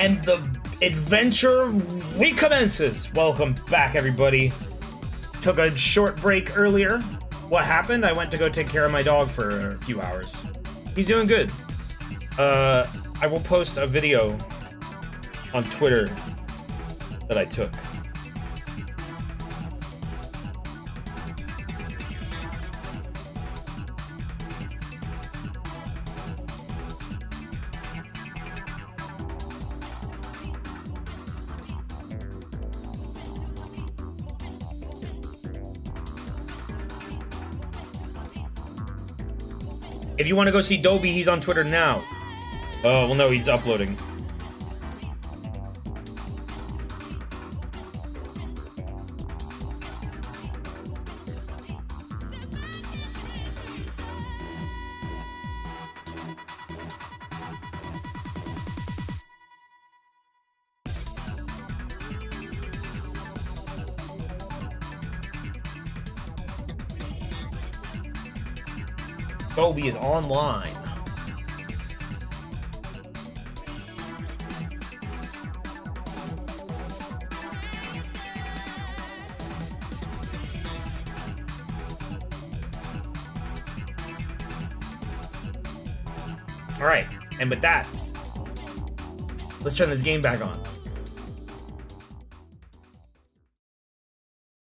and the adventure recommences. Welcome back, everybody. Took a short break earlier. What happened? I went to go take care of my dog for a few hours. He's doing good. Uh, I will post a video on Twitter that I took. You want to go see Dobie, he's on Twitter now. Oh, well, no, he's uploading. Online. All right, and with that, let's turn this game back on.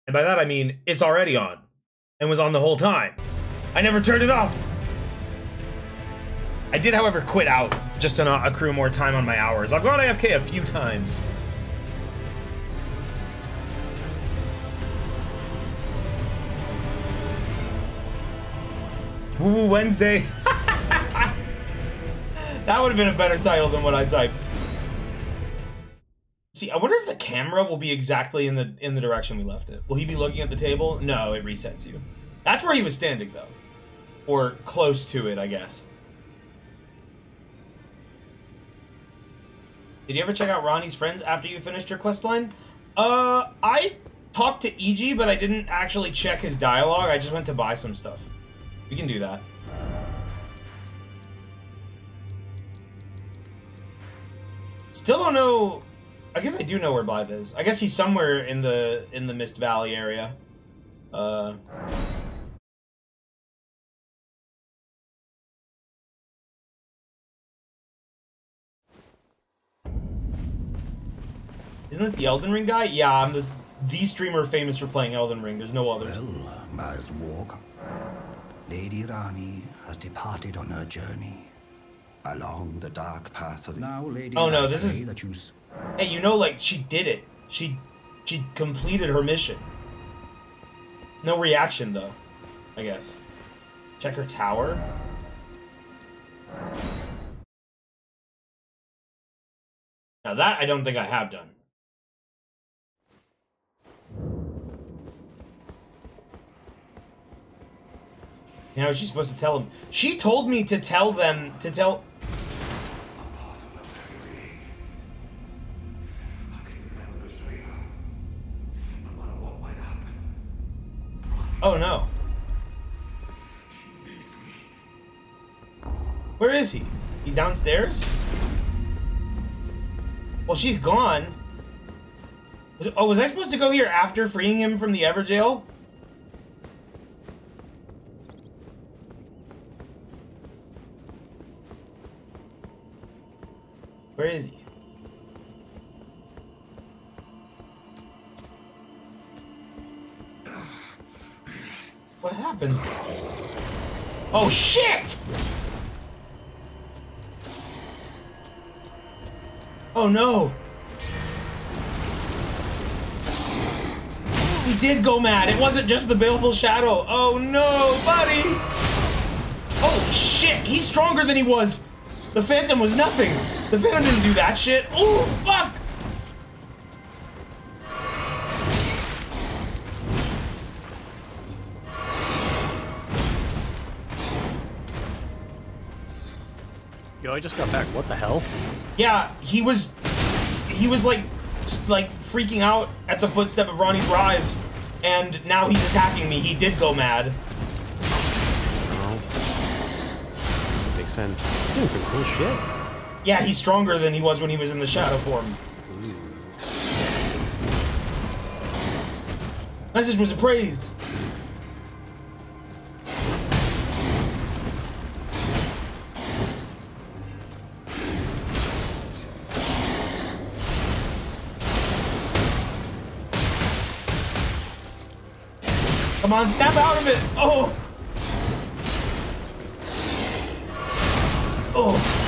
And by that I mean it's already on and was on the whole time. I never turned it off. I did, however, quit out just to not accrue more time on my hours. I've gone AFK a few times. Woo Wednesday. that would have been a better title than what I typed. See, I wonder if the camera will be exactly in the in the direction we left it. Will he be looking at the table? No, it resets you. That's where he was standing, though. Or close to it, I guess. Did you ever check out Ranni's friends after you finished your quest line? Uh, I talked to Iji, but I didn't actually check his dialogue. I just went to buy some stuff. We can do that. Still don't know. I guess I do know where Blaidd is. I guess he's somewhere in the in the Mist Valley area. Uh. Isn't this the Elden Ring guy? Yeah, I'm the the streamer famous for playing Elden Ring. There's no others. Well, Master Walk, Lady Ranni has departed on her journey along the dark path of now, Lady. Oh, no, this is- that you Hey, you know, like she did it. She she completed her mission. No reaction though. I guess. Check her tower. Now that I don't think I have done. You know, she's supposed to tell him. She told me to tell them to tell. Oh no. Where is he? He's downstairs? Well, she's gone. Oh, was I supposed to go here after freeing him from the Evergaol? Where is he? What happened? Oh shit! Oh no! He did go mad. It wasn't just the baleful shadow. Oh no, buddy! Oh shit! He's stronger than he was. The Phantom was nothing. The Phantom didn't do that shit. Oh fuck! Yo, I just got back. What the hell? Yeah, he was, he was like, like freaking out at the footstep of Ranni's rise, and now he's attacking me. He did go mad. Oh. Makes sense. He's doing some cool shit. Yeah, he's stronger than he was when he was in the shadow form. Message was appraised. Come on, snap out of it! Oh! Oh!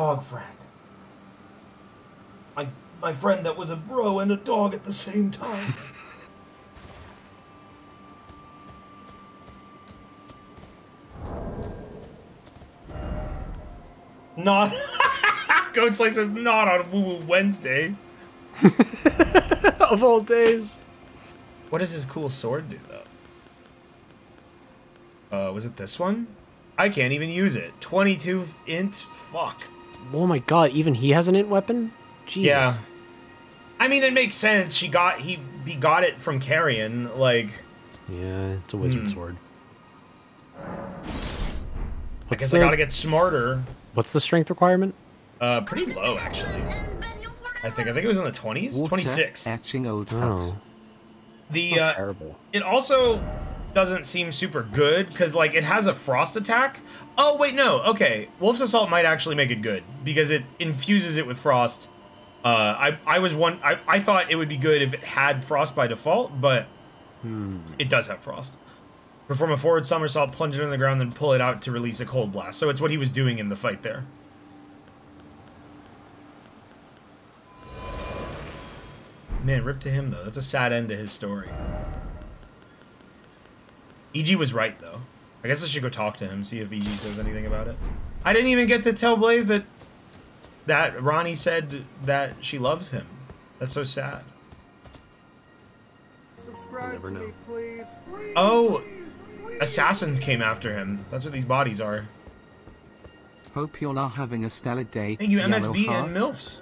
Dog friend. My my friend that was a bro and a dog at the same time. not Goat Slice says not on Woo Woo Wednesday. of all days. What does his cool sword do though? Uh, was it this one? I can't even use it. 22 int? Fuck. Oh my god, even he has an int weapon? Jesus. Yeah. I mean, it makes sense. She got he he got it from Carian. Like, Yeah, it's a wizard Hmm. sword. I guess the, I gotta get smarter. What's the strength requirement? Uh, pretty low actually. I think I think it was in the twenties. Twenty six. Etching old huts. Oh, The it's not uh, terrible. it also doesn't seem super good because like it has a frost attack. Oh wait, no. Okay, Wolf's Assault might actually make it good because it infuses it with frost. Uh, I I was one. I, I thought it would be good if it had frost by default, but it does have frost. Perform a forward somersault, plunge it in the ground, then pull it out to release a cold blast. So it's what he was doing in the fight there. Man, rip to him though. That's a sad end to his story. Iji was right though. I guess I should go talk to him, see if Iji says anything about it. I didn't even get to tell Blaidd that that Ranni said that she loves him. That's so sad. Subscribe never to know. me, please. Please, Oh, please. Assassins came after him. That's what these bodies are. Hope you're not having a stellar day. Thank you, Yellow MSB Heart. and MILFs.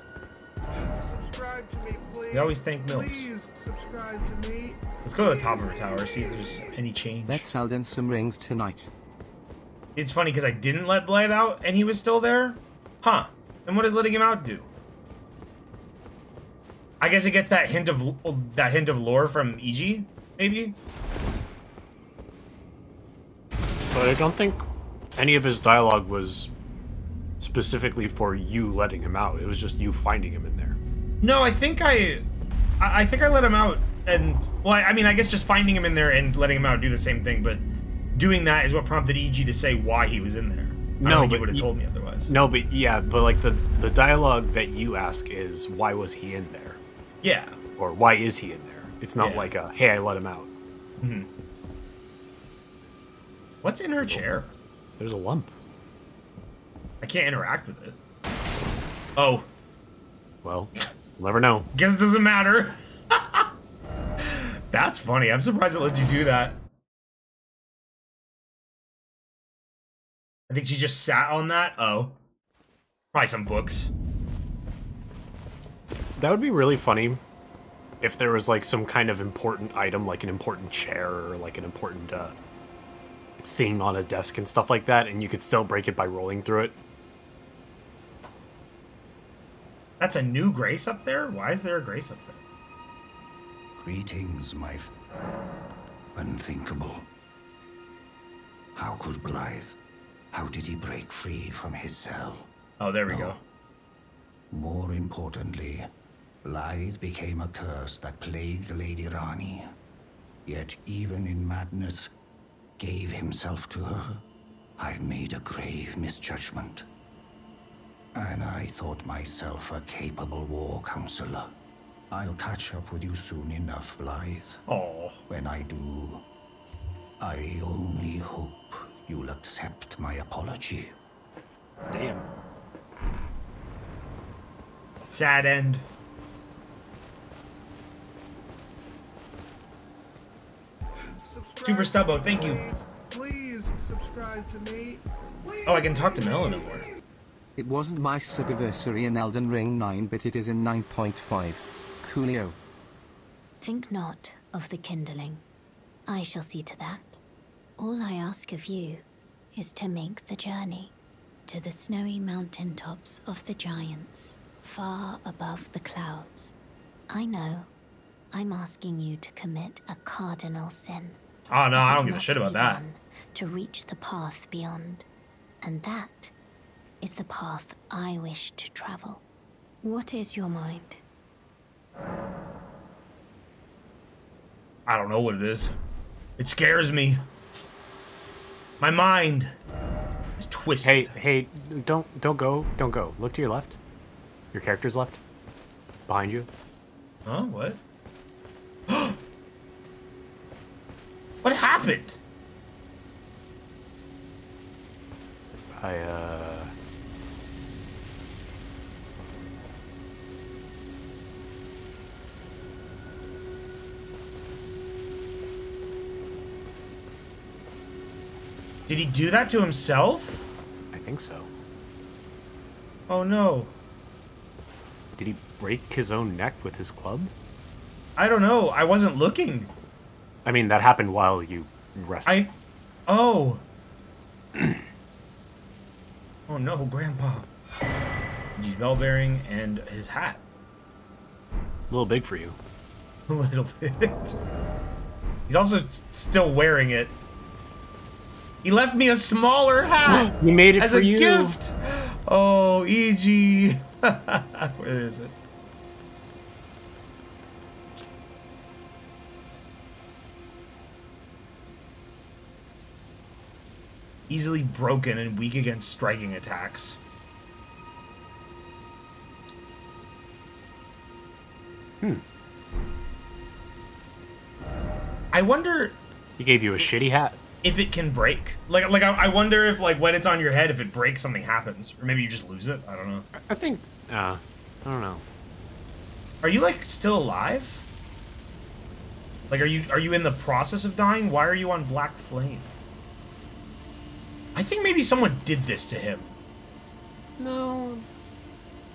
Subscribe to me, please. We always thank MILFs. Please subscribe to me. Let's go to the top of her tower, see if there's any change. Let's sell them some rings tonight. It's funny because I didn't let Blaidd out and he was still there? Huh. And what does letting him out do? I guess it gets that hint of that hint of lore from Iji, maybe? But I don't think any of his dialogue was specifically for you letting him out. It was just you finding him in there. No, I think I, I I think I let him out, and well, I, mean, I guess just finding him in there and letting him out do the same thing, but doing that is what prompted Iji to say why he was in there. I No, but he would have told me otherwise. No, but yeah, but like the the dialogue that you ask is why was he in there, Yeah, or why is he in there? It's not Yeah. like a hey, I let him out. hmm what's in her chair? There's a lump. I can't interact with it. Oh, Well, we'll never know. guess it doesn't matter. That's funny. I'm surprised it lets you do that. I think she just sat on that. Oh, probably some books. That would be really funny if there was like some kind of important item, like an important chair or like an important uh, thing on a desk and stuff like that, and you could still break it by rolling through it. That's a new Grace up there? Why is there a Grace up there? Greetings, my f- unthinkable. How could Blaidd? How did he break free from his cell? Oh, there we No. go. More importantly, Blaidd became a curse that plagued Lady Ranni. Yet, even in madness, gave himself to her. I've made a grave misjudgment. And I thought myself a capable war counselor. I'll catch up with you soon enough, Blaidd. Oh, When I do, I only hope you'll accept my apology. Damn. Sad end. Super Stubbo, thank you. Please, please subscribe to me. Please. Oh, I can talk to Melina more. It wasn't my anniversary in Elden Ring 9, but it is in 9.5. Coolio. Think not of the kindling. I shall see to that. All I ask of you is to make the journey to the snowy mountain tops of the giants, far above the clouds. I know I'm asking you to commit a cardinal sin. Oh no, I don't give a shit about be that. done To reach the path beyond. And that is the path I wish to travel. What is your mind? I don't know what it is. It scares me. My mind is twisted. Hey, hey, don't don't go, don't go. Look to your left. Your character's left. Behind you. Huh? What? what happened? I uh Did he do that to himself? I think so. Oh no. Did he break his own neck with his club? I don't know. I wasn't looking. I mean, that happened while you rested. I. Oh. oh no, Grandpa. He's bell bearing and his hat. A little big for you. A little bit. He's also still wearing it. He left me a smaller hat He made it as for a you. gift. Oh, Iji. Where is it? Easily broken and weak against striking attacks. Hmm. I wonder He gave you a shitty hat. If it can break. Like, like I, I wonder if like when it's on your head, if it breaks, something happens, or maybe you just lose it. I don't know. I think. Uh, I don't know. Are you like still alive? Like, are you are you in the process of dying? Why are you on black flame? I think maybe someone did this to him. No.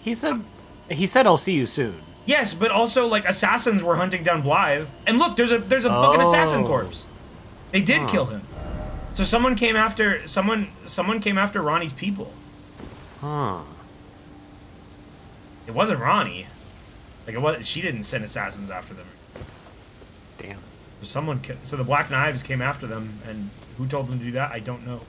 He said. He said, "I'll see you soon." Yes, but also like assassins were hunting down Blaidd, and look, there's a there's a fucking assassin Oh. corpse. They did Huh. kill him. So someone came after someone someone came after Ranni's people. Huh. It wasn't Ranni. Like it was she didn't send assassins after them. Damn. So someone so the Black Knives came after them, and who told them to do that? I don't know.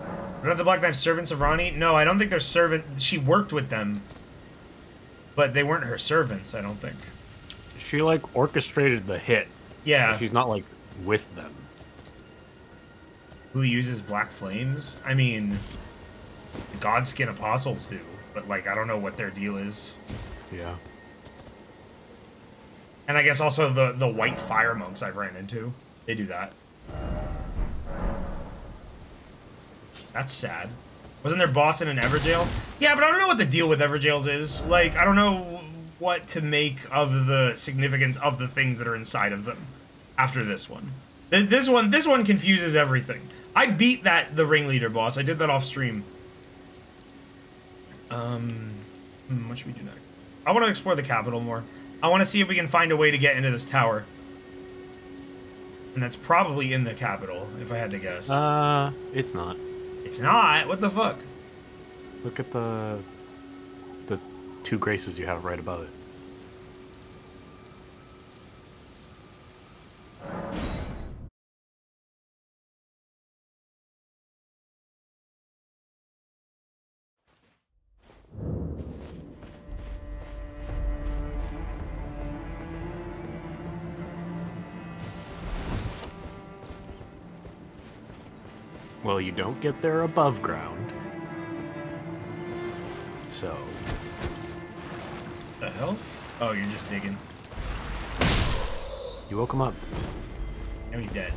Are not the Black Knives servants of Ranni? No, I don't think they're servant. She worked with them, but they weren't her servants. I don't think. She like orchestrated the hit. Yeah, She's not like with them. who uses black flames? I mean, the Godskin apostles do, but like I don't know what their deal is. Yeah. And I guess also the the white fire monks I've ran into, they do that. That's sad. Wasn't there Boston and Evergaol? Yeah, but I don't know what the deal with Evergaols is. Like, I don't know what to make of the significance of the things that are inside of them after this one. This one, this one confuses everything. I beat that the ringleader boss. I did that off stream. Um, hmm, what should we do next? I want to explore the capital more. I want to see if we can find a way to get into this tower. And that's probably in the capital, if I had to guess. Uh, it's not. it's not. What the fuck? Look at the the two graces you have right above it. Well, you don't get there above ground. So, The hell? Oh, you're just digging. You woke him up. And he's dead.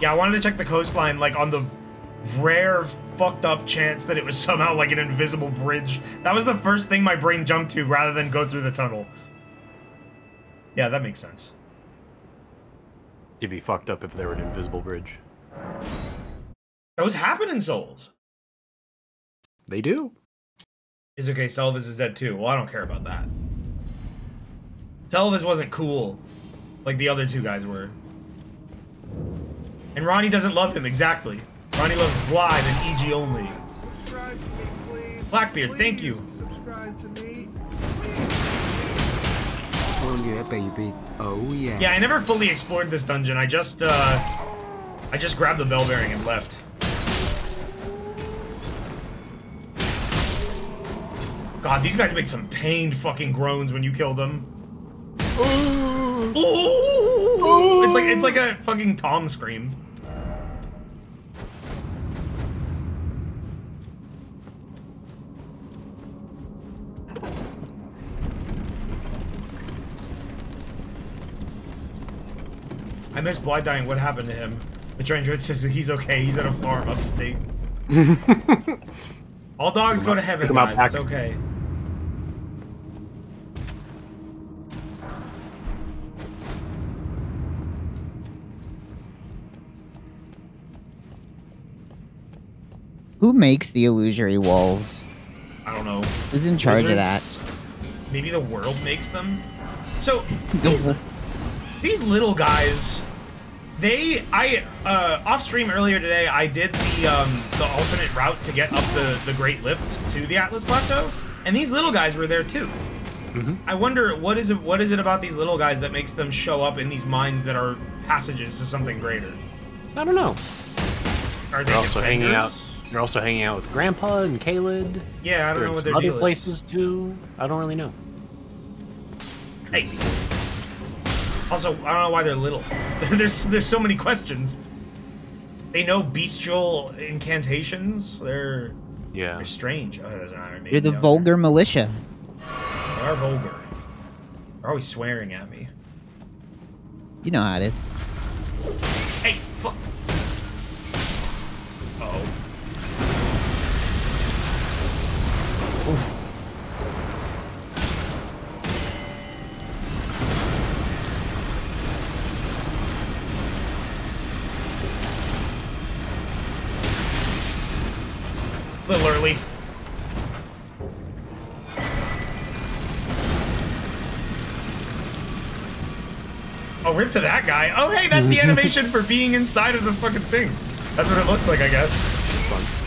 Yeah, I wanted to check the coastline, like, on the rare fucked up chance that it was somehow like an invisible bridge. That was the first thing my brain jumped to rather than go through the tunnel. Yeah, that makes sense. You'd be fucked up if there were an invisible bridge. Those happen in Souls. They do. It's okay, Seluvis is dead too. Well, I don't care about that. Seluvis wasn't cool like the other two guys were. And Ranni doesn't love him, exactly. Ranni loves live and Iji only. Subscribe to please. Blackbeard, thank you. Please Subscribe to me. Oh yeah, baby. Oh yeah. Yeah, I never fully explored this dungeon. I just, uh... I just grabbed the bell bearing and left. God, these guys make some pained fucking groans when you kill them. Ooh. It's like it's like a fucking Tom scream. I miss Blind Dying. What happened to him? The train says he's okay. He's at a farm upstate. All dogs go to heaven, Pick 'em up guys. back. It's okay. Who makes the illusory walls? I don't know. Who's in charge of that? Maybe the world makes them. So these, these little guys, they I uh, off stream earlier today. I did the um, the alternate route to get up the the Great Lift to the Altus Plateau, and these little guys were there too. I wonder what is it what is it about these little guys that makes them show up in these mines that are passages to something greater? I don't know. Are they They're also hanging out. They're also hanging out with Grandpa and Kalé. Yeah, I don't They're know what their other is. places too. I don't really know. Hey. Also, I don't know why they're little. there's there's so many questions. They know bestial incantations. They're Yeah. they're strange. Oh, there's an Iron Maiden You're the down vulgar militia. there. They are vulgar. They're always swearing at me. You know how it is. Hey, fuck. Rip to that guy. Oh, hey, that's the animation for being inside of the fucking thing. That's what it looks like, I guess.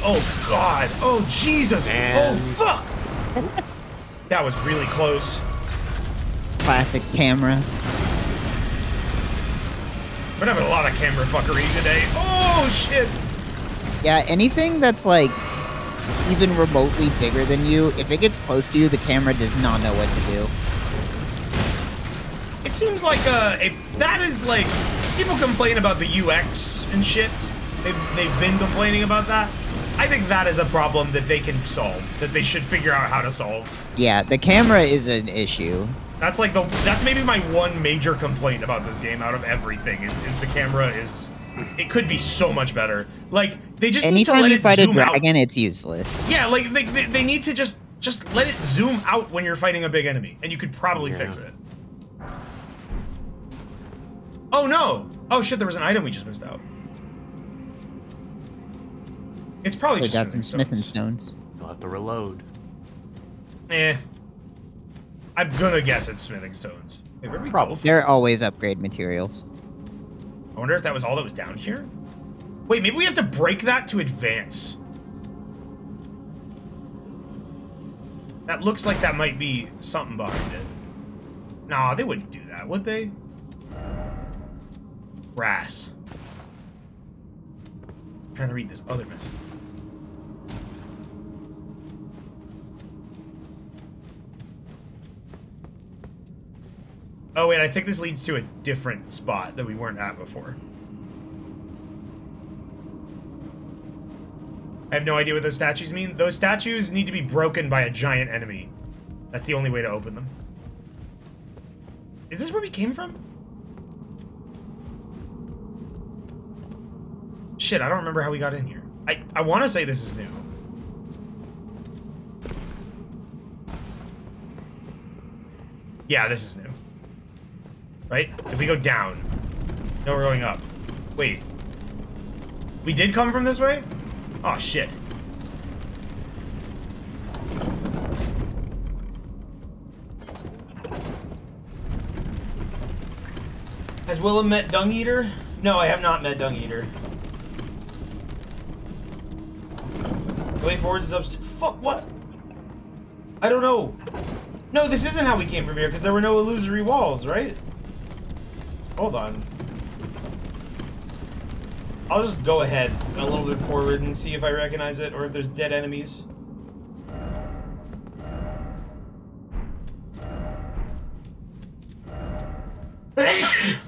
Oh, God. Oh, Jesus. And- Oh, fuck. that was really close. Classic camera. We're having a lot of camera fuckery today. Oh, shit. Yeah, anything that's like even remotely bigger than you, if it gets close to you, the camera does not know what to do. It seems like uh, a, that is like people complain about the UX and shit. They've, they've been complaining about that. I think that is a problem that they can solve. That they should figure out how to solve. Yeah, the camera is an issue. That's like the that's maybe my one major complaint about this game out of everything is, is the camera is it could be so much better. Like they just need to Anytime you it fight a zoom out. it's useless. Yeah, like they, they, they need to just just let it zoom out when you're fighting a big enemy, and you could probably fix it. Oh no! Oh shit! There was an item we just missed out. It's probably We just got some smithing smithing stones. stones. You'll have to reload. Eh. I'm gonna guess it's smithing stones. Wait, where'd we go? Probably. They're always upgrade materials. I wonder if that was all that was down here. Wait, maybe we have to break that to advance. That looks like that might be something behind it. Nah, they wouldn't do that, would they? Brass. I'm trying to read this other message. Oh wait, I think this leads to a different spot that we weren't at before. I have no idea what those statues mean. Those statues need to be broken by a giant enemy. That's the only way to open them. Is this where we came from? Shit, I don't remember how we got in here. I, I want to say this is new. Yeah, this is new. Right? If we go down. No, we're going up. Wait. We did come from this way? Oh, shit. Has Willem met Dung Eater? No, I have not met Dung Eater. The way forward is upstairs. Fuck, what? I don't know. No, this isn't how we came from here, because there were no illusory walls, right? Hold on. I'll just go ahead a little bit forward and see if I recognize it, or if there's dead enemies.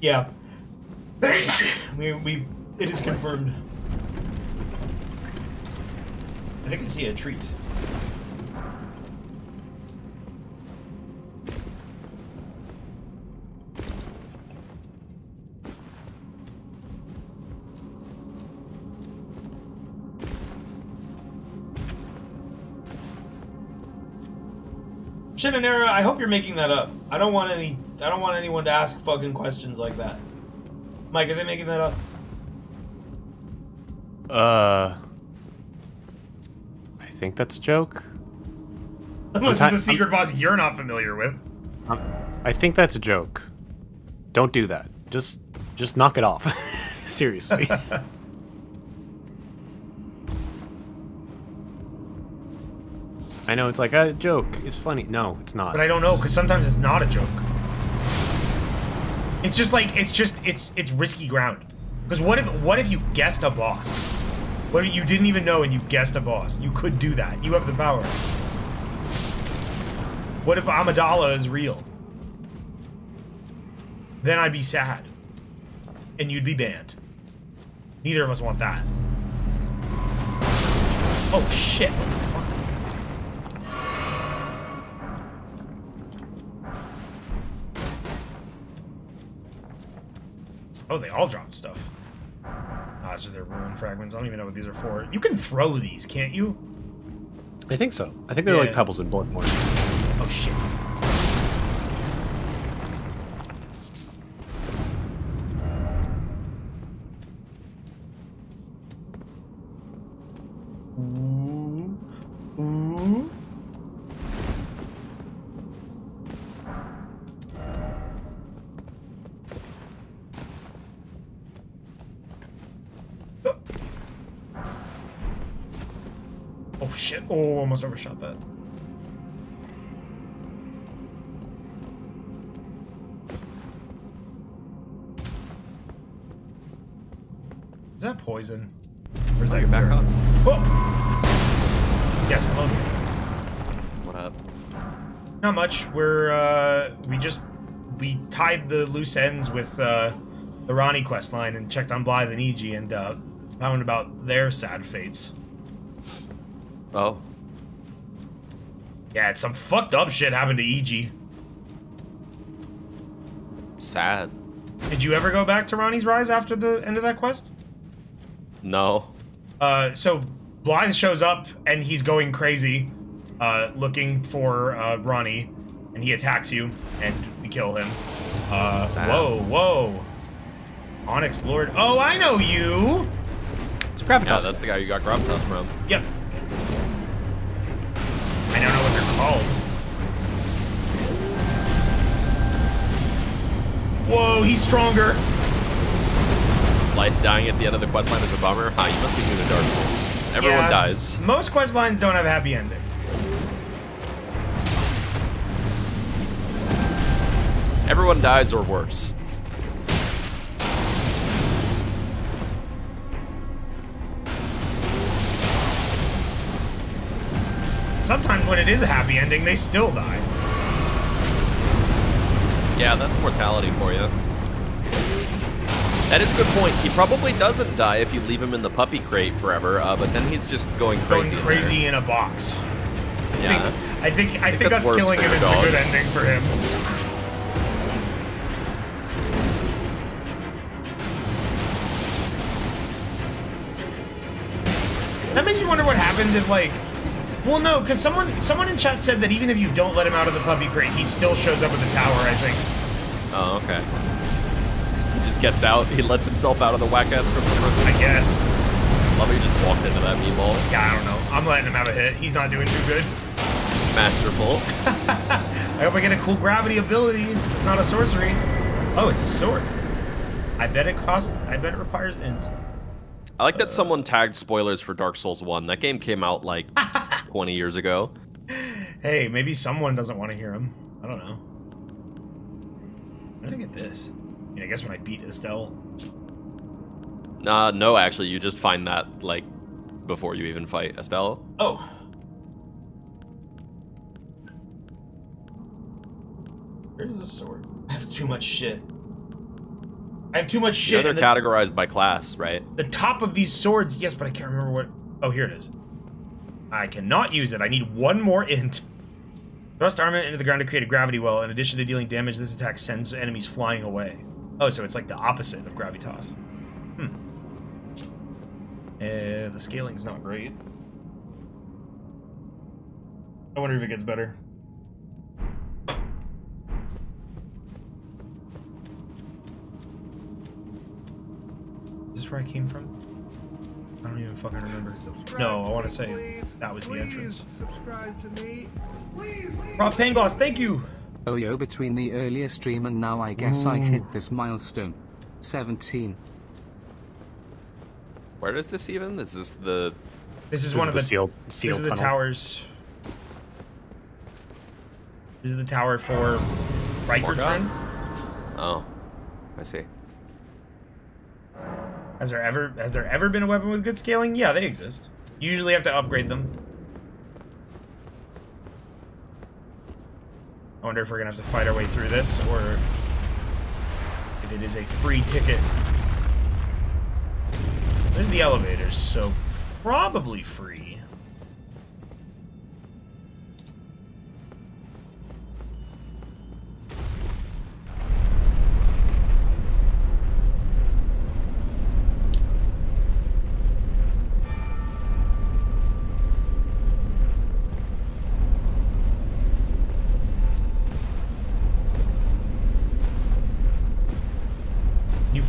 yeah. we, we, it is confirmed. I think I see a treat. Shinanera, I hope you're making that up. I don't want any. I don't want anyone to ask fucking questions like that. Mike, are they making that up? Uh, think that's a joke. Unless I'm it's a secret boss you're not familiar with. Um, I think that's a joke. Don't do that. Just, just knock it off. Seriously. I know it's like a joke. It's funny. No, it's not. But I don't know because sometimes it's not a joke. It's just like it's just it's it's risky ground. Because what if what if you guessed a boss? What if you didn't even know and you guessed a boss? You could do that. You have the power. What if Amidala is real? Then I'd be sad. And you'd be banned. Neither of us want that. Oh shit, what the fuck? Oh, they all dropped stuff. Just their ruin fragments. I don't even know what these are for. You can throw these, can't you? I think so. I think they're like Yeah. pebbles in Bloodborne. Oh shit. Overshot that. Is that poison? Or is Oh, that back up. Oh! Yes, hello. What up? Not much. We're uh we just we tied the loose ends with uh the Ranni quest line and checked on Blaidd and Iji and uh found about their sad fates. Oh, Yeah, some fucked up shit happened to Iji. sad. Did you ever go back to Ranni's Rise after the end of that quest? No. Uh, so Blaidd shows up and he's going crazy, uh, looking for uh, Ronnie, and he attacks you, and we kill him. Uh, Sad. whoa, whoa. Onyx Lord. Oh, I know you! It's a Gravitas. Yeah, that's the guy you got Gravitas from. Yep. Don't know what they're called. Whoa, he's stronger. Life dying at the end of the quest line is a bummer. Ha, you must be new to Dark Souls. Everyone Yeah, dies. Most quest lines don't have happy endings. Everyone dies or worse. Sometimes when it is a happy ending, they still die. Yeah, that's mortality for you. That is a good point. He probably doesn't die if you leave him in the puppy crate forever, uh, but then he's just going crazy. Going in crazy in a box. Yeah. I think I think, that's us killing him is dog. the good ending for him. That makes me wonder what happens if like well no, because someone someone in chat said that even if you don't let him out of the puppy crate, he still shows up at the tower, I think. Oh, okay. He just gets out. He lets himself out of the whack ass crystal prison. I guess. Love you just walked into that meatball. Yeah, I don't know. I'm letting him have a hit. He's not doing too good. Masterful. I hope I get a cool gravity ability. It's not a sorcery. Oh, it's a sword. I bet it costs. I bet it requires int. I like that someone tagged spoilers for Dark Souls 1. That game came out like 20 years ago. Hey, maybe someone doesn't want to hear him. I don't know. Where did I get this? I, mean, I guess when I beat Astel. Uh, no, actually, you just find that, like, before you even fight Astel. Oh. Where's the sword? I have too much shit. I have too much You know shit. they're the, categorized by class, right? the top of these swords, yes, but I can't remember what. Oh, here it is. I cannot use it. I need one more int. Thrust armament into the ground to create a gravity well. In addition to dealing damage, this attack sends enemies flying away. Oh, so it's like the opposite of gravitas. Hmm. Uh, the scaling's not great. I wonder if it gets better. This where I came from? I don't even fucking remember. Subscribe No, I want to say please. that was the entrance. Subscribe to me. Please, please. Rob Pangloss, thank you! Oh yo, between the earlier stream and now I guess I mm. hit this milestone. 17. Where is this even? This is the. This is This one is of the the sealed, These sealed are the tunnel. towers. This is the tower for Riker Morgoth? Oh. I see. Has there ever has there ever been a weapon with good scaling? Yeah, they exist. You usually have to upgrade them. I wonder if we're gonna have to fight our way through this, or if it is a free ticket. There's the elevators, so probably free.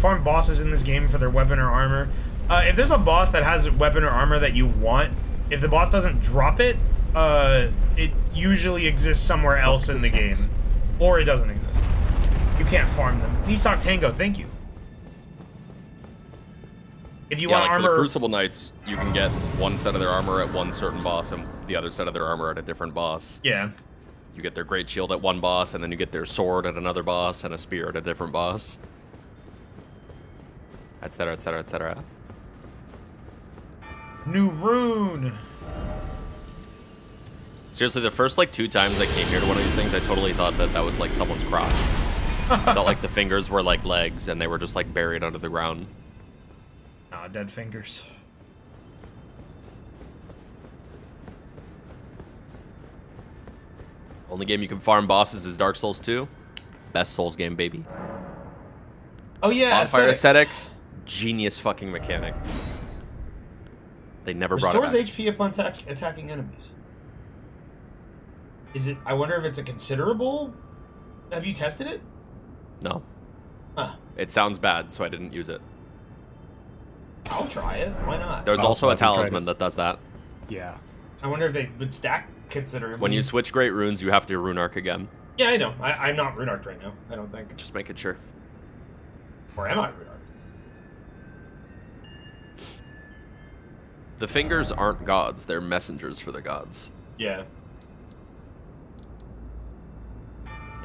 Farm bosses in this game for their weapon or armor. Uh, if there's a boss that has weapon or armor that you want, if the boss doesn't drop it, uh, it usually exists somewhere else in the game. Or it doesn't exist. You can't farm them. Nisak Tango, thank you. If you yeah, want like for the Crucible Knights, you can get one set of their armor at one certain boss and the other set of their armor at a different boss. yeah. You get their great shield at one boss, and then you get their sword at another boss, and a spear at a different boss. Etc. Etc. Etc. New rune. Seriously, the first like two times I came here to one of these things, I totally thought that that was like someone's crotch. I felt like the fingers were like legs, and they were just like buried under the ground. Ah, dead fingers. Only game you can farm bosses is Dark Souls 2. Best Souls game, baby. Oh yeah, Bonfire ascetics. Ascetics, genius fucking mechanic. They never brought Restores it back. HP upon attack, attacking enemies. Is it? I wonder if it's a considerable. Have you tested it? No, Huh. it sounds bad, so I didn't use it. I'll try it. Why not? There's Oh, also a I've tried talisman that does that. Yeah. I wonder if they would stack considerably. When you switch Great Runes, you have to Rune Arc again. Yeah, I know. I, I'm not Runarked right now. I don't think. Just making sure. Or am I Runarked? The fingers aren't gods, they're messengers for the gods. Yeah.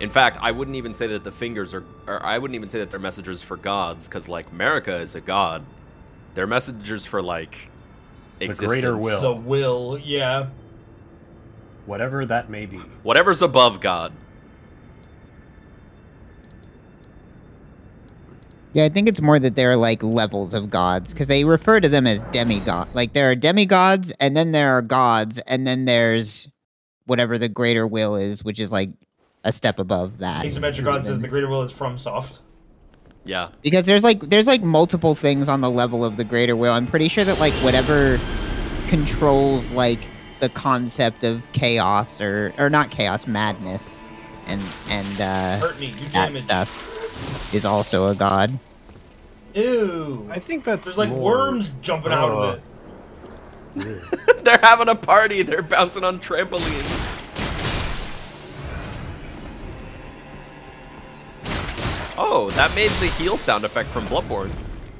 In fact, I wouldn't even say that the fingers are, or I wouldn't even say that they're messengers for gods, because like Marika is a god. They're messengers for like existence. The greater will. The will. Yeah. Whatever that may be. Whatever's above God. Yeah, I think it's more that they're like levels of gods because they refer to them as demigod. Like there are demigods, and then there are gods, and then there's whatever the greater will is, which is like a step above that. Asymmetric God says the greater will is from soft. Yeah. because there's like there's like multiple things on the level of the greater will. I'm pretty sure that like whatever controls like the concept of chaos or or not chaos madness and and uh Hurt me, do that damage. stuff is also a god. Ew. I think that's There's like more- worms jumping out of oh. it. They're having a party. They're bouncing on trampolines. Oh, that made the heal sound effect from Bloodborne.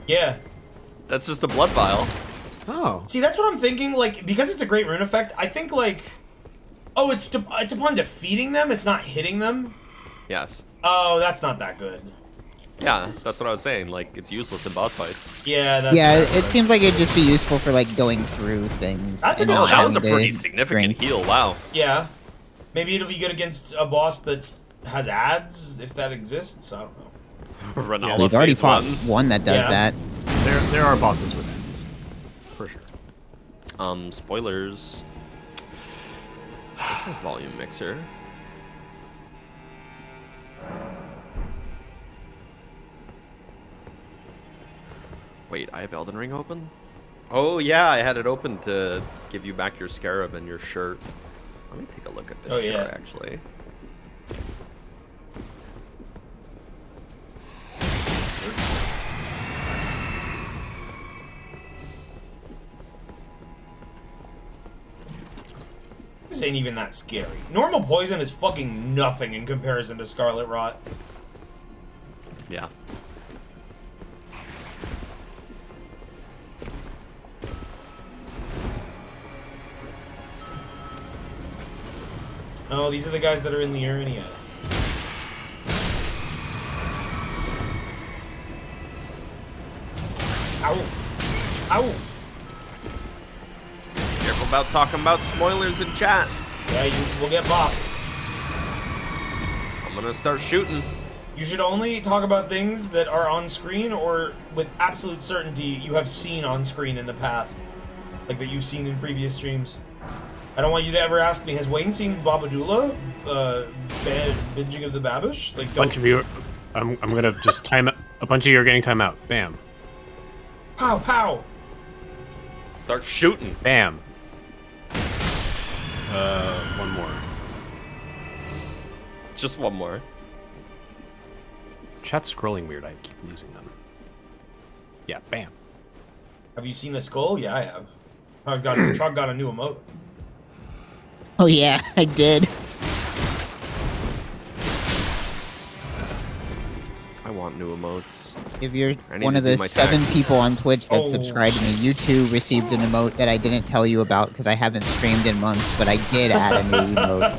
Yeah. That's just a blood vial. Oh. See, that's what I'm thinking. Like, because it's a great rune effect, I think like, oh, it's it's upon defeating them. It's not hitting them. Yes. Oh, that's not that good. Yeah, that's what I was saying. Like, it's useless in boss fights. Yeah. That's yeah, that's it, it good. seems like it'd just be useful for like going through things. That's a good Oh, that was a pretty significant drink. heal. Wow. Yeah. Maybe it'll be good against a boss that has ads, if that exists. I don't know. Ronaldo We've already fought one. one that does Yeah. that. There, there are bosses with ends. For sure. Um, spoilers. Where's my volume mixer? Wait, I have Elden Ring open? Oh yeah, I had it open to give you back your scarab and your shirt. Let me take a look at this Oh, shirt yeah. actually. This ain't even that scary. Normal poison is fucking nothing in comparison to Scarlet Rot. Yeah. Oh, these are the guys that are in the area. Ow. Ow. Careful about talking about spoilers in chat. Yeah, you will get bopped. I'm gonna start shooting. You should only talk about things that are on screen or with absolute certainty you have seen on screen in the past. Like that you've seen in previous streams. I don't want you to ever ask me, has Wayne seen Babadula? Uh, Ba- Binging of the Babish? Like, A don't. bunch of you. Are, I'm, I'm gonna just time it. A bunch of you are getting time out. Bam. Pow, pow! Start shooting. Bam. Uh, one more. Just one more. Chat's scrolling weird. I keep losing them. Yeah, bam. Have you seen the skull? Yeah, I have. I've got, Chug got a new emote. Oh yeah, I did. Want new emotes. If you're one of the seven taxes. people on Twitch that Oh. subscribe to me, you too received an emote that I didn't tell you about because I haven't streamed in months, but I did add a new emote.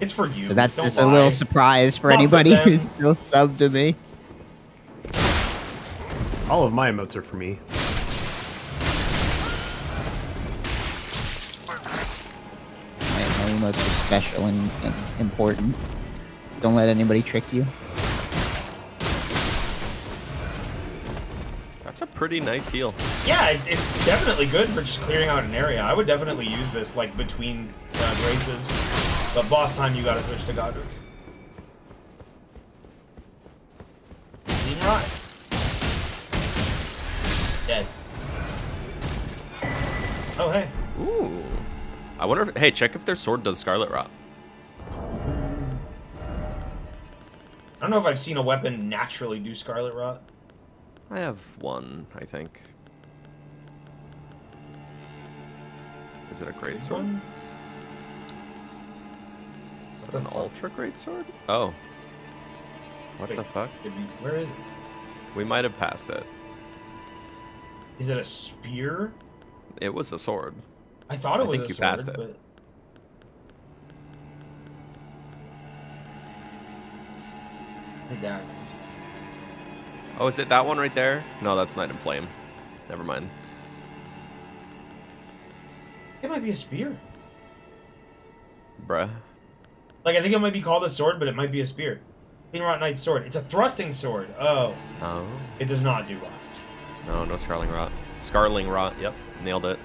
It's for you. So that's don't just a little surprise for It's all for anybody them. who's still subbed to me. All of my emotes are for me. My, my emotes are special and, and important. Don't let anybody trick you. That's a pretty nice heal. Yeah, it's, it's definitely good for just clearing out an area. I would definitely use this, like, between uh, races. But boss time, you gotta switch to Godrick. Dead. Oh, hey. Ooh. I wonder if. Hey, check if their sword does Scarlet Rot. I don't know if I've seen a weapon naturally do Scarlet Rot. I have one, I think. Is it a great sword? One? Is it an fuck? ultra great sword? Oh. oh. What the fuck? We, where is it? We might have passed it. Is it a spear? It was a sword. I thought it I was think a you sword, passed it. but... The daggers. Oh, is it that one right there? No, that's Night and Flame. Never mind. It might be a spear. Bruh. Like, I think it might be called a sword, but it might be a spear. Cleanrot Knight's sword. It's a thrusting sword. Oh, Oh. it does not do rot. No, no Scarling Rot. Scarling Rot, yep. Nailed it.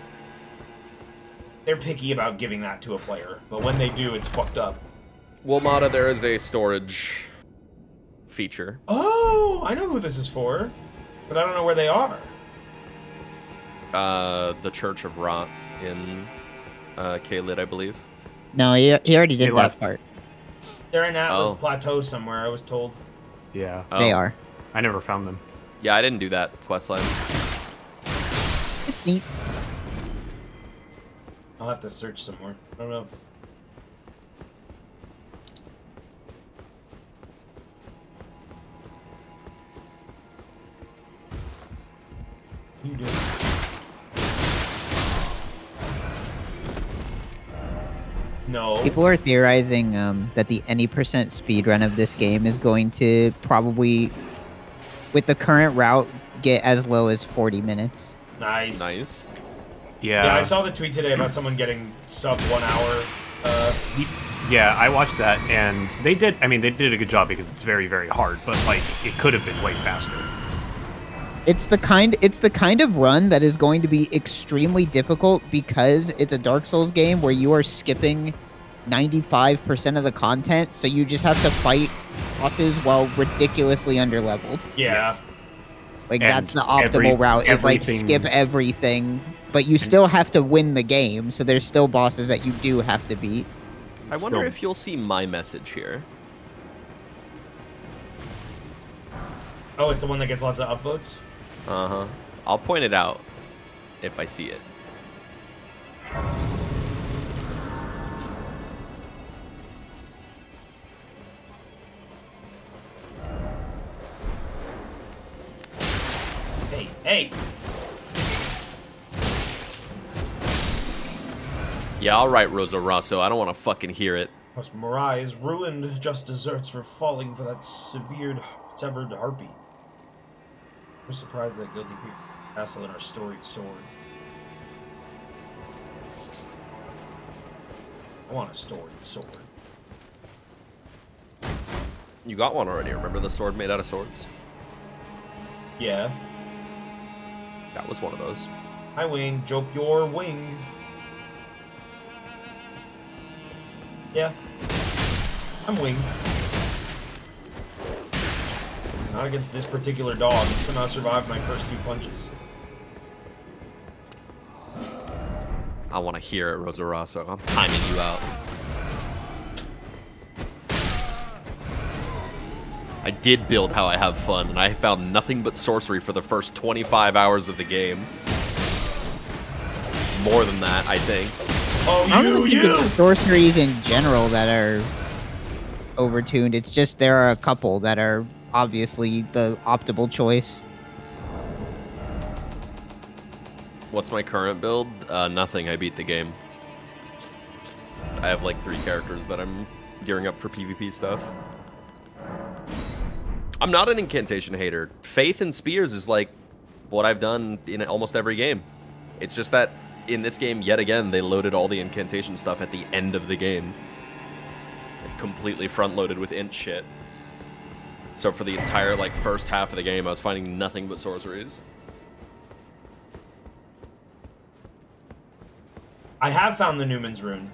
They're picky about giving that to a player, but when they do, it's fucked up. Wilmata, there is a storage feature. Oh, I know who this is for, but I don't know where they are. Uh, the Church of Rot in uh, Caelid, I believe. No, he, he already did They that left. part. They're in Atlas Oh. Plateau somewhere, I was told. Yeah. Oh. They are. I never found them. Yeah, I didn't do that quest line. It's neat. I'll have to search somewhere. I don't know. You do. No. People are theorizing um, that the any percent speed run of this game is going to probably, with the current route, get as low as 40 minutes. Nice. Nice. Yeah. Yeah, I saw the tweet today about someone getting sub one hour. Uh, Yeah, I watched that, and they did. I mean, they did a good job because it's very, very hard. But like, it could have been way faster. It's the kind it's the kind of run that is going to be extremely difficult because it's a Dark Souls game where you are skipping 95% of the content, so you just have to fight bosses while ridiculously underleveled. yeah. Yes. Like And that's the optimal every- route is like skip everything, but you still have to win the game, so there's still bosses that you do have to beat. I wonder Still- if you'll see my message here. Oh, it's the one that gets lots of upvotes? Uh huh. I'll point it out if I see it. Hey, hey! Yeah, all right, Rosa Rosso. I don't want to fucking hear it. Plus, Mirai is ruined just deserts for falling for that severed, severed harpy. We're surprised that Guilty Creek Castle in our storied sword. I want a storied sword. You got one already. Remember the sword made out of swords? Yeah. That was one of those. Hi, Wing. Jope your wing. Yeah. I'm Wing. Not against this particular dog. It somehow survived my first two punches. I want to hear it, Rosa Rosso. I'm timing you out. I did build how I have fun, and I found nothing but sorcery for the first 25 hours of the game. More than that, I think. Oh, I don't you, think you! it's sorceries in general that are overtuned. It's just there are a couple that are obviously the optimal choice. What's my current build? Uh, nothing. I beat the game. I have like three characters that I'm gearing up for PvP stuff. I'm not an incantation hater. Faith and Spears is like what I've done in almost every game. It's just that in this game, yet again, they loaded all the incantation stuff at the end of the game. It's completely front loaded with int shit. So for the entire like first half of the game, I was finding nothing but sorceries. I have found the Newman's rune.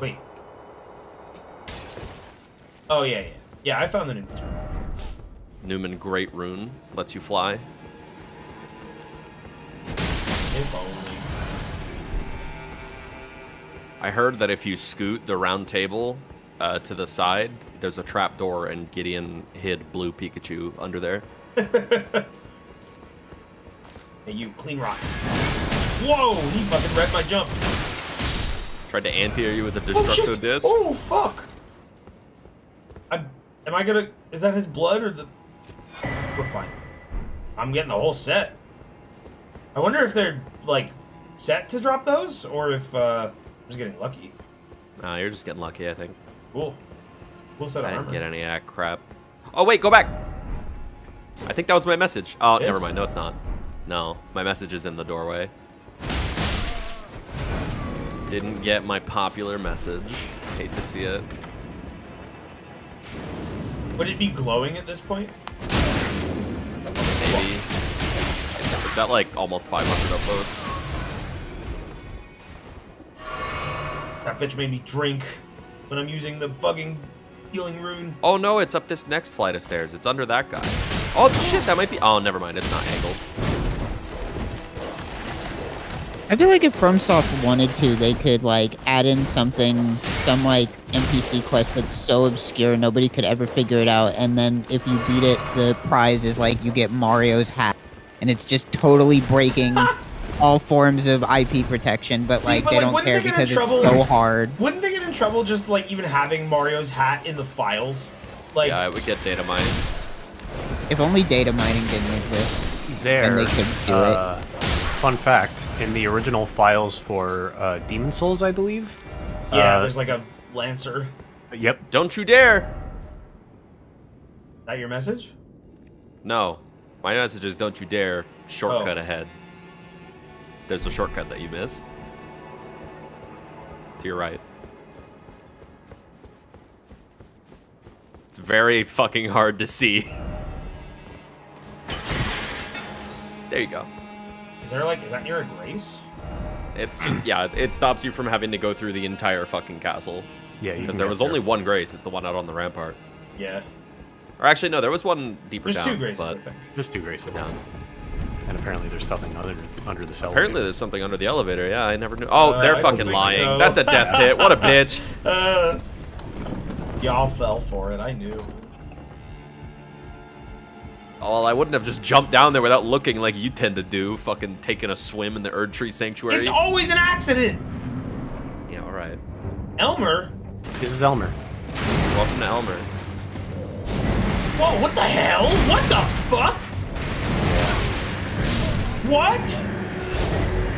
Wait. Oh yeah, yeah, yeah. I found the Newman's rune. Newman Great Rune lets you fly. If only. I heard that if you scoot the round table uh, to the side, there's a trap door, and Gideon hid blue Pikachu under there. Hey, you clean rock. Whoa! He fucking wrecked my jump. Tried to anti-air you with a Oh Destructo shit! Disc. Oh fuck! I am I gonna? Is that his blood or the? We're fine. I'm getting the whole set. I wonder if they're like set to drop those, or if uh, just getting lucky. Nah, you're just getting lucky, I think. Cool. Cool set of I didn't armor. get any of that crap. Oh, wait, go back! I think that was my message. Oh, never mind. No, it's not. No, my message is in the doorway. Didn't get my popular message. Hate to see it. Would it be glowing at this point? Maybe. It's at like almost 500 upvotes. That bitch made me drink when I'm using the fucking healing rune. Oh no, it's up this next flight of stairs. It's under that guy. Oh shit, that might be. Oh, never mind. It's not angled. I feel like if FromSoft wanted to, they could like add in something, some like NPC quest that's so obscure nobody could ever figure it out, and then if you beat it, the prize is like you get Mario's hat, and it's just totally breaking all forms of IP protection, but See, like but, they like, don't care they because trouble- it's so hard. Wouldn't they get in trouble just like even having Mario's hat in the files? Like, Yeah, I would get data mine. If only data mining didn't exist. There. they could do it. uh, Fun fact: in the original files for uh, Demon Souls, I believe. yeah, uh, there's like a lancer. Yep. Don't you dare! That your message? No. My message is don't you dare shortcut Oh. ahead. There's a shortcut that you missed. To your right. It's very fucking hard to see. There you go. Is there like, is that near a grace? It's just, yeah, it stops you from having to go through the entire fucking castle. Yeah, Because there was there. only one grace. It's the one out on the rampart. Yeah. Or actually, no, there was one deeper There's down. two graces, but I think. Just two graces. Yeah. And apparently there's something under under the cell. Apparently, there's something under the elevator. Yeah, I never knew. Oh, Uh, they're I fucking lying. so. That's a death pit. What a bitch. Uh, y'all fell for it. I knew. Oh, I wouldn't have just jumped down there without looking like you tend to do. Fucking taking a swim in the Erd Tree Sanctuary. It's always an accident. yeah, all right. Elmer. This is Elmer. Welcome to Elmer. Whoa! What the hell? What the fuck? What?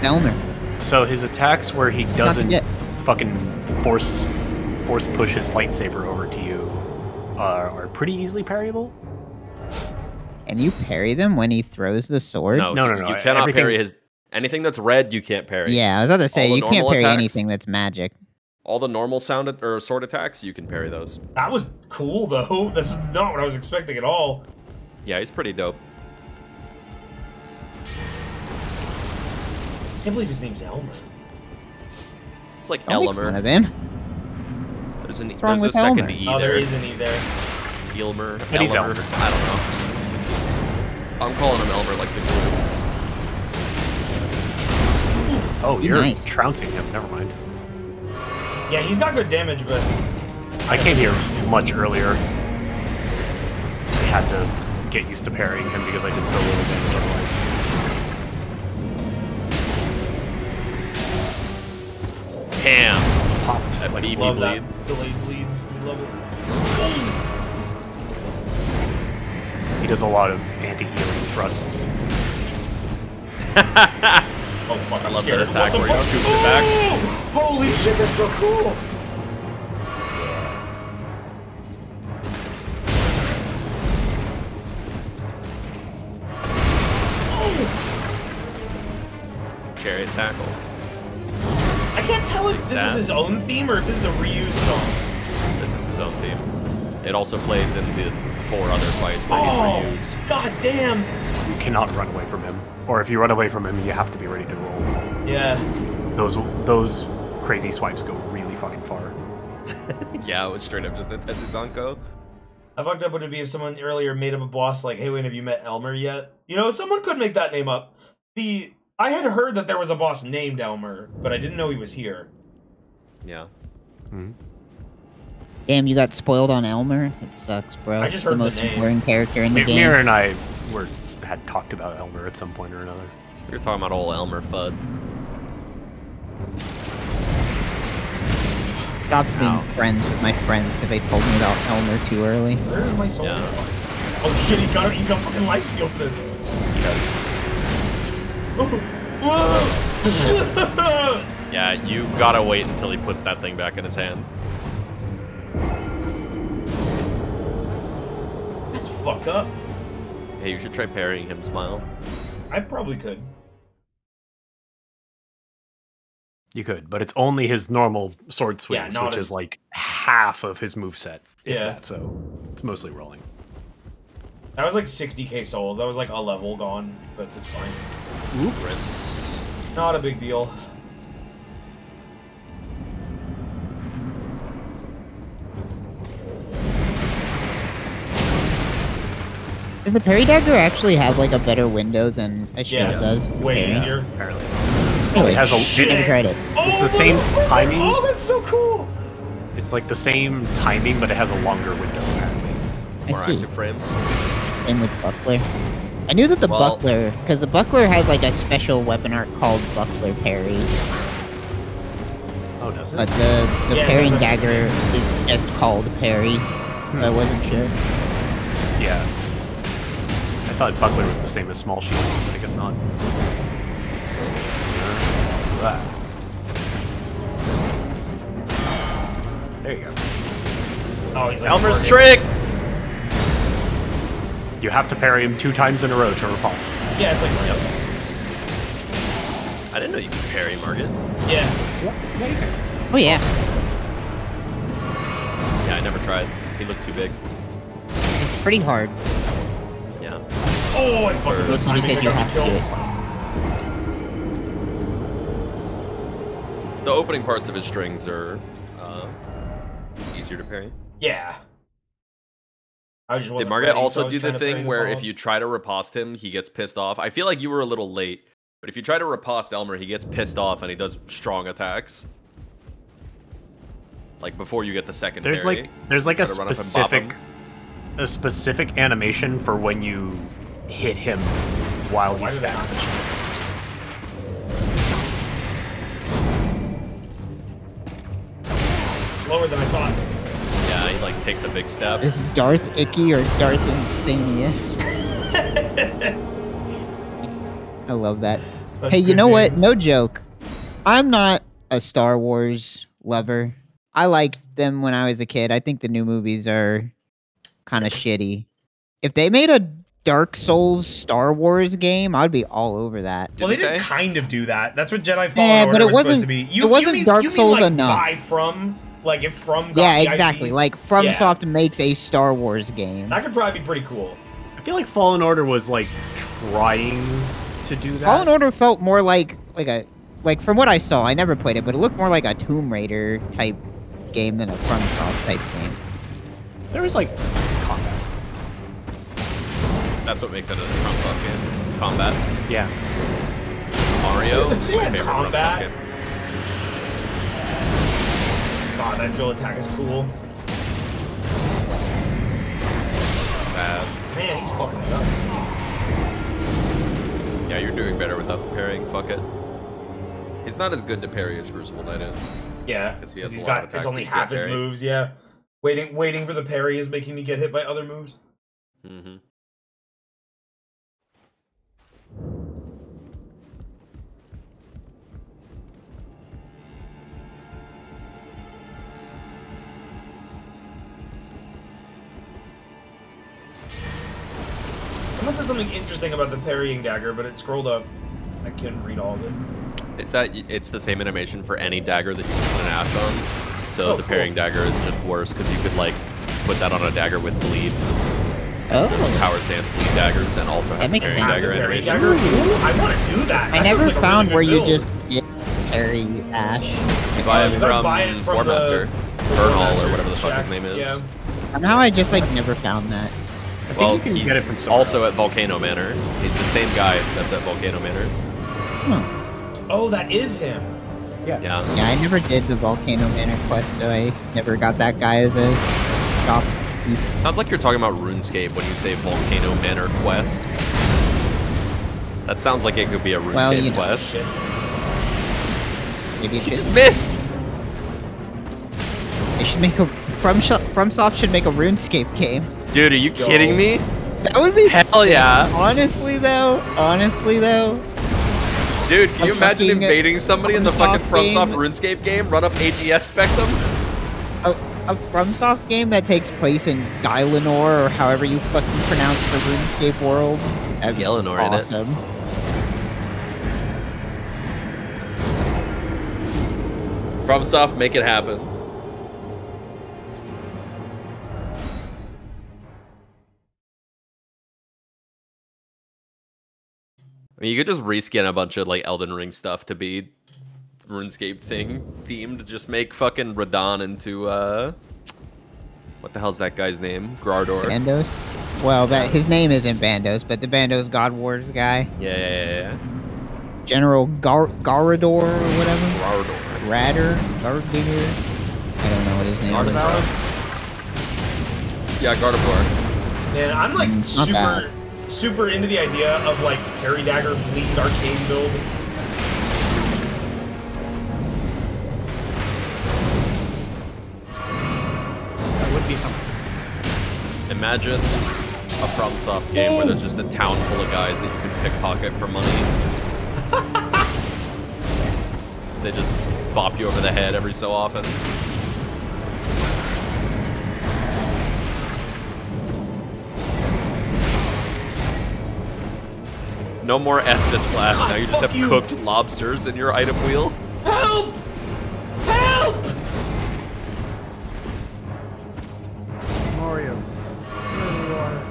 Elmer. So his attacks where he doesn't get- fucking force force push his lightsaber over to you are, are pretty easily parryable. And you parry them when he throws the sword? No, No, no, no, You cannot everything- parry his. Anything that's red, you can't parry. Yeah, I was about to say you can't parry attacks? anything that's magic. All the normal sound or sword attacks, you can parry those. That was cool though. That's not what I was expecting at all. Yeah, he's pretty dope. Can't believe his name's Elmer. It's like Don't make fun Elmer. of him. There's an What's wrong there's a with second Elmer? E oh, there there. is an E there. Elmer. But he's Elmer. Elmer. I don't know. I'm calling him Elmer like the glue. Oh, you're nice. trouncing him. Never mind. Yeah, he's got good damage, but I came here much earlier. I had to get used to parrying him because I did so little damage otherwise. Damn. Popped. That Like, love bleed. that delayed bleed. We love it. he does a lot of anti-healing thrusts. Oh fuck! I I'm love scared. that attack where he scoops it back. Oh, holy shit! That's so cool. Chariot tackle. I can't tell if this that? is his own theme or if this is a reused song. This is his own theme. It also plays in the four other fights where Oh, he's reused. god damn! You cannot run away from him, or if you run away from him, you have to be ready to roll. Yeah. Those those crazy swipes go really fucking far. Yeah, it was straight up just a Tetsuzanko. How fucked up would it be if someone earlier made up a boss like, "Hey, Wayne, have you met Elmer yet?" You know, someone could make that name up. The I had heard that there was a boss named Elmer, but I didn't know he was here. Yeah. Hmm. Damn, you got spoiled on Elmer. It sucks, bro. I just It's heard the the most name. boring character in the Mi- game. Mira and I were had talked about Elmer at some point or another. We were talking about old Elmer Fudd. Stopped being Ow. friends with my friends because they told me about Elmer too early. Where is my soul? Yeah. Oh shit! He's got he's got fucking life steal for this. He does. Whoa! Yeah, you gotta wait until he puts that thing back in his hand. That's fucked up. Hey, you should try parrying him, Smile. I probably could. You could, but it's only his normal sword swings, not which his- is like half of his moveset. If Yeah. that, so it's mostly rolling. That was like 60k souls. That was like a level gone, but it's fine. Oops. Not a big deal. Does the parry dagger actually have like a better window than a shield Yeah, does? way Okay. easier. Apparently. Really? It has a- Shit. Never tried it. Oh, the same motherfucker! timing. Oh, that's so cool. It's like the same timing, but it has a longer window. Apparently. I see. active frames. Same with buckler. I knew that the Well- buckler, because the buckler has like a special weapon art called buckler parry, Oh, does it? but the the Yeah, parrying the- dagger is just called parry. I wasn't sure. yeah. I thought buckler was the same as small shield, but I guess not. Ah. There you go. Oh, he's like Elmer's trick! You have to parry him two times in a row to riposte. Yeah, it's like yep. I didn't know you could parry Margit. Yeah. Oh yeah, Yeah, I never tried. He looked too big. it's pretty hard. Yeah. Oh, I fucking Looks I like think you have to do it. The opening parts of his strings are uh, easier to parry. Yeah. I just Did Margaret ready, so also was do the thing where follow-up. if you try to riposte him, he gets pissed off? I feel like you were a little late, but if you try to riposte Elmer, he gets pissed off and he does strong attacks. Like before you get the second There's parry. like there's like a gotta run up and bop him. specific a specific animation for when you hit him while Why he's did stabbed. slower than I thought. Yeah, he like takes a big step. Is Darth Icky or Darth Insanius? I love that. Such hey, you good know what? No joke. I'm not a Star Wars lover. I liked them when I was a kid. I think the new movies are kind of shitty. If they made a Dark Souls Star Wars game, I'd be all over that. Well, they Didn't did kind of do that. That's what Jedi Fallen Yeah, Order but it was supposed wasn't- to be. it wasn't mean, Dark you mean, Souls like, enough. Buy from, like if from. Yeah, the IP, exactly. Like FromSoft makes a Star Wars game. that could probably be pretty cool. I feel like Fallen Order was like trying to do that. Fallen Order felt more like like a like from what I saw. I never played it, but it looked more like a Tomb Raider type game than a FromSoft type game. There was like combat. That's what makes it a FromSoft game. Combat. Yeah. Mario. my Yeah, favorite combat. That drill attack is cool. Sad. Man, he's fucking up. Yeah, you're doing better without the parrying. Fuck it. He's not as good to parry as Crucible Knight is. Yeah, 'Cause he has he's got. It's only that you can't half his parry. moves. Yeah, waiting, waiting for the parry is making me get hit by other moves. Mm-hmm. Someone said something interesting about the parrying dagger, but it scrolled up. I couldn't read all of it. It's that it's the same animation for any dagger that you can put an ash on. So Oh, the cool. parrying dagger is just worse because you could like put that on a dagger with bleed, Oh, power stance bleed daggers, and also have That makes parrying sense. dagger The parrying animation. dagger? Ooh, I want to do that. I That never like found really where good you just get parry Ash. You buy Oh, it from buy it from Formaster, the- Bernahl, or whatever the fuck his name is. Yeah. Somehow I just like never found that. Well, you can he's get it from also else. at Volcano Manor. He's the same guy that's at Volcano Manor. Huh. Oh, that is him. Yeah. Yeah, I never did the Volcano Manor quest, so I never got that guy as a shop. Sounds like you're talking about RuneScape when you say Volcano Manor quest. That sounds like it could be a RuneScape Well, you know. quest. Maybe it He should, just missed. they should make a from FromSoft should make a RuneScape game. Dude, are you kidding me? That would be Hell sick. yeah. Honestly though, honestly though, Dude, can you imagine invading somebody in the fucking FromSoft FromSoft game. RuneScape game? Run up AGS Spectrum? a, a FromSoft game that takes place in Dylanor or however you fucking pronounce the RuneScape world. That'd be Yellenor in it. awesome. FromSoft, make it happen. I mean, you could just reskin a bunch of like Elden Ring stuff to be RuneScape thing themed. Just make fucking Radahn into uh, what the hell's that guy's name? Graardor. Bandos. Well, that his name isn't Bandos, but the Bandos God Wars guy, Yeah, yeah, yeah, yeah. General Gar Garador or whatever. Graardor. Radder, Gardinger. I don't know what his name is. Yeah, Gardevoir. Man, I'm like Mm, not super, bad. Super into the idea of like Parry Dagger Bleed Arcane build. That would be something. Imagine a FromSoft game where there's just a town full of guys that you can pickpocket for money. they just bop you over the head every so often. No more Estus Flask, God, ah, now you just have you. cooked lobsters in your item wheel. Help! Help! Mario. There you are.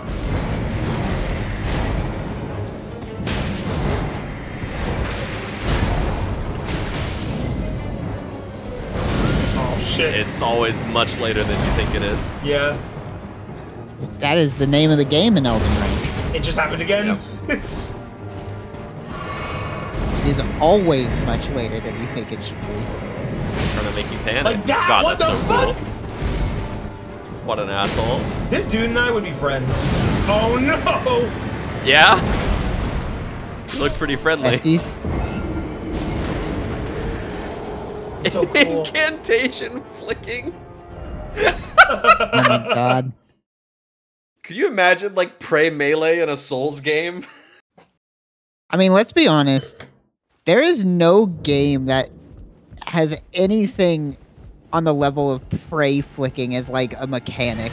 Oh shit. It's always much later than you think it is. yeah. That is the name of the game in Elden Ring. It just happened again. Yep. It's It is always much later than you think it should be. Trying to make you panic. Like that? God, What that's the so fuck? cool. What an asshole. this dude and I would be friends. Oh no! Yeah? You look pretty friendly. Besties. So cool. Incantation flicking. Oh my god. Could you imagine like Pray Melee in a Souls game? I mean, let's be honest. There is no game that has anything on the level of pray flicking as like a mechanic.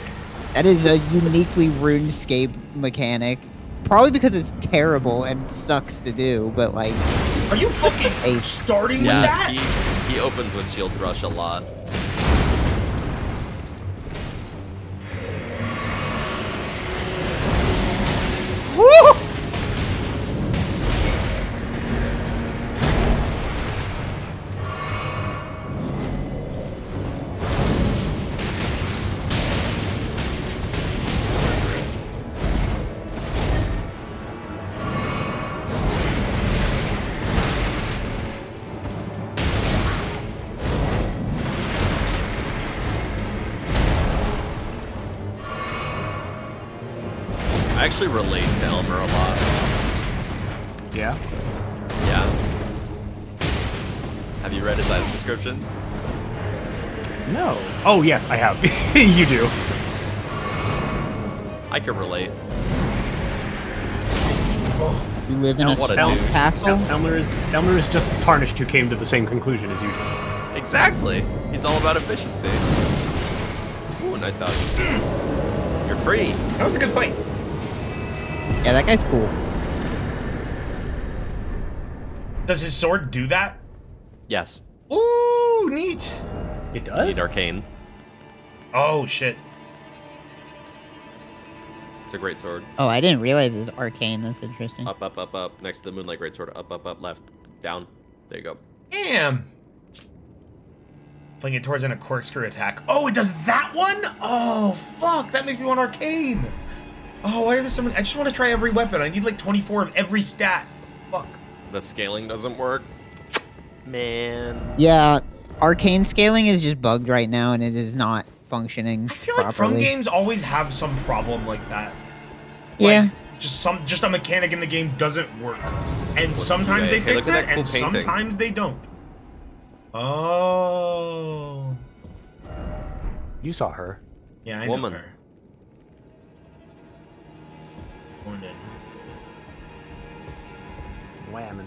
That is a uniquely RuneScape mechanic. Probably because it's terrible and sucks to do, but like, Are you fucking Hey. starting with yeah, that? he, he opens with Shield Rush a lot. I Oh yes, I have. you do. I can relate. you live in a what a swamp castle. El- Elmer is Elmer is just tarnished who came to the same conclusion as you. Exactly. He's all about efficiency. Ooh, nice dog. You're free. That was a good fight. Yeah, that guy's cool. Does his sword do that? Yes. Ooh, neat. It You does. need arcane. Oh shit. It's a great sword. Oh, I didn't realize it was arcane. That's interesting. Up, up, up, up. Next to the Moonlight Greatsword. Up, up, up, left. Down. There you go. Damn. Fling it towards in a corkscrew attack. Oh, it does that one? Oh, fuck. That makes me want arcane. Oh, why are there so many? I just want to try every weapon. I need like 24 of every stat. Fuck. The scaling doesn't work. Man. Yeah, arcane scaling is just bugged right now, and it is not functioning I feel like properly. from games always have some problem like that. Yeah. Like, just some, just a mechanic in the game doesn't work, and sometimes they Hey, fix it, that and painting. sometimes they don't. Oh. You saw her. Yeah, I Woman. know her. Woman. Whammon.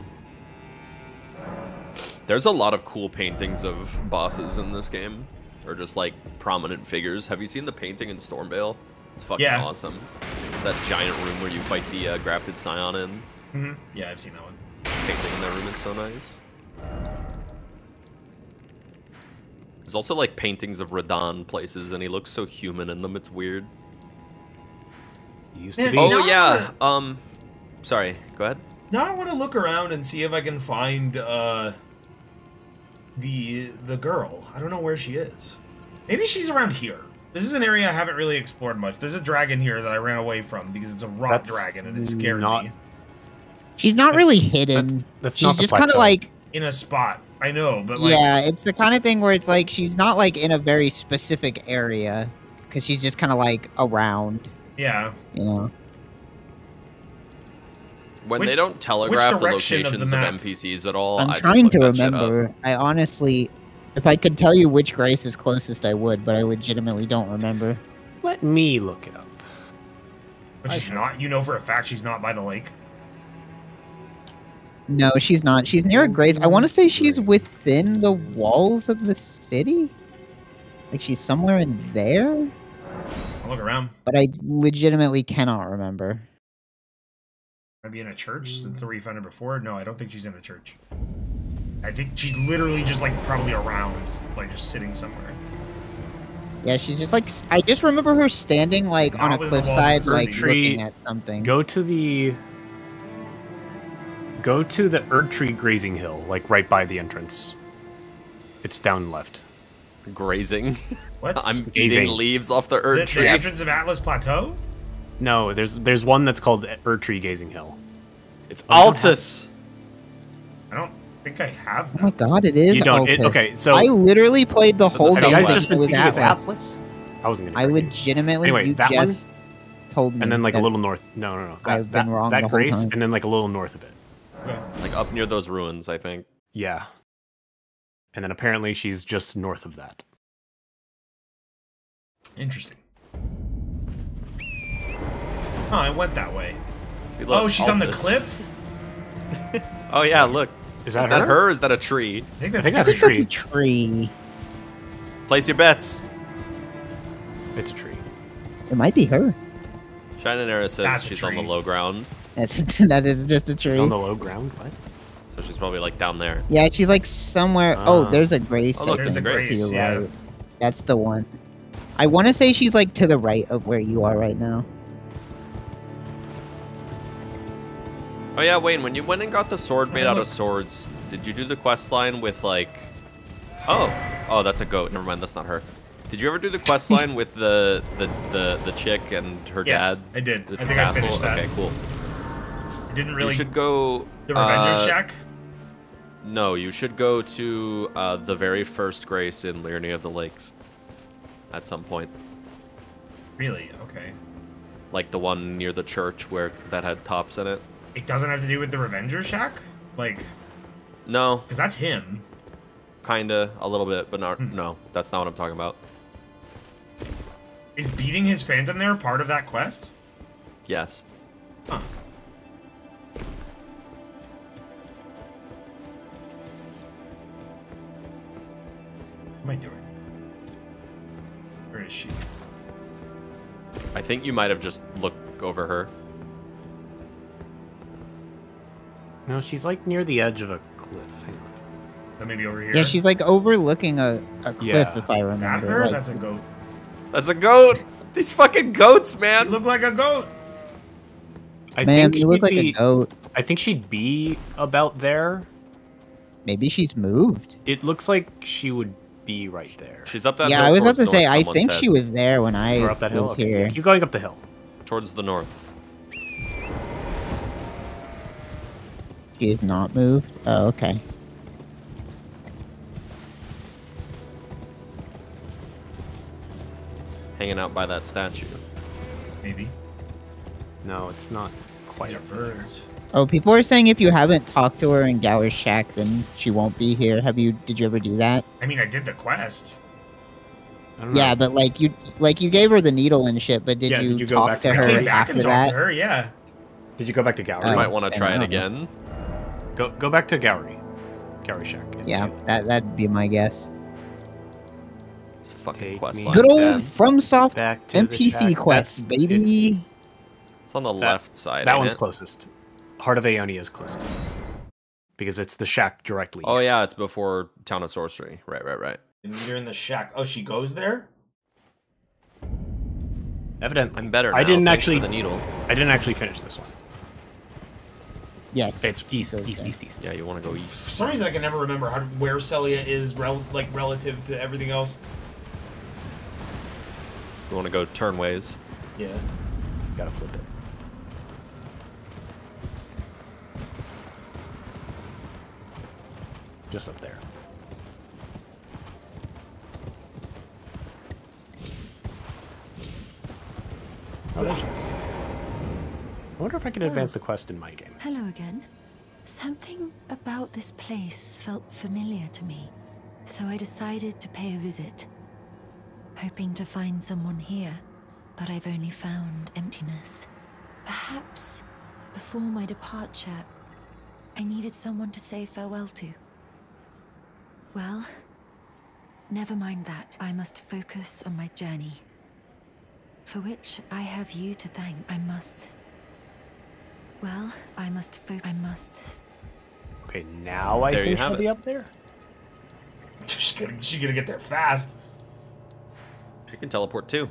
There's a lot of cool paintings of bosses in this game. Or just like prominent figures. Have you seen the painting in Stormveil? It's fucking Yeah. awesome. It's that giant room where you fight the uh, grafted scion in. hmm Yeah, I've seen that one. Painting in that room is so nice. There's also like paintings of Radahn places, and he looks so human in them. It's weird. He used Man, to be. Oh know- yeah. Um, sorry. Go ahead. Now I want to look around and see if I can find uh the the girl. I don't know where she is. Maybe she's around here. This is an area I haven't really explored much. There's a dragon here that I ran away from because it's a rock That's dragon and it scared not- me. She's not really hidden. That's, that's she's not just kind of like In a spot. I know, but like yeah, it's the kind of thing where it's like she's not like in a very specific area because she's just kind of like around, yeah. you know. When Which- they don't telegraph the direction of the locations of, map? NPCs at all, I'm I trying look to that remember. I honestly, if I could tell you which Grace is closest, I would, but I legitimately don't remember. Let me look it up. But she's not you know for a fact she's not by the lake. No, she's not. She's near Grace. I want to say she's within the walls of the city. Like she's somewhere in there, I'll look around. but I legitimately cannot remember. Maybe in a church since the mm. where you found her before? No, I don't think she's in a church. I think she's literally just like probably around, like just sitting somewhere. Yeah, she's just like I just remember her standing like on a Not within the walls of cliffside, like city. looking at something. Go to the. Go to the Erd Tree Grazing Hill, like right by the entrance. It's down left. Grazing. What? I'm Gazing. eating leaves off the the, Erd the tree. entrance of Atlas Plateau? No, there's there's one that's called Erd Tree Gazing Hill. It's Oh, you don't have- Altus. I don't think I have Oh my god, it is You don't- it- okay, so- I literally played the whole Have Have game you guys like just it was it's Atlas. Atlas? I wasn't gonna. I legitimately Anyway, you that one- just told me. And then like a little north. No, no, no. That, I've been that, wrong That the whole Grace, time. and then like a little north of it. Like up near those ruins, I think. Yeah. And then apparently she's just north of that. Interesting. Oh, I went that way. See, look, oh, she's on the cliff? Oh yeah, look. Is that Is that her? her or is that a tree? I think I that's, think I that's a think that's tree. a tree. Place your bets. It's a tree. It might be her. Shinanera says That's she's on the low ground, That's that is just a It's tree. on the low ground. What? so she's probably like down there. Yeah, she's like somewhere. oh, Ah. there's a Grace. Oh, look, there's a think, Grace, to your yeah. right. That's the one. I want to say she's like to the right of where you are right now. Oh yeah, Wayne, when you went and got the sword made out of swords, did you do the quest line with like Oh. Oh, that's a goat. Never mind, that's not her. Did you ever do the quest line with the the the, the chick and her Yes, dad? I did. I think I finished that. Okay, cool. I didn't really. You should go the Revenger's uh, Shack? No, you should go to uh, the very first Grace in Liurnia of the Lakes. At some point, Really? Okay. like the one near the church where that had tops in it. It doesn't have to do with the Revenger Shack? Like, No, because that's him. kinda, a little bit, but not. Hmm. No, that's not what I'm talking about. Is beating his phantom there part of that quest? Yes. Huh. What am I doing? Where is she? I think you might have just looked over her. No, she's like near the edge of a cliff. Hang on. That maybe over here. Yeah, she's like overlooking a, a cliff, Yeah. if I Is that remember. her? like- That's a goat. That's a goat. These fucking goats, You man. look like a goat. I Man, think you look she'd like be, a goat. I think she'd be about there. Maybe she's moved. It looks like she would be right there. She's up that yeah, hill I was about towards to say, I think said. she was there when I or up that hill. was Okay, here. yeah, keep going up the hill. towards the north. She is not moved. Oh, okay. Hanging out by that statue. Maybe. No, it's not quite These are up Oh, people are saying if you haven't talked to her in Gowry's Shack, then she won't be here. Have you? Did you ever do that? I mean, I did the quest. I don't know. Yeah, but like you, like you gave her the needle and shit. But did Yeah, you, did you go talk back to to I her came her back after and talked that? to her. Yeah. Did you go back to Gowry? Oh. You might want to try it don't know. Um, again. Go go back to Gowry. Gowry Shack. Yeah, that that'd be my guess. It's fucking Take quest me line. Good old Chad. FromSoft Back to NPC quest, quests, That's- it's- baby. It's on the That- left side. That one's it? closest. Heart of Aeonia is closest. Because it's the shack directly Oh east. yeah, it's before Town of Sorcery. Right, right, right. I meet her in the shack. Oh, she goes there? Evidently. I'm better I didn't thanks actually. the needle. I didn't actually finish this one. Yes. It's east, Goes east, east, east. Yeah, you want to go east. For some reason, I can never remember how where Sellia is rel- like relative to everything else. You want to go turn ways. Yeah. Gotta flip it. Just up there. Oh, there she is. I wonder if I can oh. advance the quest in my game. Hello again. Something about this place felt familiar to me, so I decided to pay a visit. Hoping to find someone here, but I've only found emptiness. Perhaps before my departure, I needed someone to say farewell to. Well, never mind that. I must focus on my journey. For which I have you to thank. I must. Well, I must focus. I must. Okay, now I There think have she'll it. be up there. She's gonna, she's gonna get there fast. She can teleport too.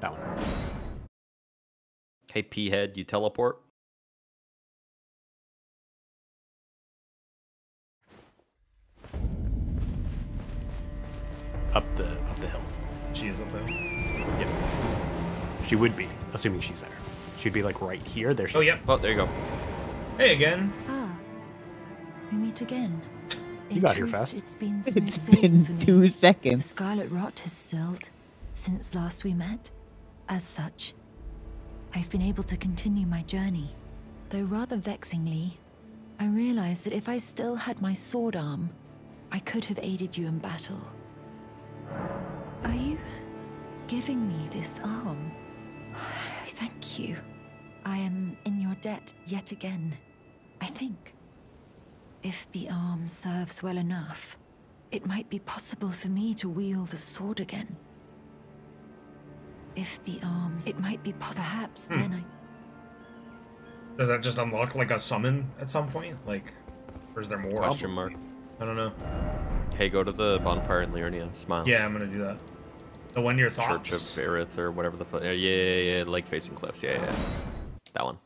That one. Hey, P head, you teleport. Up the up the hill. She is up there. Yes. She would be, assuming she's there. She'd be like right here. There she Oh, is. yep. Oh, there you go. Hey again. Ah, we meet again. You In got here fast. It's been smooth It's sailing been for me. two The seconds. scarlet rot has stilled since last we met. As such, I've been able to continue my journey. Though rather vexingly, I realized that if I still had my sword arm, I could have aided you in battle. Are you giving me this arm? Thank you. I am in your debt yet again. I think. If the arm serves well enough, it might be possible for me to wield a sword again. If the arms. It might be possible. Perhaps hmm. then I. Does that just unlock like a summon at some point? Like, or is there more? Question mark. I don't know. Hey, go to the bonfire in Liurnia. Smile. Yeah, I'm gonna do that. The one your thoughts. Church of Varith or whatever the fuck. Yeah, yeah, yeah, yeah. Lake facing cliffs. Yeah, yeah, yeah. That one.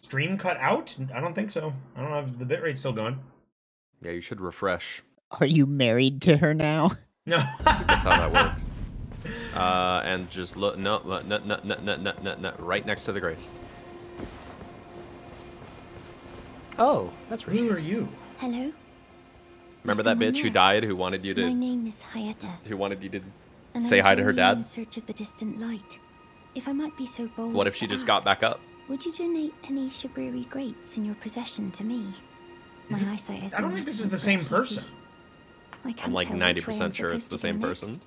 Stream cut out? I don't think so. I don't know if the bitrate's still going. Yeah, you should refresh. Are you married to her now? No. That's how that works. Uh, and just look. No, no, no, no, no, no, no, no, no, right next to the grace. Oh, that's where Who are you? Hello? Remember that someone bitch who died who wanted you to. My name is Hyetta. who wanted you to and say I'm hi to her dad? In search of the distant light. If I might be so bold. What if she to just got back up? Would you donate any Shabriri grapes in your possession to me? My Is it- eyesight has I don't been think this is the same breath, you see. person. I can't I'm like tell which way 90% sure it's the same person. next.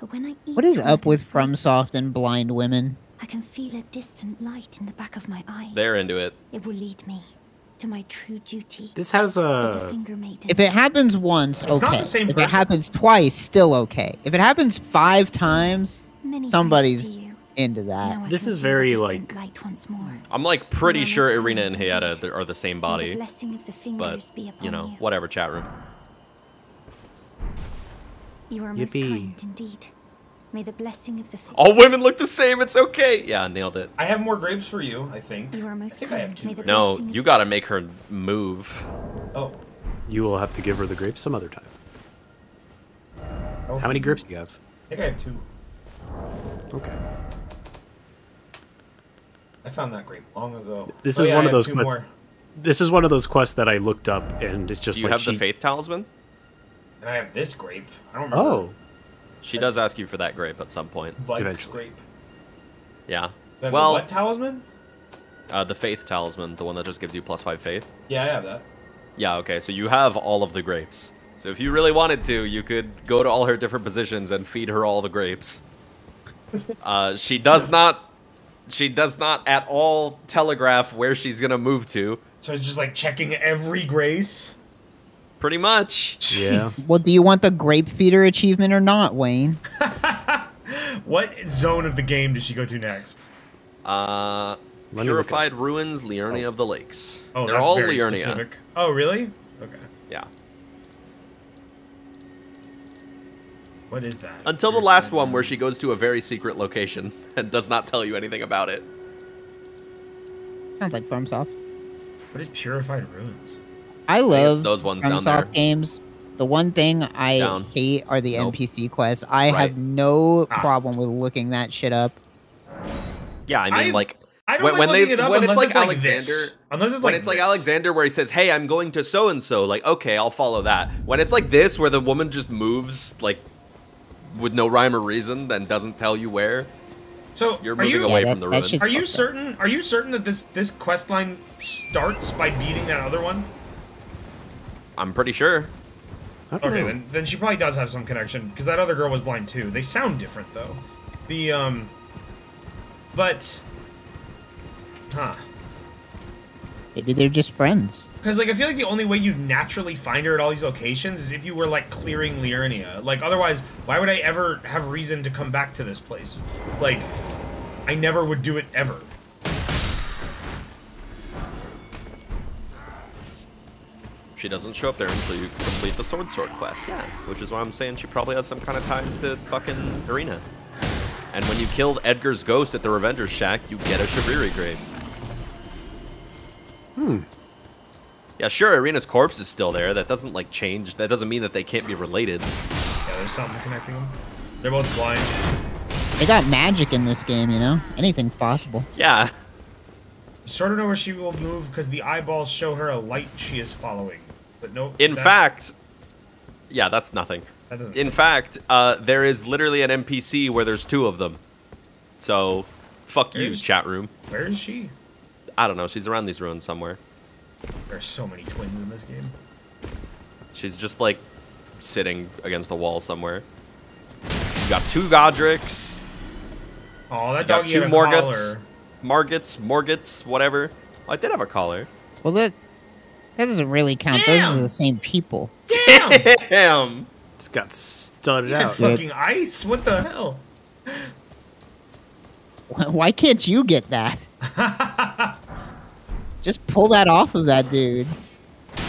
But when I eat What is up with those grapes, FromSoft and blind women? I can feel a distant light in the back of my eyes. They're into it. It will lead me to my true duty. This has a a. finger maiden. If it happens once, It's not okay. the same if person. it happens twice, still okay. If it happens five times, Many somebody's into that. Now This is very, like- light once more. I'm like pretty Well, sure Irina and Hyetta are the same May the body, blessing of the but be upon you know, you. whatever. Chat room. You are most Yippee. kind indeed. May the blessing of the All women look the same. It's okay. Yeah, nailed it. I have more grapes for you, I think. You are I most think I have kind. two. May the No, you gotta make her move. Oh. You will have to give her the grapes some other time. oh. How many grapes do you have? I think I have two. Okay. I found that grape long ago. This Oh, is yeah, one I of those quests. more. This is one of those quests that I looked up and it's just Do you like have she... the faith talisman? And I have this grape. I don't remember. Oh, She does ask you for that grape at some point. Vikes eventually. grape. Yeah. Do have Well, the what talisman? uh, the faith talisman, the one that just gives you plus five faith. Yeah, I have that. Yeah, okay, so you have all of the grapes. So if you really wanted to, you could go to all her different positions and feed her all the grapes. Uh, she does not. She does not at all telegraph where she's gonna move to. So it's just like checking every grace. Pretty much. yeah. Well, do you want the grape feeder achievement or not, Wayne? What zone of the game does she go to next? Uh, Let Purified Ruins, Liurnia of the Lakes. Oh, They're that's all very Liurnia. specific. Oh, really? Okay. Yeah. What is that? Until the last one where she goes to a very secret location and does not tell you anything about it. Sounds like FromSoft. What is Purified Ruins? I it's love those ones down FromSoft there. games. The one thing I Down. hate are the Nope. NPC quests. I Right. have no Ah. problem with looking that shit up. Yeah, I mean, I- like I don't when, like when they it up when it's like it's like Alexander, this. Unless it's when like it's like. Alexander where he says, "Hey, I'm going to so and so," like, okay, I'll follow that. When it's like this, where the woman just moves like with no rhyme or reason, then doesn't tell you where, So you're are moving you away Yeah, from the that- that ruins. are you fucked up. certain? Are you certain that this this quest line starts by beating that other one? I'm pretty sure. Okay, know. then then she probably does have some connection because that other girl was blind too. They sound different though. The um, but, huh? Maybe they're just friends. Because like I feel like the only way you naturally find her at all these locations is if you were like clearing Liurnia. Like otherwise, why would I ever have reason to come back to this place? Like, I never would do it ever. She doesn't show up there until you complete the Sword Sword quest. Yeah, which is why I'm saying she probably has some kind of ties to fucking Irina. And when you killed Edgar's ghost at the Revenger's Shack, you get a Shabriri grave. Hmm. Yeah, sure, Irina's corpse is still there. That doesn't like change. That doesn't mean that they can't be related. Yeah, there's something connecting them. They're both blind. They got magic in this game, you know? Anything's possible. Yeah. You sort of know where she will move because the eyeballs show her a light she is following. But no. In that- fact, yeah, that's nothing. that. In fact, uh, there is literally an NPC where there's two of them. So, fuck you, chat room. where is she? I don't know. She's around these ruins somewhere. There's so many twins in this game. She's just like sitting against a wall somewhere. You got two Godrick's, Oh, that you got doggy two had a Morgotts, collar. Margits, Morgotts, whatever. I did have a collar. Well, that that doesn't really count. Damn! Those are the same people. Damn! Damn. Just got studded You had out. fucking ice? What the hell? Why can't you get that? Just pull that off of that dude.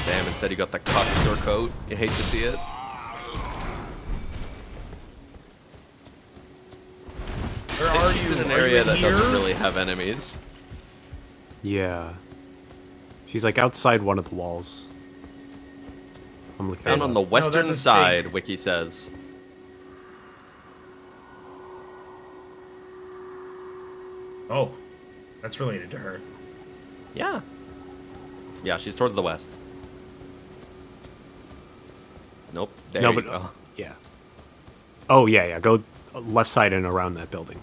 Damn. Instead, you got the cocksur coat. You hate to see it. Where are She's you? in an Are area that here? doesn't really have enemies. Yeah. She's like outside one of the walls. I'm looking Down on the western a side, stake. Wiki says. Oh, that's related to her. Yeah. Yeah, she's towards the west. Nope. There no, you but go. yeah. Oh yeah, yeah. Go left side and around that building.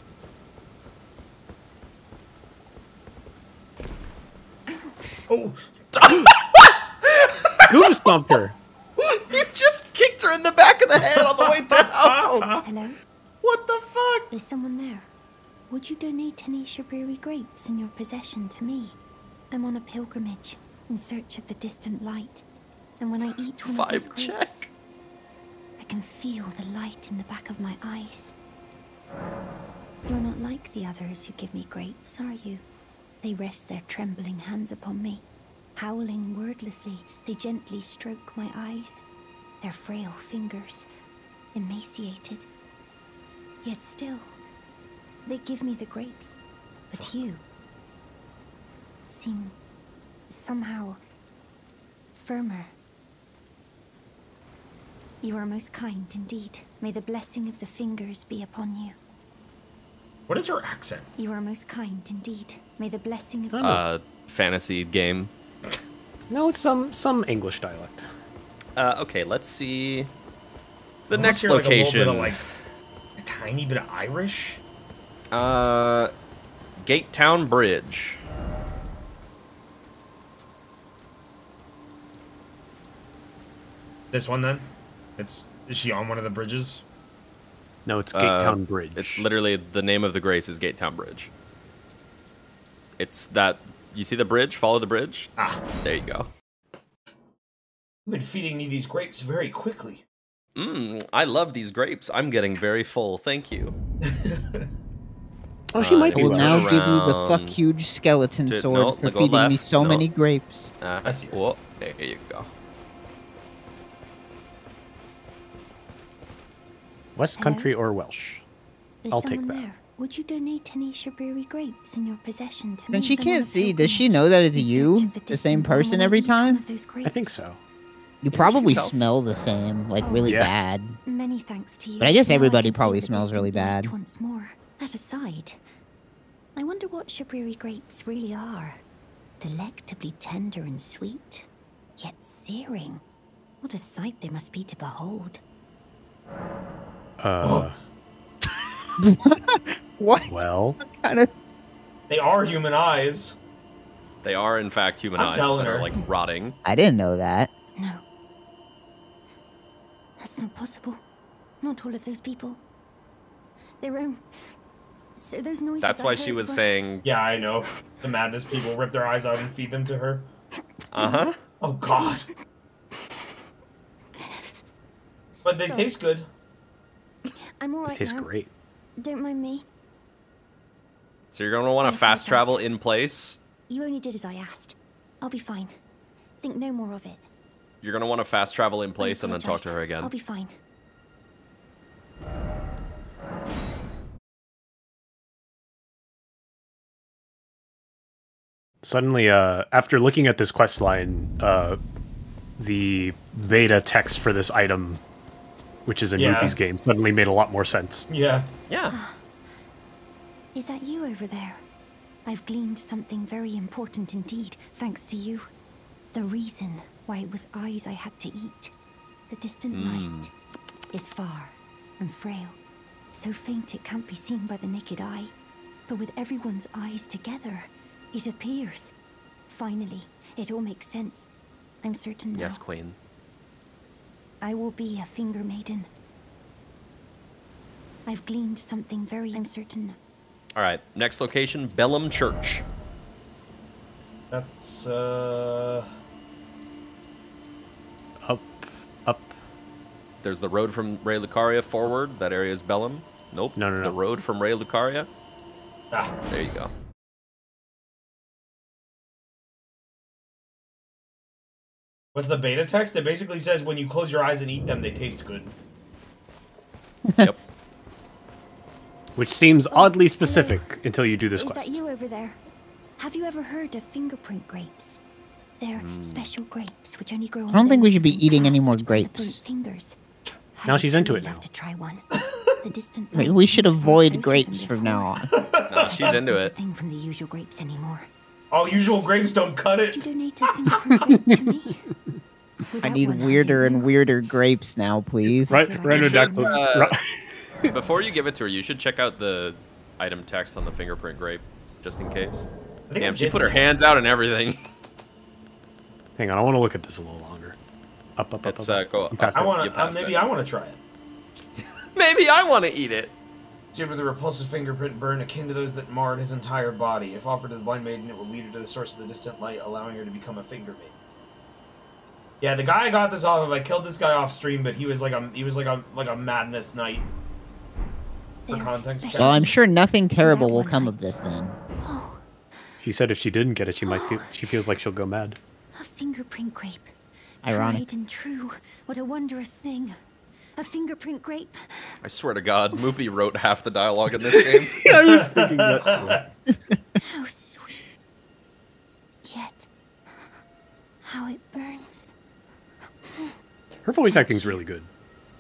Oh, Goose Thumper. you just kicked her in the back of the head on the way down. Hello? what the fuck? Is someone there? Would you donate any Shabriri grapes in your possession to me? I'm on a pilgrimage in search of the distant light. And when I eat one of those Vibe grapes, check. I can feel the light in the back of my eyes. You're not like the others who give me grapes, are you? They rest their trembling hands upon me. Howling wordlessly, they gently stroke my eyes. Their frail fingers, emaciated. Yet still, they give me the grapes. But you seem somehow firmer. You are most kind indeed. May the blessing of the fingers be upon you. what is her accent? You are most kind indeed. May the blessing of Uh, fantasy game. No, it's some some English dialect. Uh, okay, let's see. The I almost next hear, like, a location. bit of, like a tiny bit of Irish. Uh, Gate Town Bridge. This one then? It's is she on one of the bridges? No, it's Uh, Gate Town Bridge. It's literally the name of the grace is Gate Town Bridge. It's that you see the bridge. Follow the bridge. Ah, There you go. you've been feeding me these grapes very quickly. Mmm, I love these grapes. I'm getting very full. Thank you. Oh, she Uh, might I be will Turn now well. give you the fuck huge skeleton to- sword no, for go feeding me so no. many grapes. Ah, I see. Whoa, there you go. West Country or Welsh? Is I'll take that. there? Would you donate any Shabriri grapes in your possession to me? Then she when I'm on can't see. Does she know that it's you, of the same person every time? I think so. You probably can smell the same, like Oh. really Yeah. bad. Many thanks to you. But I guess everybody can feel probably smells really bad. Once more. That aside, I wonder what Shabriri grapes really are. Delectably tender and sweet, yet searing. What a sight they must be to behold. Uh, What well, kind of? They are human eyes. They are in fact human I'm eyes telling that are like rotting. I didn't know that. No. That's not possible. Not all of those people. Their own. So those noises. That's I why she was were- saying, Yeah, I know. The madness people rip their eyes out and feed them to her. uh huh. Oh God. But they Sorry. taste good. I'm it alright tastes now. great. Don't mind me. So you're gonna want I to fast travel in place. You only did as I asked. I'll be fine. Think no more of it. You're gonna want to fast travel in place and then talk to her again. I'll be fine. Suddenly, uh, after looking at this quest line, uh, the beta text for this item, which is in Yeah. Ruby's game, suddenly made a lot more sense. Yeah. Yeah. Is that you over there? I've gleaned something very important indeed, thanks to you. The reason why it was eyes I had to eat. The distant hmm. light is far and frail, so faint it can't be seen by the naked eye. But with everyone's eyes together, it appears. Finally, it all makes sense. I'm certain now. Yes, Queen. I will be a finger maiden. I've gleaned something very. I'm certain. All right. Next location, Bellum Church. That's uh. Up, up. There's the road from Raya Lucaria forward. That area is Bellum. Nope. No, no, no. The road from Raya Lucaria. Ah, There you go. What's the beta text? It basically says when you close your eyes and eat them, they taste good. yep. Which seems oddly specific until you do this Is quest. that you over there? Have you ever heard of fingerprint grapes? They're hmm. special grapes which only grow on I don't think we should be eating any more clasped by the grapes. Fingers. Now she's into it love now. to try one. The distant Wait, we should avoid grapes from now on. No, she's into Absence a it. thing from the usual grapes anymore. Oh, usual grapes don't cut Would you it. donate a fingerprint grape to me? I need weirder and weirder grapes now, please. Right, You Rhinodactyl. should, uh, Before you give it to her, you should check out the item text on the fingerprint grape, just in case. I think I Damn, she put her hands out and everything. Hang on, I want to look at this a little longer. Up, up, up, It's up. uh, go. You passed I want to. Uh, maybe it. I want to try it. Maybe I want to eat it. See with the repulsive fingerprint burn akin to those that marred his entire body. If offered to the blind maiden, it will lead her to the source of the distant light, allowing her to become a finger maiden. Yeah, the guy I got this off of, I killed this guy off stream, but he was like a he was like a like a madness knight. For context, Well, I'm sure nothing terrible will come of this then. Oh, She said if she didn't get it, she might feel. Oh. She feels like she'll go mad. a fingerprint grape. Ironic. Tried and true. What a wondrous thing. A fingerprint grape. I swear to God, Moopy wrote half the dialogue in this game. I was thinking that. How sweet. Yet, how it burns. Her voice acting's really good.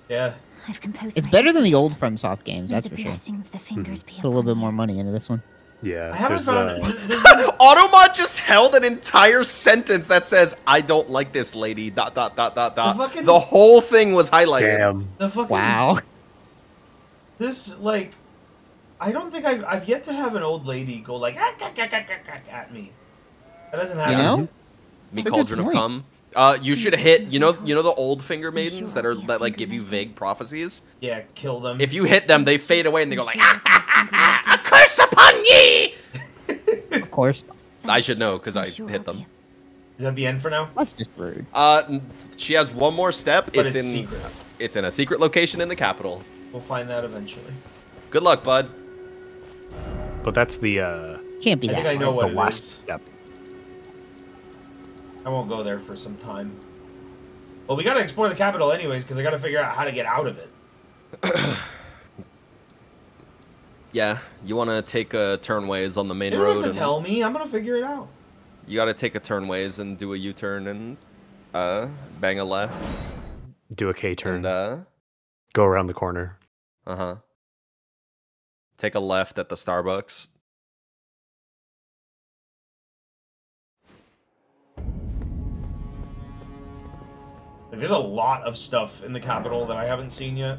Yeah. I've composed It's better than the a old FromSoft games, that's the for sure. of the fingers mm-hmm. be Put a little bit more money into this one. Yeah. I haven't found. uh, there's- there's been- Automod just held an entire sentence that says, "I don't like this lady." Dot dot dot dot dot. The fucking- The whole thing was highlighted. Damn. the fucking Wow. this like I don't think I've I've yet to have an old lady go like "Ah, ah, ah, ah, ah, ah," at me. That doesn't happen. You know? Me That's a good cauldron of cum. Uh, you should hit. You know, you know the old finger maidens that are I'll be a that like give you vague prophecies. Yeah, kill them. If you hit them, they fade away and they go like, sure "Ah, I'll be a curse upon ye!" Of course. I should know because I'm sure hit them. be Is that the end for now? That's just rude. Uh, she has one more step. But it's, it's in secret. it's in a secret location in the capital. We'll find that eventually. Good luck, bud. but that's the uh, Can't be I that. think I know what the last is. step. I won't go there for some time. Well, we gotta explore the capital anyways, because I gotta figure out how to get out of it. Yeah, you want to take a turnways on the main You don't have road. to tell me. I'm gonna figure it out. You got to take a turnways and do a U-turn and uh, bang a left. Do a K turn. And uh, go around the corner. uh huh. Take a left at the Starbucks. Like, there's a lot of stuff in the capital that I haven't seen yet.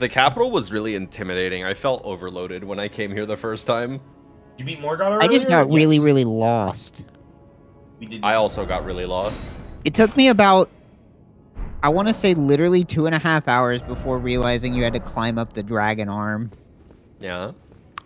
The capital was really intimidating. I felt overloaded when I came here the first time. You beat Morgott I just earlier? got really, Yes. really lost. We did. I also got really lost. It took me about, I want to say, literally two and a half hours before realizing you had to climb up the dragon arm. Yeah.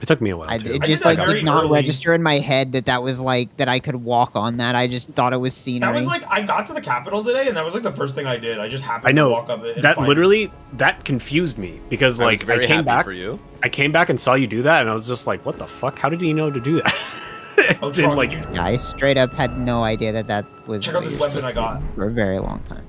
It took me a while I, too. it just like did not early. register in my head that that was like that I could walk on that. I just thought it was scenery. That was like I got to the capital today, and that was like the first thing I did. I just happened I know to walk up it. and that find- literally that confused me because I was like I, came happy back, for you. I came back and saw you do that, and I was just like, "What the fuck? How did he know to do that?" Oh, Then, like, yeah, I straight up had no idea that that was Check out what this weapon I got. for a very long time.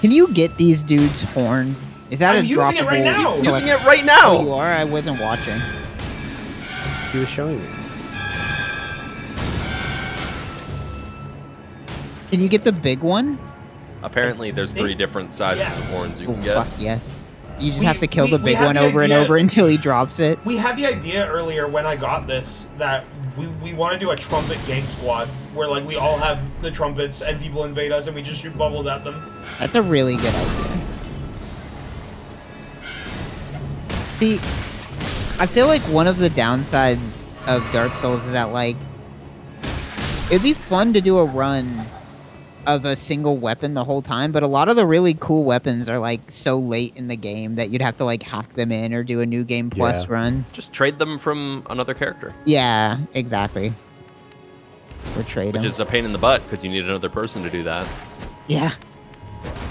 Can you get these dudes horn? Is that I'm a using it right droppable now. collect- Using it right now. Oh, you are. I wasn't watching. he was showing me. Can you get the big one? Apparently, there's three different sizes Yes. of horns you Oh can get. fuck yes. You just We- have to kill we- the big one the over and over until he drops it. We had the idea earlier when I got this that we, we want to do a trumpet gang squad where like we all have the trumpets and people invade us and we just shoot bubbles at them. That's a really good idea. See, I feel like one of the downsides of Dark Souls is that like it'd be fun to do a run of a single weapon the whole time, but a lot of the really cool weapons are like so late in the game that you'd have to like hack them in or do a new game plus Yeah. run. Just trade them from another character, Yeah, exactly. Or trade which 'em. is a pain in the butt because you need another person to do that. Yeah.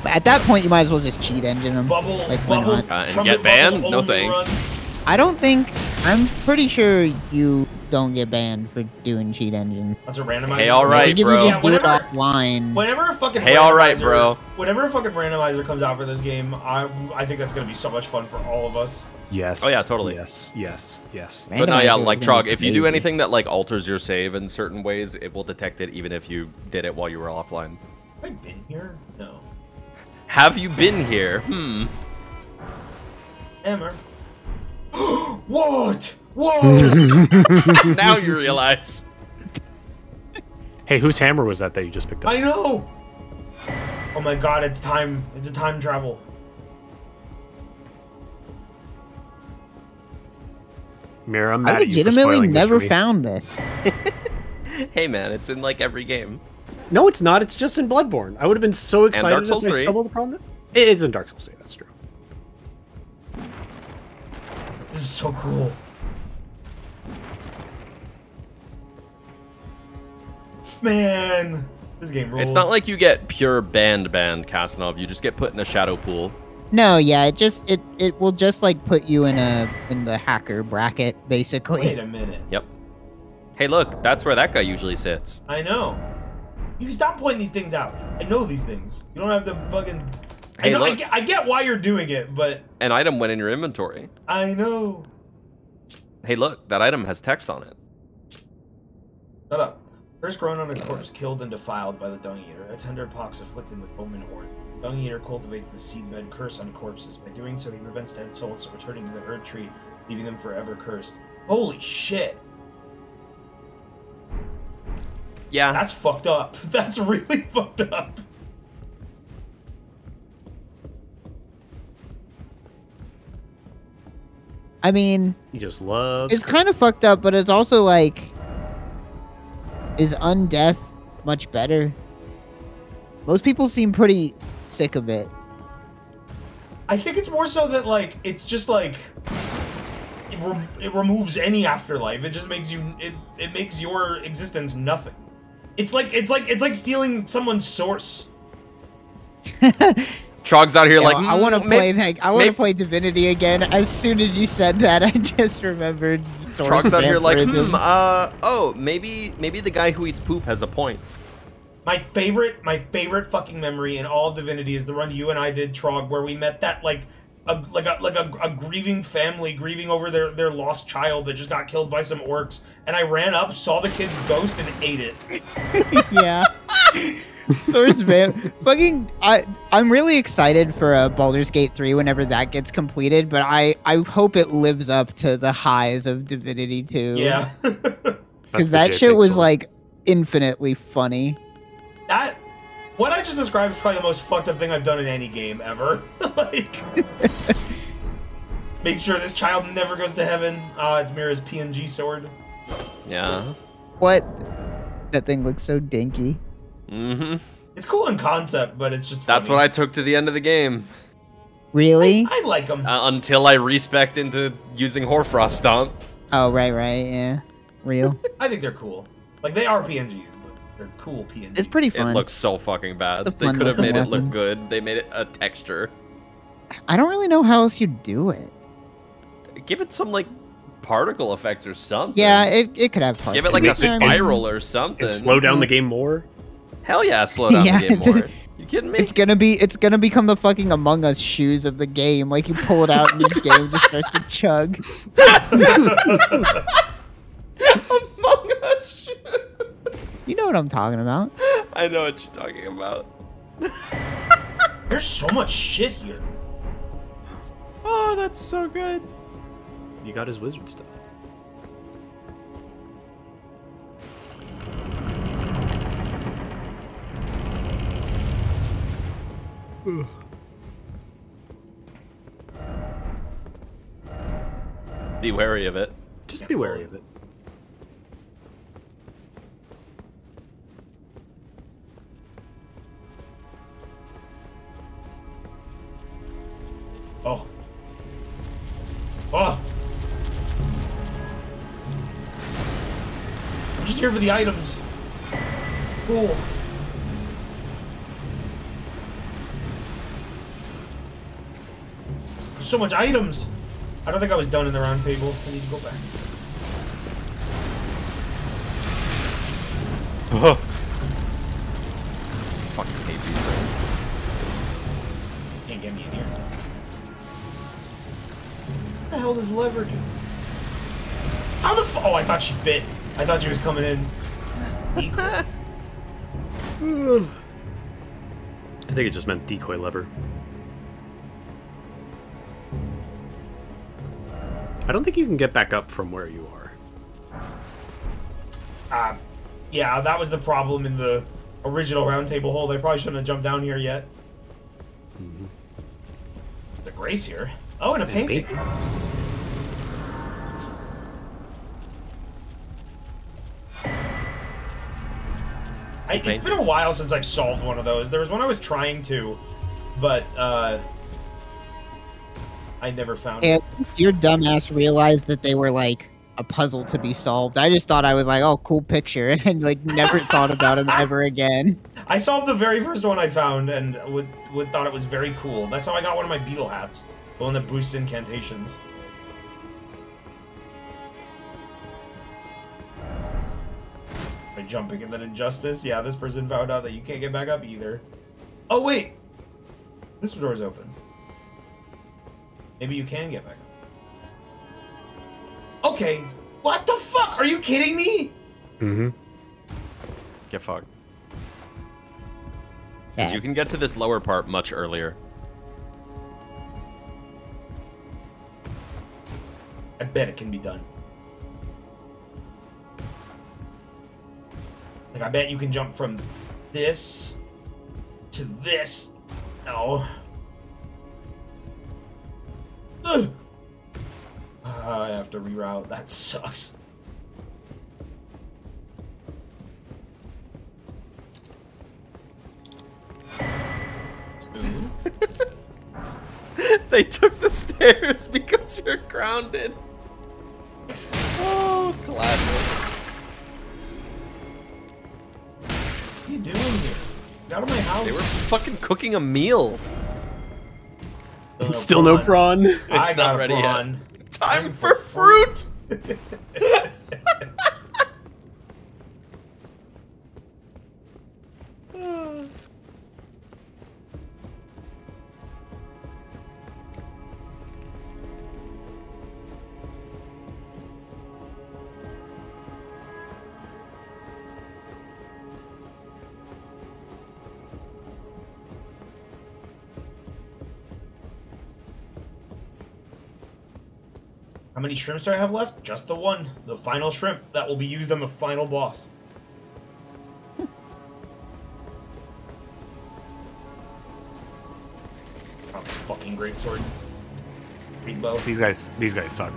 But at that point, you might as well just cheat engine them. Bubble, Like, bubble. Uh, and trumpet get banned? No thanks. run. I don't think. I'm pretty sure you don't get banned for doing cheat engine. That's a randomizer. Hey, all I right, think if bro. you just Yeah, do it offline. Whenever a fucking Hey, all right, bro. Whenever a fucking randomizer comes out for this game, I I think that's gonna be so much fun for all of us. Yes. Oh, yeah, totally. Yes. Yes. Yes. Man. But no, yeah, like Trog, if you do anything that like alters your save in certain ways, it will detect it even if you did it while you were offline. Have I been here? No. Have you been here? Hmm. Emmer. what? Whoa! now you realize. Hey, whose hammer was that that you just picked up? I know. Oh my god, it's time. It's a time travel. Mira, I'm I mad at you for legitimately spoiling this never found this. Hey man, it's in like every game. No, it's not. It's just in Bloodborne. I would have been so excited if I stumbled upon it. It is in Dark Souls 3. That's true. This is so cool. Man, this game rules. It's not like you get pure banned banned Casanov. You just get put in a shadow pool. No, yeah, it just it it will just like put you in a in the hacker bracket basically. Wait a minute. Yep. Hey, look, that's where that guy usually sits. I know. You can stop pointing these things out. I know these things. You don't have to fucking. I, Hey, know, I, look. get, I get why you're doing it, but An item went in your inventory. I know. Hey, look, that item has text on it. Shut up. First grown on a corpse killed and defiled by the Dung Eater, a tender pox afflicted with omen horn. Dung Eater cultivates the seedbed curse on corpses. By doing so, he prevents dead souls from returning to the Erd Tree, leaving them forever cursed. Holy shit! Yeah. That's fucked up. That's really fucked up. I mean, He just loves. it's kind of fucked up, but it's also like is undeath much better? Most people seem pretty sick of it. I think it's more so that like it's just like it, re- it removes any afterlife. It just makes you it it makes your existence nothing. It's like it's like it's like stealing someone's source. Trog's out here Yo, like I want to "Mm, play may- like I want to play Divinity again. As soon as you said that, I just remembered. Source Trog's out here like, hmm, uh, oh, maybe, maybe the guy who eats poop has a point. My favorite, my favorite fucking memory in all of Divinity is the run you and I did, Trog, where we met that like, a, like a like a, a grieving family grieving over their their lost child that just got killed by some orcs, and I ran up, saw the kid's ghost, and ate it. yeah. Source man, fucking, I I'm really excited for a Baldur's Gate 3 whenever that gets completed, but I I hope it lives up to the highs of Divinity 2. Yeah, because that shit was sword. like infinitely funny. that. What I just described is probably the most fucked up thing I've done in any game ever. like, make sure this child never goes to heaven. Ah, it's Mira's PNG sword. Yeah. What? That thing looks so dinky. Mm-hmm. It's cool in concept, but it's just. That's funny. what I took to the end of the game. Really? I like them. Uh, until I respec into using Hoarfrost Stomp. Oh right, right, yeah. Real. I think they're cool. Like they are PNGs, but they're cool PNGs. It's pretty fun. It looks so fucking bad. They could have looking made it look good. They made it a texture. I don't really know how else you do it. Give it some like particle effects or something. Yeah, it, it could have parts. Give it like a It's- it's- spiral or something. And slow down the game more. Hell yeah, slow down Yeah, the game it's- more. You kidding me? It's gonna be it's gonna become the fucking Among Us shoes of the game. Like you pull it out and the game just starts to chug. Among Us shoes. You know what I'm talking about. I know what you're talking about. There's so much shit here. Oh, that's so good. You got his wizard stuff. Be wary of it. Just be wary of it. Oh. Oh. I'm just here for the items. Cool. So much items. I don't think I was done in the round table. I need to go back. Fucking hate these things. Can't get me in here. What the hell does lever do? How the f- Oh, I thought she fit. I thought she was coming in. Equal. I think it just meant decoy lever. I don't think you can get back up from where you are. Uh, yeah, that was the problem in the original round table hold. I probably shouldn't have jumped down here yet. The grace here. Oh, and a painting. I, it's been a while since I've solved one of those. There was one I was trying to, but uh, I never found it. Your dumbass realized that they were like a puzzle to be solved. I just thought I was like, oh, cool picture, and like never thought about them ever again. I solved the very first one I found and would, would thought it was very cool. That's how I got one of my beetle hats, the one that boosts incantations. By jumping and then injustice, yeah, this person found out that you can't get back up either. Oh wait, this door's open. Maybe you can get back up. Okay, what the fuck? Are you kidding me? Mm-hmm. Get fucked. Because you can get to this lower part much earlier. I bet it can be done. Like, I bet you can jump from this to this. No. Ugh. Ah, I have to reroute. That sucks. They took the stairs because you're grounded. Oh, classic. What are you doing here? Get out of my house. They were fucking cooking a meal. Still no prawn. I It's got not a ready yet. prawn. Time for fruit. How many shrimps do I have left? Just the one. The final shrimp that will be used on the final boss. Oh, fucking great sword. Great bow. These guys, these guys suck.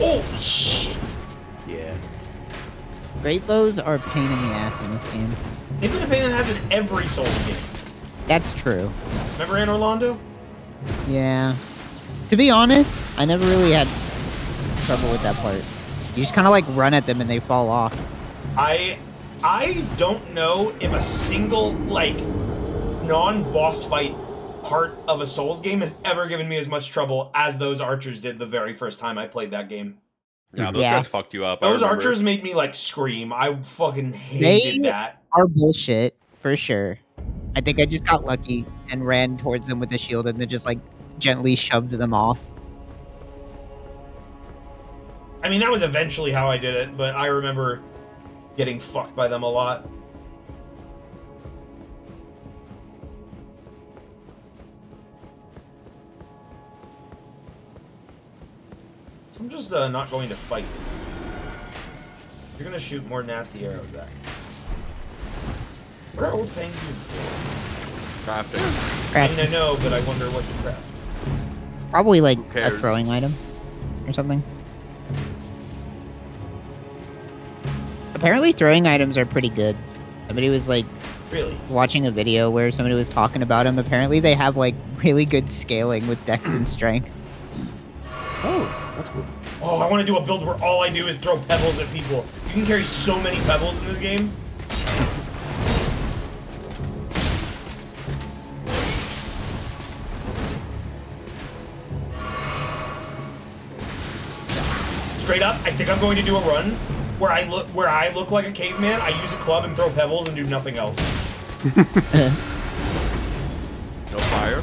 Oh shit! Yeah. Great bows are a pain in the ass in this game. They've been a pain in the ass in every Souls game. That's true. Remember in Anor Londo? Yeah. To be honest, I never really had trouble with that part. You just kind of like run at them and they fall off. I I don't know if a single like non-boss fight part of a Souls game has ever given me as much trouble as those archers did the very first time I played that game. Yeah, those Yeah. guys fucked you up. Those archers made me like scream. I fucking hated They- that. Are bullshit for sure. I think I just got lucky and ran towards them with a shield and then just like gently shoved them off. I mean, that was eventually how I did it, but I remember getting fucked by them a lot. I'm just uh, not going to fight. You're gonna shoot more nasty arrows at. Me. What are old things used for? crafting. I mean, I know, but I wonder what you craft. Probably like a throwing item or something. Apparently throwing items are pretty good. Somebody was like Really? watching a video where somebody was talking about them. Apparently they have like really good scaling with dex and strength. Oh, that's cool. Oh, I want to do a build where all I do is throw pebbles at people. You can carry so many pebbles in this game. Straight up, I think I'm going to do a run where I look where I look like a caveman. I use a club and throw pebbles and do nothing else. No fire.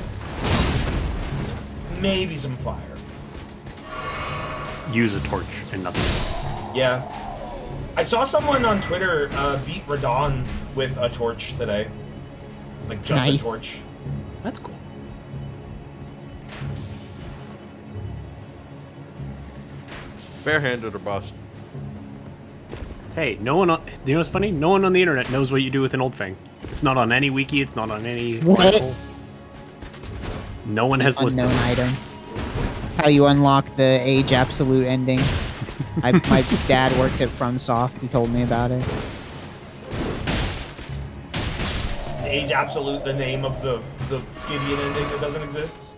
Maybe some fire. Use a torch and nothing else. Yeah. I saw someone on Twitter uh, beat Radahn with a torch today. Like just Nice. a torch. That's cool. Barehanded or bust. Hey, no one on. You know what's funny? No one on the internet knows what you do with an old fang. It's not on any wiki. It's not on any What? article. No one has listed. Unknown it. item. That's how you unlock the age absolute ending. I, my dad works at FromSoft. He told me about it. Is Age Absolute the name of the, the Gideon ending that doesn't exist?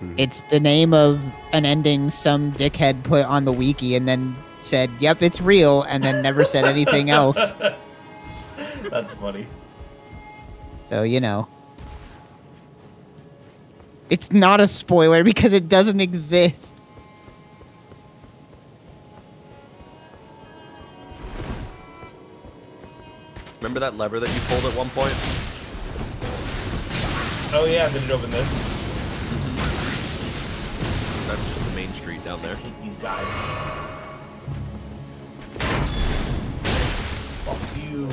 Mm-hmm. It's the name of an ending some dickhead put on the wiki and then said, "Yep, it's real," and then never said anything else. That's funny. So you know, it's not a spoiler because it doesn't exist. Remember that lever that you pulled at one point? Oh yeah, did it open this? That's just the main street down I there. hate these guys. Fuck you.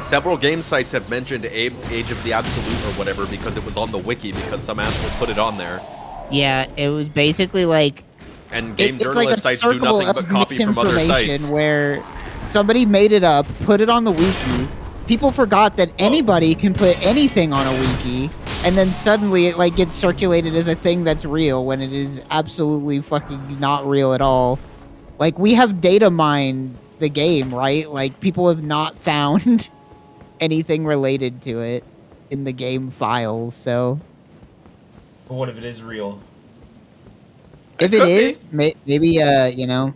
Several game sites have mentioned A- Age of the Absolute or whatever because it was on the wiki because some asshole put it on there. Yeah, it was basically like And game it- it's like a sites do circle nothing but copy from other misinformation sites. where somebody made it up, put it on the wiki. People forgot that anybody can put anything on a wiki, and then suddenly it like gets circulated as a thing that's real when it is absolutely fucking not real at all. Like we have data mined the game, right? Like people have not found anything related to it in the game files, so But what if it is real? If It it is, may, maybe uh, you know,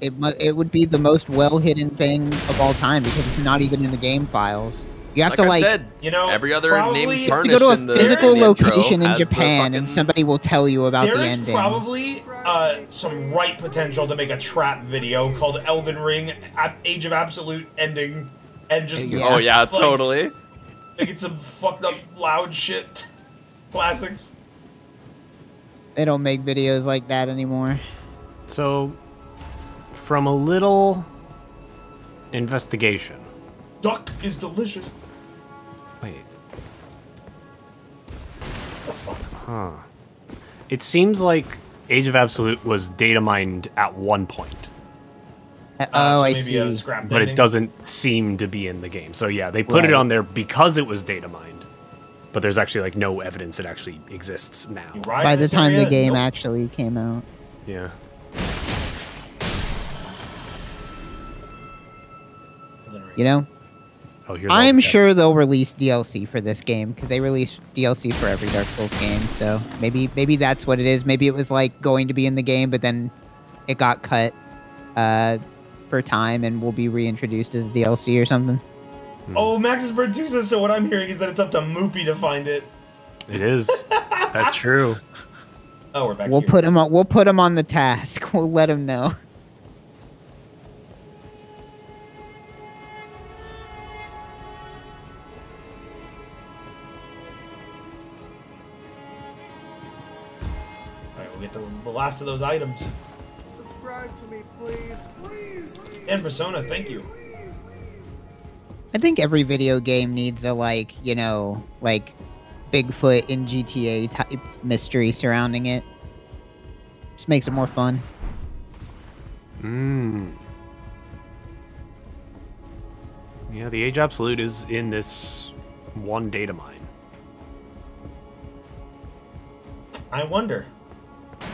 it it would be the most well hidden thing of all time because it's not even in the game files. You have Like to I like said, You know, every other probably- name to go to a physical the location in Japan fucking- and somebody will tell you about There the is ending. probably uh, some right potential to make a trap video called Elden Ring Age of Absolute ending and just Yeah. Oh yeah, Like- totally. making some fucked up loud shit. Classics. They don't make videos like that anymore. So, from a little investigation. Duck is delicious. Wait. The fuck? Huh. It seems like Age of Absolute was data mined at one point, Uh, Uh, oh, so I see. But ending. it doesn't seem to be in the game. So yeah, they put it on there because it was data mined. But there's actually like no evidence it actually exists now. By the this time the game Nope. actually came out. Yeah. You know, Oh, here's I'm sure they'll release DLC for this game because they release DLC for every Dark Souls game. So maybe maybe that's what it is. Maybe it was like going to be in the game, but then it got cut uh, for time and will be reintroduced as DLC or something. Oh, Max's Bird 2 says so. What I'm hearing is that it's up to Moopy to find it. It is. That's true. Oh, we're back We'll here. put him on. We'll put him on the task. We'll let him know. Last of those items. Subscribe to me, please. Please. please, And Persona, thank you. please, please. I think every video game needs a like you know like Bigfoot in GTA type mystery surrounding it. Just makes it more fun. Mm. Yeah, the Age Absolute is in this one data mine. I wonder.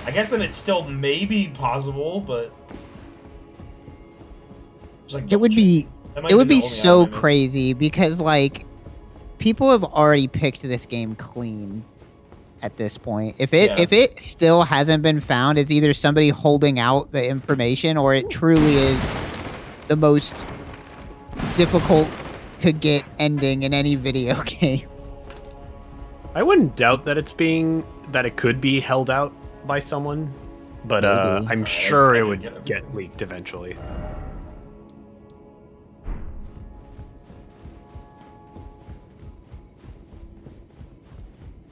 I guess then it's still maybe possible, but like, It would double be check. That might it would the be so item I missed. crazy because like people have already picked this game clean at this point. If it Yeah. if it still hasn't been found, it's either somebody holding out the information or it truly is the most difficult to get ending in any video game. I wouldn't doubt that it's being that it could be held out by someone, but uh, I'm sure it would get get leaked eventually.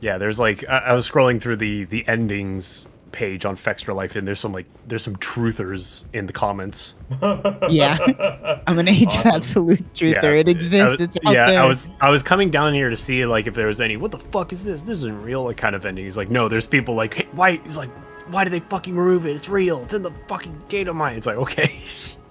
Yeah, there's like I, I was scrolling through the the endings page on Fextralife, and there's some like there's some truthers in the comments. yeah. I'm an age of absolute truther. Yeah, it exists. was- it's out yeah, there. I was I was coming down here to see like if there was any. What the fuck is this? This isn't real. Like kind of ending. He's like, no, there's people like, hey, why? He's like, why did they fucking remove it? It's real. It's in the fucking data mine. It's like, okay.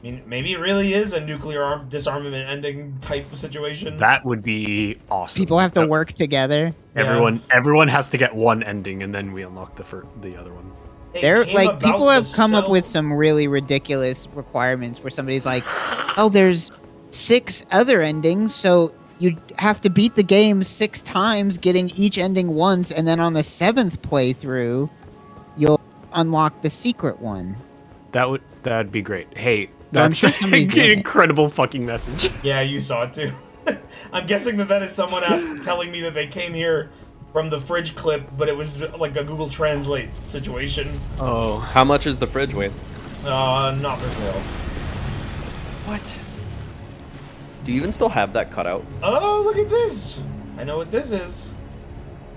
I mean, maybe it really is a nuclear arm disarmament ending type of situation. that would be awesome. People have to That- work together. Everyone, everyone has to get one ending, and then we unlock the fir- the other one. It They're like people have the come up with some really ridiculous requirements where somebody's like, "Oh, there's six other endings, so you have to beat the game six times, getting each ending once, and then on the seventh playthrough, you'll unlock the secret one." That would that'd be great. Hey, So I'm that's an somebody's doing it. incredible fucking message. Yeah, you saw it too. I'm guessing that that is someone asked, telling me that they came here from the fridge clip, but it was like a Google Translate situation. Oh, How much is the fridge weight? Uh, not for sale. What? Do you even still have that cutout? Oh, look at this! I know what this is.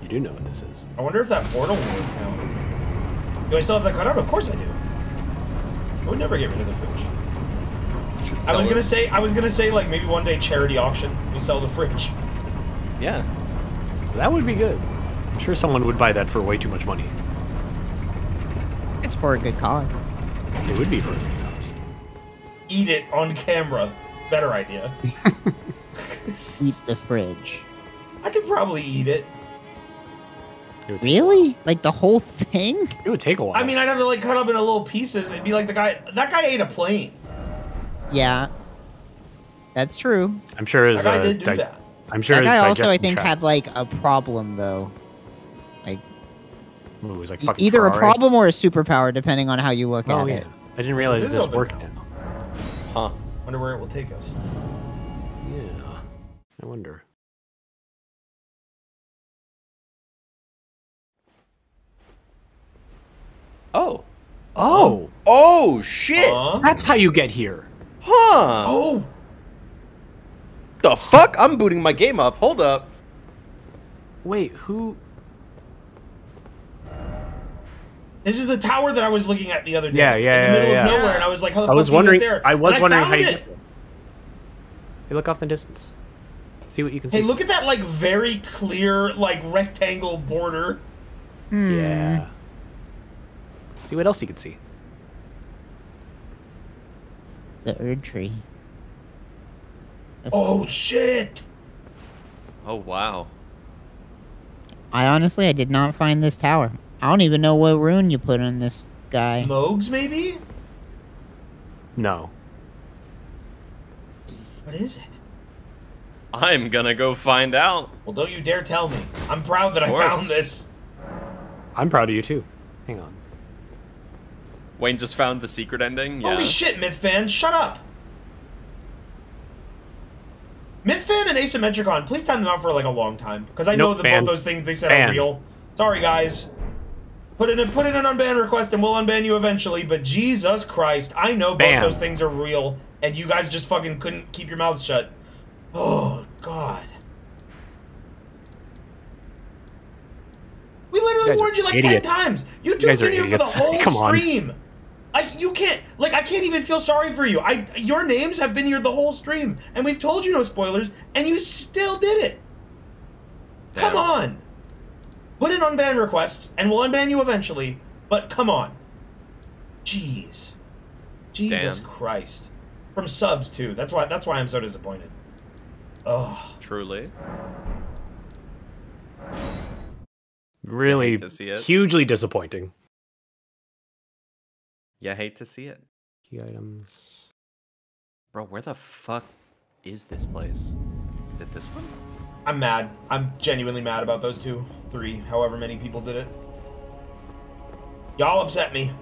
you do know what this is. I wonder if that portal will work now. Do I still have that cutout? Of course I do. I would never get rid of the fridge. Should I was it. gonna say, I was gonna say, like maybe one day charity auction, we sell the fridge. Yeah. That would be good. I'm sure someone would buy that for way too much money. It's for a good cause. It would be for a good cause. Eat it on camera. Better idea. Eat the fridge. I could probably eat it. It Really? Like the whole thing? it would take a while. I mean, I'd have to like cut up into little pieces. It'd be like the guy. That guy ate a plane. Yeah. That's true. I'm sure his That guy uh, did do di- that. I'm sure that his guy also, I think, tract- had like a problem though. Like Ooh, it was like fucking either a problem or a superpower, depending on how you look Oh at yeah, it. I didn't realize This this worked now. now. Huh. Wonder where it will take us. Yeah, I wonder. Oh. Oh, Oh shit. Huh? that's how you get here. Huh. Oh, The fuck? I'm booting my game up. Hold up. Wait, who? this is the tower that I was looking at the other day. Yeah, yeah, In the middle yeah, of yeah. nowhere, and I was like, how the I fuck was do you wondering. get there? I was And wondering how found you. it. Get. Hey, look off the distance. See what you can Hey, see. Hey, look at that like very clear like rectangle border. Hmm. Yeah. See what else you can see. The Erd tree. Oh shit! Oh wow. I honestly, I did not find this tower. I don't even know what rune you put on this guy. Mogs maybe? No. What is it? I'm gonna go find out. Well, don't you dare tell me. I'm proud that I Of course. found this. I'm proud of you too. Hang on. Wayne just found the secret ending. Yeah. Holy shit, Mythfan, shut up! Mythfan and Asymmetricon, please time them out for like a long time. Because I know that ban. both those things they said Ban. are real. Sorry guys. Put in a put in an unban request and we'll unban you eventually, but Jesus Christ, I know both those things are real, and you guys just fucking couldn't keep your mouths shut. Oh god. We literally warned you like idiots. ten times. You two guys are been here for the whole Come on. Stream. I you can't like I can't even feel sorry for you. I your names have been here the whole stream, and we've told you no spoilers, and you still did it. Come on. Put in unban ban requests, and we'll unban you eventually. But come on. Jeez. Jesus Damn. Christ. From subs too. That's why that's why I'm so disappointed. Oh. Truly. Really to see it. hugely disappointing. Yeah, hate to see it. Key items. Bro, where the fuck is this place? Is it this one? I'm mad. I'm genuinely mad about those two, three, however many people did it. Y'all upset me.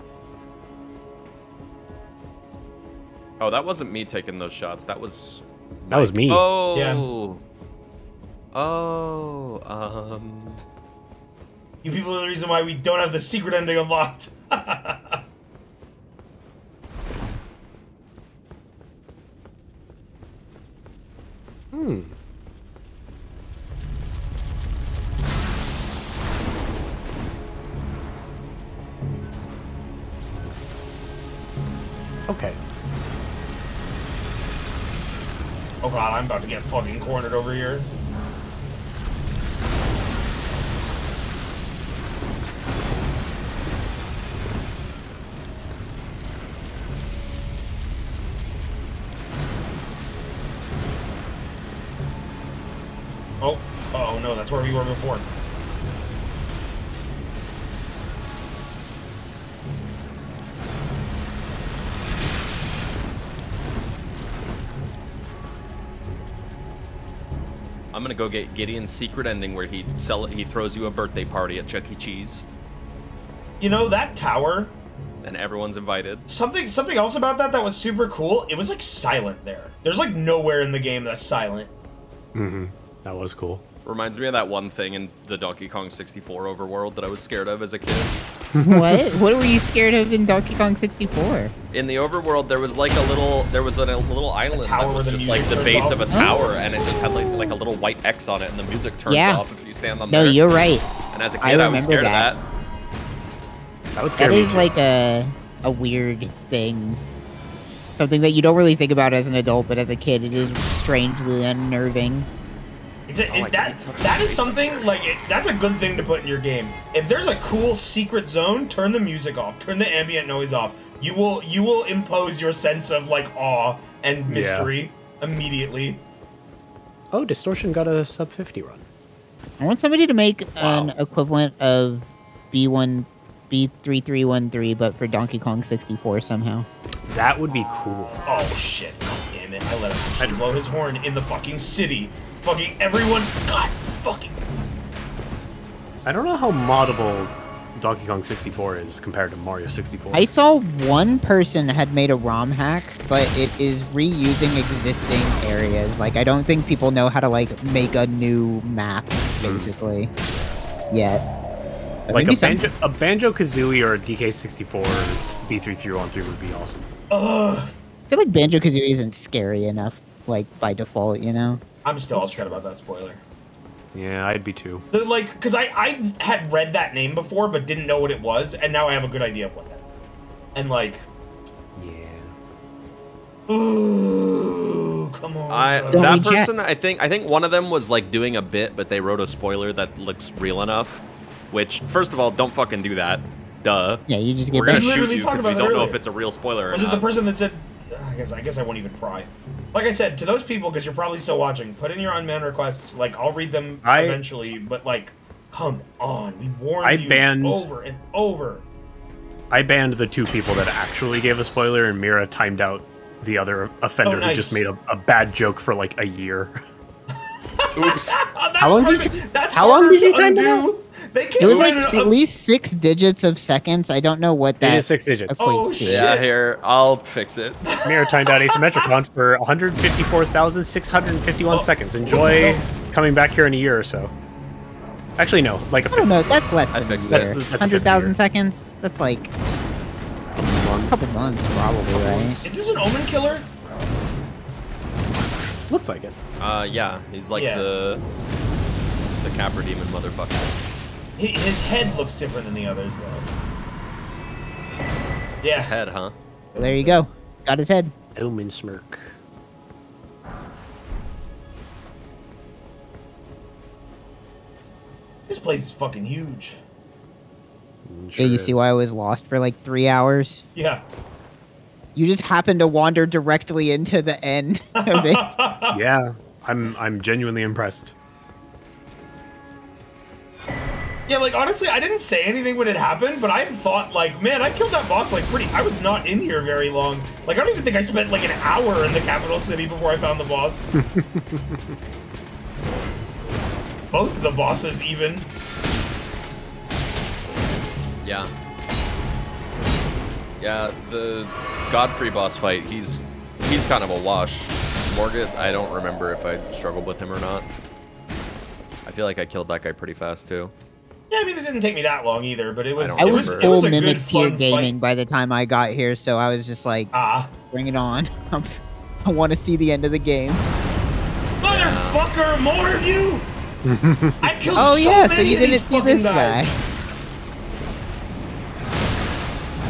Oh, that wasn't me taking those shots. That was. That was me. Oh. Oh. Um. You people are the reason why we don't have the secret ending unlocked. Hmm. Okay. oh god, I'm about to get fucking cornered over here. Oh, no, that's where we were before. I'm gonna go get Gideon's secret ending where he sell he throws you a birthday party at Chuck E. Cheese You know that tower? and everyone's invited. Something something else about that that was super cool. It was like silent there. There's like nowhere in the game that's silent. Mm-hmm. That was cool. Reminds me of that one thing in the Donkey Kong 64 overworld that I was scared of as a kid. what? What were you scared of in Donkey Kong 64? In the overworld, there was like a little, there was a, a little island tower that was just like the base off? of a tower, and it just had like, like a little white X on it, and the music turns Yeah. off if you stand on No, there. No, you're right. And as a I kid, I, was scared that. of that. That would scare That me. is too. like a a weird thing. Something that you don't really think about as an adult, but as a kid, it is strangely unnerving. It's a, Oh, it- that can't touch that my is face. something like it, that's a good thing to put in your game. If there's a cool secret zone, turn the music off, turn the ambient noise off. You will you will impose your sense of like awe and mystery immediately. Oh, Distortion got a sub 50 run. I want somebody to make an equivalent of B1, B3313, but for Donkey Kong 64 somehow. That would be cool. Oh shit! God damn damn it! I let him actually blow his horn in the fucking city. Fucking everyone. God fucking. I don't know how moddable Donkey Kong 64 is compared to Mario 64. I saw one person had made a ROM hack, but it is reusing existing areas. Like, I don't think people know how to, like, make a new map, hmm. basically, yet. But like a some- Banjo, a Banjo Kazooie or a DK64 B3313 would be awesome. Ugh. I feel like Banjo Kazooie isn't scary enough, like, by default, you know? I'm still upset about that spoiler. Yeah, I'd be too. The, like, because I, I had read that name before, but didn't know what it was, and now I have a good idea of what that is. And, like, Yeah. ooh, come on. I Don't that person, I think, I think one of them was like doing a bit, but they wrote a spoiler that looks real enough. Which, first of all, don't fucking do that. Duh. Yeah, you just get We're gonna shoot literally you because we don't know if it's a real spoiler or Was it the person that said? I guess I guess I won't even pry. Like I said, to those people, because you're probably still watching, put in your unmanned requests. Like I'll read them I- eventually, but like, come on, we warned I you banned- over and over. I banned the two people that actually gave a spoiler, and Mira timed out the other offender Oh, nice. who just made a, a bad joke for like a year. Oops. That's How long did you- That's how long did you to time undo. They can't It was like in s- a- at least six digits of seconds. I don't know what that It is six digits. equates Oh, to. shit. Yeah, here I'll fix it. Mira timed out Asymmetricon for 154,651 Oh, seconds. Enjoy the hell? coming back here in a year or so. Actually, no, like a I don't know. That's less I than fixed a it. year. That's- that's a Hundred thousand seconds. That's like a couple months, probably, right? Is this an omen killer? Looks like it. Uh, yeah, he's like Yeah. the the Capra Demon motherfucker. Hi- His head looks different than the others, though. Yeah. His head, huh? There you go. Got his head. Omen smirk. This place is fucking huge. Yeah, you see why I was lost for like three hours? Yeah. You just happened to wander directly into the end of it. Yeah, I'm I'm genuinely impressed. Yeah, like honestly, I didn't say anything when it happened, but I thought like, man, I killed that boss like pretty. I was not in here very long. Like, I don't even think I spent like an hour in the capital city before I found the boss. Both the bosses, even. Yeah. Yeah, the Godfrey boss fight, he's he's kind of a wash. Morgott, I don't remember if I struggled with him or not. I feel like I killed that guy pretty fast too. Yeah, I mean, it didn't take me that long either, but it was. I it was was, it was full a mimic tier gaming fight. by the time I got here, so I was just like, Ah, bring it on. I want to see the end of the game. motherfucker! More of you! I killed Oh so yeah, so you of didn't these see this guys. guy.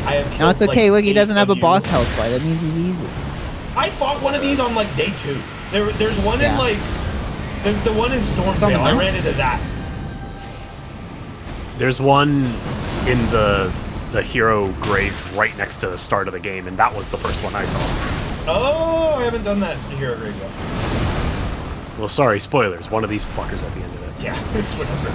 I have No, it's okay. like, Look, he doesn't have a you. boss health bar. That means he's easy. I fought one of these on like day two. There, there's one Yeah. in like the, the one in on Stormveil. I ran into that. There's one in the the hero grave right next to the start of the game, and that was the first one I saw. Oh, I haven't done that hero grade yet. Well, sorry, spoilers. One of these fuckers at the end of it. Yeah, it's whatever.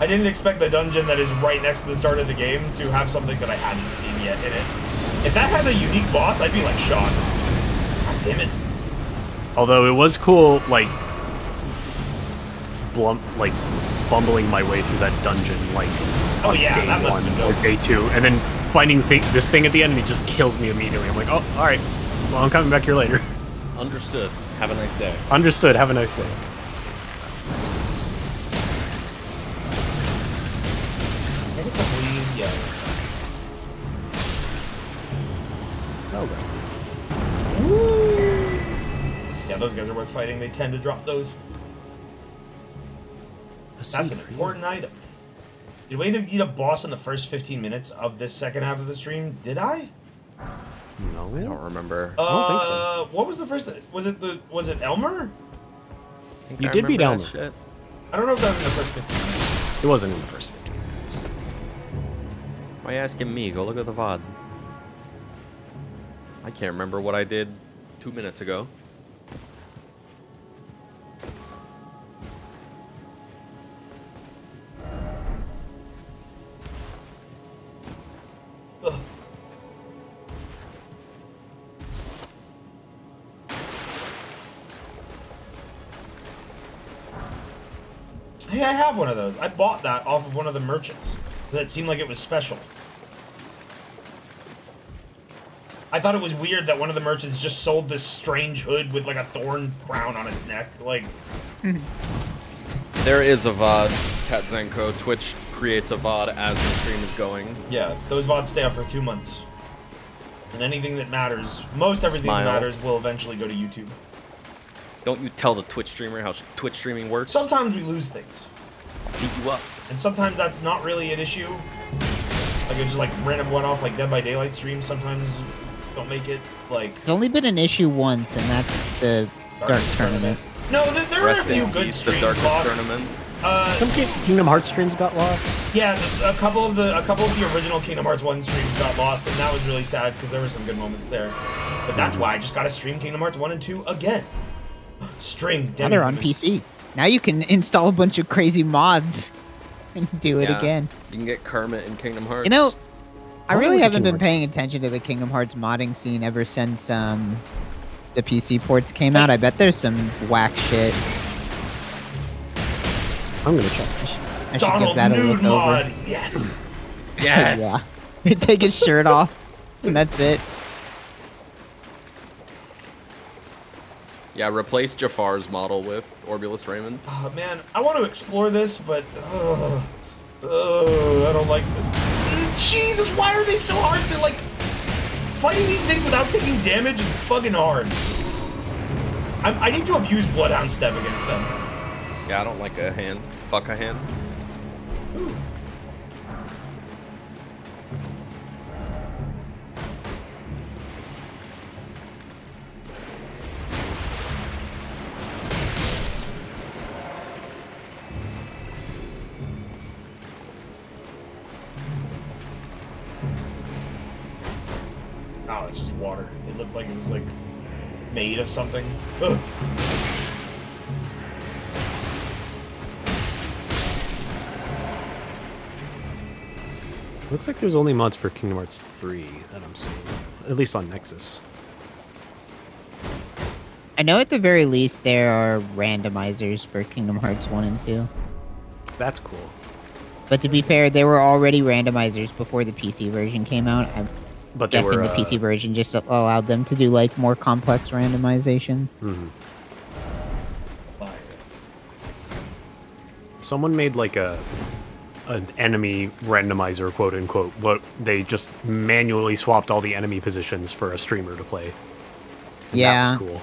I didn't expect the dungeon that is right next to the start of the game to have something that I hadn't seen yet in it. If that had a unique boss, I'd be like shocked. God damn it. Although it was cool, like, blump, like, bumbling my way through that dungeon, like, Oh yeah, day that one have or day two, and then finding thi- this thing at the end, and it just kills me immediately. I'm like, oh, all right, well, I'm coming back here later. Understood. Have a nice day. Understood. Have a nice day. I think it's a bleed, yeah. Yeah, those guys are worth fighting. They tend to drop those. That's an important item. Did we beat a boss in the first 15 minutes of this second half of the stream? Did I? No, I don't remember. Uh, don't think so. What was the first? Was it the? Was it Elmer? You I did beat Elmer. shit. I don't know if that was in the first 15 minutes. It wasn't in the first 15 minutes. Why are you asking me? Go look at the VOD. I can't remember what I did two minutes ago. Hey, I have one of those. I bought that off of one of the merchants. That seemed like it was special. I thought it was weird that one of the merchants just sold this strange hood with like a thorn crown on its neck. Like, hmm. there is a VOD, Kat Zenko, Twitch creates a VOD as the stream is going. yeah, those VODs stay up for two months. And anything that matters, most everything Smile. that matters, will eventually go to YouTube. Don't you tell the Twitch streamer how Twitch streaming works. Sometimes we lose things. Beat you up. And sometimes that's not really an issue. Like it's just like random one-off, like Dead by Daylight streams. Sometimes don't make it. Like It's only been an issue once, and that's the Dark Tournament. no, there, there are a few good peace, the streams lost. tournament. Uh, Some Kingdom Hearts streams got lost. yeah, a couple of the a couple of the original Kingdom Hearts one streams got lost, and that was really sad because there were some good moments there. But that's why I just got to stream Kingdom Hearts one and two again. String. Now they're on PC. Now you can install a bunch of crazy mods and do it again. You can get Kermit in Kingdom Hearts. You know, I I really haven't Kingdom been paying Hearts. attention to the Kingdom Hearts modding scene ever since um the PC ports came out. I bet there's some whack shit. I'm gonna check. I should Donald give that a nude look mod. over. Yes. yes. yeah. Take his shirt off, and that's it. Yeah, replace Jafar's model with Orbulus Raymond. Oh, man, I want to explore this, but uh, uh, I don't like this. Jesus, why are they so hard to like? Fighting these things without taking damage is fucking hard. I, I need to abuse Bloodhound Step against them. Yeah, I don't like a hand. Fuck a hand. Oh, it's just water. It looked like it was like made of something. Ugh. Looks like there's only mods for Kingdom Hearts 3 that I'm seeing, at least on Nexus. I know at the very least there are randomizers for Kingdom Hearts 1 and 2. That's cool. But to be fair, there were already randomizers before the PC version came out. I'm But guessing were, the PC uh, version just allowed them to do like more complex randomization. mhm. Someone made like a an enemy randomizer, quote unquote. What they just manually swapped all the enemy positions for a streamer to play. And Yeah. that was cool.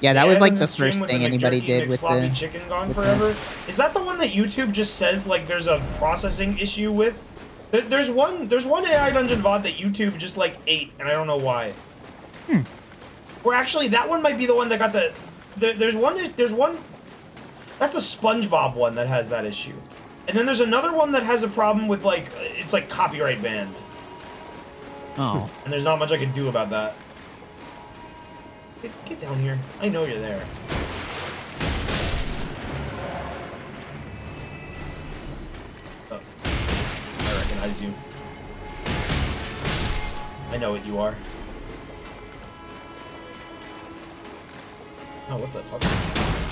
Yeah, that Yeah, was like the first thing the anybody did with the. chicken gone with the- forever. Is that the one that YouTube just says like there's a processing issue with? There's one. There's one AI Dungeon VOD that YouTube just like ate, and I don't know why. Hmm. Or actually, that one might be the one that got the. There, there's one. There's one. That's the SpongeBob one that has that issue, and then there's another one that has a problem with like it's like copyright banned, Oh, and there's not much I can do about that. Get, get down here. I know you're there. Oh, I recognize you. I know what you are. Oh, what the fuck?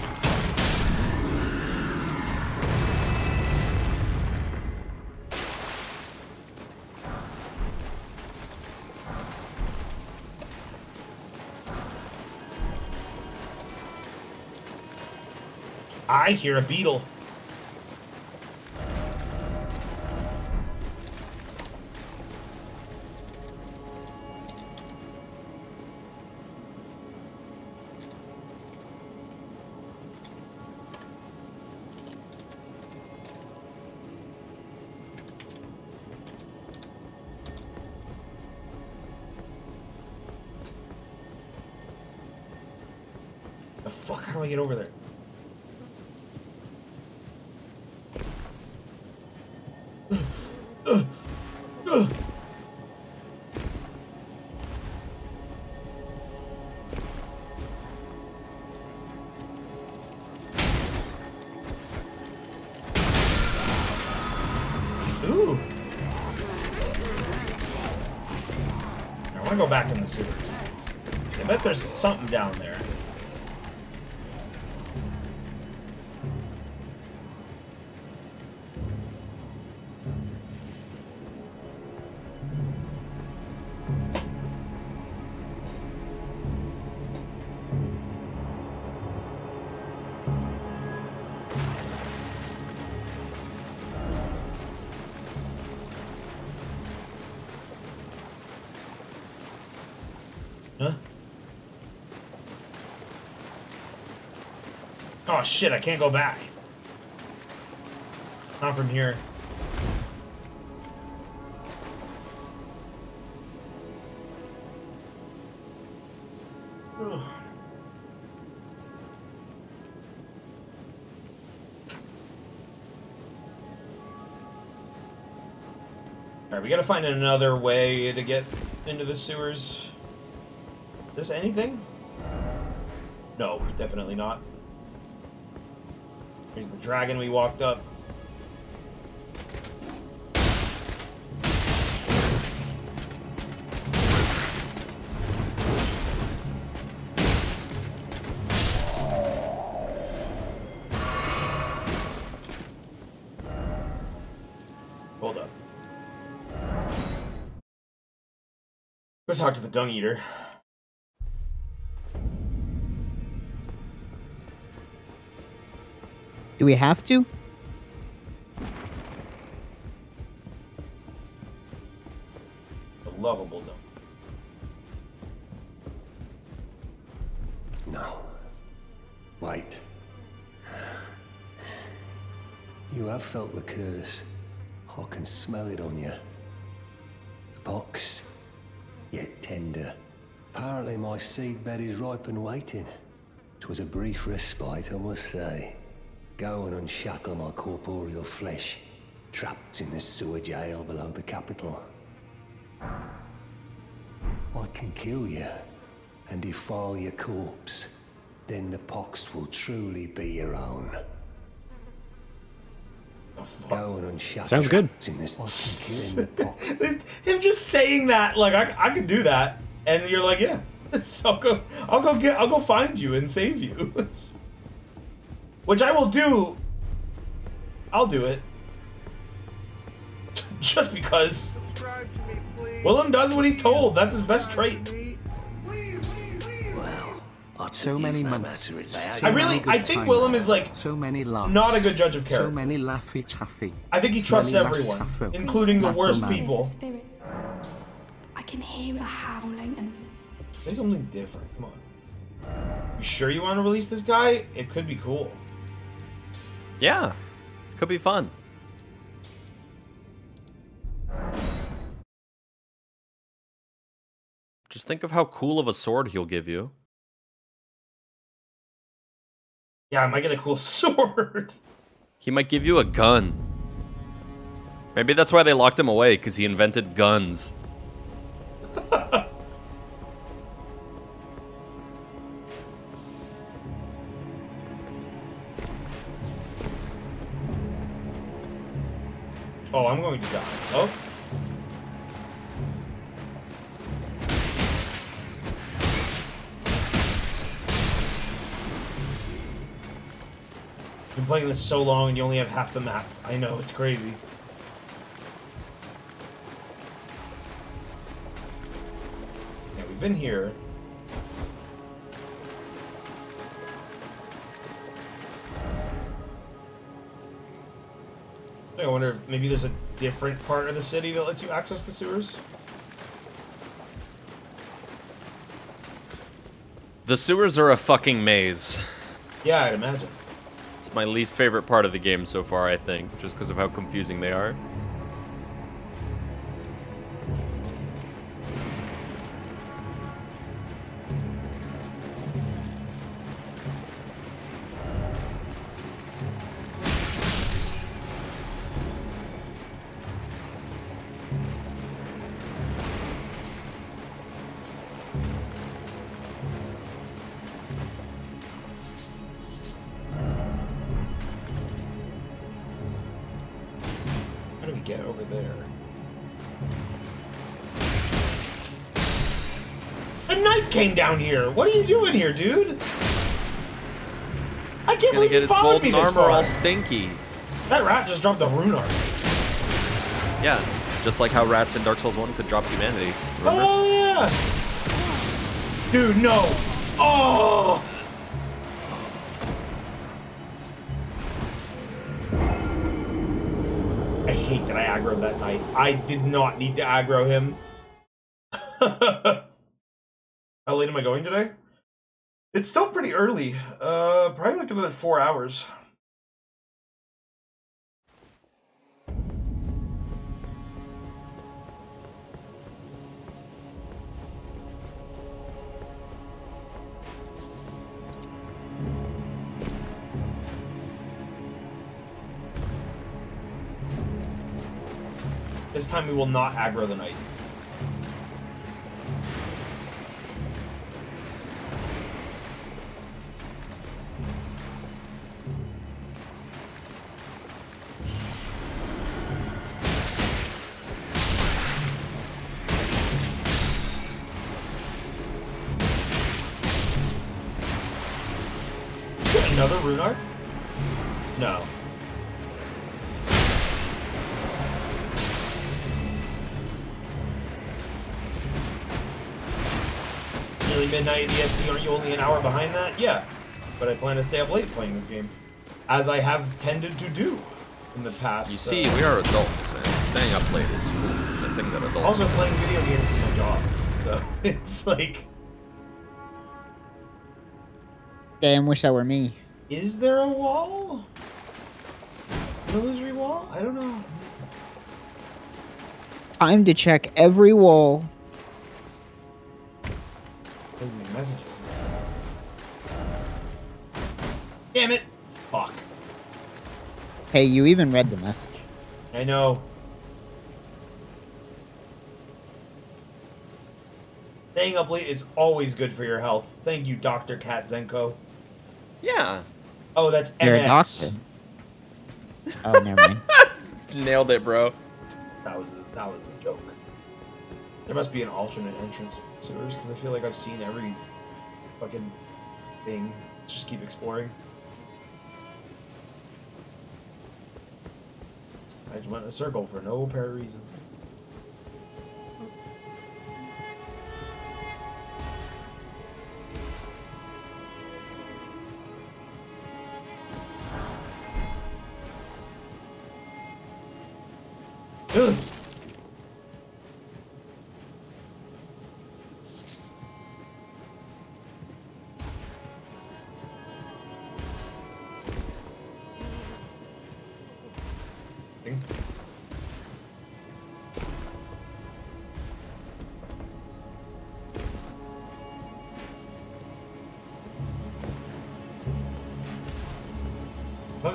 I hear a beetle. The fuck? How do I get over there? Ooh. I want to go back in the sewers. I bet there's something down there. Oh, shit, I can't go back. Not from here. Alright, we gotta find another way to get into the sewers. Is this anything? No, definitely not. Here's the dragon we walked up. Hold up. Go talk to the dung eater. Do we have to? The lovable dung. No. Wait. You have felt the curse. I can smell it on you. The box, yet tender. Apparently my seedbed is ripe and waiting. 'Twas a brief respite, I must say. Go and unshackle my corporeal flesh, trapped in the sewer jail below the capital. I can kill you and defile your corpse. Then the pox will truly be your own. The? Go and unshackle. Sounds good. In this, I can kill the pox. Him just saying that, like I, I could do that, and you're like, yeah, so I'll go, I'll go get, I'll go find you and save you. It's- Which I will do. I'll do it. Just because me. Willem does what he's told. That's his best trait. Please, please, please. Well, I So many months. So I really- I think. Willem is, like, so many laughs. not a good judge of character. So character. many laughy chaffy. I think he So trusts many everyone, laugh chaffo. including the worst man. people. Spirit. I can hear it howling and Say something different. Come on. You sure you want to release this guy? It could be cool. Yeah, could be fun. Just think of how cool of a sword he'll give you. Yeah, I might get a cool sword. He might give you a gun. Maybe that's why they locked him away, because he invented guns. Oh, I'm going to die. Oh. Been playing this so long and you only have half the map. I know, it's crazy. Yeah, we've been here. I wonder if maybe there's a different part of the city that lets you access the sewers. The sewers are a fucking maze. Yeah, I'd imagine. It's my least favorite part of the game so far, I think, just because of how confusing they are. Down here. What are you doing here, dude? I can't believe you followed me this armor far. all stinky. That rat just dropped a rune armor. Yeah, just like how rats in Dark Souls 1 could drop humanity. Remember? Oh yeah. Dude, no. Oh. I hate that I aggroed that knight. I did not need to aggro him. How late am I going today? It's still pretty early. Uh, probably like another four hours. This time we will not aggro the knight. Behind that? Yeah. But I plan to stay up late playing this game. As I have tended to do in the past. You see, uh, we are adults, and staying up late is cool. The thing that adults Also, do. playing video games is my job. So it's like, Damn, wish that were me. is there a wall? An illusory wall? I don't know. Time to check every wall. What are these messages? Damn it! Fuck. Hey, you even read the message. I know. Staying up late is always good for your health. Thank you, Dr. Katzenko. Yeah. Oh, that's You're a doctor. Oh, never mind. Nailed it, bro. That was a, that was a joke. There must be an alternate entrance sewers because I feel like I've seen every fucking thing. Let's just keep exploring. I just went in a circle for no apparent reason. Ugh.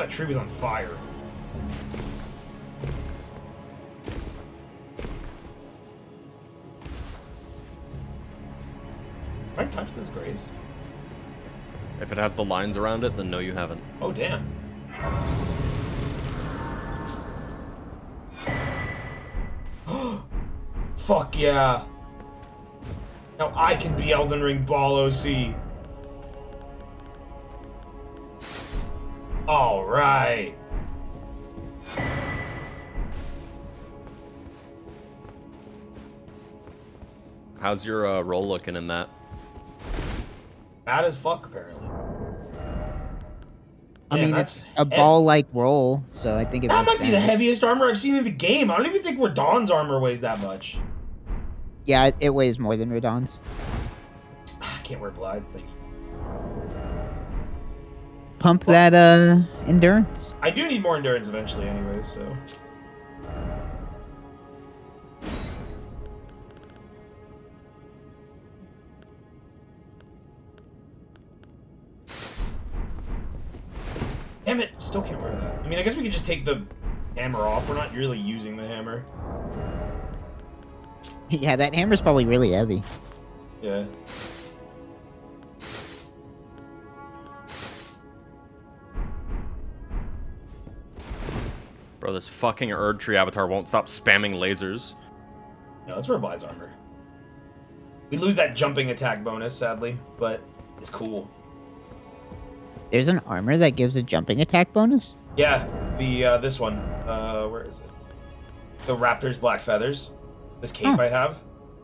That tree was on fire. Have I touched this grace? If it has the lines around it, then no, you haven't. Oh, damn. Fuck yeah. Now I can be Elden Ring Ball OC. Alright. How's your uh, roll looking in that? Bad as fuck, apparently. I Yeah, mean, it's a ball-like roll, so I think it That makes might be the heaviest armor I've seen in the game. I don't even think Radahn's armor weighs that much. Yeah, it, it weighs more than Radahn's. I can't wear glides thing. Pump that uh endurance. I do need more endurance eventually, anyways. So. Damn it! Still can't wear that. I mean, I guess we could just take the hammer off. We're not really using the hammer. yeah, that hammer's probably really heavy. Yeah. Bro, this fucking Erdtree avatar won't stop spamming lasers. No, it's Revi's armor. We lose that jumping attack bonus, sadly, but it's cool. There's an armor that gives a jumping attack bonus. Yeah, the uh, this one. Uh, where is it? The Raptor's Black Feathers. This cape Huh. I have.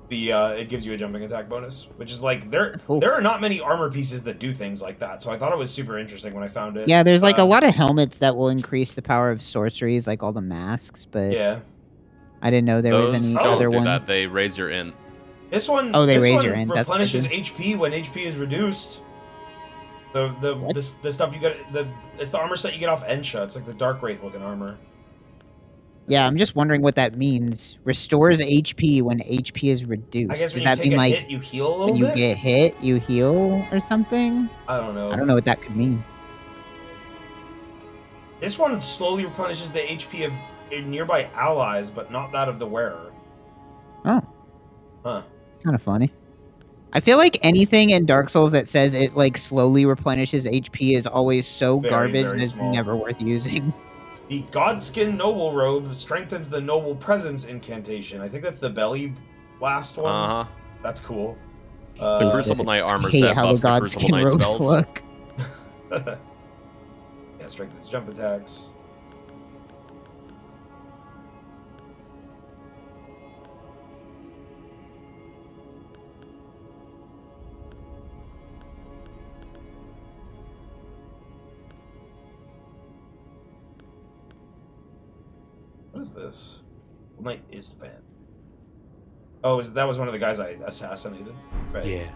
The uh, it gives you a jumping attack bonus, which is like there. Cool. There are not many armor pieces that do things like that, so I thought it was super interesting when I found it. Yeah, there's like a Um, lot of helmets that will increase the power of sorceries, like all the masks, but Yeah, I didn't know there Those was any don't other do ones. that. They raise your int. This one. Oh, they this raise one your int, that's what they replenishes do. HP when HP is reduced. The the What? the, the stuff you get the it's the armor set you get off Ensha. It's like the Dark Wraith looking armor. Yeah, I'm just wondering what that means. Restores HP when HP is reduced. I guess Does when you that mean like hit, you heal a little when you bit. get hit, you heal or something? I don't know. I don't know what that could mean. This one slowly replenishes the HP of eh, nearby allies, but not that of the wearer. Oh, Huh. kind of funny. I feel like anything in Dark Souls that says it like slowly replenishes HP is always so Very, garbage very that it's never worth using. The Godskin Noble Robe strengthens the Noble Presence incantation. I think that's the belly blast one. Uh huh. That's cool. The Uh, Crucible Knight armor Hate set how the buffs the god Crucible Knight robes spells. look. yeah, strengthens jump attacks. What is this? Knight is fan. Oh, is that was one of the guys I assassinated? Right. Yeah.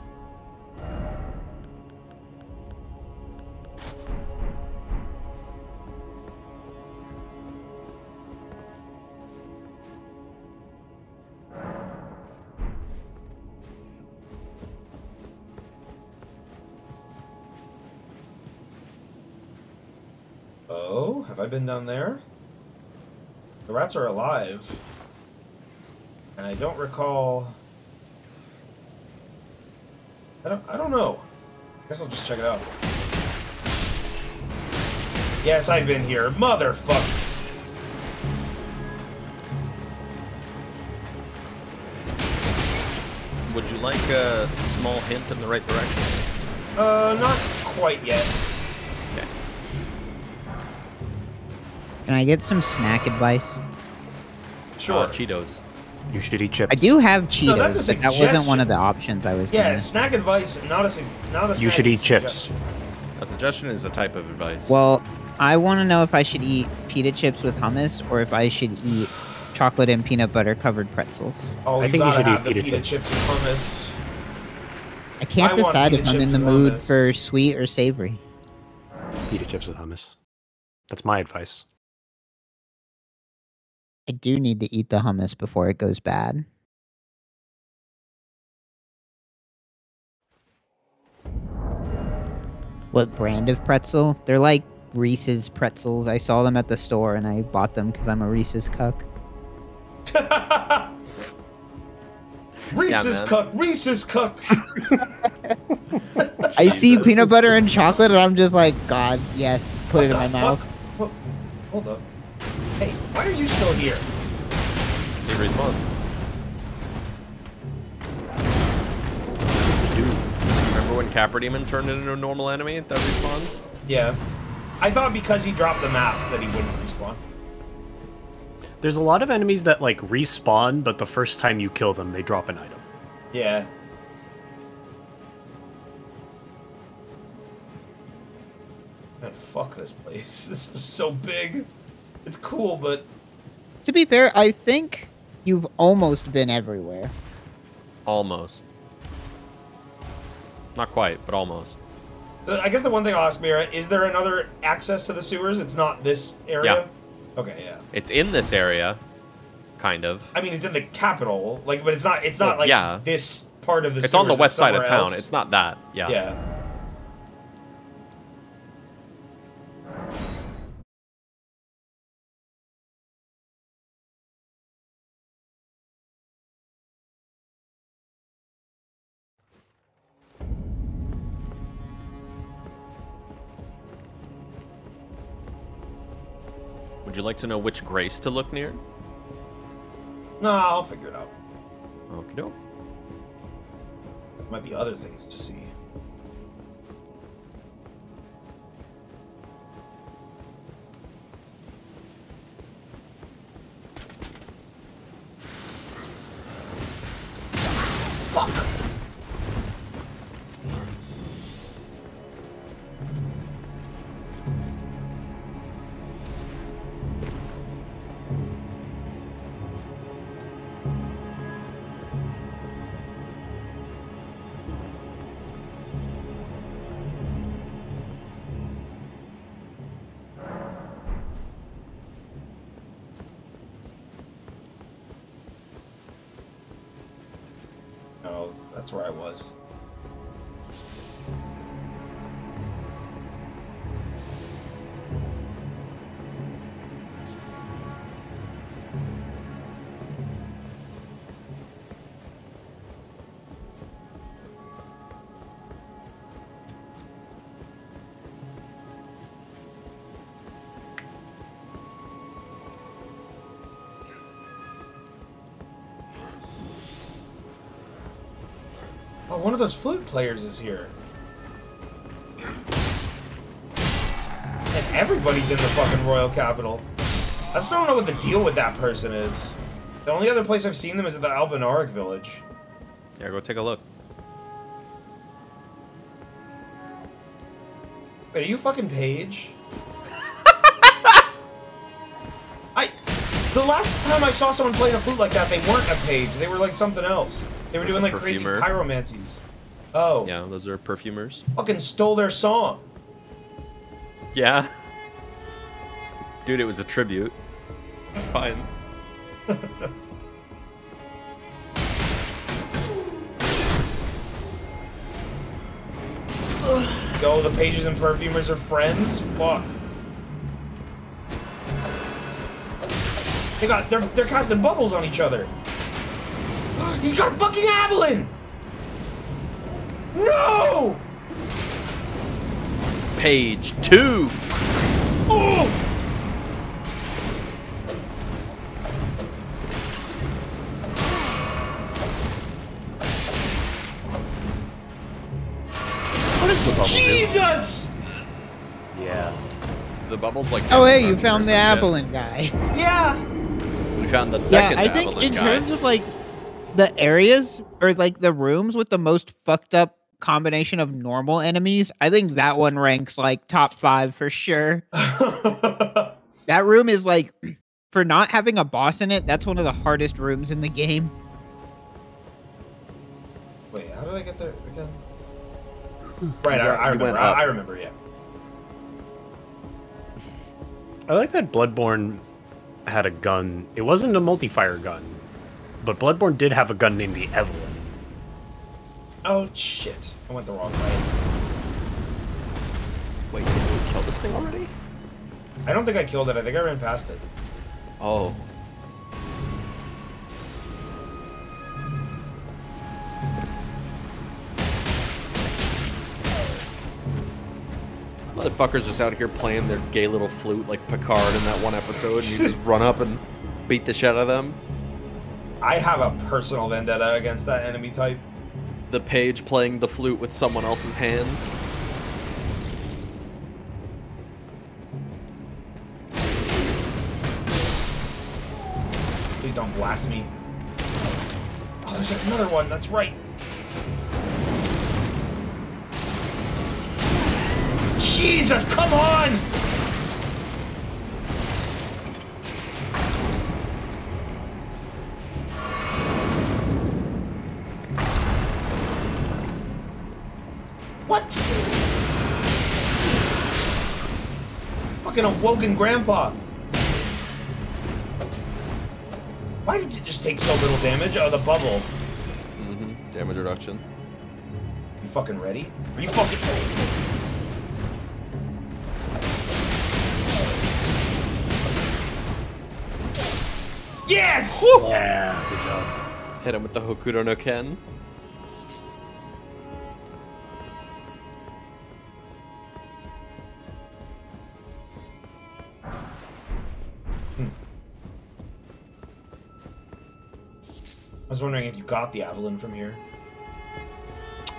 Oh, have I been down there? The rats are alive. And I don't recall. I don't I don't know. Guess I'll just check it out. Yes, I've been here. Motherfucker. Would you like a small hint in the right direction? Uh not quite yet. Can I get some snack advice? Sure. Uh, Cheetos. You should eat chips. I do have Cheetos, that's a but that wasn't one of the options I was yeah, gonna. snack advice, not a su- not a You should eat chips. A suggestion is a type of advice. Well, I want to know if I should eat pita chips with hummus or if I should eat chocolate and peanut butter covered pretzels. Oh, I you think you should have eat pita pita chips. chips with hummus. I can't I decide if I'm in the mood hummus. for sweet or savory. Pita chips with hummus. That's my advice. I do need to eat the hummus before it goes bad. What brand of pretzel? They're like Reese's pretzels. I saw them at the store and I bought them because I'm a Reese's cuck. Reese's man. cook, Reese's cook. I see peanut butter and chocolate and I'm just like, God, yes, put it in my What the mouth. What- Hold up. Hey, why are you still here? It respawns. Dude, remember when Capra Demon turned into a normal enemy that respawns? Yeah. I thought because he dropped the mask that he wouldn't respawn. There's a lot of enemies that like respawn, but the first time you kill them, they drop an item. Yeah. Man, fuck this place. This is so big. It's cool, but To be fair, I think you've almost been everywhere. Almost. Not quite, but almost. I guess the one thing I'll ask Mira is there another access to the sewers? It's not this area. Yeah. Okay, yeah. It's in this area, kind of. I mean, it's in the capital, like, but it's not. It's not Well, like yeah. this part of the. It's on the west side of town. else. It's not that. Yeah. Yeah. Would you like to know which grace to look near? No, I'll figure it out. Okie doke. Might be other things to see. Of those flute players is here. And everybody's in the fucking royal capital. I still don't know what the deal with that person is. The only other place I've seen them is at the Albinauric village. Yeah, go take a look. Wait, are you fucking Paige? I. The last time I saw someone playing a flute like that, they weren't a Page. They were like something else. They were That's doing like crazy pyromancies. Oh. Yeah, those are perfumers. Fucking stole their song. Yeah. Dude, it was a tribute. It's fine. Yo, the pages and perfumers are friends? Fuck. They got they're they're casting bubbles on each other. He's got a fucking Avelyn! No! Page two. Oh! What is the bubble Jesus! Yeah. The bubble's like. Oh, hey, you found the shit. Avelyn guy. Yeah. We found the second yeah, I think Avelyn in guy. terms of like the areas or like the rooms with the most fucked up combination of normal enemies, I think that one ranks like top five for sure. that room is like for not having a boss in it, that's one of the hardest rooms in the game. Wait, how did I get there again? Hmm. Right, I, I remember. I, I remember, yeah. I like that Bloodborne had a gun. It wasn't a multi-fire gun, but Bloodborne did have a gun named the Evelyn. Oh shit! I went the wrong way. Wait, did we kill this thing already? I don't think I killed it. I think I ran past it. Oh. Motherfuckers just out here playing their gay little flute like Picard in that one episode, and you just run up and beat the shit out of them. I have a personal vendetta against that enemy type. The page playing the flute with someone else's hands. Please don't blast me. Oh, there's another one. That's right. Jesus, come on! What? Fucking awoken grandpa. Why did you just take so little damage? Oh, the bubble. Mm-hmm. Damage reduction. You fucking ready? Are you fucking ready? Yes! Yeah, good job. Hit him with the Hokuto no Ken. I was wondering if you got the Avelyn from here.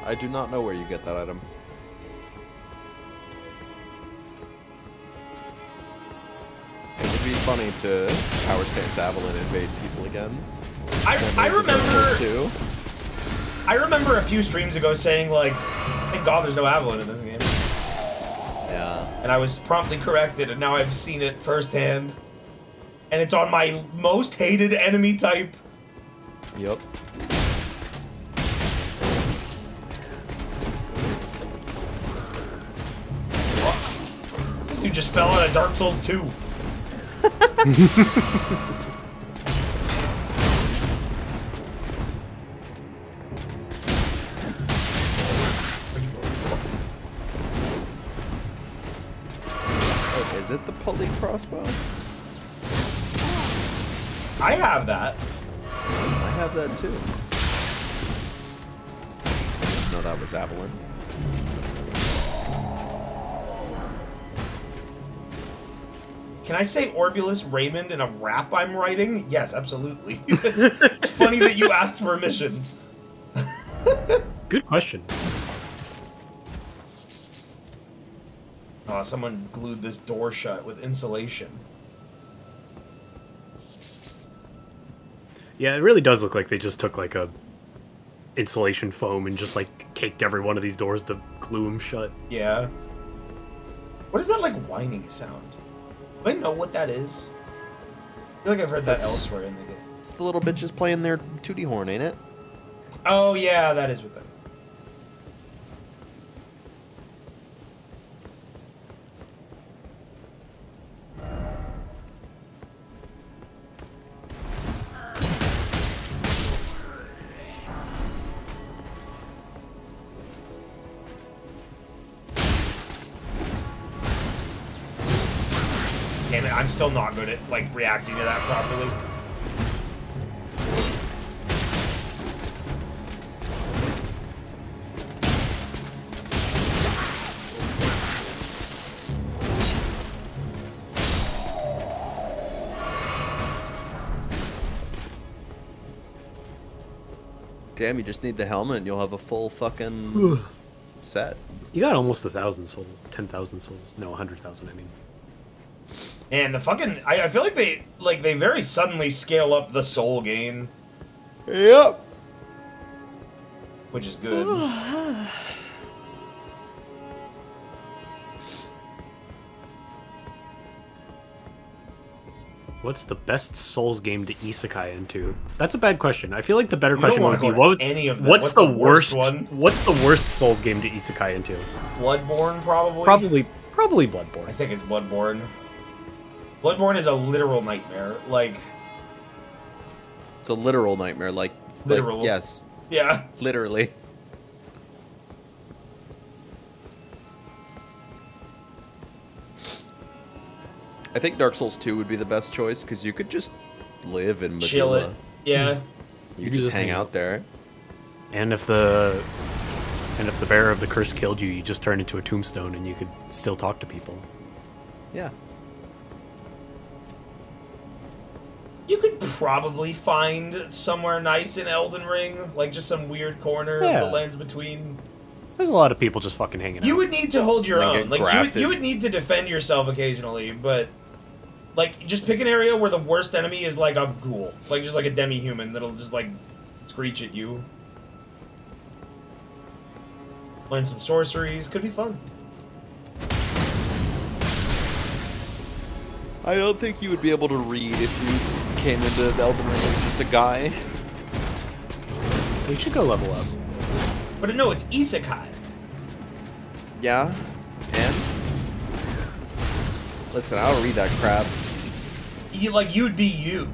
I do not know where you get that item. It would be funny to Power Stance Avelyn invade people again. I, I Memories of those remember. I remember a few streams ago saying like, thank God there's no Avelyn in this game. Yeah. And I was promptly corrected, and now I've seen it firsthand. And it's on my most hated enemy type. Yep. Oh, this dude just fell out of Dark Souls 2. Is it the pulley crossbow? I have that. I have that too. No, that was Avelyn. Can I say Orbulus Raymond in a rap I'm writing? Yes, absolutely. it's, it's funny that you asked permission. Good question. Oh, someone glued this door shut with insulation. Yeah, it really does look like they just took like a insulation foam and just like caked every one of these doors to glue them shut. Yeah. What is that like whining sound? Do I know what that is? I feel like I've heard that elsewhere in the game. It's the little bitches playing their tootie horn, ain't it? Oh yeah, that is what that. Damn I'm still not good at like reacting to that properly. Damn, you just need the helmet and you'll have a full fucking set. You got almost a thousand souls, ten thousand souls. No, a hundred thousand. I mean, And the fucking I, I feel like they like they very suddenly scale up the soul game. Yep. which is good. what's the best Souls game to isekai into? That's a bad question. I feel like the better You question would be go what was any of them. what's, What's the, the worst worst, one? what's the worst Souls game to isekai into? Bloodborne probably. Probably probably Bloodborne. I think it's Bloodborne. Bloodborne is a literal nightmare. Like It's a literal nightmare, like, like Literal. yes, yeah. literally. I think Dark Souls 2 would be the best choice because you could just live in Majula. Chill it. Yeah. Hmm. You, You just, just hang hang out there. And if the and if the bearer of the curse killed you, you just turn into a tombstone and you could still talk to people. Yeah. You could probably find somewhere nice in Elden Ring, like just some weird corner Yeah. of the lands between. There's a lot of people just fucking hanging out. You would need to hold your Like, own. Like you would, you would need to defend yourself occasionally, but like just pick an area where the worst enemy is like a ghoul, like just like a demi-human that'll just like screech at you. Learn some sorceries, could be fun. I don't think you would be able to read if you came into the Elden Ring as just a guy. We should go level up. But no, it's isekai. Yeah. And? Listen, I don't read that crap. You like you'd be you.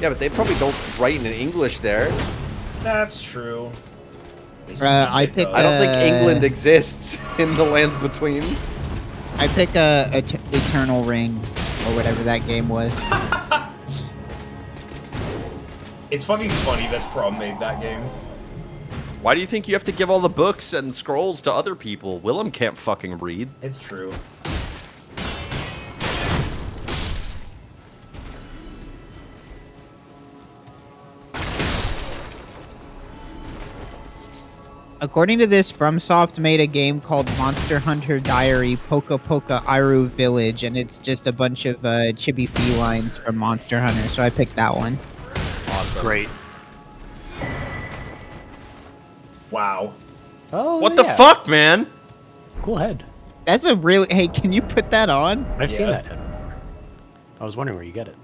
Yeah, but they probably don't write in English there. That's true. Uh, I it, picked. I don't think Uh, England exists in the lands between. I pick a, a t- Eternal Ring or whatever that game was. It's fucking funny that From made that game. Why do you think you have to give all the books and scrolls to other people? Willem can't fucking read. It's true. According to this, FromSoft made a game called Monster Hunter Diary Poka Poka Airou Village, and it's just a bunch of uh, chibi felines from Monster Hunter, so I picked that one. Awesome. Great. Wow. Oh, What yeah. the fuck, man? Cool head. That's a really. Hey, can you put that on? I've seen that head before. I was wondering where you get it.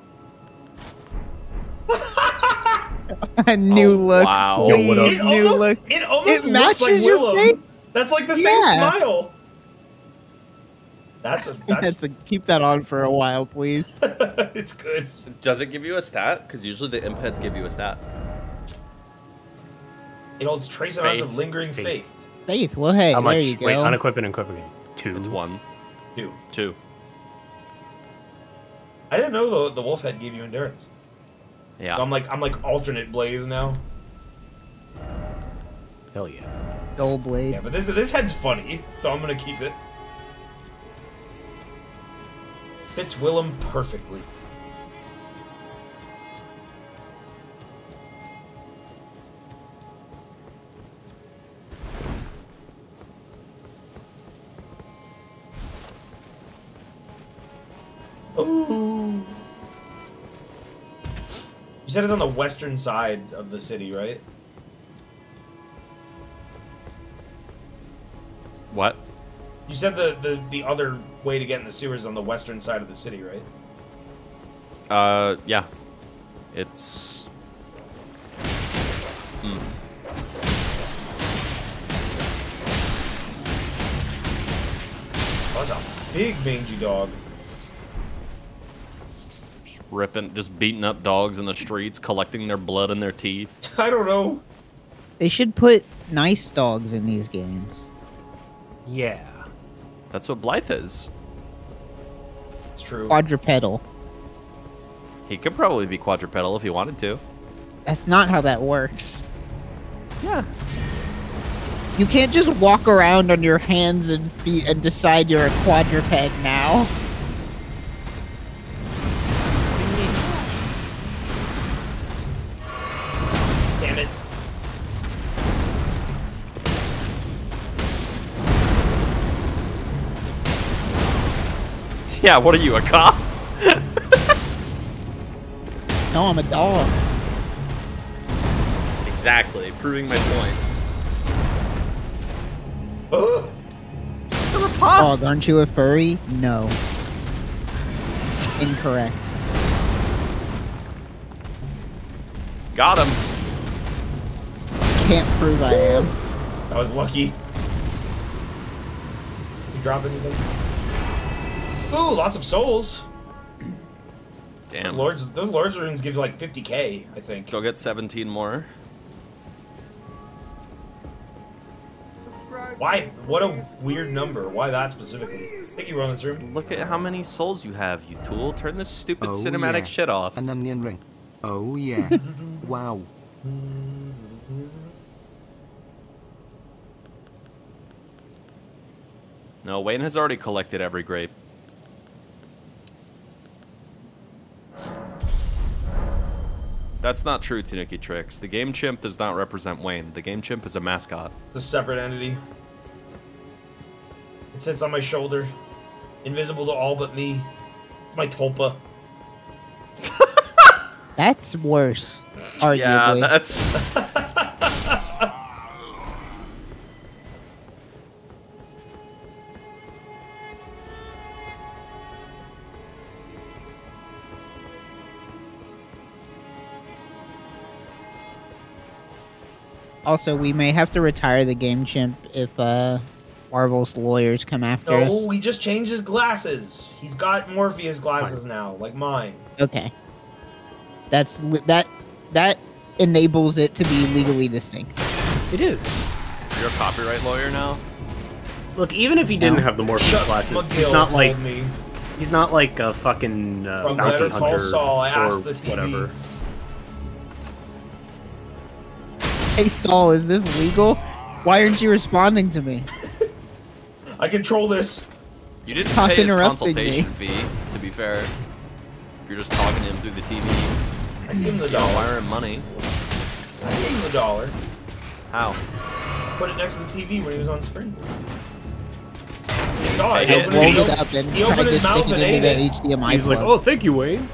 A new Oh, look. wow. Please, Yo, what up? It new almost, look. it almost It looks matches like your Willem. face. That's like the same smile. That's a That's that's a, keep that on for a while, please. it's good. Does it give you a stat? Because usually the imp heads give you a stat. It holds trace amounts of lingering Faith. faith. Faith. Well, hey, How much? there you go. Wait, unequip and equip again. Two. It's one. Two. Two. I didn't know the the wolf head gave you endurance. Yeah. So I'm like I'm like alternate Blaidd now. Hell yeah. Dull blade. Yeah, but this this head's funny, so I'm gonna keep it. Fits Willem perfectly. Ooh. You said it's on the western side of the city, right? What? You said the, the, the other way to get in the sewers is on the western side of the city, right? Uh, yeah. It's. Hmm. Oh, that's a big mangy dog. Just ripping, just beating up dogs in the streets, collecting their blood and their teeth. I don't know. They should put nice dogs in these games. Yeah. That's what Blaidd is. It's true. Quadrupedal. He could probably be quadrupedal if he wanted to. That's not how that works. Yeah. You can't just walk around on your hands and feet and decide you're a quadruped now. Yeah, what are you, a cop? No, I'm a dog. Exactly, proving my point. Ugh. Dog, aren't you a furry? No. Incorrect. Got him. Can't prove I am. I was lucky. You drop anything? Ooh, lots of souls. Those Damn. lords, those lords runes give you like 50k, I think. Go get 17 more. Why? What a weird number. Why that specifically? Thank you, run room. Look at how many souls you have, you tool. Turn this stupid Oh, cinematic yeah. shit off. An onion ring. Oh yeah. wow. No, Wayne has already collected every grape. That's not true, Tanuki Tricks. The Game Chimp does not represent Wayne. The Game Chimp is a mascot. It's a separate entity. It sits on my shoulder, invisible to all but me. It's my tulpa. That's worse. Arguably. Yeah, that's. Also, we may have to retire the game chimp if uh, Marvel's lawyers come after us. No, he just changed his glasses. He's got Morpheus glasses now, like mine. Okay. That's li- that that enables it to be legally distinct. It is. You're a copyright lawyer now? Look, even if he didn't No. have the Morpheus Shut glasses, he's not like me. he's not like a fucking uh, From bounty hunter Saul, I or asked the TV. whatever. Hey Saul, is this legal? Why aren't you responding to me? I control this. You didn't Stop pay his interrupting consultation me. fee, to be fair. If you're just talking to him through the TV, I gave him the you dollar. wire him money. I gave him the dollar. How? Put it next to the TV when he was on screen. He saw it. Hey, He it opened, Rolled he it opened- up and he tried opened to his mouth stick and it into ate the it. HDMI He's like, oh, thank you, Wayne.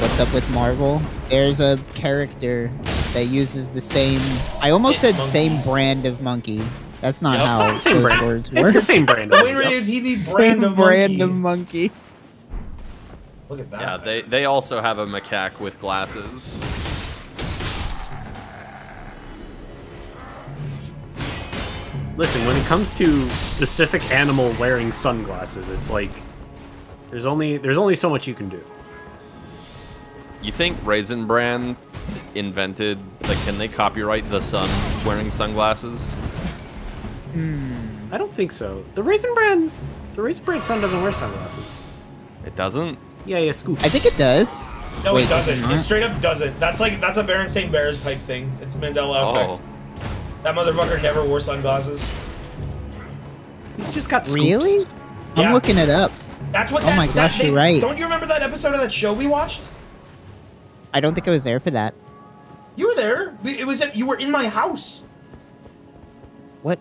What's up with Marvel? There's a character that uses the same. I almost said Monkey. same brand of monkey. That's not Yep. how Same those brand. words It's the same brand. The Wayne Yep. Radio TV Same brand of brand monkey. of monkey. Look at that. Yeah, they, they also have a macaque with glasses. Listen, when it comes to specific animal wearing sunglasses, it's like there's only there's only so much you can do. You think Raisin Bran invented? Like, can they copyright the sun wearing sunglasses? Hmm. I don't think so. The Raisin Bran, the Raisin Bran son doesn't wear sunglasses. It doesn't. Yeah, yeah, scoop. I think it does. No, Wait, it doesn't. it It straight up doesn't. That's like that's a Berenstain Bears type thing. It's Mandela effect. Oh, That motherfucker never wore sunglasses. He's just got scoops. Really? I'm Yeah. looking it up. That's what. Oh that, my that gosh, they- you're right. Don't you remember that episode of that show we watched? I don't think I was there for that. You were there. It was at, you were in my house. What?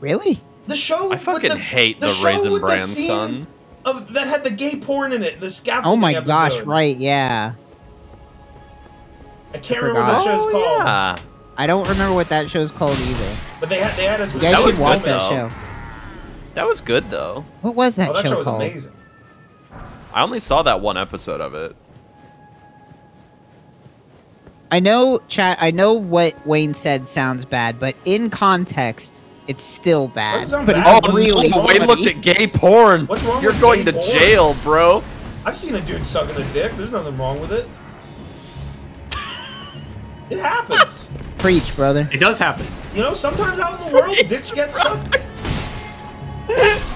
Really? The show. I fucking the, hate the, show Raisin with the Bran scene son. Of that had the gay porn in it. The Oh scaffolding. my gosh, right, yeah. I can't I remember what forgot. the show's oh, called. Yeah. I don't remember what that show's called either. But they had they had us. You guys That should was watch good, that though. show. That was good though. What was that show? Oh, that show, show was called? amazing. I only saw that one episode of it. I know, chat. I know what Wayne said sounds bad, but in context, it's still bad. But bad. it's Oh really no! Wayne looked at gay porn. What's wrong You're with going gay to porn? jail, bro. I've seen a dude sucking a dick. There's nothing wrong with it. It happens. Preach, brother. It does happen. You know, sometimes out in the world, dicks get sucked.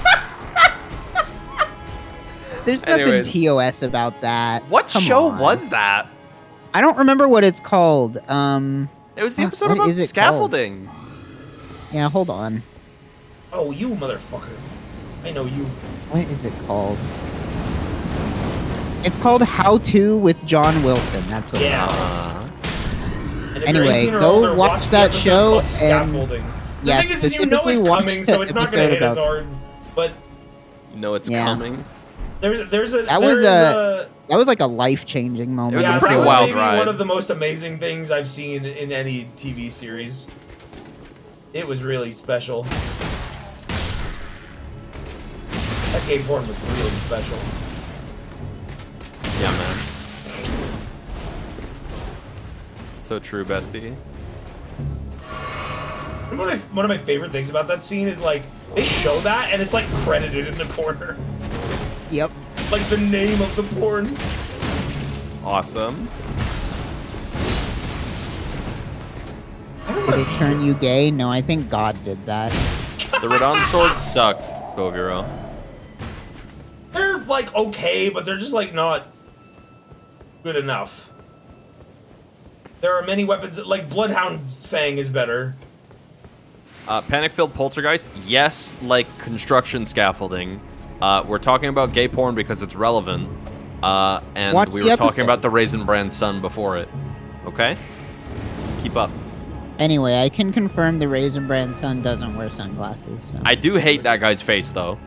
There's nothing Anyways. TOS about that. What Come show on. was that? I don't remember what it's called. Um, It was the Fuck, episode what about is it scaffolding. yeah, hold on. Oh, you motherfucker. I know you. What is it called? It's called How To with John Wilson. That's what Yeah. it's called. Uh, Anyway, you're 18 or go older, watch the that show called and- Scaffolding. The Yeah, thing is, is you know it's coming, so it's not going to episode hit as about- hard. But you know it's Yeah. coming. there's there's a That was there's a- That was like a life changing moment. It was yeah, a pretty that was wild maybe ride. one of the most amazing things I've seen in any TV series. It was really special. That gay porn was really special. Yeah, man. So true, bestie. One of, my, one of my favorite things about that scene is like they show that and it's like credited in the corner, Yep. Like the name of the porn. Awesome. Did wanna it turn you gay? No, I think God did that. The Radahn sword sucked, Boviro. They're like okay, but they're just like not good enough. There are many weapons that, like Bloodhound Fang is better. Uh, Panic-filled poltergeist, yes, like construction scaffolding. Uh, we're talking about gay porn because it's relevant. Uh, and Watch we the were talking about the Raisin Bran son before it. Okay? Keep up. Anyway, I can confirm the Raisin Bran son doesn't wear sunglasses. So. I do hate that guy's face, though.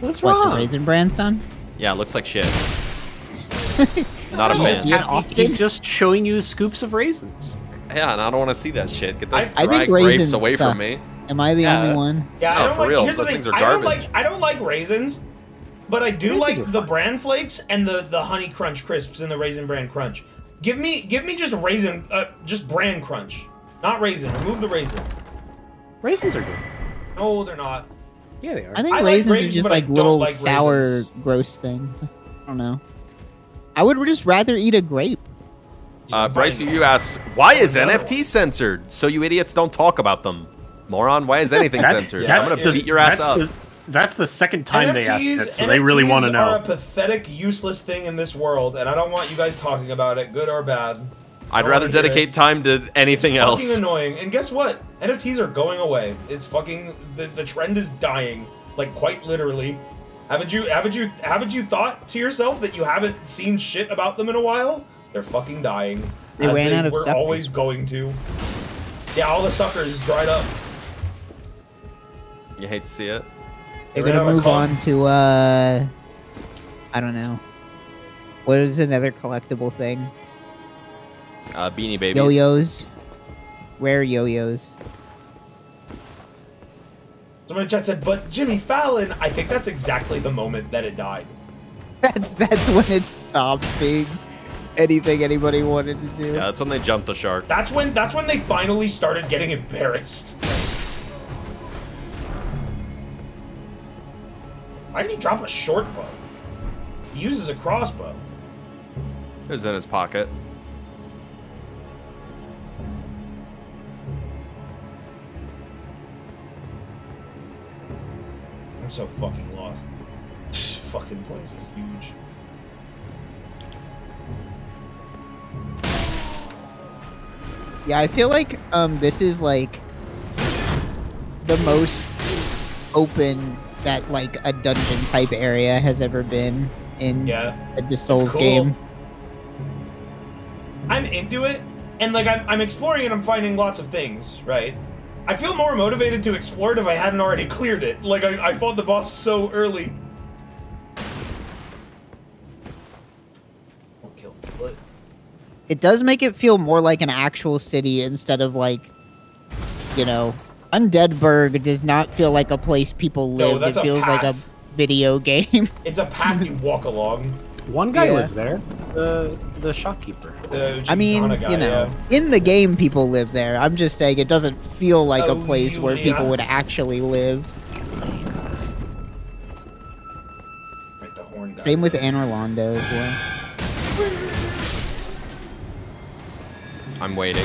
What's what, the? Raisin Bran son? Yeah, it looks like shit. Not a You fan. see it He- often? He's just showing you scoops of raisins. Yeah, and I don't want to see that shit. Get I- those I dry think grapes away suck. from me. Am I the Yeah. only one? Yeah, No, I don't for like. real, Here's the those thing. things are I don't like. I don't like raisins, but I do Raisins like the fine. bran flakes and the the honey crunch crisps and the raisin bran crunch. Give me give me just raisin, uh, just bran crunch, not raisin. Remove the raisin. Raisins are good. No, they're not. Yeah, they are. I think I like raisins raisins, are just like little like sour, raisins. gross things. I don't know. I would just rather eat a grape. Uh, Bryce, you asked, why is Another NFT censored? So you idiots don't talk about them. Moron, why is anything That's, censored? that's I'm gonna the, beat your ass that's up. The, that's the second time they asked NFTs it, so they really want to know. are a pathetic, useless thing in this world, and I don't want you guys talking about it, good or bad. I'd rather dedicate it. time to anything It's else. Fucking annoying. And guess what? NFTs are going away. It's fucking the, the trend is dying, like quite literally. Haven't you haven't you haven't you thought to yourself that you haven't seen shit about them in a while? They're fucking dying. They as ran out of We're suckers. always going to. Yeah, all the suckers dried up. You hate to see it. They're They gonna move on to uh, I don't know. What is another collectible thing? Uh, Beanie Babies. Yo-yos. Rare yo-yos. Somebody in chat said, but Jimmy Fallon, I think that's exactly the moment that it died. That's that's when it stopped being anything anybody wanted to do. Yeah, that's when they jumped the shark. That's when that's when they finally started getting embarrassed. Why did he drop a short bow? He uses a crossbow. It was in his pocket. I'm so fucking lost. This fucking place is huge. Yeah, I feel like um, this is like the most open that like a dungeon type area has ever been in Yeah. a the Souls cool. game. I'm into it, and like I'm, I'm exploring and I'm finding lots of things, right? I feel more motivated to explore it if I hadn't already cleared it. Like I, I fought the boss so early. Don't kill me, but It does make it feel more like an actual city instead of like you know, Undead Burg does not feel like a place people No, live. that's it a feels like a video game. it's a path you walk along. One guy Yeah. lives there. The the shopkeeper. The I mean, guy, you know, yeah. in the game people live there. I'm just saying it doesn't feel like Oh, a place where yeah. people would actually live. Right, the horn guy. Same with Anor Londo as well. I'm waiting.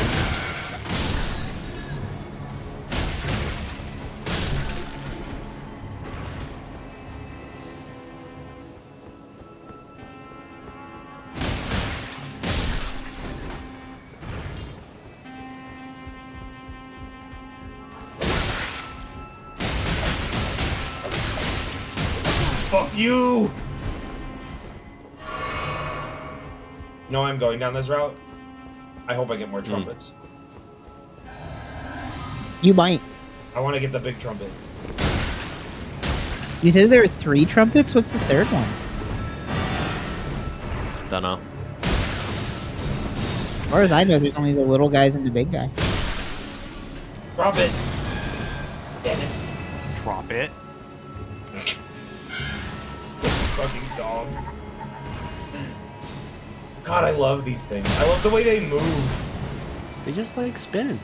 You! No, I'm going down this route. I hope I get more Hmm. trumpets. You might. I want to get the big trumpet. You said there are three trumpets. What's the third one? Don't know. As far as I know, there's only the little guys and the big guy. Drop it! Damn it. Drop it. fucking dog. God, I love these things. I love the way they move. They just like spinning.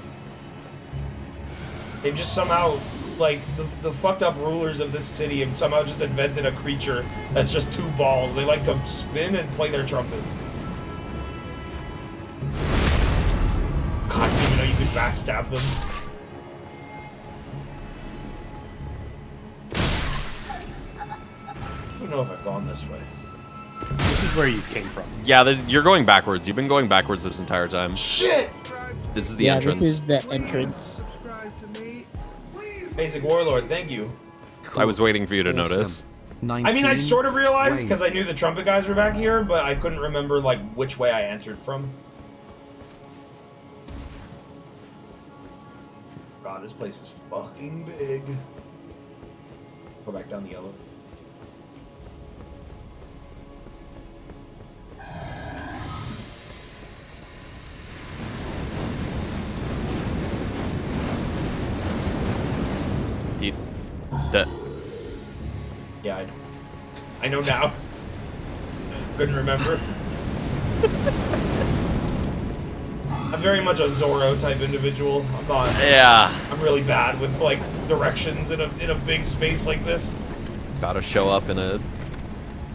They've just somehow, like, the, the fucked up rulers of this city have somehow just invented a creature that's just two balls. They like to spin and play their trumpet. God, you know you could backstab them. I don't know if I've gone this way. This is where you came from. Yeah, this, you're going backwards. You've been going backwards this entire time. Shit! This is the yeah, entrance. this is the entrance. Basic Warlord, thank you. I was waiting for you to notice. 19, I mean, I sort of realized because I knew the trumpet guys were back here, but I couldn't remember like which way I entered from. God, this place is fucking big. Go back down the yellow. The, Yeah, I know. I know now. Couldn't remember. I'm very much a Zoro type individual. I'm not. Yeah. I'm really bad with like directions in a in a big space like this. about to show up in a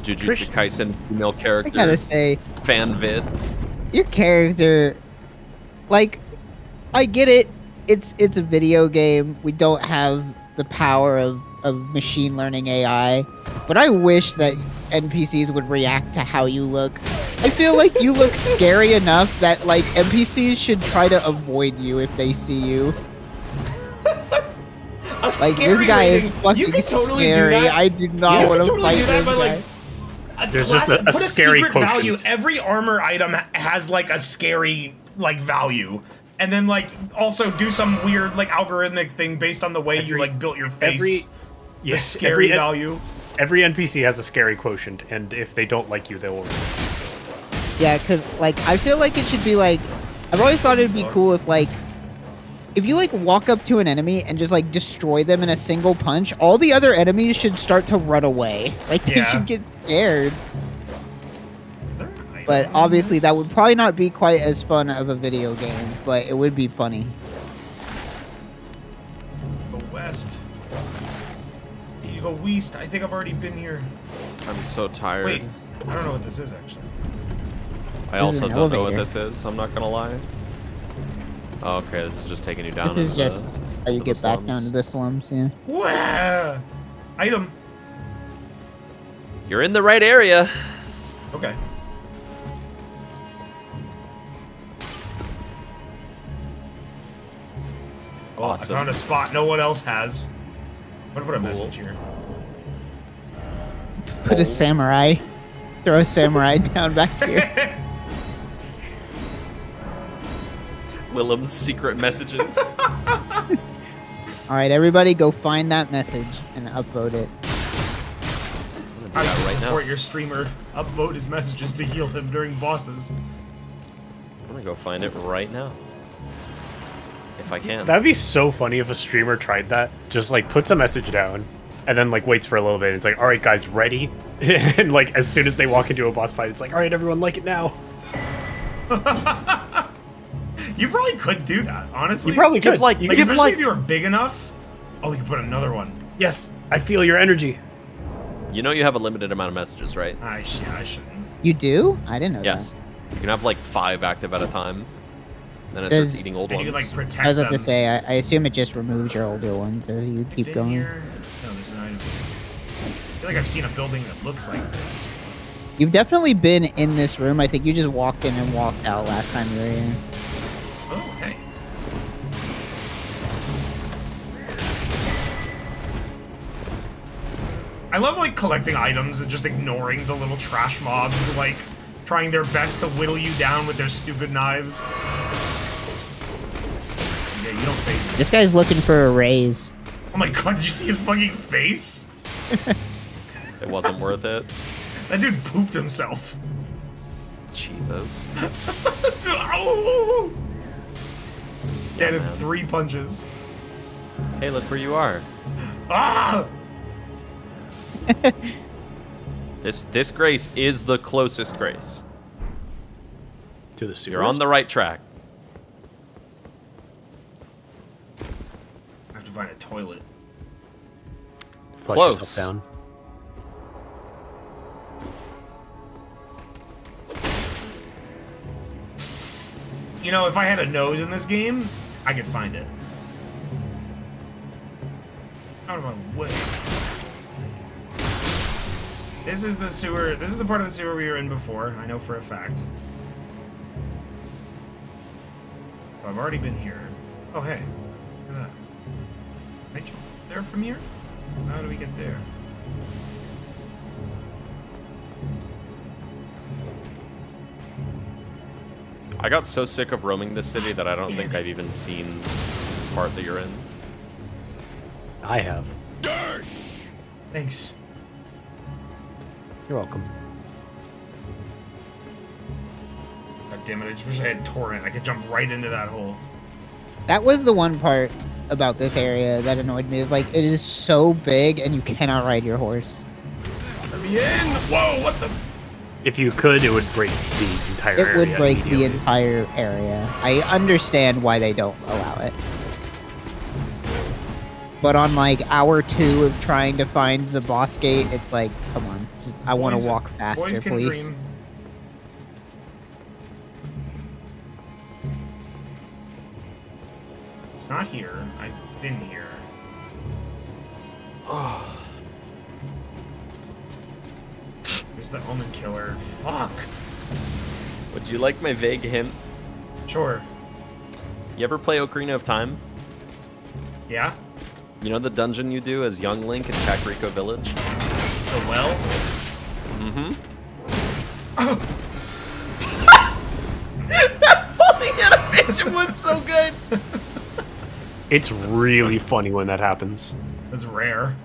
Jujutsu Kaisen female character. I gotta say, fan vid. your character, like, I get it. It's it's a video game. We don't have the power of of machine learning AI, but I wish that NPCs would react to how you look. I feel like you look scary enough that like NPCs should try to avoid you if they see you. A Like scary this guy rating. is fucking you can totally scary. Do that. I do not you want to totally fight do that this by guy. like. A There's just a- a put scary secret quotient. value. Every armor item has like a scary like value, and then like also do some weird like algorithmic thing based on the way you like built your face. Every the yes, scary every, value. Every NPC has a scary quotient, and if they don't like you, they will. Yeah, because, like, I feel like it should be like. I've always thought it'd be cool if, like. If you, like, walk up to an enemy and just, like, destroy them in a single punch, all the other enemies should start to run away. Like, they Yeah. should get scared. Is there an item But obviously, that would probably not be quite as fun of a video game, but it would be funny. the west. You go west. I think I've already been here. I'm so tired. Wait, I don't know what this is actually. I This also don't know what this is. I'm not gonna lie. Oh, okay, this is just taking you down. This is into just the- how you get back down to the slums, yeah. Wow. Item. You're in the right area. Okay. Oh, Awesome. I found a spot no one else has. I'm gonna put a Cool. message here. Put a samurai. Throw a samurai down back here. Willem's secret messages. All right, everybody, go find that message and upvote it. I that should right now. support your streamer. Upvote his messages to heal him during bosses. I'm gonna go find it right now. If I can. That'd be so funny if a streamer tried that. Just like puts a message down and then like waits for a little bit. And it's like, all right, guys, ready? and like as soon as they walk into a boss fight, it's like, all right, everyone, like it now. You probably could do that, honestly. You probably Give could. like- Like, give especially like- if you were big enough. Oh, we could put another one. Yes, I feel your energy. You know you have a limited amount of messages, right? I, sh- I shouldn't. You do? I didn't know Yes. You can have like five active at a time. Then it Does- starts eating old ones. you like protect I was them. about to say, I, I assume it just removes your older ones as you keep going. Here? No, there's an item. I feel like I've seen a building that looks like this. You've definitely been in this room. I think you just walked in and walked out last time you were here. Oh, hey. I love like collecting items and just ignoring the little trash mobs like trying their best to whittle you down with their stupid knives. Yeah, you don't face. This guy's looking for a raise. Oh my god, did you see his fucking face? It wasn't worth it. That dude pooped himself. Jesus. Ow! Dead in man. three punches. Hey, look where you are. Ah! This this grace is the closest grace. To the sewer. You're on the right track. I have to find a toilet. Flush Close. yourself down. You know, if I had a nose in this game, I could find it. Out of my way. This is the sewer. This is the part of the sewer we were in before. I know for a fact. I've already been here. Oh, hey. Look at that. Jump there from here? How do we get there? I got so sick of roaming this city that I don't think I've even seen this part that you're in. I have. Thanks. You're welcome. God damn it, I just wish I had Torrent. I could jump right into that hole. That was the one part about this area that annoyed me. Is like it is so big and you cannot ride your horse. Let me in! Whoa, what the? If you could, it would break the entire area. It would break the entire area. I understand why they don't allow it. But on like hour two of trying to find the boss gate, it's like, come on, just, I want to walk Boys faster, can please. dream. It's not here. I've been here. There's the Omen Killer. Fuck. Would you like my vague hint? Sure. You ever play Ocarina of Time? Yeah? You know the dungeon you do as young Link in Kakariko Village? The well? Mm-hmm. that Fully animation was so good! It's really funny when that happens. That's rare.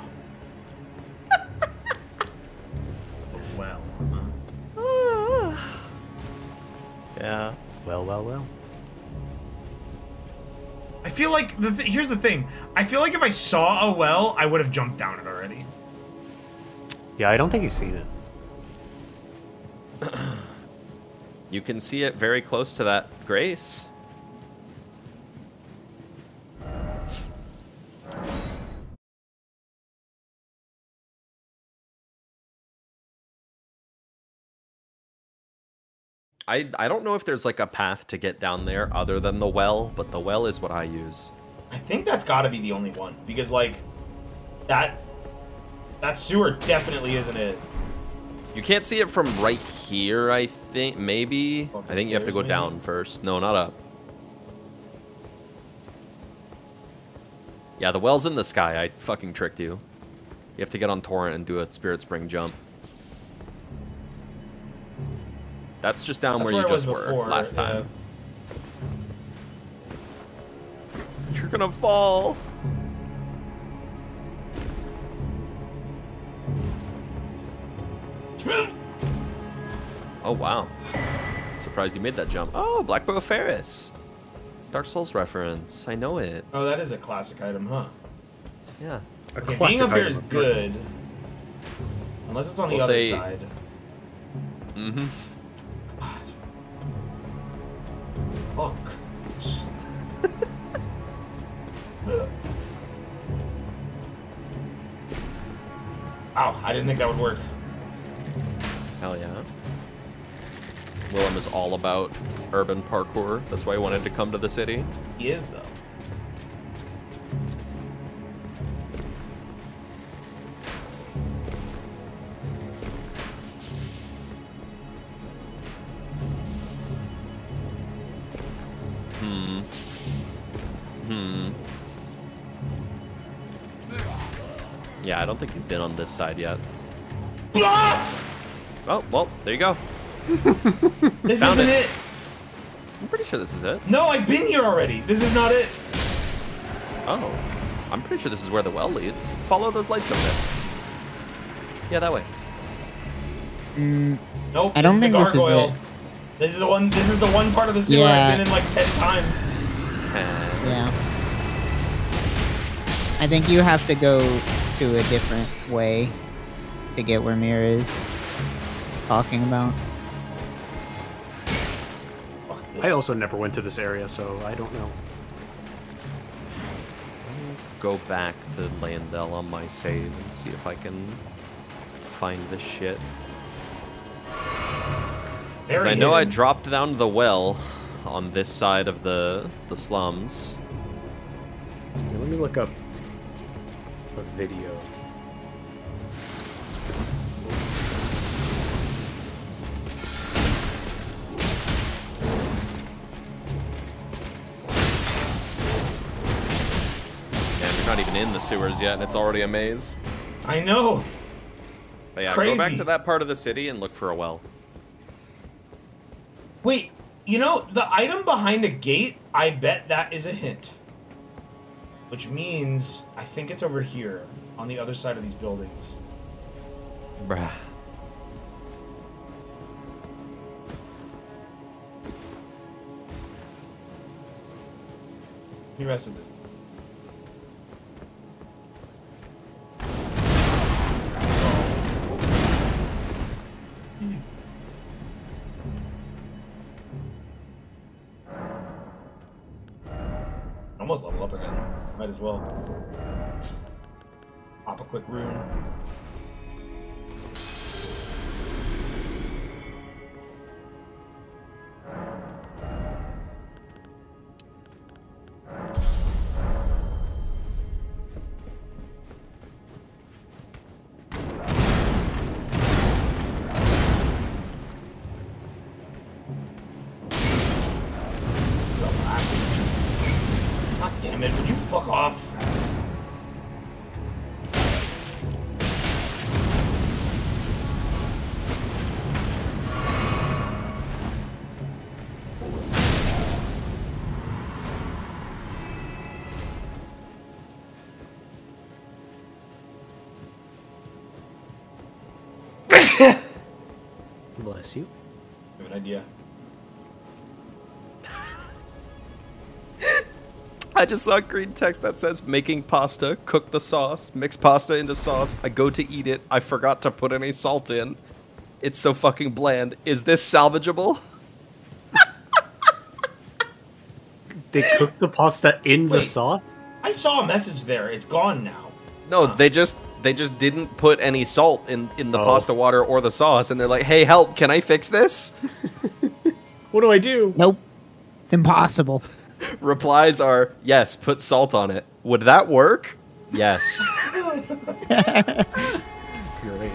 Yeah. Well, well, well. I feel like the th here's the thing. I feel like if I saw a well, I would have jumped down it already. Yeah, I don't think you've seen it. You can see it very close to that grace. I, I don't know if there's like a path to get down there other than the well, but the well is what I use. I think that's got to be the only one because like that that sewer definitely isn't it. You can't see it from right here, I think. Maybe. I think you have to go maybe? down first. No, not up. Yeah, the well's in the sky. I fucking tricked you. You have to get on Torrent and do a Spirit Spring jump. That's just down That's where you I was just were before, last yeah. time. You're gonna fall. Oh wow. Surprised you made that jump. Oh, Black Bow Pharis. Dark Souls reference. I know it. Oh, that is a classic item, huh? Yeah. A Okay, classic being up here item is good. Unless it's on the We'll other say- side. Mm-hmm. I didn't think that would work. Hell yeah. Willem is all about urban parkour. That's why he wanted to come to the city. He is, though. Don't think you've been on this side yet. Oh, well, there you go. This Found isn't it. it. I'm pretty sure this is it. No, I've been here already. This is not it. Oh. I'm pretty sure this is where the well leads. Follow those lights over there. Yeah, that way. Mm, Nope. I don't think this is it. This is the one. This is the one part of the sewer Yeah. I've been in like ten times. yeah. I think you have to go to a different way to get where Mira is talking about. I also never went to this area, so I don't know. Go back to Leyndell on my save and see if I can find this shit. Because I know I dropped down to the well on this side of the the slums. Here, let me look up a video. And you're not even in the sewers yet, and it's already a maze. I know. But yeah, go back to that part of the city and look for a well. Wait, you know the item behind a gate? I bet that is a hint. Which means I think it's over here on the other side of these buildings. Bruh. The rested this. Might as well. Pop a quick rune. Bless you. I have an idea. I just saw a green text that says making pasta, cook the sauce, mix pasta into sauce. I go to eat it. I forgot to put any salt in. It's so fucking bland. Is this salvageable? They cooked the pasta in the sauce? I saw a message there. It's gone now. No, they just they just didn't put any salt in, in the oh. pasta water or the sauce, and they're like, hey, help, can I fix this? what do I do? Nope. It's impossible. Replies are, yes, put salt on it. Would that work? Yes. Great.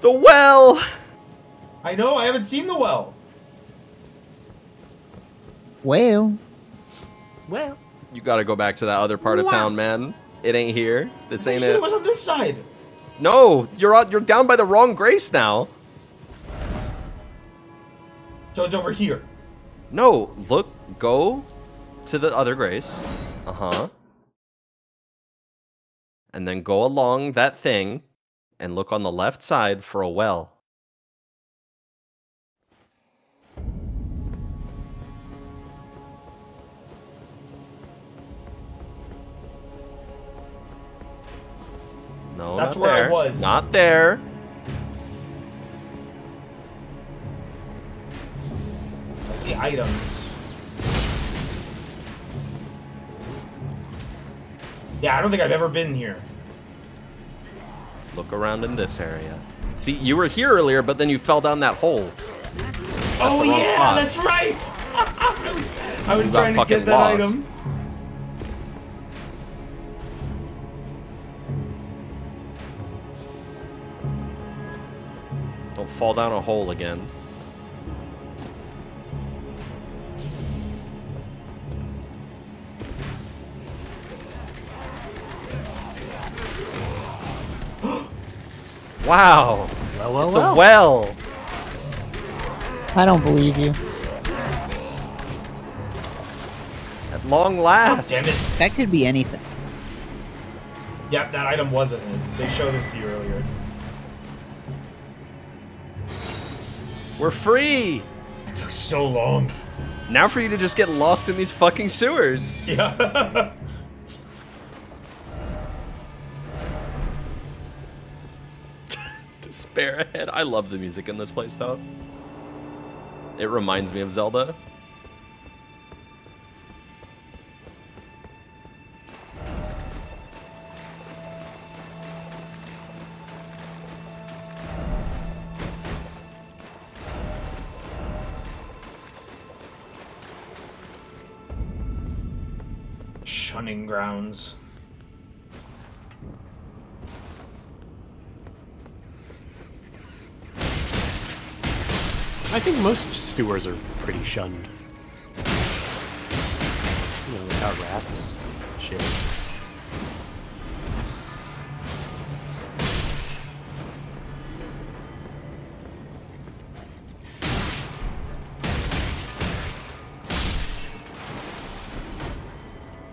the well! I know, I haven't seen the well. Well, Well, You gotta go back to that other part of town, man. It ain't here. This ain't it. it was on this side. No, you're out, you're down by the wrong grace now. So it's over here. No, look, go to the other grace. Uh huh. And then go along that thing and look on the left side for a well. No, That's not where I was. Not there. I see items. Yeah, I don't think I've ever been here. Look around in this area. See, you were here earlier, but then you fell down that hole. oh yeah, spot. that's right. I was, I was trying to get that lost. item. Fall down a hole again. wow. well, well, It's well. a well. I don't believe you. At long last. Damn it. That could be anything. Yep, that item wasn't it. They showed this to you earlier. We're free. It took so long. Now for you to just get lost in these fucking sewers. Yeah. Despair ahead. I love the music in this place though. It reminds me of Zelda. Shunning grounds. I think most sewers are pretty shunned. You know, without rats. Shit.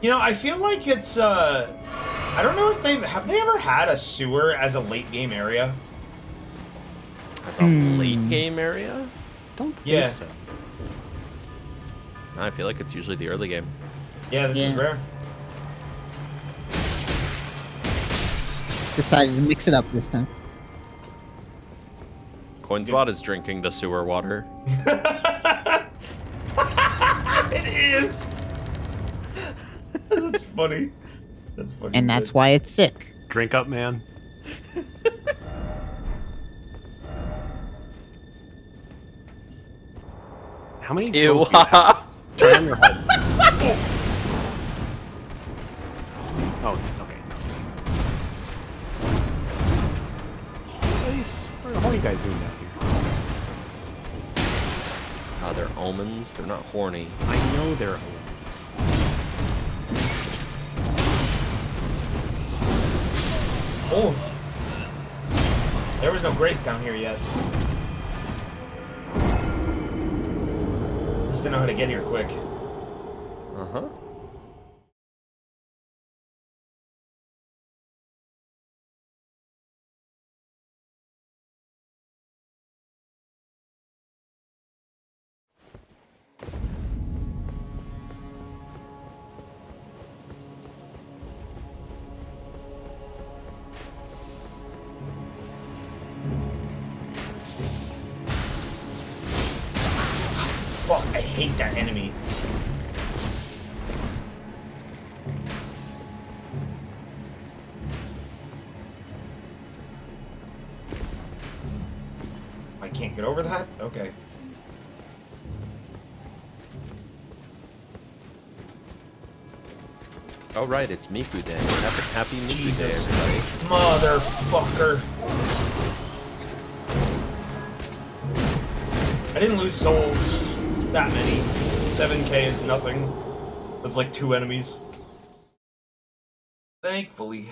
You know, I feel like it's uh I don't know if they've have they ever had a sewer as a late game area? As a late game area? Don't think Yeah. so. I feel like it's usually the early game. Yeah, this is rare. Decided to mix it up this time. Coinspot is drinking the sewer water. It is. that's funny. That's funny. And that's why it's sick. Drink up, man. How many Ew. phones do you have? Turn on your head. Oh, okay. What are, these, what are horny guys doing down here? Ah, they're omens. They're not horny. I know they're omens. Oh. There was no grace down here yet. Just didn't know how to get here quick. Uh Oh right, it's Miku Day. Happy, happy Miku Day, everybody. Motherfucker. I didn't lose souls that many. 7k is nothing. That's like two enemies. Thankfully.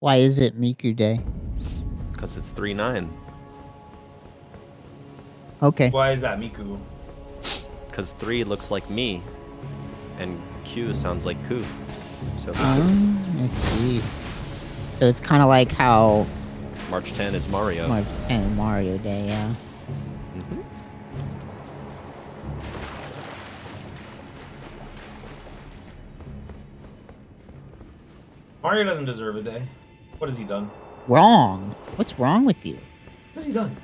Why is it Miku Day? Because it's 3 9. Okay. Why is that Miku? Because 3 looks like me, and Q sounds like Ku. So Oh, I see. So it's kind of like how March 10 is Mario. March 10 Mario Day, yeah. Mhm. Mario doesn't deserve a day. What has he done? Wrong. What's wrong with you? What has he done?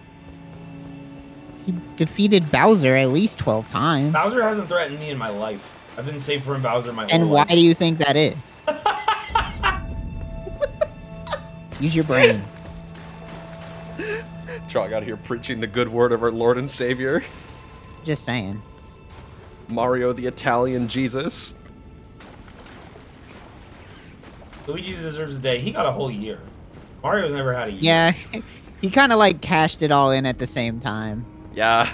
He defeated Bowser at least 12 times. Bowser hasn't threatened me in my life. I've been safe from Bowser my And whole life. And why do you think that is? Use your brain. Trog out here preaching the good word of our Lord and Savior. Just saying. Mario the Italian Jesus. Luigi deserves a day. He got a whole year. Mario's never had a year. Yeah, he kind of like cashed it all in at the same time. Yeah.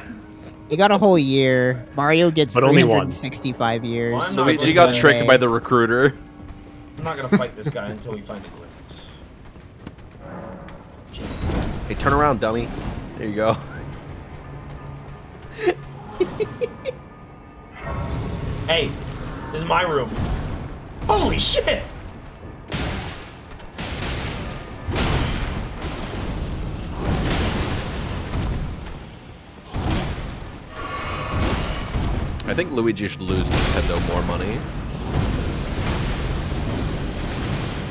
He got a whole year. Mario gets But only one. 365 years. Well, I'm Luigi got tricked day. by the recruiter. I'm not gonna fight this guy until we find a glitch. Hey, turn around, dummy. There you go. Hey, this is my room. Holy shit! I think Luigi should lose Nintendo more money.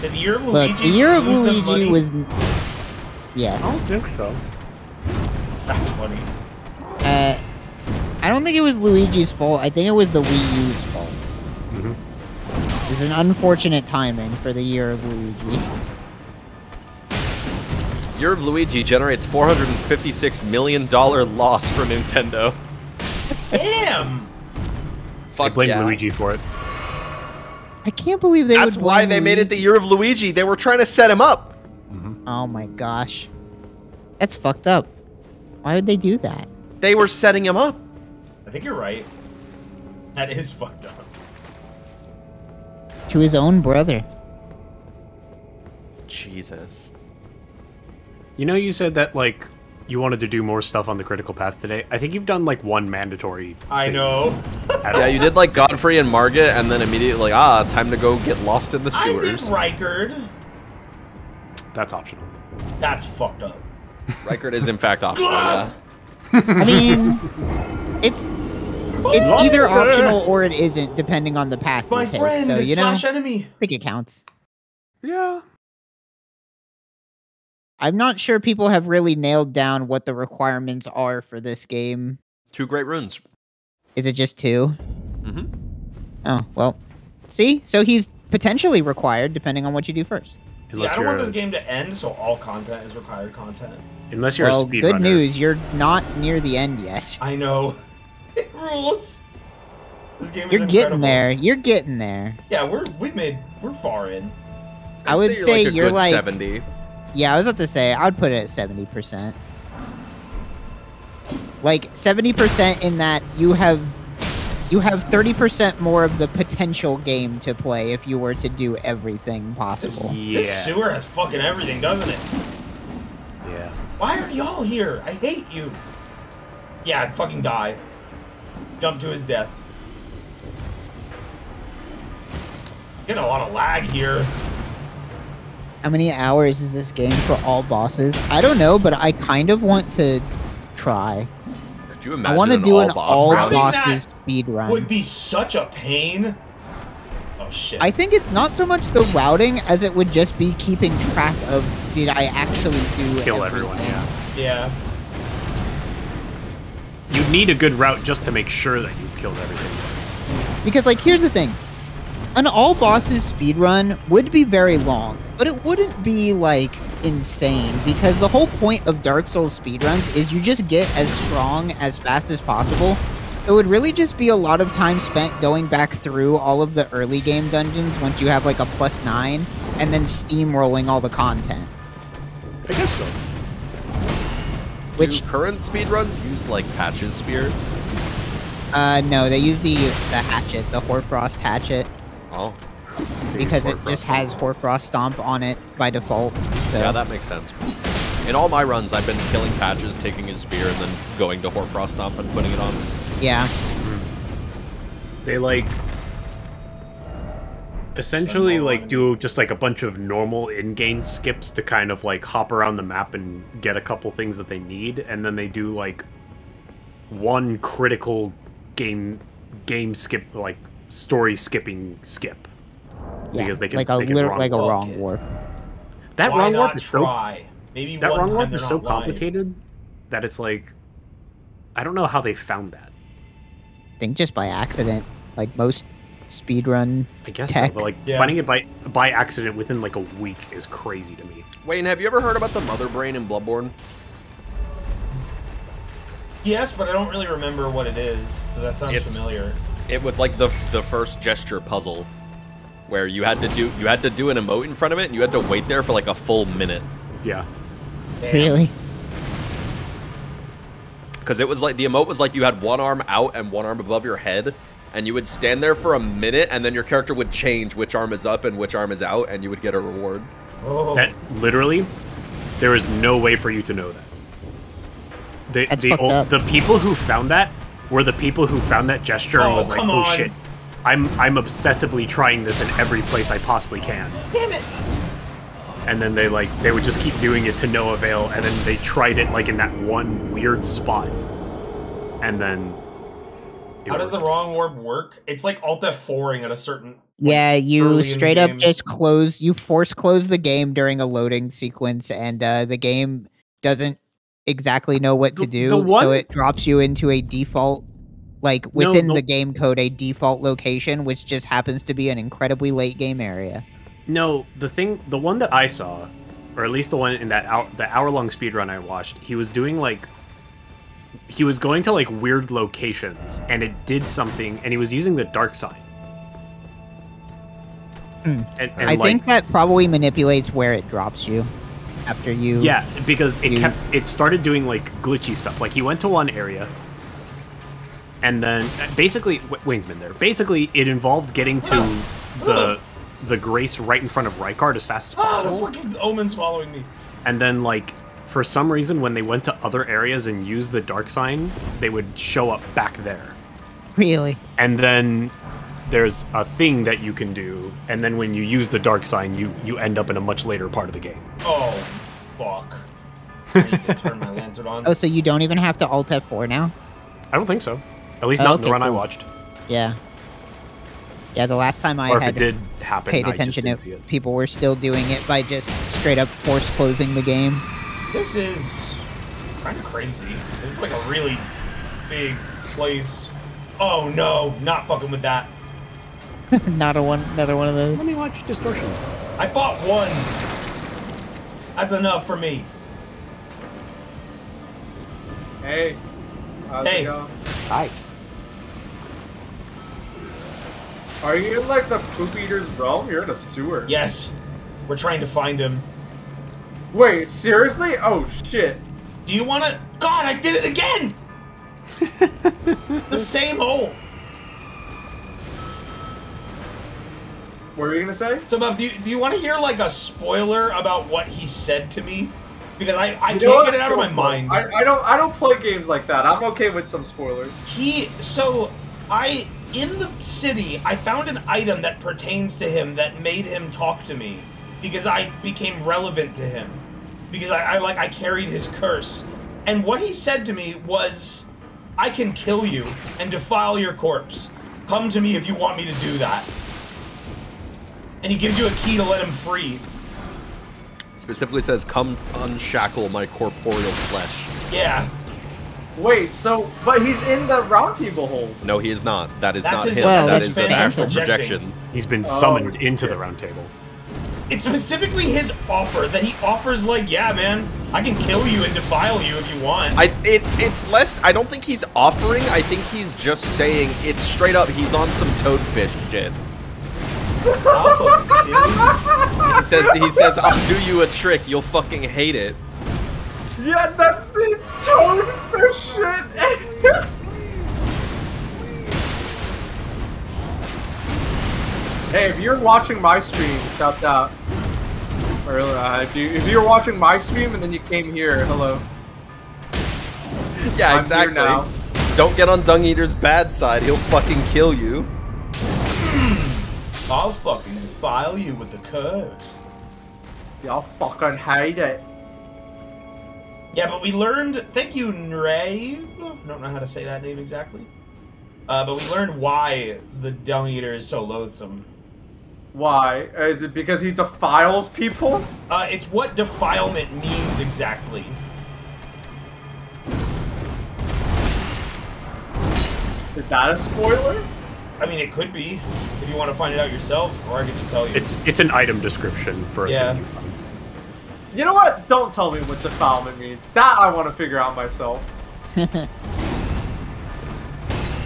Did the year of Look, Luigi the year of lose Luigi money? was. Yes. I don't think so. That's funny. Uh, I don't think it was Luigi's fault. I think it was the Wii U's fault. Mhm. It was an unfortunate timing for the year of Luigi. Year of Luigi generates $456 million loss for Nintendo. Damn! I blame yeah. Luigi for it. I can't believe they That's would why blame they made it the year of Luigi. They were trying to set him up. Mm-hmm. Oh my gosh. That's fucked up. Why would they do that? They were setting him up. I think you're right. That is fucked up. To his own brother. Jesus. You know, you said that like you wanted to do more stuff on the critical path today. I think you've done like one mandatory. I know. Yeah, all. you did like Godfrey and Margit, and then immediately like, ah, time to go get lost in the sewers. I did sewers. That's optional. That's fucked up. Rykard is in fact optional. yeah. I mean, it's it's either optional or it isn't, depending on the path My you take. friend so you know, slash I think it counts. Yeah. I'm not sure people have really nailed down what the requirements are for this game. Two great runes. Is it just two? hmm Oh well. See, so he's potentially required depending on what you do first. See, I don't want this game to end, so all content is required content. Unless you're well, a speedrunner. good news, you're not near the end yet. I know. it rules. This game is You're getting there. You're getting there. Yeah, we're we made we're far in. I would you're say like a you're good like 70. Yeah, I was about to say I would put it at seventy percent. Like seventy percent in that you have you have thirty percent more of the potential game to play if you were to do everything This, possible. Yeah. this sewer has fucking everything, doesn't it? Yeah. Why are y'all here? I hate you. Yeah, fucking die. Jump to his death. Getting a lot of lag here. How many hours is this game for all bosses? I don't know, but I kind of want to try. Could you imagine I want to do all an all round? round? bosses That speed run. Would be such a pain. Oh shit. I think it's not so much the routing as it would just be keeping track of did I actually do Kill everything. everyone. Yeah. yeah. You need a good route just to make sure that you've killed everything. Because like here's the thing. An all bosses speedrun would be very long, but it wouldn't be like insane because the whole point of Dark Souls speedruns is you just get as strong as fast as possible. It would really just be a lot of time spent going back through all of the early game dungeons once you have like a plus 9 and then steamrolling all the content. I guess so. Which Do current speedruns use like Patch's spear? Uh, no, they use the the hatchet, the Hoarfrost hatchet. Oh. Because it just has Hoarfrost Stomp on it by default. So. Yeah, that makes sense. In all my runs, I've been killing Patches, taking his spear, and then going to Hoarfrost Stomp and putting it on. Yeah. Hmm. They like essentially like do just like a bunch of normal in-game skips to kind of like hop around the map and get a couple things that they need and then they do like one critical game game skip like story skipping skip yeah, because they can like a they can wrong like a warp. wrong warp. that Why wrong warp not is so? Maybe that wrong warp is so lying. complicated that it's like I don't know how they found that. I think just by accident, like most speedrun I guess tech. so, but like Yeah. finding it by by accident within like a week is crazy to me. Wayne, have you ever heard about the Mother Brain in Bloodborne? Yes, but I don't really remember what it is. That sounds It's- familiar. It was like the the first gesture puzzle, where you had to do you had to do an emote in front of it, and you had to wait there for like a full minute. Yeah. Really? Because it was like the emote was like you had one arm out and one arm above your head, and you would stand there for a minute, and then your character would change which arm is up and which arm is out, and you would get a reward. Oh. That literally, there is no way for you to know that. The That's the fucked up. the people who found that were the people who found that gesture and Oh, was like, come "Oh on. shit, I'm I'm obsessively trying this in every place I possibly can." Damn it! And then they like they would just keep doing it to no avail, and then they tried it like in that one weird spot, and then. it How does the wrong warp work? It's like Alt F4ing at a certain. Yeah, you early in the straight up game. just close, you force close the game during a loading sequence, and uh, the game doesn't exactly know what to do, the so it drops you into a default, like within the- the game code, a default location, which just happens to be an incredibly late game area. No, the thing, the one that I saw, or at least the one in that hour, the hour long speed run I watched, he was doing like, he was going to like weird locations, and it did something, and he was using the dark sign. Hmm. And, and I like, think that probably manipulates where it drops you after you. yeah, because it kept, it started doing like glitchy stuff. Like he went to one area, and then basically Wayne's been there. Basically, it involved getting to the the Grace right in front of Rykard as fast as Ah, possible. the fucking omen's following me. And then, like, for some reason, when they went to other areas and used the dark sign, they would show up back there. Really? And then there's a thing that you can do, and then when you use the dark sign, you you end up in a much later part of the game. Oh, fuck. I need to turn my lantern on. Oh, so you don't even have to Alt F4 now? I don't think so. At least Oh, not in the okay, run I watched. Yeah. Yeah, the last time I or if had it did happen, paid I attention, didn't it, it. people were still doing it by just straight up force closing the game. This is kind of crazy. This is like a really big place. Oh no, not fucking with that. Not a one, another one of those. Let me watch Distortion. I fought one. That's enough for me. Hey. How's Hey. it going? Hi. Are you in like the poop eater's realm? You're in a sewer. Yes, we're trying to find him. Wait, seriously? Oh shit. Do you want to? God, I did it again. the same hole. What were you gonna say? So, Bob, do you, do you want to hear like a spoiler about what he said to me? Because I, I You can't get it out of my Go for it. mind. I, I don't I don't play games like that. I'm okay with some spoilers. He so I in the city I found an item that pertains to him that made him talk to me because I became relevant to him because I, I like I carried his curse and what he said to me was I can kill you and defile your corpse. Come to me if you want me to do that. And he gives you a key to let him free. Specifically says, "Come unshackle my corporeal flesh." Yeah. Wait, so but he's in the Roundtable Hold. No, he is not. That is That's not his- him. Well, that's is an Phantom. astral projection. He's been Oh, summoned into the shit. round table. It's specifically his offer that he offers like, yeah, man, I can kill you and defile you if you want. I it it's less. I don't think he's offering. I think he's just saying it's straight up. He's on some toadfish shit. He says he says I'll do you a trick. You'll fucking hate it. Yeah, that's the tone for shit. hey, if you're watching my stream, shouts out. Or uh, if you if you're watching my stream and then you came here, hello. Yeah, I'm here exactly. now. Don't get on Dung Eater's bad side. He'll fucking kill you. I'll fucking file you with the curse. Y'all fucking hate it. Yeah, but we learned. Thank you, Nrave. I don't know how to say that name exactly. Uh, but we learned why the Dung Eater is so loathsome. Why? Is it because he defiles people? Uh, it's what defilement means exactly. Is that a spoiler? I mean, it could be if you want to find it out yourself, or I could just tell you. It's it's an item description for a Yeah. thing you find. You know what? Don't tell me what defilement means. That I want to figure out myself.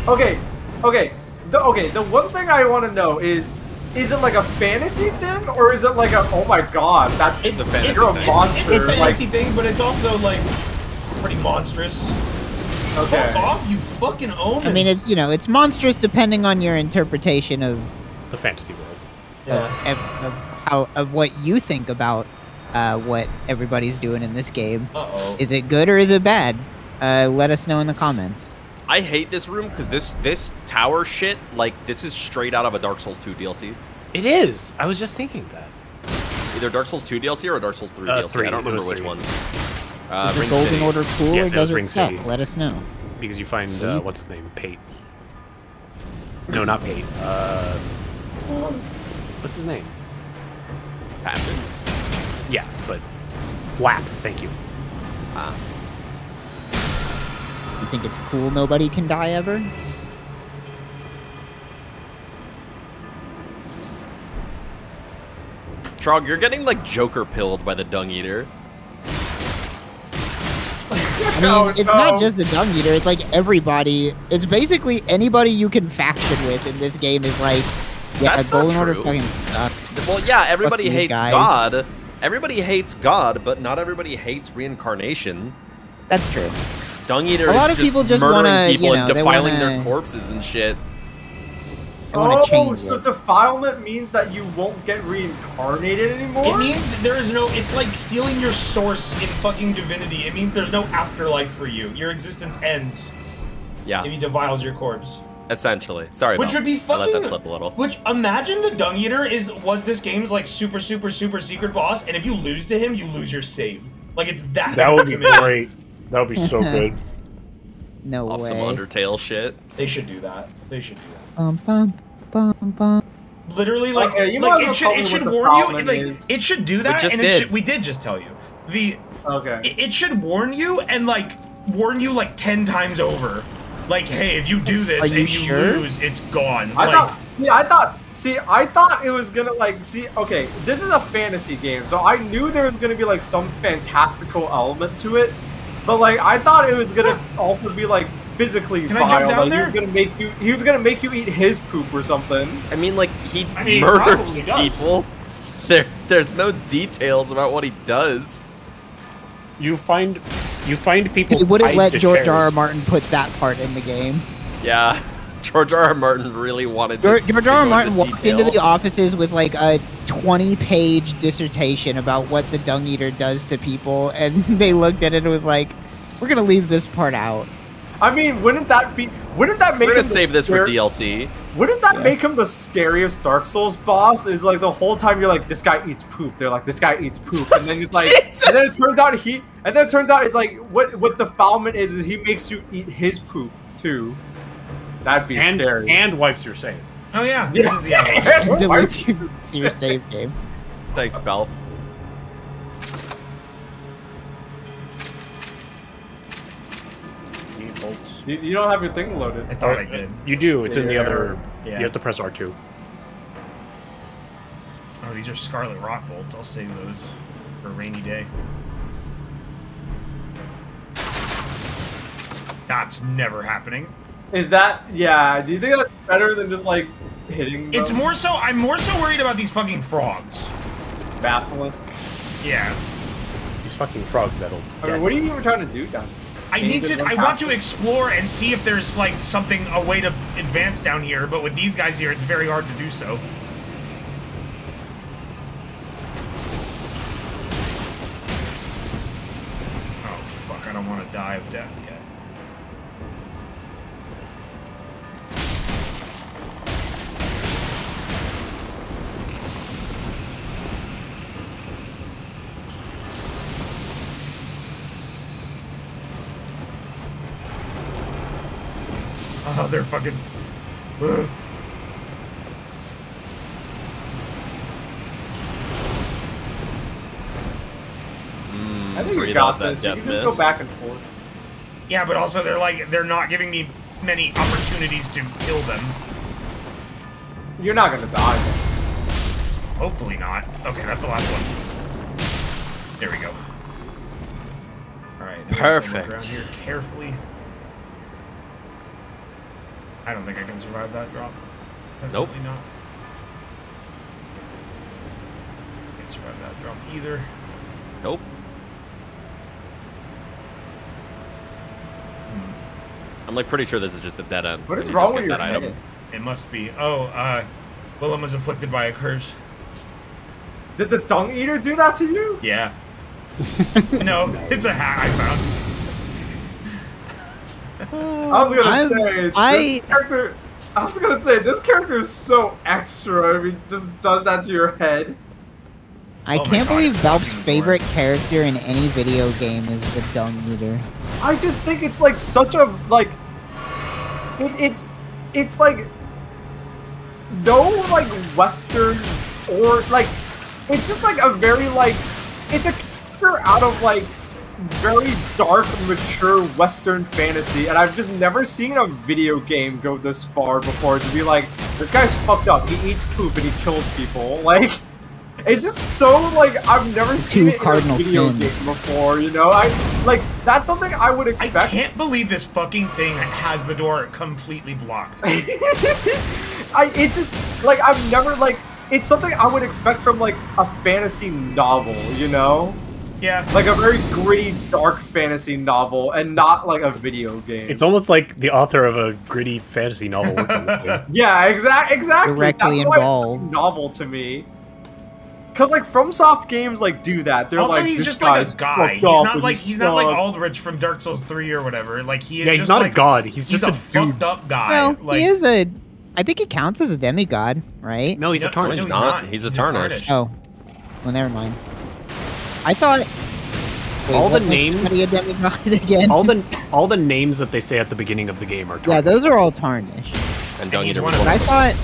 Okay, okay, the, okay. The one thing I want to know is, is it like a fantasy thing or is it like a? Oh my god, that's It's a fantasy You're a thing. monster. It's a fantasy like, thing, but it's also like pretty monstrous. okay. Fuck off, you fucking omens. I mean, it's you know, it's monstrous depending on your interpretation of, The fantasy world. yeah. of, of how of what you think about uh, what everybody's doing in this game. Uh oh. Is it good or is it bad? Uh, let us know in the comments. I hate this room because this this tower shit, like this is straight out of a Dark Souls 2 DLC. It is. I was just thinking that. Either Dark Souls 2 DLC or Dark Souls 3 Uh, DLC. three. I don't It remember which three. one. Uh, is the Ring Golden City. Order cool Yes, or does Ring it suck? City. Let us know. Because you find uh, what's his name? Pate. No, not Pate. Uh, what's his name? Patches? Yeah, but Wap. Thank you. Ah. You think it's cool nobody can die ever? Trog, you're getting like Joker pilled by the Dung Eater. I mean, Oh, it's no. not just the Dung Eater. It's like everybody. It's basically anybody you can faction with in this game is like, yeah, That's not Golden Order fucking sucks. Well, yeah, everybody these hates guys. God. Everybody hates God, but not everybody hates reincarnation. That's true. Dung Eater A lot is of people just murdering wanna, you people know, and defiling wanna- their corpses and shit. I want to Oh, so it. defilement means that you won't get reincarnated anymore? It means there is no. It's like stealing your source in fucking divinity. It means there's no afterlife for you. Your existence ends Yeah, if he defiles your corpse. Essentially. Sorry, Which Mel. would be I fucking. let that slip a little. Which imagine the Dung Eater is was this game's like super super super secret boss, and if you lose to him, you lose your save. Like it's that. That would be great. That would be so good. No Off way. some Undertale shit. They should do that. They should do that. Bum, bum, bum, bum. Literally, like, Okay, you like it should it should warn you. problem Like it should do that, just and it did. should, we did just tell you. The Okay. it, it should warn you and like warn you like ten times over. Like, hey, if you do this Are and you sure? lose, it's gone. I like, thought. See, I thought. See, I thought it was gonna like. See, okay, this is a fantasy game, so I knew there was gonna be like some fantastical element to it, but like I thought it was gonna also be like physically Can I jump vile. down Like he was gonna make you. He was gonna make you eat his poop or something. I mean, like he I mean, murders probably does. people. There, there's no details about what he does. You find you find people. They wouldn't let George chairs. R. R. Martin put that part in the game. Yeah, George R. R. Martin really wanted. George, to, George to R. R. Martin into walked into the detail. offices with like a 20-page dissertation about what the Dung Eater does to people, and they looked at it and was like, "We're gonna leave this part out." I mean, wouldn't that be? Wouldn't that make We're gonna save this for DLC. Wouldn't that Yeah. make him the scariest Dark Souls boss? Is like the whole time you're like, this guy eats poop. They're like, this guy eats poop, and then it's like, and then it turns out he, and then it turns out it's like, what what defilement is is he makes you eat his poop too. That'd be and scary. and wipes your save. oh yeah, this is the end. Delete your, your save game. Thanks, Bell. You need bolts. you, you don't have your thing loaded. I thought I uh, did. You do. It's in the other. Yeah. You have to press R two. Oh, these are Scarlet Rot bolts. I'll save those for a rainy day. That's never happening. Is that yeah? Do you think that's better than just like hitting. It's more so. I'm more so worried about these fucking frogs. basilisk. Yeah. These fucking frogs that'll. I mean, what are you even trying to do down? I need to. I want past to explore and see if there's like something, a way to advance down here. But with these guys here, it's very hard to do so. Oh fuck! I don't want to die of death Oh, they're fucking. Ugh. Hmm, I think we got out that this. You can just go back and forth. Yeah, but also they're like they're not giving me many opportunities to kill them. You're not gonna die. Hopefully not. Okay, that's the last one. There we go. Alright. I'm gonna look Perfect. Around here carefully. I don't think I can survive that drop. Nope. Definitely not. Can't survive that drop either. Nope. I'm like pretty sure this is just a dead end. What is wrong with get your that head? item. It must be. Oh, uh, Willem was afflicted by a curse. Did the dung eater do that to you? Yeah. no, it's a hack I found. I was gonna I'm- say I- this character. I was gonna say this character is so extra. I mean, just does that to your head. I Oh can't God, believe it's Valve's fucking favorite character in any video game is the Dung Eater. I just think it's like such a like. It, it's it's like no like Western or like it's just like a very like it's a character out of like very dark, mature Western fantasy, and I've just never seen a video game go this far before to be like, this guy's fucked up. He eats poop and he kills people. Like, it's just so like I've never seen Two it in a video sins. game before. You know, I like that's something I would expect. I can't believe this fucking thing has the door completely blocked. I it's just like I've never like it's something I would expect from like a fantasy novel, you know? Yeah. Like a very gritty, dark fantasy novel and not like a video game. It's almost like the author of a gritty fantasy novel worked on this game. yeah, exact exactly. Directly That's why it's so involved. novel to me. Cause like FromSoft games like do that. They're also, like he's just like a guy. fucked He's not like he he's not like. Aldrich from Dark Souls Three or whatever. Like he is. Yeah, he's just not a god. He's just a, a dude. fucked up guy. Well, like, he is a. I think he counts as a demigod, right? No, he's No, a tarnished. he's no, not. He's a tarnished. Oh, well, never mind. I thought. Wait, All the names- a demigod again? All the all the names that they say at the beginning of the game are yeah, those are all tarnished. And Dung he's Eater one of But I thought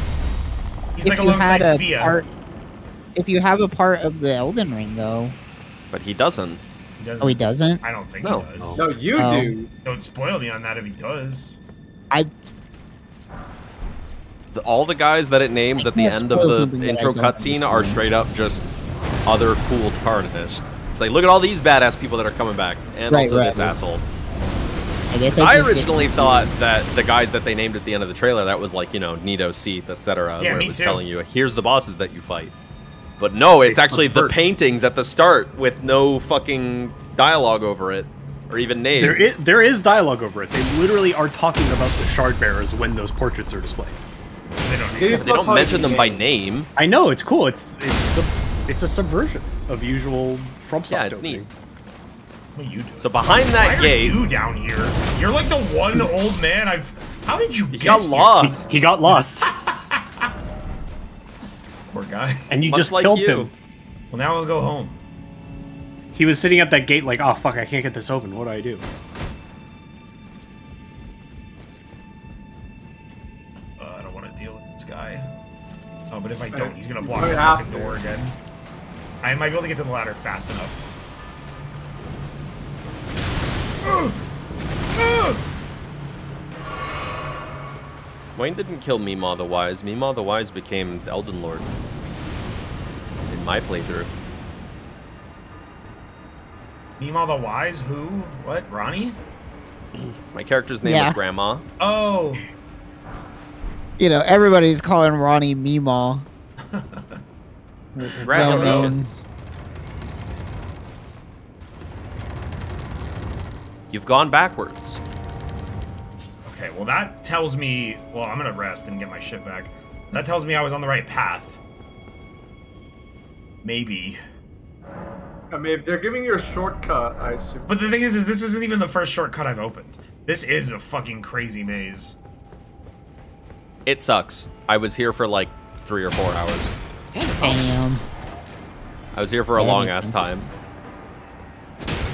he's if like you alongside had a Fia. part, if you have a part of the Elden Ring, though, But he doesn't. He doesn't- oh, he doesn't. I don't think No. he does. No, you Oh. do. Don't spoil me on that if he does. I The, all the guys that it names I at the end of the intro cutscene are straight up just other cool tarnished. It's like, look at all these badass people that are coming back, and Right, also right, this right. asshole. I guess So I just get- originally thought that the guys that they named at the end of the trailer, that was like, you know, Nito, Seath, etc., Yeah, where me it was too. telling you, here's the bosses that you fight. But no, it's They actually the paintings at the start with no fucking dialogue over it, or even names. There is there is dialogue over it. They literally are talking about the shard bearers when those portraits are displayed. They don't need They- They don't mention them by name. I know it's cool. It's it's sub, it's a subversion of usual FromSoft. Yeah, it's opening. neat. What are you doing? So behind Why that are gate, you down here? You're like the one old man I've. How did you he get got here? lost. He got lost, Poor guy. and you Much just like killed you. him. Well, now I'll go home. He was sitting at that gate like, oh fuck, I can't get this open. What do I do? Uh, I don't want to deal with this guy. Oh, but if I don't, he's gonna block the fucking door again. I might be able to get to the ladder fast enough. Wayne didn't kill Mima the Wise. Mima the Wise became the Elden Lord. In my playthrough. Mima the Wise? Who? What? Ranni? My character's name Yeah. was Grandma. Oh. You know, everybody's calling Ranni Meemaw. Congratulations. You've gone backwards. Okay, well that tells me. Well, I'm gonna rest and get my shit back. That tells me I was on the right path. Maybe. I mean, they're giving you a shortcut, I assume. But the thing is, is this isn't even the first shortcut I've opened. This is a fucking crazy maze. It sucks. I was here for like three or four hours. Damn. I was here for a Yeah, long ass time.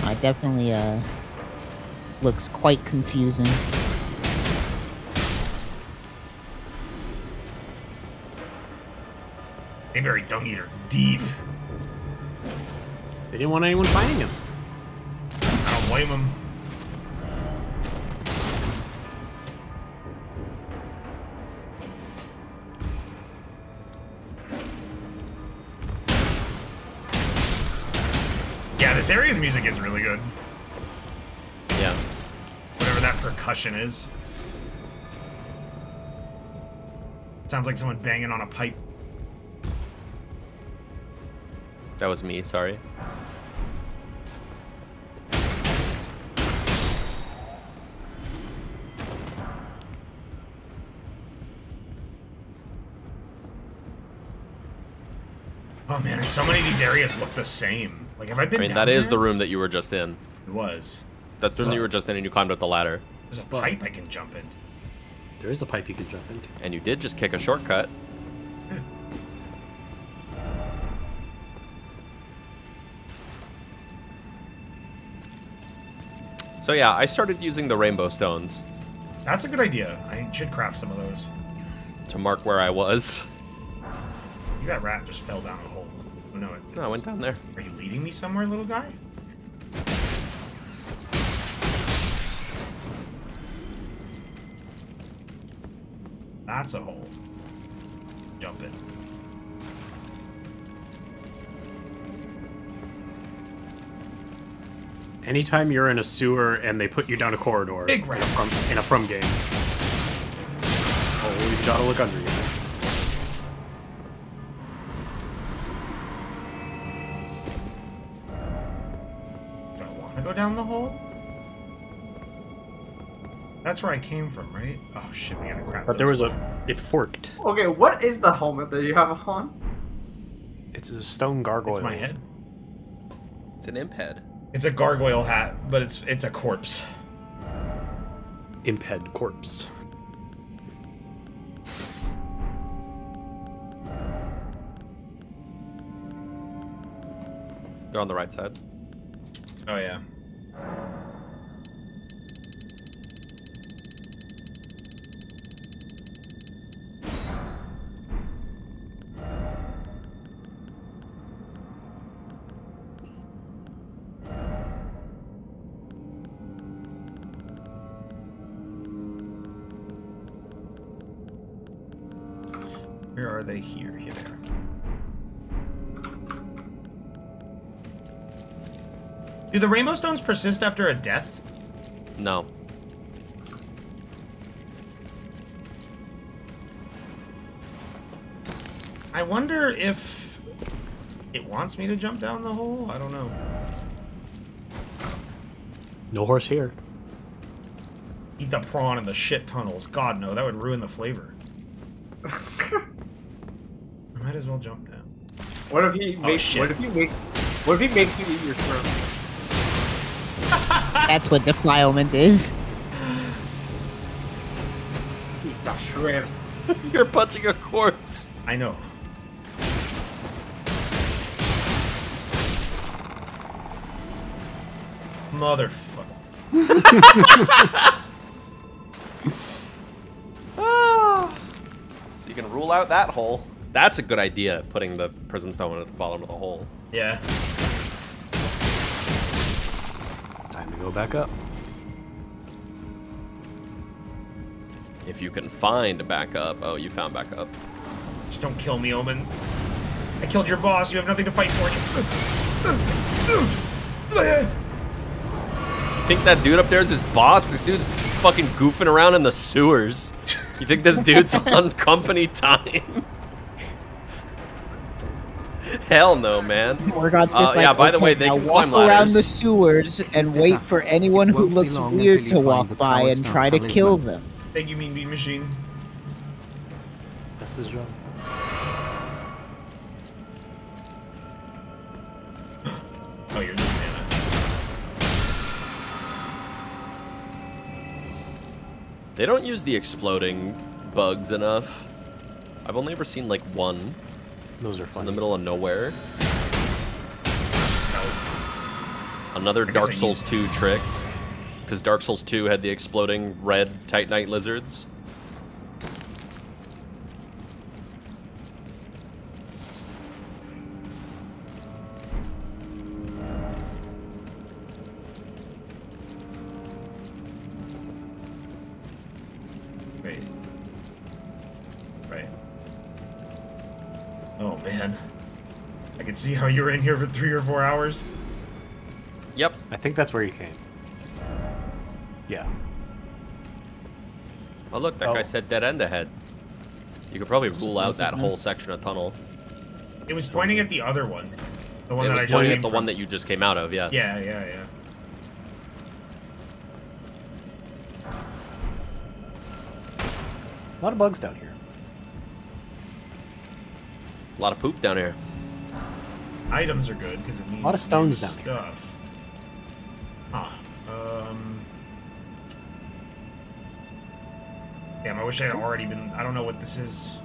I definitely uh looks quite confusing. They buried Dung Eater deep. They didn't want anyone finding him. I don't blame them. This area's music is really good. Yeah. Whatever that percussion is. Sounds like someone banging on a pipe. That was me, sorry. Oh man, so many of these areas look the same. Like, have I I mean, down that is there? the room that you were just in. It was. That's the room that you were just in and you climbed up the ladder. There's a pipe I can jump into. There is a pipe you can jump into. And you did just kick a shortcut. So yeah, I started using the rainbow stones That's a good idea. I should craft some of those. to mark where I was. You that rat just fell down a hole. No, I went down there. Are you leading me somewhere, little guy? That's a hole. Jump in. Anytime you're in a sewer and they put you down a corridor Big in a from, in a from game, always gotta look under you. Go down the hole? That's where I came from, right? Oh shit, we gotta grab But there was those. a it forked. Okay, what is the helmet that you have on? It's a stone gargoyle. It's my head. It's an imp head. It's a gargoyle hat, but it's it's a corpse. Imp head corpse. They're on the right side. Oh yeah. Where are they? Here, Do the rainbow stones persist after a death? No. I wonder if it wants me to jump down the hole. I don't know. No horse here. Eat the prawn in the shit tunnels. God no, that would ruin the flavor. I might as well jump down. What if he Oh, makes? shit. what if he makes? What if he makes you eat your shrimp? That's what defilement is. Eat the shrimp. You're punching a corpse. I know. Motherfucker. So you can rule out that hole. That's a good idea, putting the prison stone at the bottom of the hole. Yeah. Time to go back up. If you can find a backup. Oh, you found backup. Just don't kill me, Omen. I killed your boss. You have nothing to fight for. You think that dude up there is his boss? This dude's fucking goofing around in the sewers. You think this dude's on company time? Hell no, man. Morgott's just Uh, like, yeah, by the way, they now can walk climb around the sewers and wait for anyone who looks weird to walk by and try to kill them. Thank you, Mean Bean Machine. That's his job. Oh, you're just mana. They don't use the exploding bugs enough. I've only ever seen like one Those are fun. in the middle of nowhere. Another Dark Souls 2 trick. Because Dark Souls 2 had the exploding red Titanite lizards. See how you were in here for three or four hours. Yep. I think that's where you came. Yeah. Oh look, that Oh. guy said dead end ahead. You could probably rule out that whole section of tunnel. It was pointing at the other one. The one It that was I just pointing came at the from. one that you just came out of, yes. Yeah, yeah, yeah. A lot of bugs down here. A lot of poop down here. Items are good because it means lot of stones new down here. stuff. Huh. Um. Damn, I wish I had already been. I don't know what this is.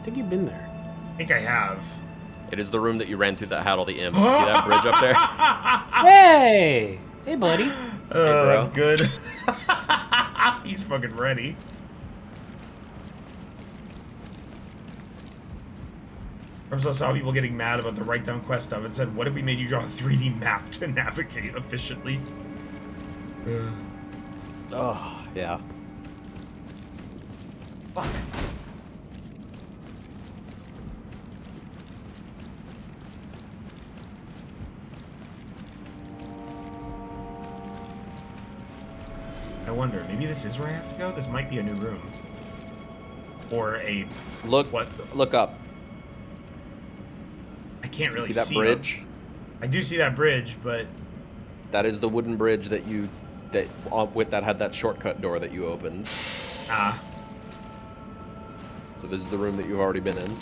I think you've been there. I think I have. It is the room that you ran through that had all the imps. You see that bridge up there? Hey! Hey, buddy. Oh, bro. that's good. He's fucking ready. I saw people getting mad about the write down quest stuff and said, "What if we made you draw a 3D map to navigate efficiently?" oh, yeah. Fuck. I wonder, maybe this is where I have to go? This might be a new room. Or a... Look, What? look up. I can't really see that see bridge? them. I do see that bridge, but... That is the wooden bridge that you that uh, with that had that shortcut door that you opened. Ah. So this is the room that you've already been in.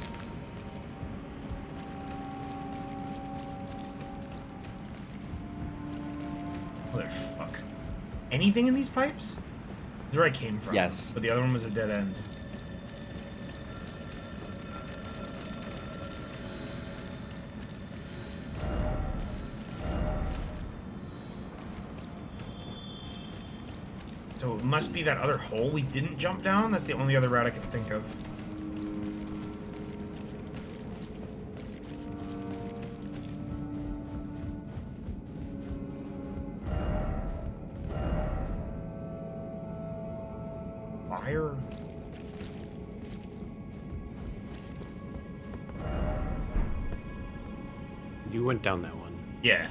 Motherfuck. Anything in these pipes? That's where I came from. Yes. But the other one was a dead end. So it must be that other hole we didn't jump down? That's the only other route I can think of. Fire? You went down that one. Yeah.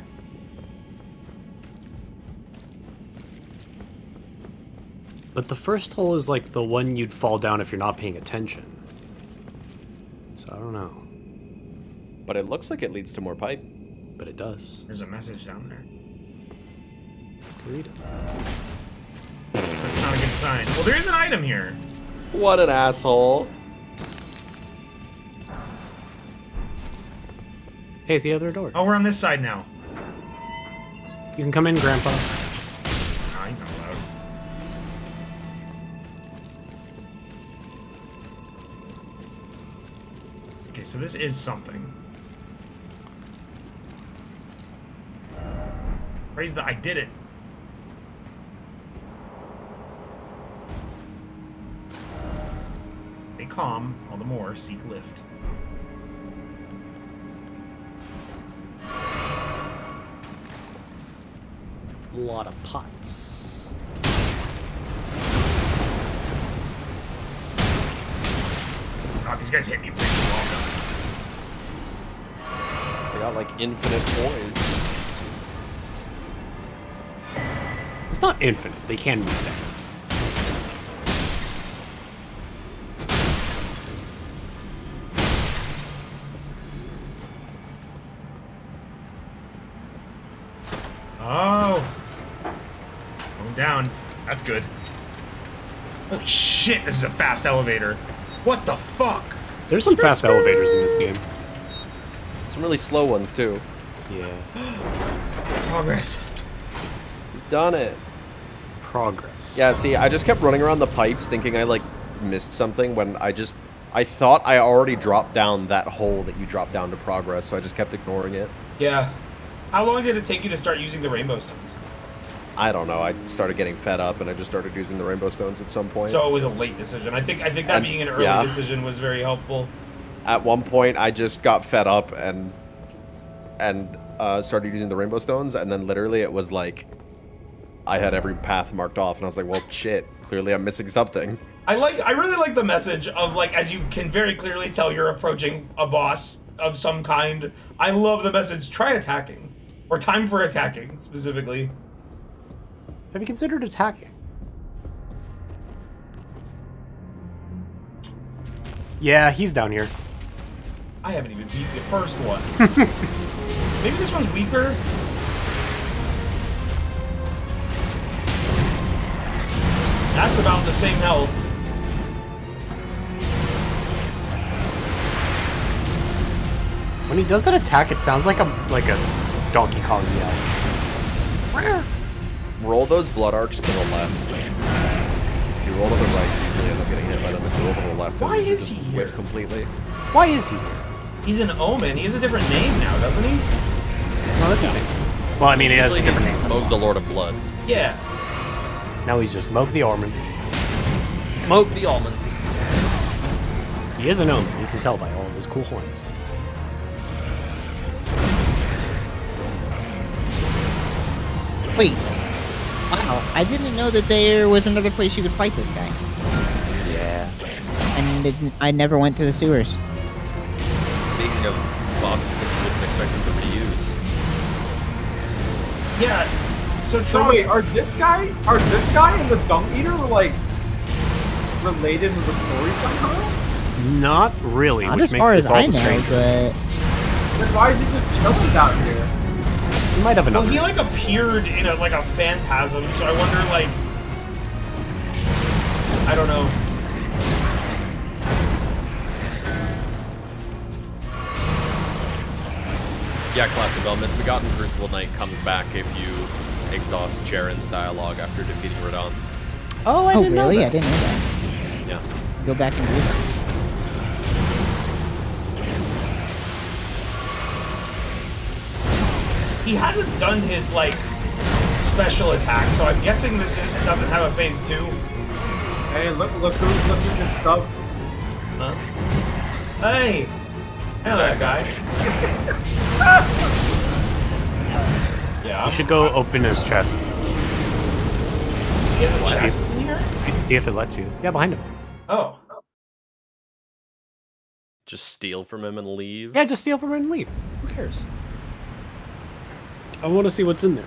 But the first hole is like the one you'd fall down if you're not paying attention. So I don't know. But it looks like it leads to more pipe. But it does. There's a message down there. Read it. That's not a good sign. Well, there is an item here. What an asshole. Hey, it's the other door. Oh, we're on this side now. You can come in, Grandpa. So this is something. Praise the I did it. Stay calm, all the more, seek lift. A lot of pots. God, these guys hit me pretty often. They got like infinite poise. It's not infinite. They can be stacked. Oh. Going down. That's good. Holy shit, this is a fast elevator. What the fuck? There's some fast elevators in this game. Some really slow ones too. Yeah. Progress. We've done it. Progress. Yeah, see, I just kept running around the pipes thinking I like missed something when I just I thought I already dropped down that hole that you dropped down to progress, so I just kept ignoring it. Yeah. How long did it take you to start using the rainbow stones? I don't know. I started getting fed up and I just started using the rainbow stones at some point. So it was a late decision. I think I think that And- being an early yeah. decision was very helpful. At one point I just got fed up and and uh, started using the rainbow stones, and then literally it was like I had every path marked off, and I was like, well, shit. Clearly, I'm missing something. I like I really like the message of like as you can very clearly tell you're approaching a boss of some kind. I love the message try attacking. Or time for attacking specifically. Have you considered attacking? Yeah, he's down here. I haven't even beat the first one. Maybe this one's weaker. That's about the same health. When he does that attack, it sounds like a like a Donkey Kong yell. Roll those blood arcs to the left. If you roll to the right, you usually end up getting hit by them. If you roll to the left, Why is he whiff completely. Why is he? He's an omen. He has a different name now, doesn't he? No, that's his. Well, I mean, he has a different he's name. Mohg the Lord of Blood. Yeah. Now he's just Mohg the Orman. Mohg the Almond. He is an Omen. You can tell by all of his cool horns. Wait. Wow, I didn't know that there was another place you could fight this guy. Yeah. And I never went to the sewers. Speaking of bosses that you wouldn't expect them to reuse. Yeah. So oh, So wait, are this guy, are this guy and the Dung Eater like related to the story somehow? Not really, Not which as makes far this as all I know, stranger. but Then why is he just chilling out here? He might have well, another. he like appeared in a like a phantasm, so I wonder like I don't know. Yeah, classic. Well, Misbegotten Crucible Knight comes back if you exhaust Jerren's dialogue after defeating Radahn. oh, I oh didn't know really? that. I didn't know that. Yeah. Go back and do that. He hasn't done his like special attack, so I'm guessing this doesn't have a phase two. Hey, look, look who, look who just stubbed. Huh? Hey, I know that guy. yeah. You should go open his chest. He has a chest in here? See, see if it lets you. Yeah, behind him. Oh. Just steal from him and leave. Yeah, just steal from him and leave. Who cares? I want to see what's in there.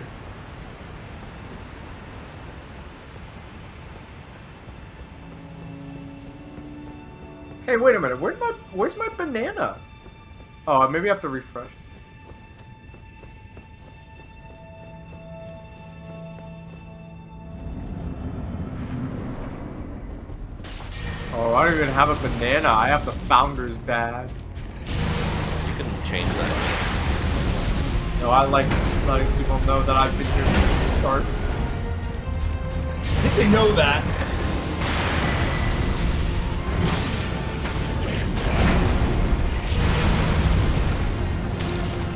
Hey, wait a minute. Where's my Where's my banana? Oh, maybe I have to refresh. Oh, I don't even have a banana. I have the founder's badge. You can change that. No, I like letting people know that I've been here since the start. I think they know that.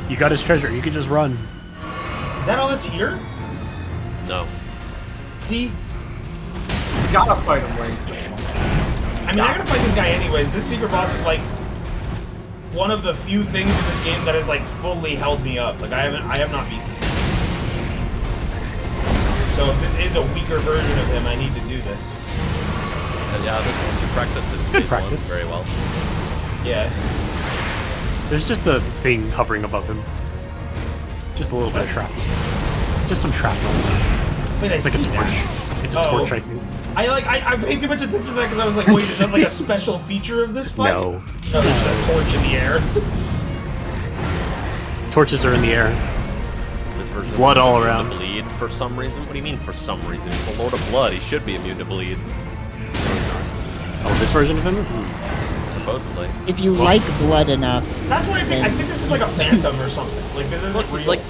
You got his treasure. You can just run. Is that all that's here? No. D. You gotta fight him, Link. I mean, I'm gonna fight this guy anyways. This secret boss is like one of the few things in this game that has like fully held me up. Like I haven't, I have not beaten this game. So if this is a weaker version of him, I need to do this. And yeah, this once you practice his Good phase one practice. very well. Yeah. There's just a thing hovering above him. Just a little bit of shrapnel. Just some shrapnel. Wait, I It's like a torch. that. It's a Oh. torch, I think. I like, I, I paid too much attention to that because I was like, wait, is that like a special feature of this fight? No. No, there's just a torch in the air. Torches are in the air. This version Blood all around. Bleed for some reason. What do you mean for some reason? He's the Lord of Blood. He should be immune to bleed. Oh, this version of him? Hmm. Supposedly. If you like blood enough, That's what I think. I think this is like a phantom or something. Like this isn't Look, real. he's like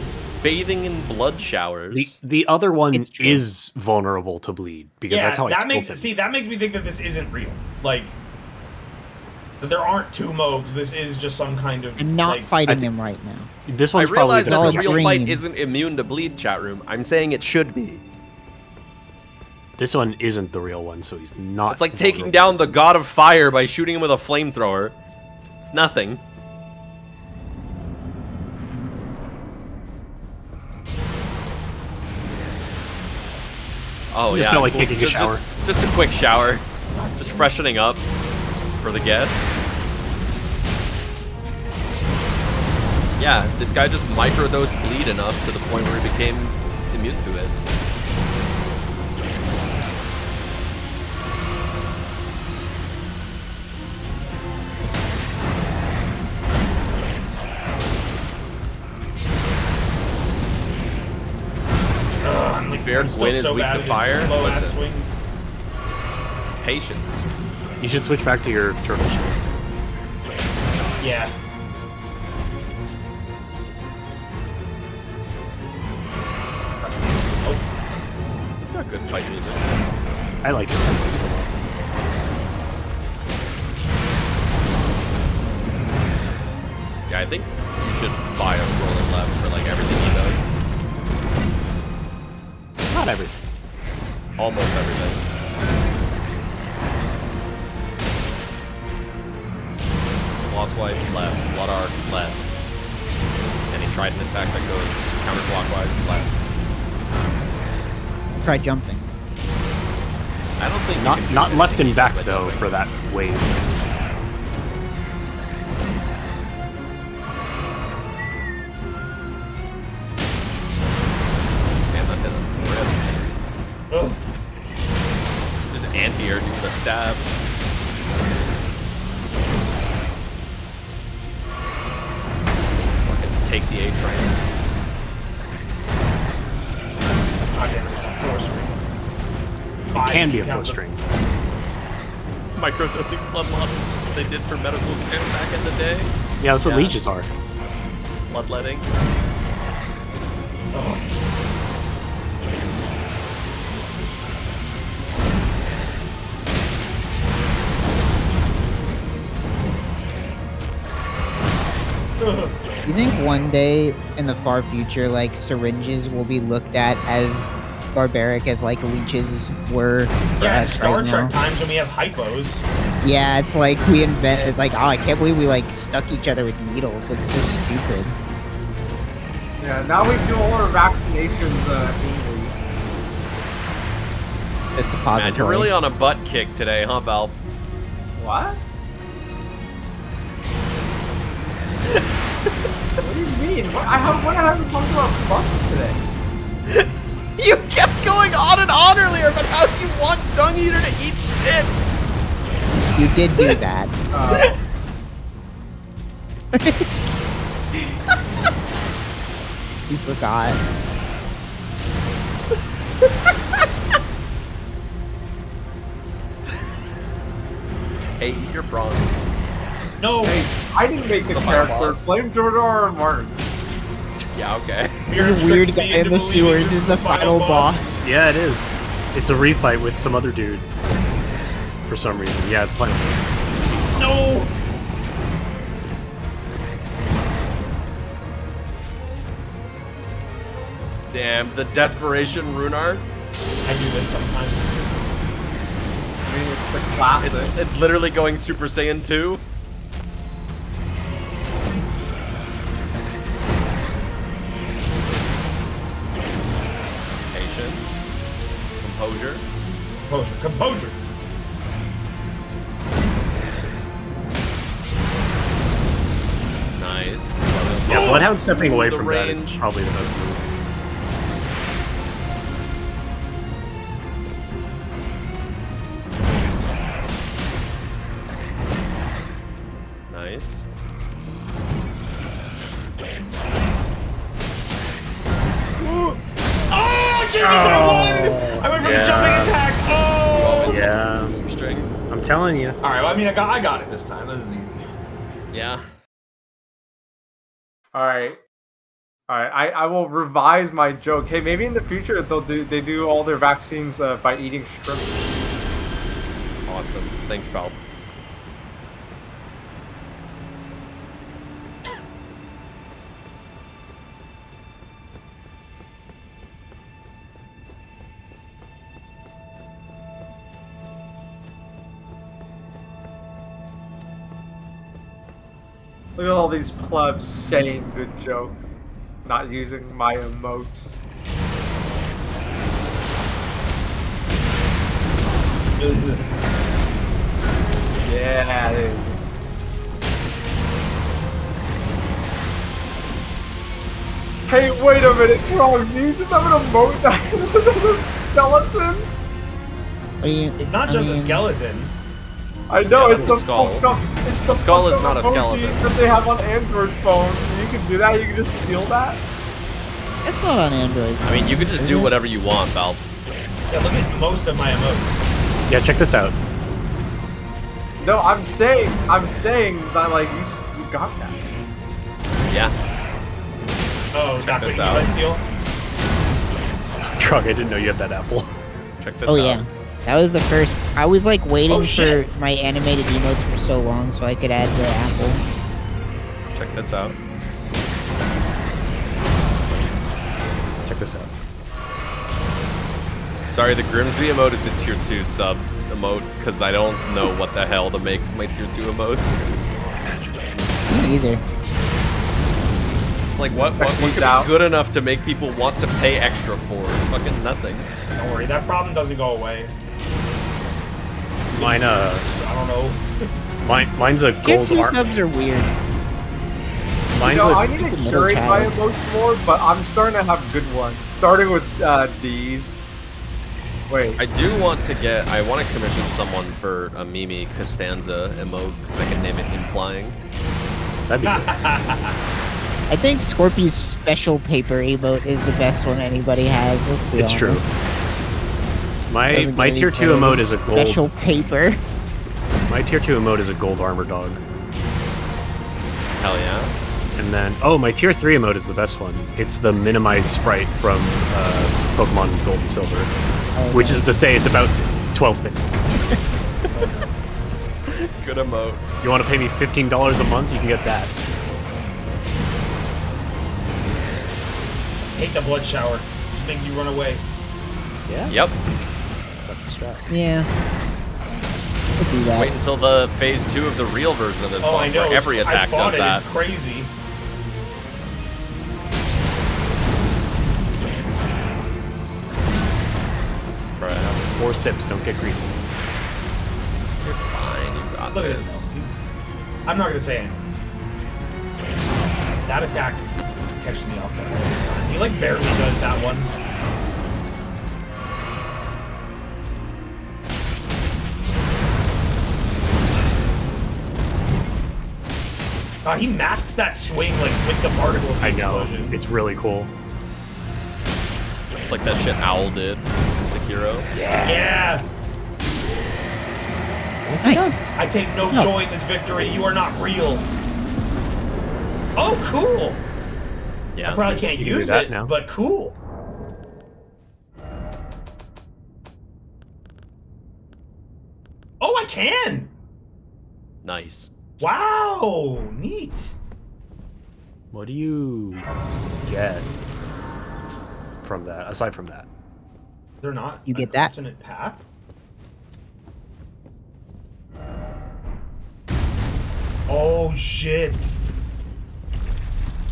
bathing in blood showers. The the other one is vulnerable to bleed because yeah, that's how I that makes him. see that makes me think that this isn't real. Like that there aren't two Mohgs. This is just some kind of. I'm not like, fighting thi- him right now. This I one's probably realize the that all the a real fight dream. isn't immune to bleed, chat room. I'm saying it should be. This one isn't the real one, so he's not. It's like taking down the god of fire by shooting him with a flamethrower. It's nothing. Oh just yeah, felt like cool. taking a shower. Just, just a quick shower, just freshening up for the guests. Yeah, this guy just microdosed bleed enough to the point where he became immune to it. Fair, I'm Gwyn is so weak bad to fire? Slow ass Listen. swings. Patience. You should switch back to your turtle shield. Yeah. Oh, He's got good fight music. I like it. Yeah, I think you should buy a scroller left for like everything he does. Not everything. Almost everything. Lost Wife left, Blood Arc left. Any Trident attack that goes counterclockwise left. Try jumping. I don't think Not not left and back though for that wave. A rip. ugh. Anti-air doing the stab. Fucking take the A train. God damn it, it's a four string. It Five, can be a count four the- string. Microdosing blood loss is just what they did for medical care back in the day. Yeah, that's what Yeah. leeches are. Bloodletting. Ugh. You think one day in the far future, like syringes will be looked at as barbaric as like leeches were? for Yeah, in Star right Trek now? times when we have hypos. Yeah, it's like we invented. It's like, oh, I can't believe we like stuck each other with needles. It's so stupid. Yeah, now we do all our vaccinations uh, It's a suppository. Man, you're really on a butt kick today, huh, Val? What? what do you mean? What, I have, what have I talked about butts today? You kept going on and on earlier about how you want Dung Eater to eat shit. You did do that. Uh, you forgot. Hey, eat your prawn. No, hey, I didn't make the The character. Flame Blame Jordan and Martin. Yeah, okay. Beard This weird guy in the sewers this is the final boss. Yeah, it is. It's a refight with some other dude. For some reason. Yeah, it's final boss. No! Damn, the desperation Runar. I do this sometimes. I mean, it's the classic. It's, it's literally going Super Saiyan 2. Composure. Composure, composure. Nice. Yeah, Bloodhound stepping away The from that is probably the best move. Telling you. All right. Well, I mean, I got, I got it this time. This is easy. Yeah. All right. All right, I, I will revise my joke. Hey, maybe in the future they'll do they do all their vaccines uh, by eating shrimp. Awesome. Thanks, pal. Look at all these plebs saying good joke, not using my emotes. Yeah, dude. Hey, wait a minute, Trog, do you just have an emote that is a skeleton? What do you? It's not I just a skeleton. I know, it's it's a the skull. fucked up, it's the A skull is not a skeleton. that they have on Android phones. You can do that, you can just steal that. It's not on Android. I mean, you can just do whatever you want, Valve. Yeah, look at most of my emotes. Yeah, check this out. No, I'm saying, I'm saying that like you, you got that. Yeah. Oh, Check that's this what out. you steal? Trug, I didn't know you had that apple. Check this Oh out. yeah, that was the first. I was like waiting Oh, for my animated emotes for so long so I could add the apple. Check this out. Check this out. Sorry, the Grimsby emote is a tier 2 sub emote because I don't know what the hell to make my tier 2 emotes. Me neither. It's like, what, what, what He's could out. be good enough to make people want to pay extra for? Fucking nothing. Don't worry, that problem doesn't go away. Mine, uh, I don't know. It's mine, mine's a Tier gold two ar- subs are weird. Mine's You know, a, I need to middle curate my child. emotes more, but I'm starting to have good ones. Starting with uh, these. Wait, I do want to get, I want to commission someone for a Mimi Costanza emote because I can name it Implying. that'd be good. I think Scorpion's special paper emote is the best one anybody has. Let's be It's true. Honest. My my tier two better emote is a gold. Special paper. My tier two emote is a gold armor dog. Hell yeah. And then, oh, my tier three emote is the best one. It's the minimized sprite from uh, Pokemon Gold and Silver, which is to say it's about 12 pixels. Good emote. You want to pay me $15 a month? You can get that. hate the blood shower. Just makes you run away. Yeah, Yep. That's strat. Yeah. We'll do that. Wait until the phase two of the real version of this Oh, boss I know. where every it's- attack I does it. that. It's crazy. Bruh. Four sips, don't get greedy. You're fine. You got Look at this. this. He's- I'm not gonna say anything. That attack catches me off guard. He like barely does that one. Uh, he masks that swing like with the particle I know. explosion. It's really cool. It's like that shit Owl did in Sekiro. Yeah. Nice. I take no No. joy in this victory. You are not real. Oh, cool. Yeah. I probably can't You use that it, now. but cool. Oh, I can. Nice. Wow, neat. What do you get from that, aside from that? They're not. You get that? alternate path. Oh shit!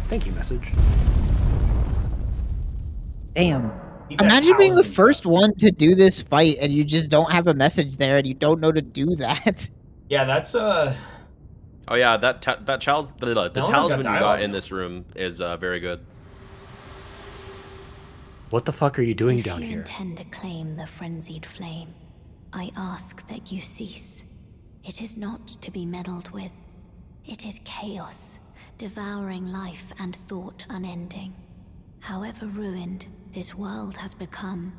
Thank you, message. Damn. Imagine being the first one to do this fight and you just don't have a message there and you don't know to do that. Yeah, that's uh. Oh yeah, that ta- that chal- the, the That talisman you got in this room is uh, very good. What the fuck are you doing if down you here? intend to claim the frenzied flame, I ask that you cease. It is not to be meddled with. It is chaos, devouring life and thought unending. However ruined this world has become,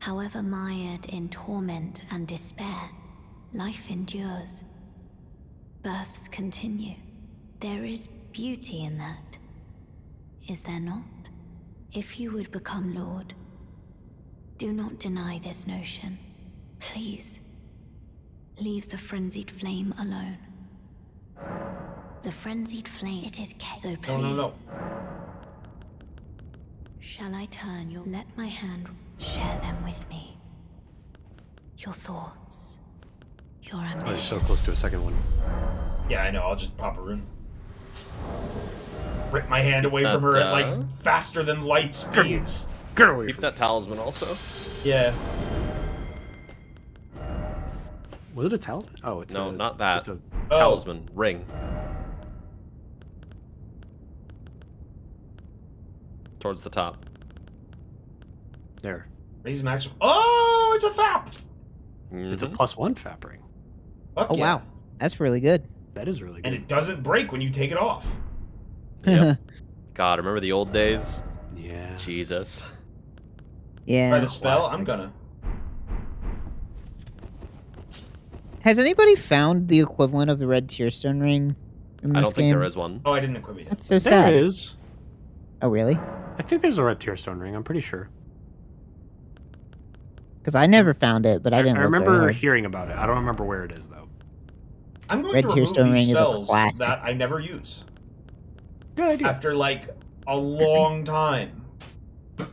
however mired in torment and despair, life endures. Births continue. There is beauty in that. Is there not? If you would become Lord, do not deny this notion. Please. Leave the frenzied flame alone. The frenzied flame, it is ca- so please. No, no, no. Shall I turn your let my hand share them with me? Your thoughts. Your I was ambition. so close to a second one. Yeah, I know. I'll just pop a rune. Rip my hand away from her at like faster than light speeds. Get away Keep that talisman also. Yeah. Was it a talisman? Oh, it's No, a, not that. It's a, Oh. Talisman ring. Towards the top. there. Raise max. Oh, it's a fap. It's a Mhm. plus one fap ring. Fuck Oh yeah. wow, that's really good. That is really good. And it doesn't break when you take it off. Yep. God, remember the old days? yeah. Jesus. Try yeah. the spell. I'm gonna. Has anybody found the equivalent of the red tearstone ring? In this I don't think game? there is one. Oh, I didn't equip it yet. That's so There sad. is. Oh really? I think there's a red tearstone ring. I'm pretty sure. Because I never found it, but I I, didn't. look very remember hard. hearing about it. I don't remember where it is though. I'm going Red to remove Tearstone these Ring is a spells that I never use Good idea. after like a long time. I'm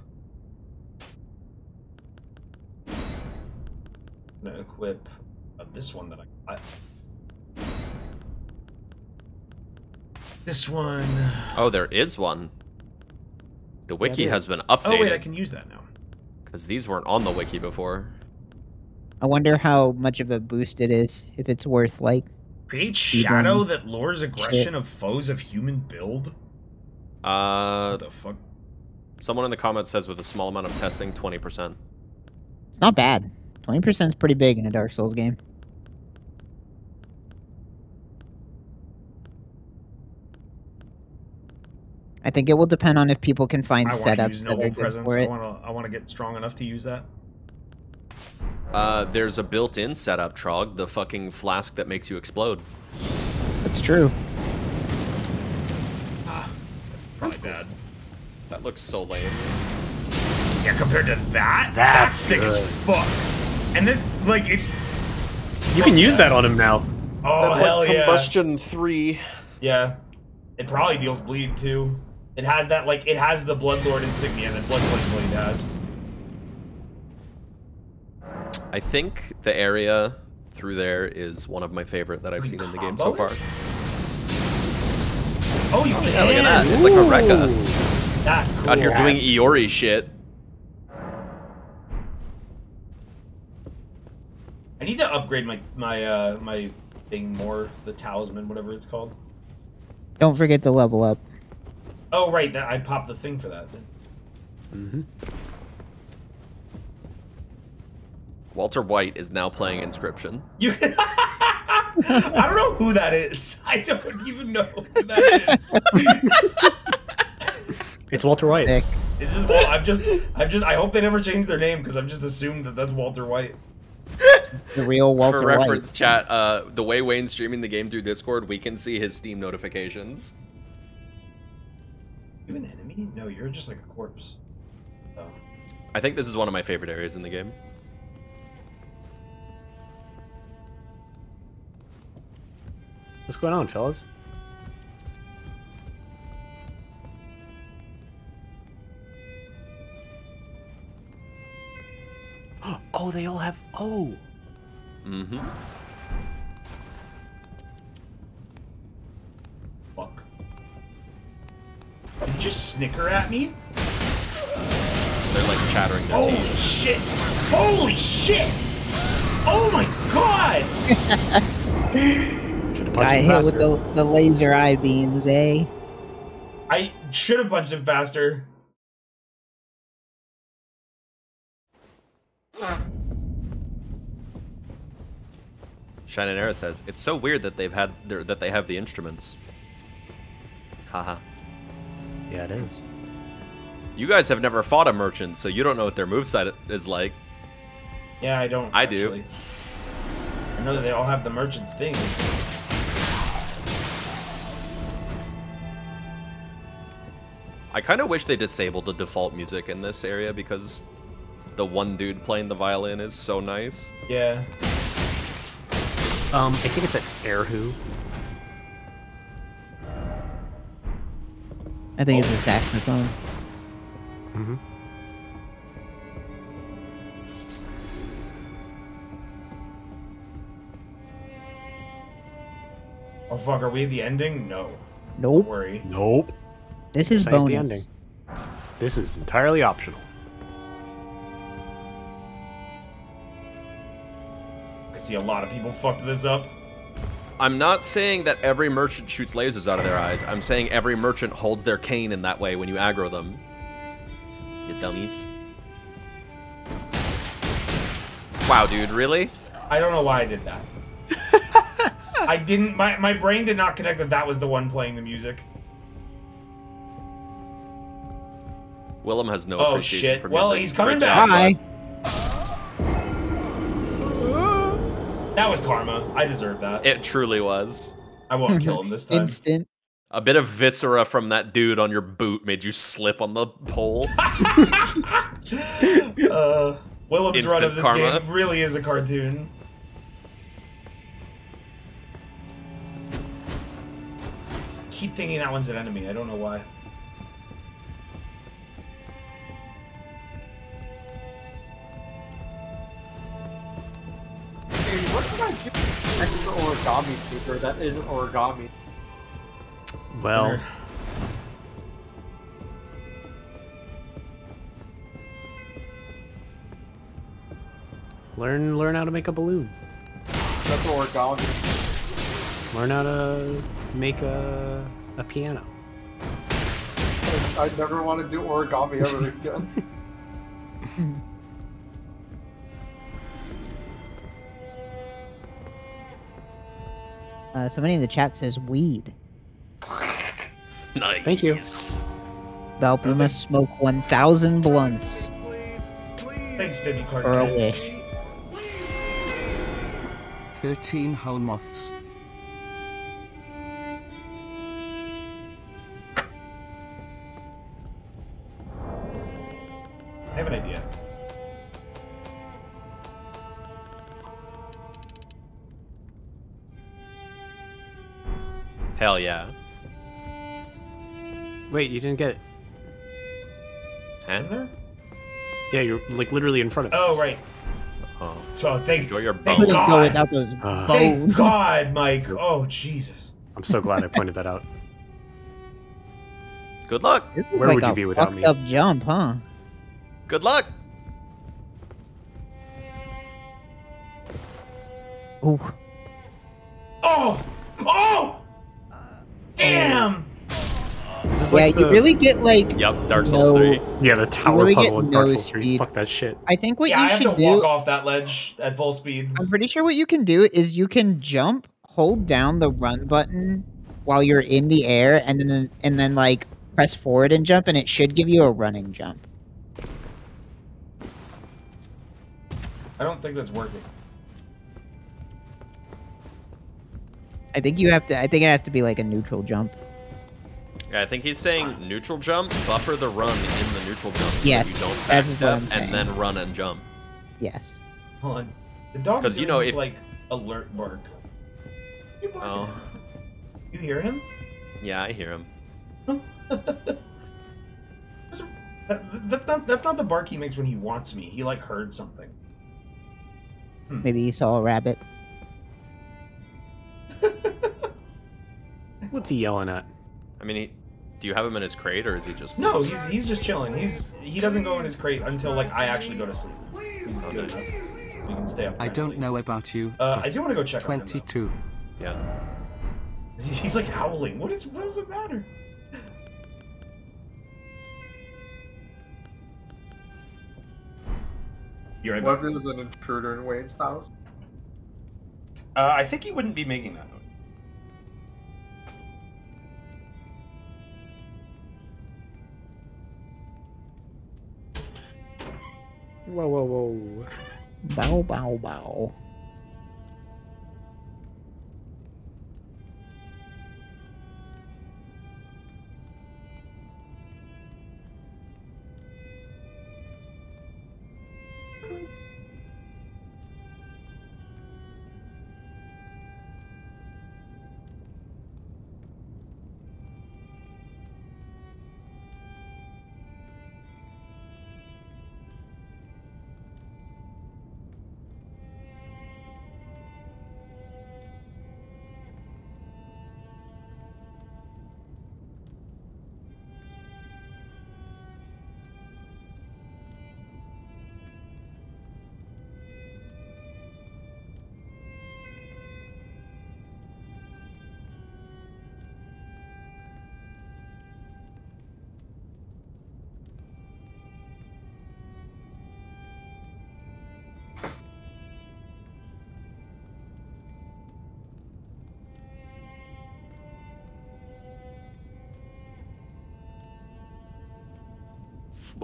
gonna equip uh, this one that I got. This one. Oh, there is one. The wiki there has been updated. Oh wait, I can use that now. because these weren't on the wiki before. I wonder how much of a boost it is. If it's worth like. Create shadow run. that lures aggression of foes of human build. Uh, What the fuck? someone in the comments says with a small amount of testing, 20%. It's not bad. Twenty percent is pretty big in a Dark Souls game. I think it will depend on if people can find I want to use setups that are good presence. for I it. want to. I want to get strong enough to use that. Uh, there's a built-in setup, Trog, the fucking flask that makes you explode. That's true. Probably bad. That looks so lame. Yeah, compared to that, that's, That's sick as fuck. And this, like, it. you can use that on him now. Oh That's hell like yeah! combustion three. Yeah, it probably deals bleed too. It has that, like, it has the Bloodlord insignia that Bloodlord Blade has. I think the area through there is one of my favorite that I've seen in the game so far. Oh, you can. Yeah, look at that. It's like a Rekka. That's cool. Out here doing Iori shit. I need to upgrade my my uh my thing more. The talisman, whatever it's called. Don't forget to level up. Oh right, that I popped the thing for that. Mm-hmm. Walter White is now playing Inscryption. You. I don't know who that is. I don't even know who that is. It's Walter White. Sick. It's just, well, I've just, I've just, I hope they never change their name because I've just assumed that that's Walter White. The real Walter For White. reference, chat, uh, the way Wayne's streaming the game through Discord, we can see his Steam notifications. You an enemy? No, you're just like a corpse. Oh. I think this is one of my favorite areas in the game. What's going on, fellas? Oh, they all have. Oh, Mm-hmm. Fuck. Did you just snicker at me? They're like chattering their Holy teeth. shit! Holy shit! Oh my god! should have punched Got him hit with the, the laser eye beams, eh? I should have punched him faster. Shining Era says it's so weird that they've had their, that they have the instruments. Haha. Yeah, it is. You guys have never fought a merchant, so you don't know what their moveset is like. Yeah, I don't. I do. I know that they all have the merchant's thing. I kind of wish they disabled the default music in this area because the one dude playing the violin is so nice. Yeah. Um, I think it's an Erhu. I think it's a saxophone. Mm-hmm. Oh fuck, are we at the ending? No. Nope. Don't worry. Nope. This is This the bonus. ending. This is entirely optional. I see a lot of people fucked this up. I'm not saying that every merchant shoots lasers out of their eyes. I'm saying every merchant holds their cane in that way when you aggro them. You dummies. Wow, dude, really? I don't know why I did that. I didn't. My my brain did not connect that that was the one playing the music. Willem has no Oh, appreciation shit. for Well, music. he's coming Great back. job, Hi. That was karma. I deserve that. It truly was. I won't kill him this time. Instant. A bit of viscera from that dude on your boot made you slip on the pole. uh, Willem's run of this karma. game really is a cartoon. Keep thinking that one's an enemy. I don't know why. Hey, what did I do next to origami paper that isn't origami? Well, learn learn how to make a balloon. That's origami. Learn how to make a a piano. I, I never want to do origami ever again. Uh, somebody in the chat says weed. nice. Thank you. Belp, you must smoke 1,000 blunts Thanks, Vivi for a wish. 13 whole moths. I have an idea. Hell yeah. Wait, you didn't get it. Huh? there? Yeah, you're like literally in front of it. Oh, right. Oh. So thank, Enjoy your thank bones. Couldn't go God. without those Uh, Thank. God, Mike. Oh, Jesus. I'm so glad I pointed that out. Good luck. Where like would you be without me? up jump, huh? Good luck. Ooh. Oh! Oh! Damn! This is Yeah, like you the- really get like Yep, Dark Souls no. 3. yeah the tower really get puzzle in Dark no Souls 3. speed. Fuck that shit. I think what yeah, I you have should to do. walk off that ledge at full speed. I'm pretty sure what you can do is you can jump, hold down the run button while you're in the air, and then and then like press forward and jump, and it should give you a running jump. I don't think that's working. I think you have to. I think it has to be like a neutral jump. Yeah, I think he's saying neutral jump, buffer the run in the neutral jump. so Yes, you don't that's what backstep, I'm saying. and then run and jump. Yes. Hold on. The dog 'Cause, is you know, this, if- like alert bark. You barking Oh. You hear him? Yeah, I hear him. That's, not, that's not the bark he makes when he wants me. He like heard something. Hmm. Maybe he saw a rabbit. What's he yelling at? I mean, he, do you have him in his crate, or is he just... No, he's he's just chilling. He's he doesn't go in his crate until like I actually go to sleep. He's Oh, good nice. enough. We can stay up. I don't eventually. know about you. Uh, I do want to go check on him, 22. Yeah. He's like howling. What is what does it matter? You're right. What if there was an intruder in Wayne's house? Uh, I think he wouldn't be making that Whoa, whoa, whoa. Bow, bow, bow.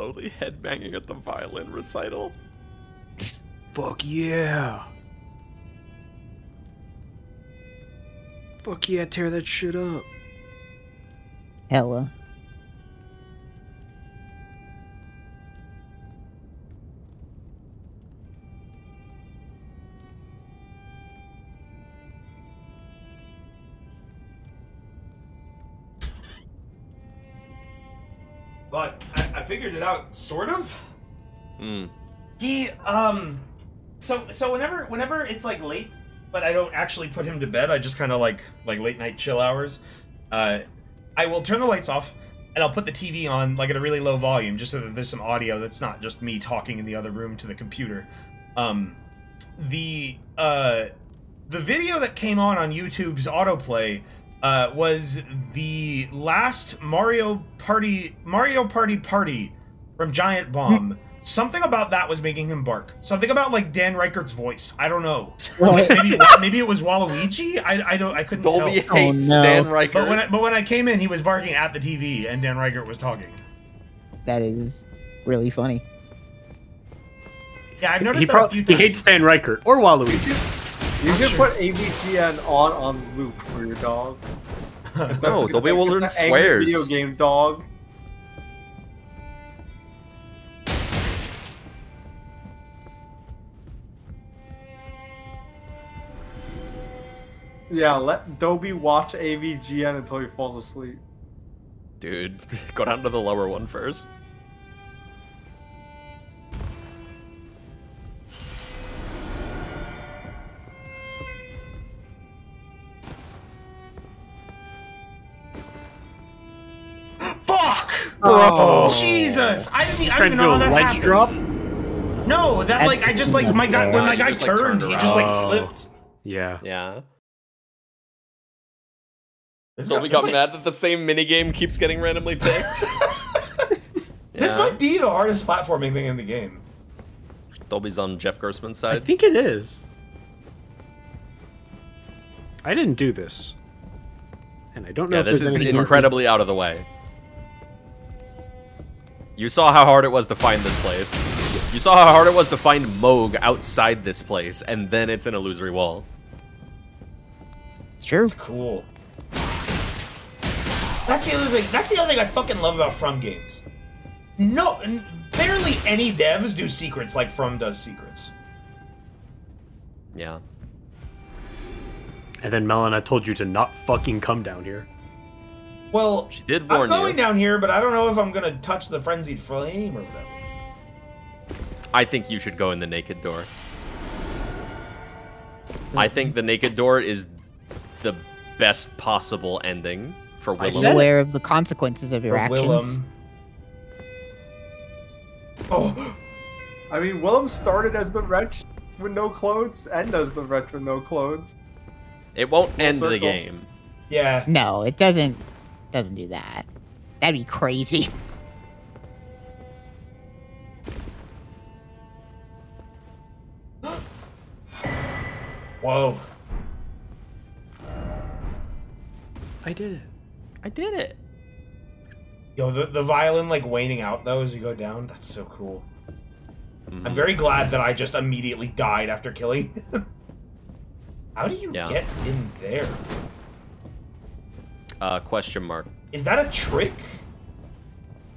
Slowly headbanging at the violin recital. Fuck yeah. Fuck yeah, tear that shit up. Hella. Out, sort of. Hmm. He um so so whenever whenever it's like late, but I don't actually put him to bed, I just kind of like like late night chill hours. Uh I will turn the lights off and I'll put the TV on like at a really low volume just so that there's some audio that's not just me talking in the other room to the computer. Um the uh the video that came on on YouTube's autoplay uh, was the last Mario Party Mario Party Party from Giant Bomb. Something about that was making him bark. Something about like Dan Ryckert's voice. I don't know. What? maybe maybe it was Waluigi. I, I don't I couldn't Dolby tell. hates oh, no. Dan Ryckert. But when I, but when I came in, he was barking at the TV, and Dan Reichert was talking. That is really funny. Yeah, I've noticed He, that a pro- few he hates Stan Ryckert or Waluigi. You can put AVGN on on loop for your dog. No, Dolby will learn It's an angry swears. Video game dog. Yeah, let Dobie watch AVGN until he falls asleep. Dude, go down to the lower one first. Fuck! Bro. Oh. Jesus! I didn't, I Trying didn't to even know do how a that ledge happened. drop? No, that like I just like my guy when my guy just, like, turned, turned he just like slipped. Oh. Yeah. Yeah. This Dolby got- got mad that the same minigame keeps getting randomly picked. This might be the hardest platforming thing in the game. Dolby's on Jeff Gerstmann's side. I think it is. I didn't do this. And I don't know Yeah, if this there's is anything incredibly out of the way. You saw how hard it was to find this place. You saw how hard it was to find Mohg outside this place, and then it's an illusory wall. It's true. It's cool. That's the other thing. That's the other thing I fucking love about From games. No, barely any devs do secrets like From does secrets. Yeah. And then Melina told you to not fucking come down here. Well, She did warn I'm going you. down here, but I don't know if I'm gonna touch the frenzied flame or whatever. I think you should go in the naked door. I think the mm-hmm. naked door is the best possible ending for I Willem. said it. Aware of the consequences of your Or actions. Willem. Oh, I mean, Willem started as the wretch with no clothes, and as the wretch with no clothes. It won't end the game. yeah. No, it doesn't. Doesn't do that. That'd be crazy. Whoa. I did it. I did it. Yo, the, the violin like waning out though as you go down. That's so cool. I'm very glad that I just immediately died after killing him. How do you Yeah. get in there? Uh, question mark. Is that a trick?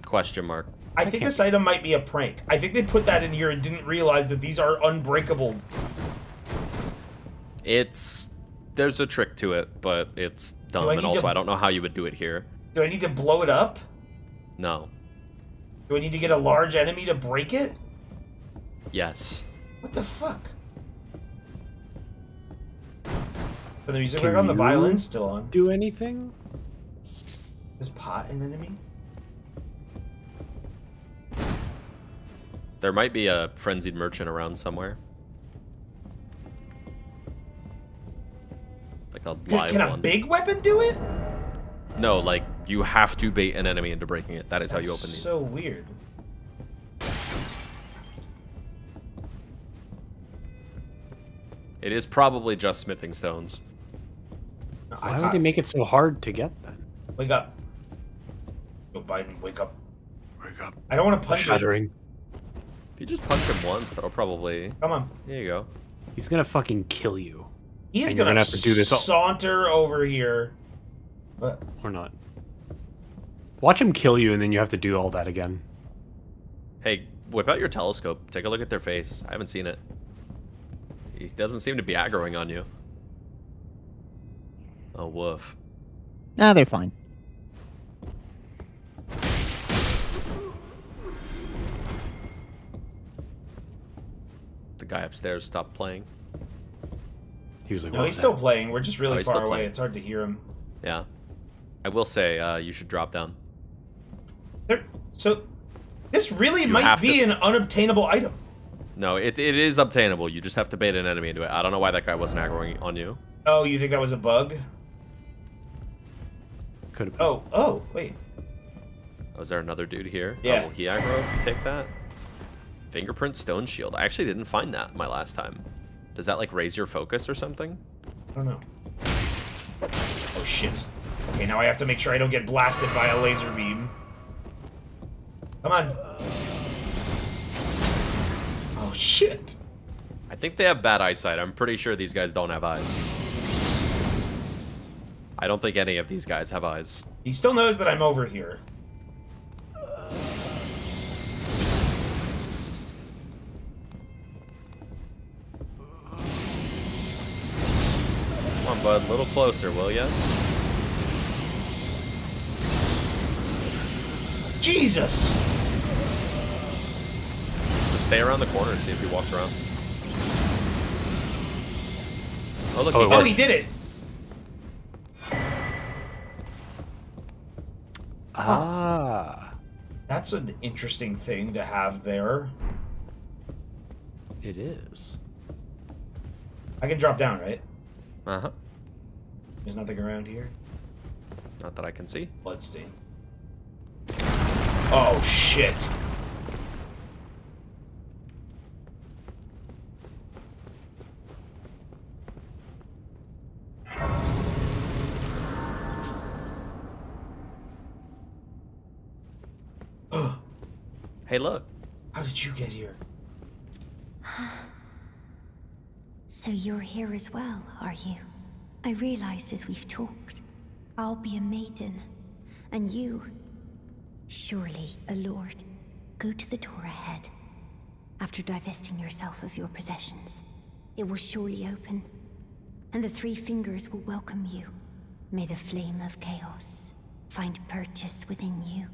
Question mark. I think this item might be a prank. I think they put that in here and didn't realize that these are unbreakable. It's there's a trick to it, but it's dumb, I and need also to- I don't know how you would do it here. Do I need to blow it up? No. Do I need to get a large enemy to break it? Yes. What the fuck? For the music Can back on, the you violin's still on. Do anything? Is pot an enemy? There might be a frenzied merchant around somewhere. Like a Can, live can a one. big weapon do it? No, like you have to bait an enemy into breaking it. That is how you open these. So weird. It is probably just smithing stones. Why would they make it so hard to get then? Wake up. Go Biden, wake up. Wake up. I don't want to punch it. Shattering. If you just punch him once, that'll probably. Come on. There you go. He's gonna fucking kill you. He's And gonna, gonna have to do this saunter over here. What? Or not. Watch him kill you, and then you have to do all that again. Hey, whip out your telescope. Take a look at their face. I haven't seen it. He doesn't seem to be aggroing on you. Oh, woof. Nah, they're fine. The guy upstairs stopped playing. He was like, No, he's still that?" playing. We're just Oh, really he's far away. playing. It's hard to hear him. Yeah. I will say, uh, you should drop down. There, so, this really You might be to- an unobtainable item. No, it, it is obtainable. You just have to bait an enemy into it. I don't know why that guy wasn't aggroing on you. Oh, you think that was a bug? Could have. Oh, oh, wait. Was there another dude here? Yeah. Oh, will he aggro if you take that? Fingerprint stone shield. I actually didn't find that my last time. Does that like raise your focus or something? I don't know. Oh shit. Okay, now I have to make sure I don't get blasted by a laser beam. Come on. Oh shit. I think they have bad eyesight. I'm pretty sure these guys don't have eyes. I don't think any of these guys have eyes. He still knows that I'm over here. Bud. A little closer, will ya? Jesus! Just stay around the corner and see if he walks around. Oh, look, Oh, he Oh, he did it! Ah, That's an interesting thing to have there. it is. I can drop down, right? Uh-huh. There's nothing around here. Not that I can see. Bloodstain. Oh shit. Hey, look. How did you get here? So you're here as well, are you? I realized as we've talked, I'll be a maiden, and you, surely a lord. Go to the door ahead. After divesting yourself of your possessions, it will surely open, and the three fingers will welcome you. May the flame of chaos find purchase within you.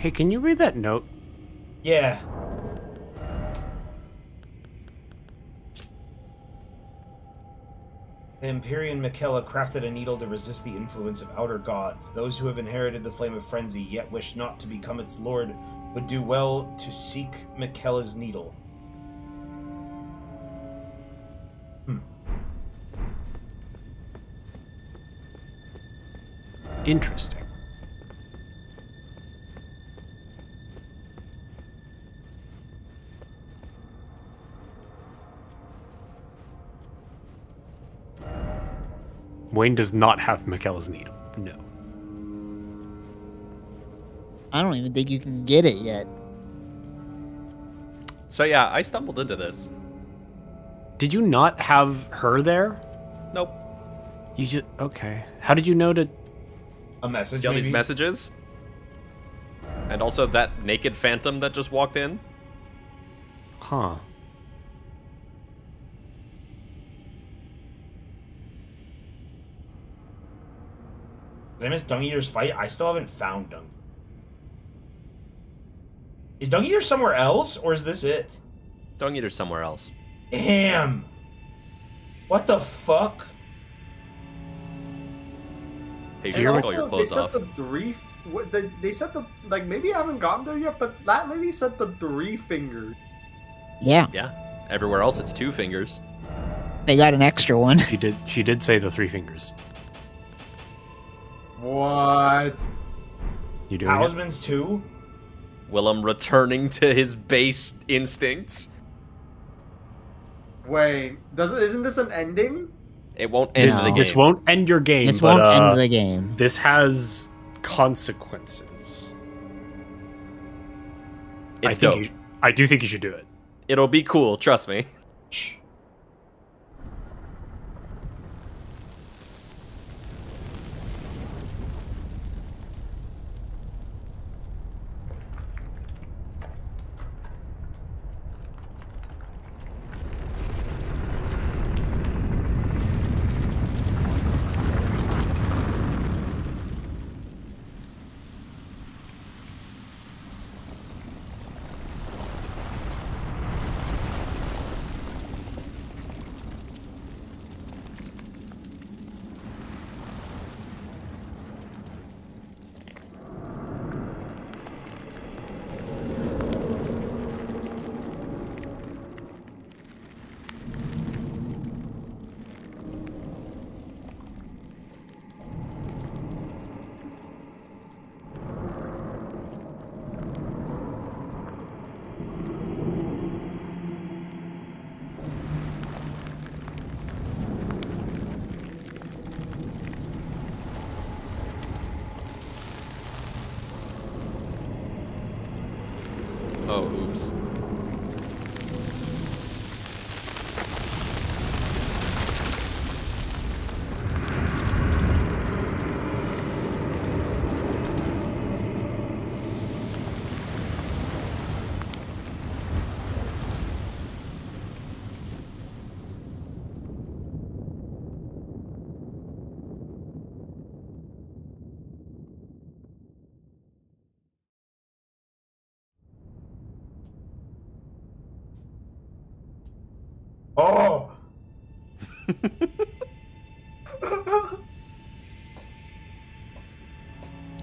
Hey, can you read that note? Yeah. The Empyrean Miquella crafted a needle to resist the influence of outer gods. Those who have inherited the flame of frenzy, yet wish not to become its lord, would do well to seek Miquella's needle. Hmm. Interesting. Wayne does not have Miquella's needle. No. I don't even think you can get it yet. So yeah, I stumbled into this. Did you not have her there? Nope. You just okay. How did you know to? A message. See all these messages? And also that naked phantom that just walked in? Huh. Did I miss Dung Eater's fight? I still haven't found Dung. Is Dung Eater somewhere else, or is this it? Dung Eater's somewhere else. Damn. What the fuck? Hey, you should take all also, your they clothes said off. the three. They, they said the like maybe I haven't gotten there yet, but that lady said the three fingers. Yeah, Yeah. Everywhere else, it's two fingers. they got an extra one. She did. She did say the three fingers. What? You doing Houseman's it? Talismans too? Willem returning to his base instincts. Wait, does it? Isn't this an ending? It won't end This, the game. this won't end your game. This but, won't uh, end the game. This has consequences. I It's think dope. you, I do think you should do it. It'll be cool, trust me. Oh,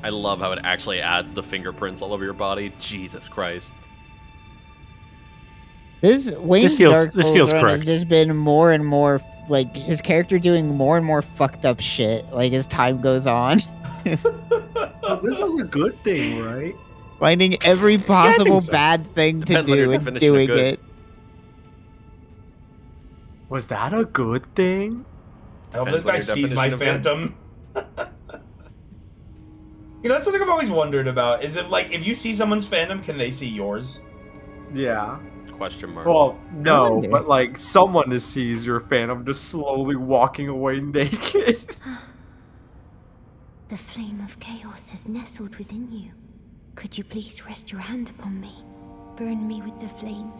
I love how it actually adds the fingerprints all over your body. Jesus Christ. This Wayne's feels- Dark this feels run correct. has just been more and more like his character doing more and more fucked up shit like as time goes on. Well, this was a good thing, right? Finding every possible so. bad thing to Depends on do and doing it. Was that a good thing? I hope Depends this on guy sees my phantom. you know, that's something I've always wondered about. Is if like if you see someone's phantom, can they see yours? Yeah. Question mark. Well, no, but like someone just sees your phantom just slowly walking away naked. The flame of chaos has nestled within you. Could you please rest your hand upon me? Burn me with the flame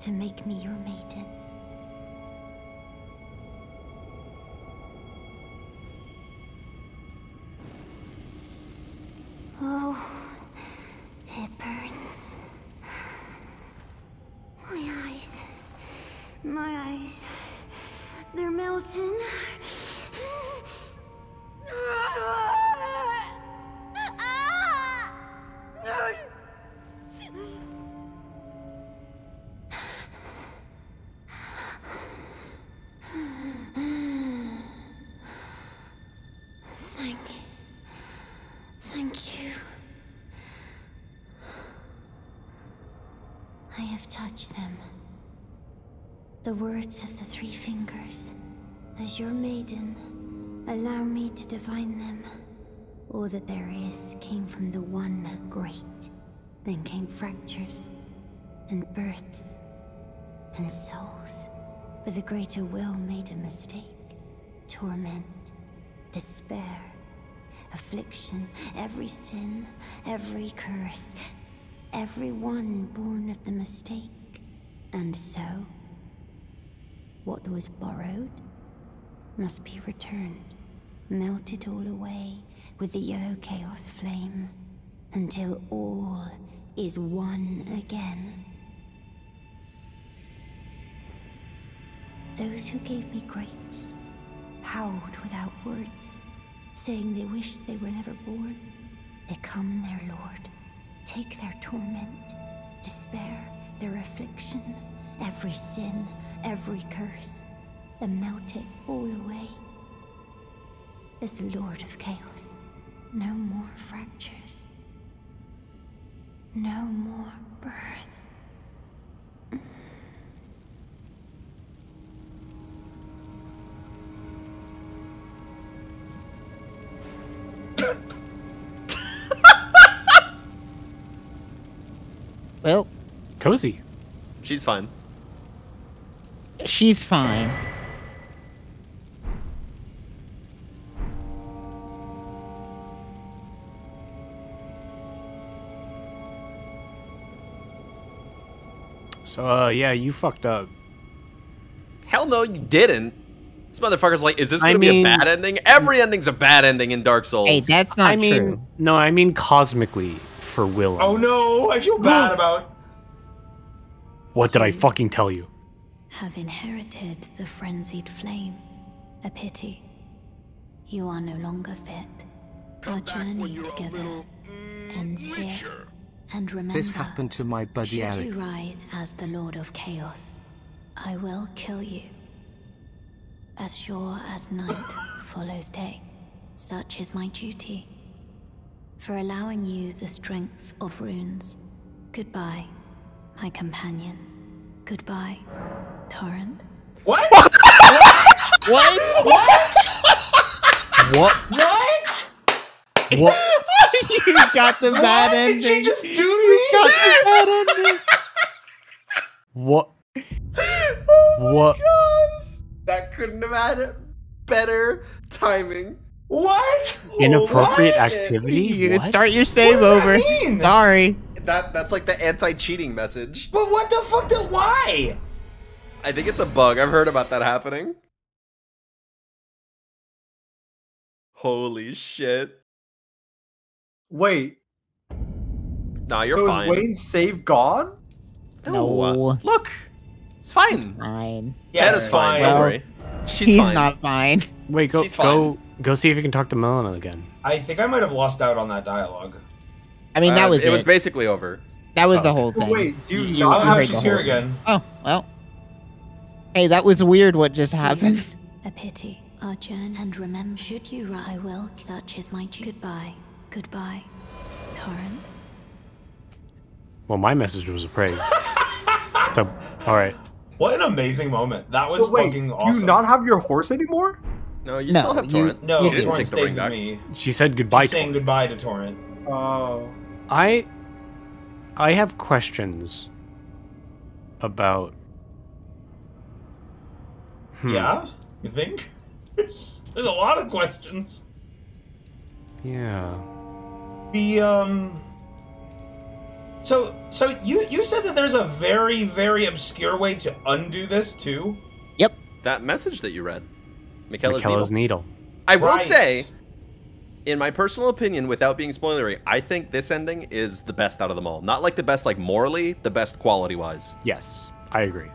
to make me your maiden. Oh, it burns. My eyes. My eyes. They're melting. Thank Thank you. I have touched them. The words of the three fingers. As your maiden, Allow me to divine them. All that there is came from the one great. Then came fractures, and births, and souls. But the greater will made a mistake. Torment, despair, affliction, every sin, every curse, every one born of the mistake. And so, what was borrowed must be returned, melted all away with the yellow chaos flame, until all is one again. Those who gave me grapes howled without words, saying they wished they were never born. Become their lord, take their torment, despair, their affliction, every sin, every curse, and melt it all away. As the Lord of Chaos, no more fractures, no more birth. Well, Cozy. She's fine. She's fine. So, uh, yeah, you fucked up. Hell no, you didn't. This motherfucker's like, is this gonna be mean- a bad ending? Every ending's a bad ending in Dark Souls. Hey, that's not I mean, true. no, I mean cosmically for Willem. Oh no, I feel bad about. What did I fucking tell you? Have inherited the frenzied flame. A pity. You are no longer fit. Our journey together ends here. And remember, This happened to my buddy should Eric. you rise as the Lord of Chaos, I will kill you. As sure as night follows day, such is my duty. For allowing you the strength of runes. Goodbye, my companion. Goodbye, Torrent. What? What? what? What? What? What? you got the bad What? ending. Did she just do You got me? the bad ending. What? Oh What? That couldn't have had a better timing. What? Inappropriate What? activity? You What? start your save What does that over. mean? Sorry. That that's like the anti-cheating message. But what the fuck? Did, why? I think it's a bug. I've heard about that happening. Holy shit. Wait, Nah, you're so fine. is Wayne's save gone? No. uh, Look, it's fine. Fine. Yeah, That it's fine. Well, Don't worry. She's He's fine. not fine. Wait, go She's go go see if you can talk to Melina again. I think I might have lost out on that dialogue. I mean, that Uh, was it. it. was basically over. that was Oh, the okay. whole thing. Wait, do you You- not Oh, you now heard she's here whole- again. Oh well. Hey, that was weird. What just happened? A pity, our journey. And remember, should you rise, I will. Such is my duty. Goodbye. Goodbye, Torrent. Well, my message was a praise. so, all right. What an amazing moment. That was So wait, fucking do you not have your horse anymore? No, you No, still have you- No, she didn't Torrent take the stays ring with back. me. She said goodbye. She's saying to goodbye to Torrent. Oh. I I have questions about. Hmm. Yeah? You think? There's, there's a lot of questions. Yeah. The um So so you you said that there's a very very obscure way to undo this too? Yep. That message that you read, Miquella's, Miquella's needle. needle. I will Right. say, in my personal opinion, without being spoilery, I think this ending is the best out of them all. Not like the best, like morally, the best quality wise. Yes, I agree.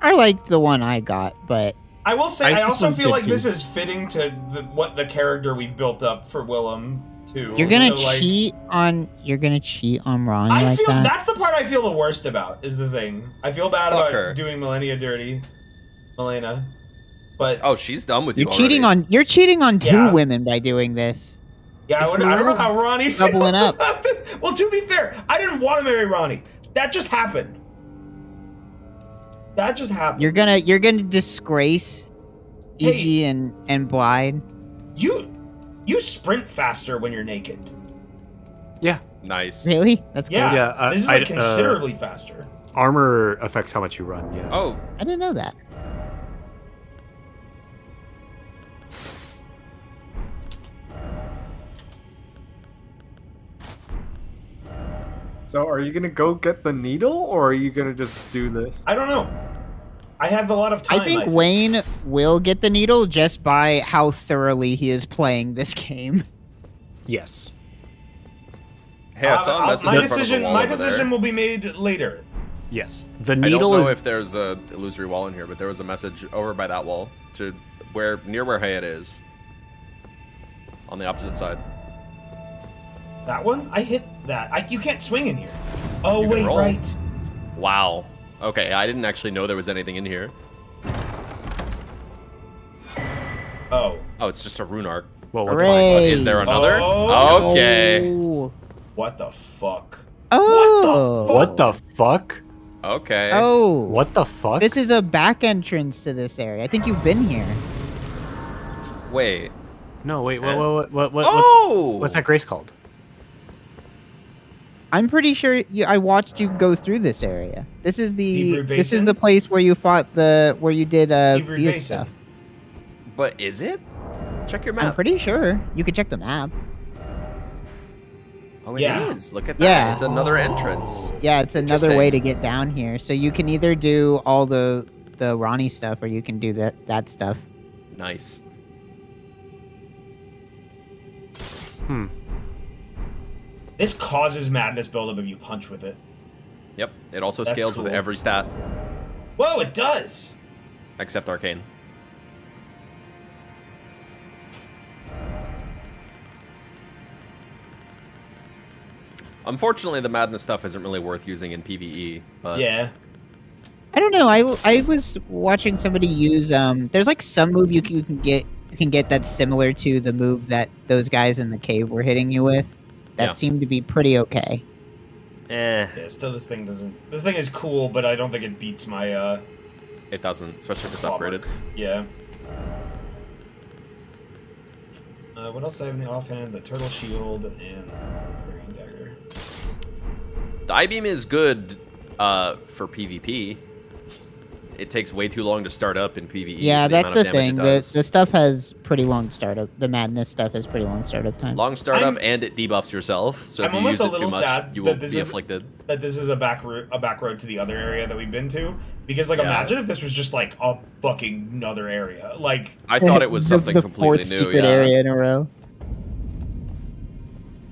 I like the one I got, but I will say I- I, also feel like too. this is fitting to the, what the character we've built up for Willem too. you're gonna So, like, cheat on you're gonna cheat on Ranni I like feel that. that's the part I feel the worst about is the thing. I feel bad Fuck about her. doing Millennia dirty, Melina. But Oh, she's done with you. You're you. cheating on you're cheating on two Yeah. women by doing this. Yeah, I, if would, I don't know how Ranni feels doubling up. about this. Well, to be fair, I didn't want to marry Ranni. That just happened. That just happened. You're gonna you're gonna disgrace Hey. Iji and and Blaidd. You you sprint faster when you're naked. Yeah. Nice. Really? That's cool. Yeah, Yeah, uh, this is I- like uh, considerably faster. Armor affects how much you run. Yeah. Oh, I didn't know that. So are you gonna go get the needle, or are you gonna just do this? I don't know. I have a lot of time. I think Wayne will get the needle just by how thoroughly he is playing this game. Yes. hey, I saw a Uh, message my in front of the decision. My decision there. will be made later. Yes. The needle I don't know is if there's a illusory wall in here, but there was a message over by that wall to where near where Hyetta is. On the opposite side. That one? I hit that. I, you can't swing in here. Oh wait, roll. right. Wow. Okay, I didn't actually know there was anything in here. Oh. Oh, it's just a rune arc. well. What the Hooray! Is there another? Oh. Okay. Oh. What the fuck? Oh. What the fuck? Okay. Oh. What the fuck? This is a back entrance to this area. I think you've been here. Wait. No, wait. What? Eh? What? What? what oh! what's, what's that grace called? I'm pretty sure you, I watched you go through this area. This is the this is the place where you fought the where you did uh Deep Root Via Basin. stuff. But is it? Check your map. I'm pretty sure you could check the map. Oh, it is. Yeah. Look at that. Yeah. It's another entrance. Yeah, it's another way to get down here. So you can either do all the the Ranni stuff or you can do that that stuff. Nice. Hmm. This causes madness buildup if you punch with it. Yep. It also That's scales with every stat Whoa, it does. except arcane. Unfortunately, the madness stuff isn't really worth using in PvE. But yeah. I don't know. I, I was watching somebody use um. There's like some move you can, you can get you can get that's similar to the move that those guys in the cave were hitting you with. That Yeah. seemed to be pretty okay. eh, Yeah, still this thing doesn't this thing is cool, but I don't think it beats my uh it doesn't, especially if it's claw upgraded. Yeah. Uh, what else do I have in the offhand? The turtle shield and Burning dagger. The I beam is good uh, for PvP. It takes way too long to start up in PvE. Yeah, for that's the thing. it The the stuff has pretty long startup. The madness stuff has pretty long startup time. Long startup I'm- and it debuffs yourself. So I'm if you almost use a it too little much, sad you that will this be is- afflicted. That this is a back route, a back road to the other area that we've been to. Because like, Yeah. imagine if this was just like a fucking another area. Like, I thought it was something the completely fourth new. secret Yeah, area in a row.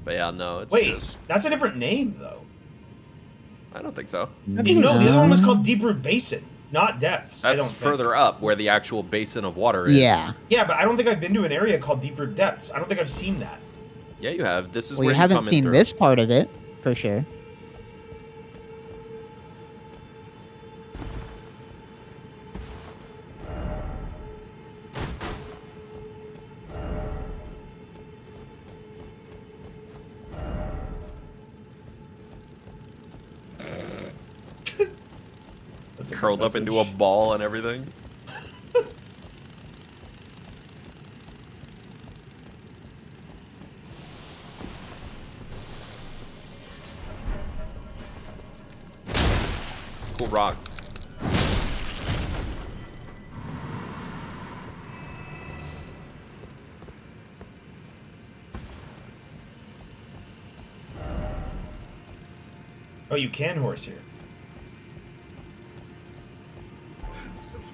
but yeah, no, it's wait, just. that's a different name though. I don't think so. I think No, the other one was called Deep Root Basin, not Depths. I That's don't think. further up where the actual basin of water is. Yeah. Yeah, but I don't think I've been to an area called deeper Depths. I don't think I've seen that. Yeah, you have. This is Well, where you haven't come seen through. this part of it for sure. Curled up into a ball and everything. cool rock. Oh, you can horse here.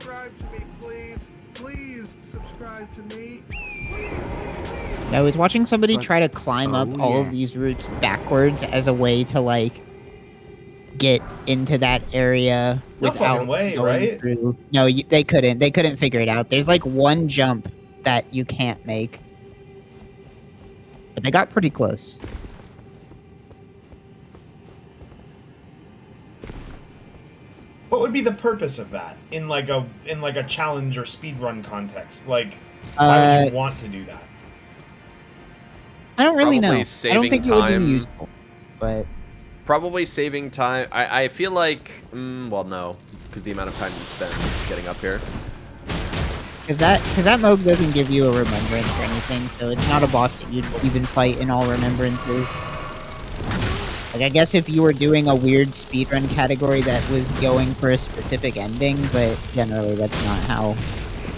Subscribe to me, please. Please subscribe to me. I was watching somebody try to climb up oh, all yeah. of these routes backwards as a way to like get into that area No without fucking way, going right? through. No, you, they couldn't. They couldn't figure it out. There's like one jump that you can't make, but they got pretty close. What would be the purpose of that in like a in like a challenge or speedrun context? Like, why would Uh, you want to do that? I don't really Probably know. I don't saving think it would time. be useful, but Probably saving time. I, I feel like, mm, well, no, because the amount of time you spend getting up here. Because that, cause that Mohg doesn't give you a remembrance or anything, so it's not a boss that you'd even fight in all remembrances. Like, I guess if you were doing a weird speedrun category that was going for a specific ending, but generally that's not how,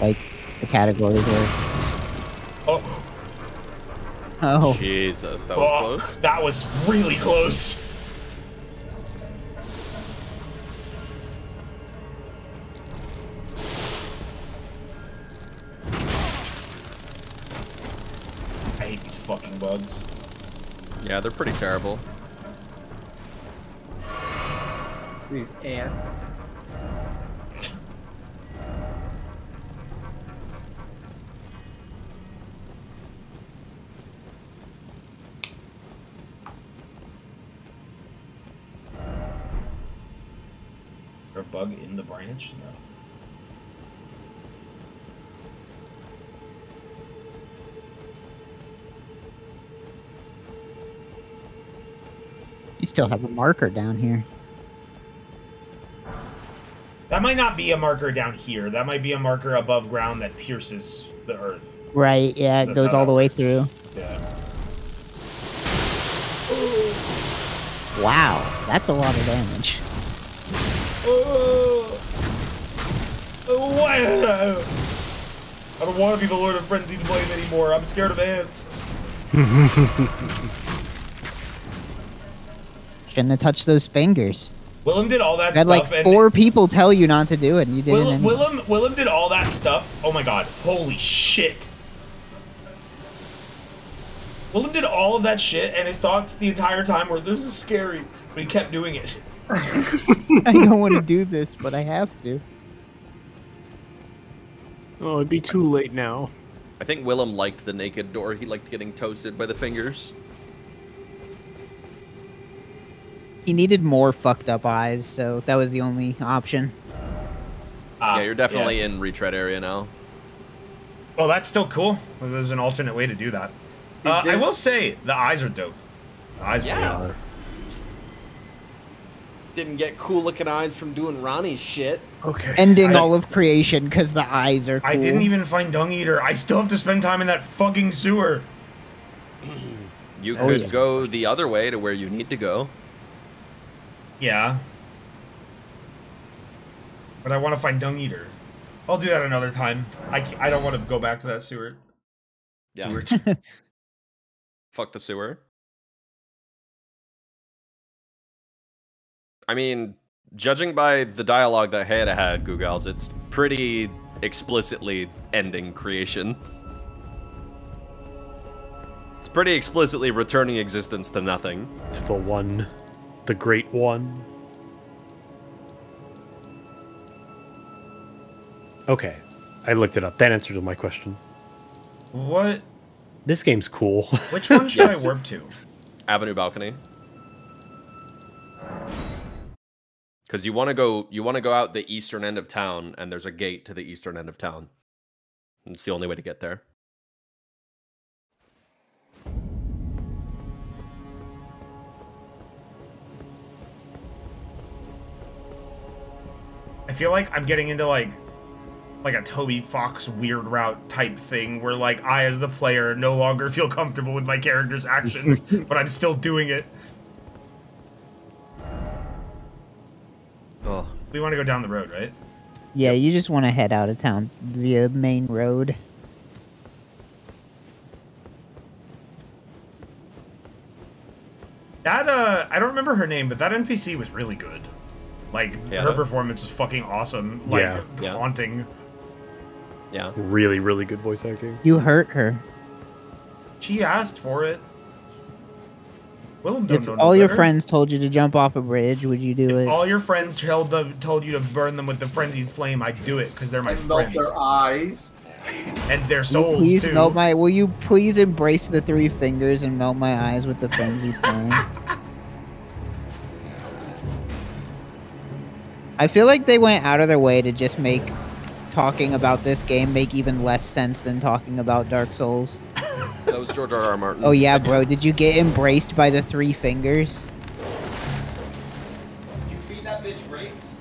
like, the categories work. Oh, Oh, Jesus, that was fuck. close. That was really close. I hate these fucking bugs. Yeah, they're pretty terrible. These ants. Is there a bug in the branch? No. you still have a marker down here. That might not be a marker down here. That might be a marker above ground that pierces the earth. Right, yeah, it goes all the way through. Yeah. Wow, that's a lot of damage. Oh, oh. I don't want to be the Lord of Frenzied Flame anymore. I'm scared of ants. Shouldn't have touched those fingers. Willem did all that You had stuff. like four people tell you not to do it, and you didn't. Willem, anyway. Willem, Willem did all that stuff. Oh my god. Holy shit. Willem did all of that shit, and his thoughts the entire time were, this is scary. But he kept doing it. I don't want to do this, but I have to. Oh, it'd be too late now. I think Willem liked the naked door. He liked getting toasted by the fingers. He needed more fucked up eyes, so that was the only option. Ah, yeah, you're definitely in retread area now. Well, that's still cool. There's an alternate way to do that. Uh, I will say, the eyes are dope. The eyes Yeah. really are. Didn't get cool looking eyes from doing Ranni's shit. Okay. Ending I- all of creation because the eyes are cool. I didn't even find Dung Eater. I still have to spend time in that fucking sewer. You Oh, could yeah. go the other way to where you need to go. Yeah. But I want to find Dung Eater. I'll do that another time. I, I don't want to go back to that sewer. Yeah. Sewer. Fuck the sewer. I mean, judging by the dialogue that Hyetta had, Googles, it's pretty explicitly ending creation. It's pretty explicitly returning existence to nothing. To the one, the great one. Okay, I looked it up. That answered my question. what? This game's cool. Which one should Yes. I warp to? Avenue balcony. Because you want to go, you want to go out the eastern end of town, and there's a gate to the eastern end of town. It's the only way to get there. Feel like I'm getting into like like a Toby Fox weird route type thing where like I as the player no longer feel comfortable with my character's actions, but I'm still doing it. Oh, We want to go down the road, right? Yeah, you just want to head out of town via main road. That uh I don't remember her name, but that NPC was really good. Like Yeah, her performance was fucking awesome. Like Yeah. Yeah. haunting. yeah. really, really good voice acting. You hurt her. She asked for it. Willem If don't know no all your better. friends told you to jump off a bridge, would you do it? all your friends told them told you to burn them with the frenzied flame, I'd do it because they're my and melt friends their eyes. and their Will you souls please too. melt my. Will you please embrace the three fingers and melt my eyes with the frenzied flame? I feel like they went out of their way to just make talking about this game make even less sense than talking about Dark Souls. That was George R. R. Martin. Oh yeah, bro. Did you get embraced by the three fingers? Did you feed that bitch grapes?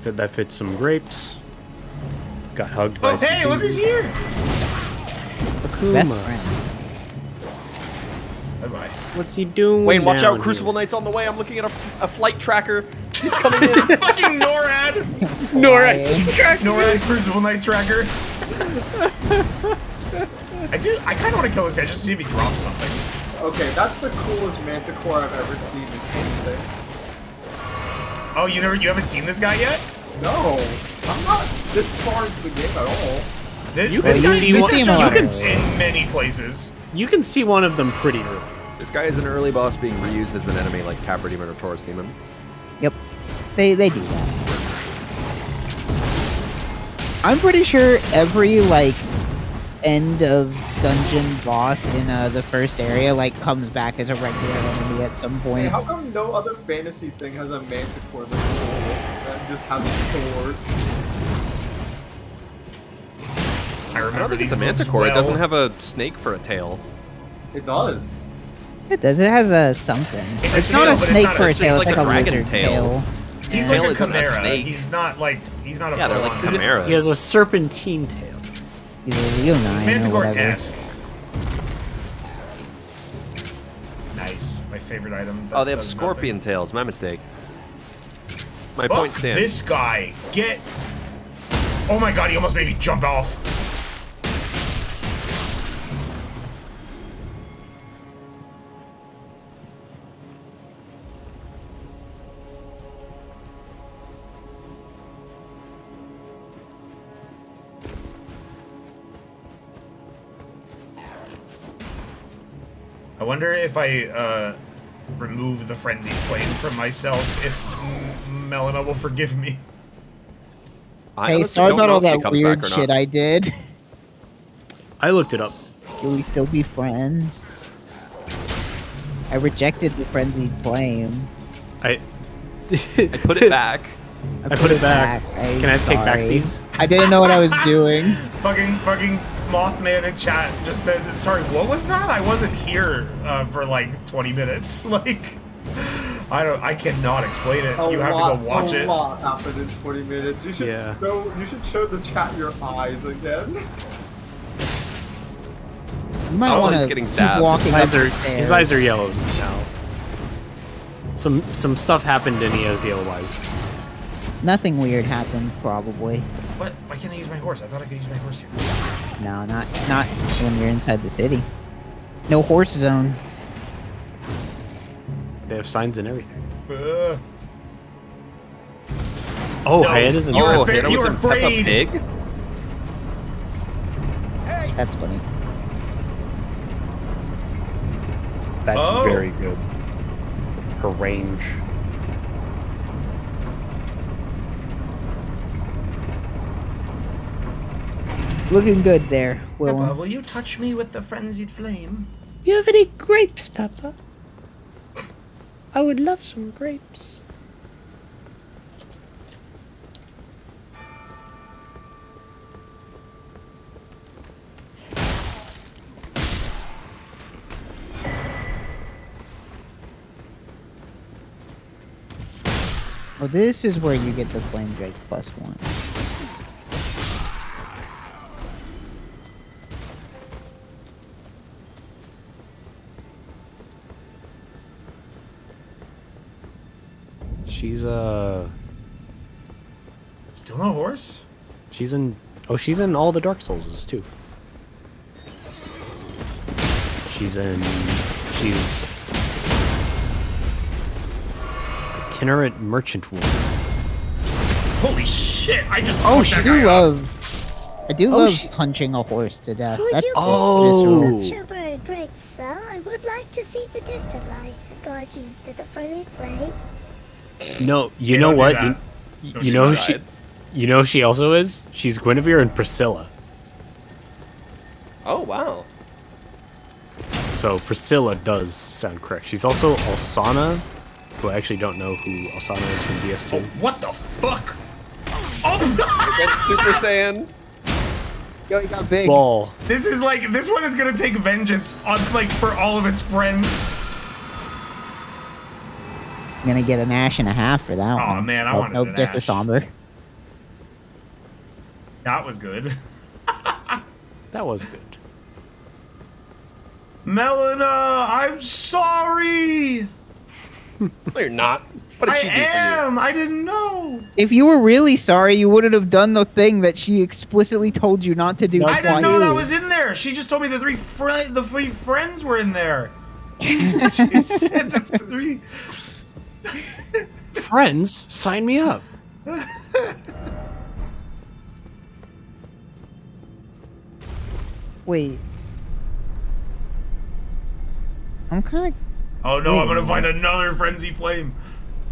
Fit that fits some grapes. Got hugged oh, by Oh, hey, look who's here! Best friend. Bye bye. What's he doing? Wayne, watch down out! Crucible here? Knight's on the way. I'm looking at a, f- a flight tracker. He's coming in. Fucking NORAD! NORAD. NORAD Crucible Knight Tracker. I do. I kind of want to kill this guy just to see if he drops something. Okay, that's the coolest Manticore I've ever seen in anything. Oh, you never. You haven't seen this guy yet? No, I'm not this far into the game at all. This, You this can guy, see this one- guy you can see- in many places. You can see one of them pretty early. This guy is an early boss being reused as an enemy like Capra Demon or Taurus Demon. Yep. They they do that. I'm pretty sure every like end of dungeon boss in uh, the first area like comes back as a regular enemy at some Hey, point. how come no other fantasy thing has a Manticore that's cool and just has a sword? I I remember don't think these it's a moves Manticore. It doesn't have a snake for a tail. It does. It does. It has a something. It's a It's, not tail, a snake not for a tail. It's a like a, dragon lizard tail. tail. He's Tail like a isn't a chimera. snake. He's not like he's not a. Yeah, they're like full-on- chimeras. He has a serpentine tail. He's a leonine or Manticore whatever. esque. Nice, my favorite item. Oh, they have Does scorpion tails. My mistake. My nothing. point Fuck stands. this guy. Get. Oh my god, he almost made me jump off. I wonder if I uh, remove the frenzied flame from myself, if M- Melina will forgive me. I Hey, honestly sorry about all that weird shit. I did. I looked it up. Can we still be friends? I rejected the frenzied flame. I I put it back. I put it back. I'm Can I take sorry. backsies? I didn't know what I was doing. Fucking fucking Mothman in chat just said, "Sorry, what was that? I wasn't here uh, for like 20 minutes." Like, I don't, I cannot explain it. A you have lot, to go watch a it. lot happened in 20 minutes. You should Yeah. show, you should show the chat your eyes again. You might Oh, want he's to getting keep stabbed. walking His up eyes are his eyes are yellow now. Some some stuff happened and he has yellow eyes. Nothing weird happened, probably. What? Why can't I use my horse? I thought I could use my horse here. No, not not when you're inside the city. No horse zone. They have signs and everything. Uh, Oh, No, Hyetta isn't. you're Oh, afraid- was you're in Peppa afraid. Pig. That's funny. That's Oh. very good. Her range. Looking good there, Peppa, will you touch me with the frenzied flame? Do you have any grapes, Peppa? I would love some grapes. Oh, this is where you get the flame drake plus one. She's uh Still no horse? she's in oh she's in all the Dark Souls too. She's in she's itinerant merchant woman. Holy shit! I just Oh, fucked I do guy up. love. I do Oh, love she- punching a horse to death. Would That's you just Oh. visceral. Such a very great, sir. I would like to see the distant light guide you to the friendly flame. No, you They know what? that. You, you know who died. she you know who she also is? She's Guinevere and Priscilla. Oh wow. So Priscilla does sound correct. She's also Alsana, who I actually don't know who Alsana is from DS2. What the fuck? Oh Went Super Saiyan. Yo, he got big. Ball. This is like this one is gonna take vengeance on like for all of its friends. I'm gonna get an ash and a half for that Aw, one. man, I Nope, wanted nope, an just a somber. That was good. That was good. Melina, I'm sorry. No, you're not. What did I she do for you? am. I didn't know. If you were really sorry, you wouldn't have done the thing that she explicitly told you not to do. I didn't know twice. that was in there. She just told me the three fri the three friends were in there. she said the three. Friends, sign me up. Wait. I'm kind of. Oh no, Wait I'm gonna find another frenzy flame.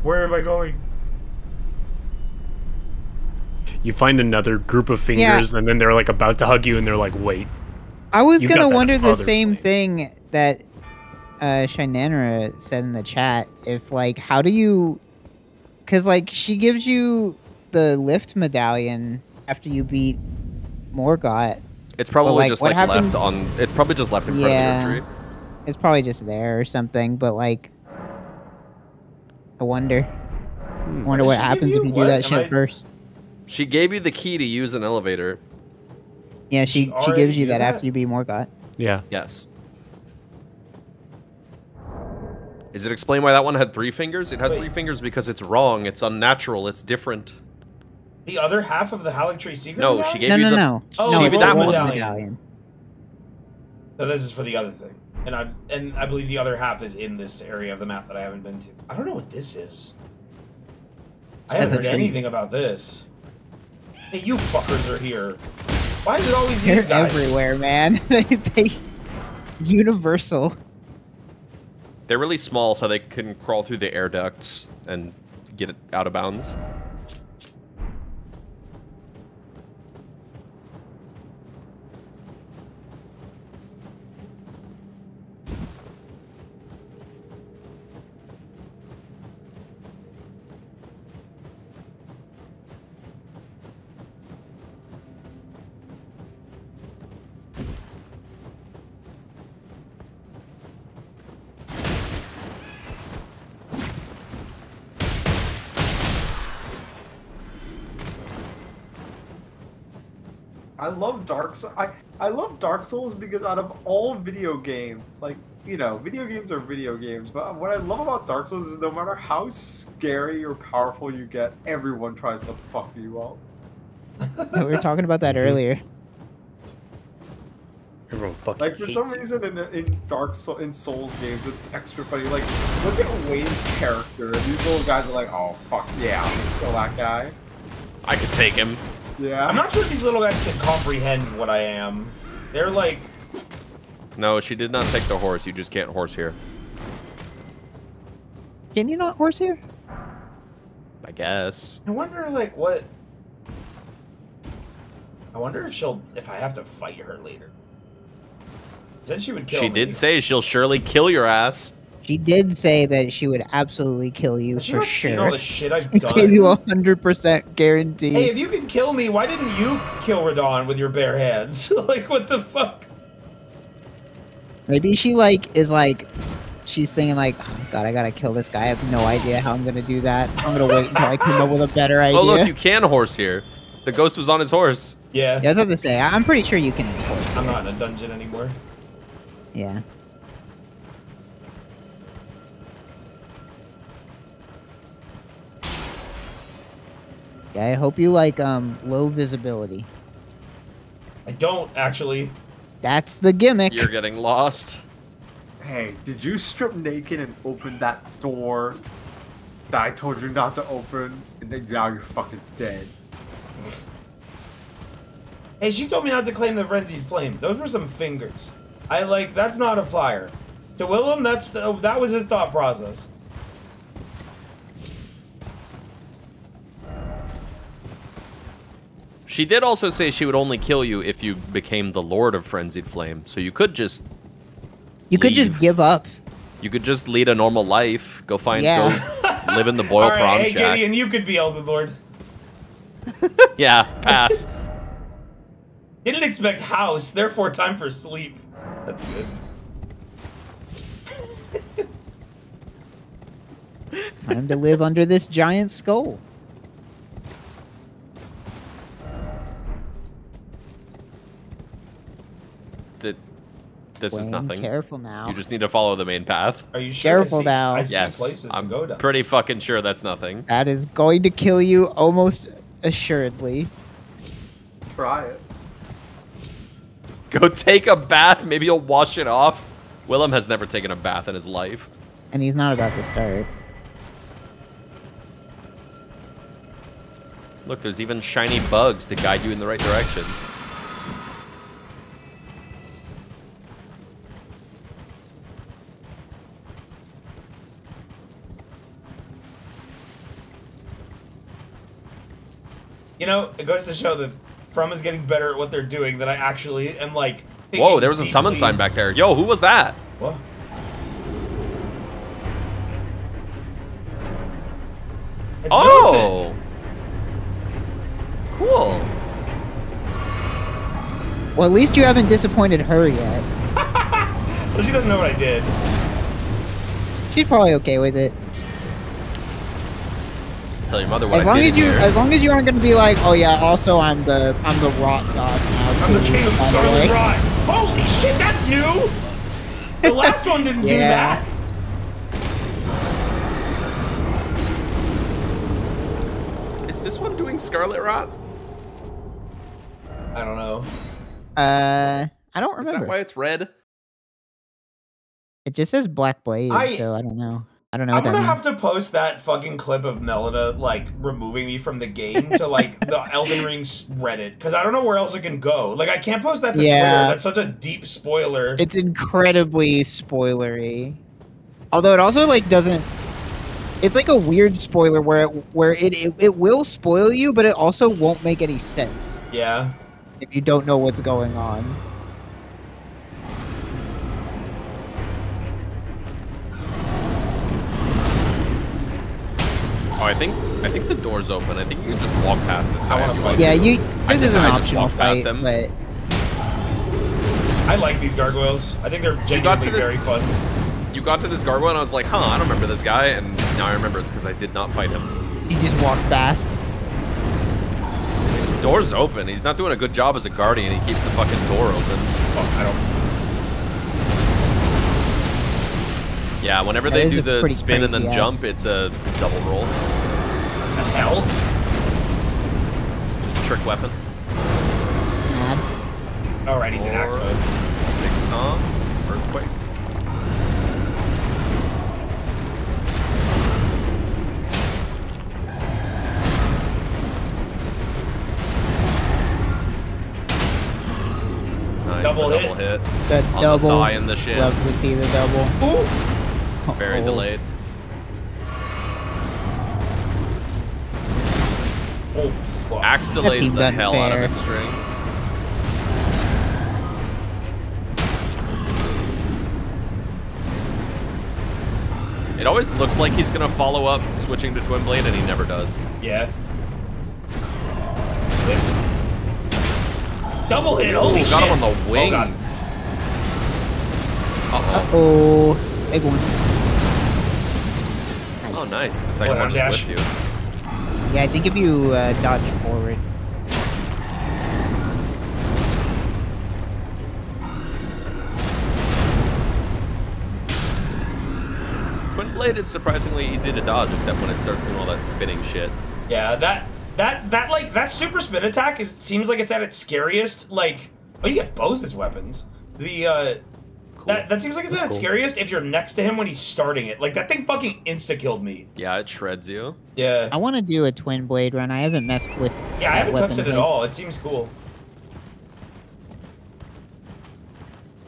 Where am I going? You find another group of fingers, and then they're like about to hug you, and they're like, "Wait." I was You gonna wonder the other same thing that uh Shinanra said in the chat. If like, how do you? Because like, she gives you the lift medallion after you beat Morgott. It's probably But, like, just like happens- left on. It's probably just left in front of Yeah. your tree. It's probably just there or something. But like, I wonder. I wonder What what did she give happens if you? you do that Am shit I- first. She gave you the key to use an elevator. Yeah, she she already gives you that, that? after you beat Morgott. Yeah. Yes. Is it explain why that one had three fingers? It has three fingers because it's wrong. It's unnatural. It's different. The other half of the Haligtree secret? No, medallion? she gave No, you no, the- no. Oh, she gave you the that one. medallion. So this is for the other thing, and I and I believe the other half is in this area of the map that I haven't been to. I don't know what this is. I haven't heard tree. anything about this. Hey, you fuckers are here. Why is it always They're these guys? everywhere, man. they, they universal. They're really small, so they can crawl through the air ducts and get it out of bounds. Love Dark Souls. I, I love Dark Souls because out of all video games, like, you know, video games are video games, but what I love about Dark Souls is no matter how scary or powerful you get, everyone tries to fuck you up. we were talking about that earlier. Everyone fucking Like for some you. reason in, in Dark Soul in Souls games, it's extra funny. Like look at Wayne's character. These little guys are like, oh fuck yeah, I'm gonna kill that guy. I could take him. Yeah. I'm not sure if these little guys can comprehend what I am. They're like, No, she did not take the horse. You just can't horse here. Can you not horse here? I guess. I wonder like what. I wonder if she'll if I have to fight her later. Said she would kill She me. did say she'll surely kill your ass. She did say that she would absolutely kill you Has she for not seen sure. all the shit I've I done? gave you a hundred percent guarantee. Hey, if you can kill me, why didn't you kill Radahn with your bare hands? like, what the fuck? Maybe she like is like she's thinking like, oh, God, I gotta kill this guy. I have no idea how I'm gonna do that. I'm gonna wait until I come up with a better idea. Oh look, you can horse here. The ghost was on his horse. Yeah. Yeah, I was about to say. I- I'm pretty sure you can horse. I'm not in a dungeon anymore. Yeah. Yeah, I hope you like um low visibility. I don't actually. That's the gimmick. You're getting lost. Hey, did you strip naked and open that door that I told you not to open? And then now you're fucking dead. Hey, she told me not to claim the frenzied flame. Those were some fingers. I like that's not a flyer. To Willem, that's that was his thought process. She did also say she would only kill you if you became the Lord of Frenzied Flame. So you could just You could just give up. you could just lead a normal life. Go find Yeah. go live in the boil All right, prawn hey shack. Gideon, you could be Elder Lord. Yeah, pass. Didn't expect house, therefore time for sleep. That's good. Time to live under this giant skull. This is nothing. Careful now. You just need to follow the main path. Are you sure? Careful I see, now. I see Yes, places I'm go down. pretty fucking sure that's nothing. That is going to kill you almost assuredly. Try it. Go take a bath. Maybe you'll wash it off. Willem has never taken a bath in his life. And he's not about to start. Look, there's even shiny bugs to guide you in the right direction. You know, it goes to show that From is getting better at what they're doing. That I actually am like. Whoa, there was a summon sign back there. Yo, who was that? What? It's oh! Millicent. Oh! Cool. Well, at least you haven't disappointed her yet. Well, she doesn't know what I did. She's probably okay with it. Tell your mother what As I long did as you, here. as long as you aren't gonna be like, oh yeah, also I'm the, I'm the rot god now. I'm the too, king of Scarlet way." Rot. Holy shit, that's new! The last one didn't do Yeah. that. Is this one doing Scarlet Rot? I don't know. Uh, I don't remember. Is that why it's red? It just says Black Blade, I- so I don't know. I don't know I'm gonna means. have to post that fucking clip of Melina like removing me from the game to like the Elden Ring Reddit because I don't know where else it can go. Like I can't post that to Yeah. Twitter. That's such a deep spoiler. It's incredibly spoilery. Although it also like doesn't. It's like a weird spoiler where it, where it, it it will spoil you, but it also won't make any sense yeah. if you don't know what's going on. Oh, I think I think the door's open. I think you can just walk past this guy. if you want Yeah, you. This think is an I just optional walked past fight, him. but I like these gargoyles. I think they're You got to genuinely this- very fun. You got to this gargoyle and I was like, huh, I don't remember this guy, and now I remember it's because I did not fight him. you just walked past. Door's open. He's not doing a good job as a guardian. He keeps the fucking door open. Fuck, I don't. Yeah, whenever That they do the spin and then crazy jump, it's a double roll. The hell? Just a trick weapon. Mad. Alright, he's in axe Or- mode. Big stomp. Earthquake. Nice, Double the hit. double hit. The On the double. thigh and the shin. Love to see the double. Very Oh. delayed. Oh fuck. Axe delays the hell out of unfair. its strings. It always looks like he's gonna follow up switching to Twin Blade, and he never does. Yeah. Double hit. Holy Ooh, shit. got him on the Oh, God. wings. Uh oh. Oh, big one. Oh, nice. The second one dash? just whipped you. Yeah, I think if you uh, dodge forward. Twin Blade is surprisingly easy to dodge, except when it starts doing all that spinning shit. Yeah, that that that like that super spin attack is seems like it's at its scariest. Like, oh, you get both his weapons. The uh, that that seems like it's That's at cool. scariest if you're next to him when he's starting it. Like that thing fucking insta killed me. Yeah, it shreds you. Yeah, I want to do a twin blade run. I haven't messed with. yeah, I haven't touched weapon it at all. It seems cool.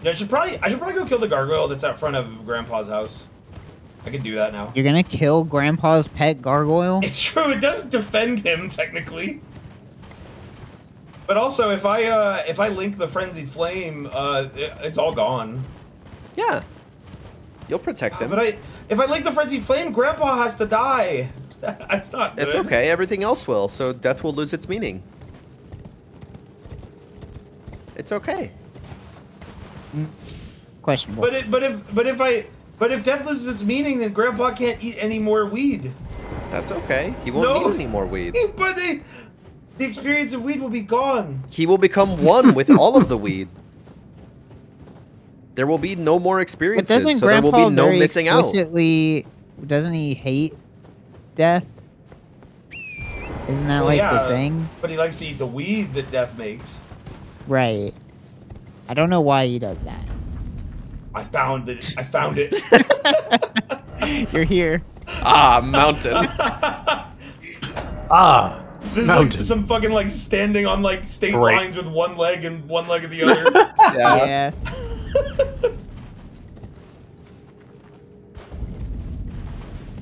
I should probably I should probably go kill the gargoyle that's out front of Grandpa's house. I can do that now. You're gonna kill Grandpa's pet gargoyle? It's true. It does defend him technically. But also, if I uh, if I link the frenzied flame, uh, it, it's all gone. Yeah. You'll protect him. But I, if I link the frenzied flame, Grandpa has to die. That's not good. It's okay. Everything else will, so death will lose its meaning. It's okay. Questionable. But it, but if but if I but if death loses its meaning, then Grandpa can't eat any more weed. That's okay. He won't No. need any more weed. But the the experience of weed will be gone. He will become one with all of the weed. There will be no more But experiences, doesn't so there will be no very missing out. explicitly, doesn't he hate death? Isn't that Well, like yeah, the thing? But he likes to eat the weed that death makes. Right. I don't know why he does that. I found it. I found it. You're here. Ah, mountain. Ah, This is mountain. like some fucking like standing on like state Great. lines with one leg and one leg of the other. Yeah.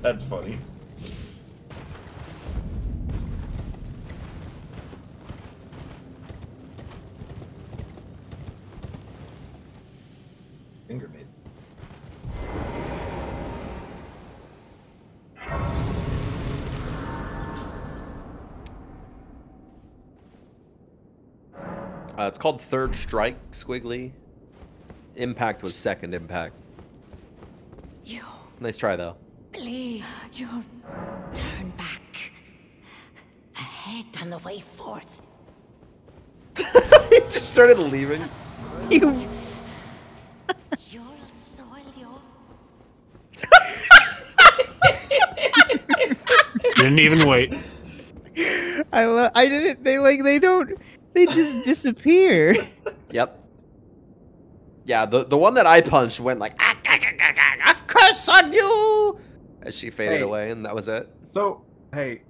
That's funny. Uh, it's called Third Strike, Squiggly. Impact was second impact. You Nice try, though. believe you'll turn back. Ahead on the way forth. he just started leaving. You. Didn't even wait. I lo- I didn't. They like they don't. They just disappear. Yep. Yeah, the the one that I punched went like "Ah, ah, ah, ah, ah, ah, curse on you as she faded Hey. away, and that was it. So, hey,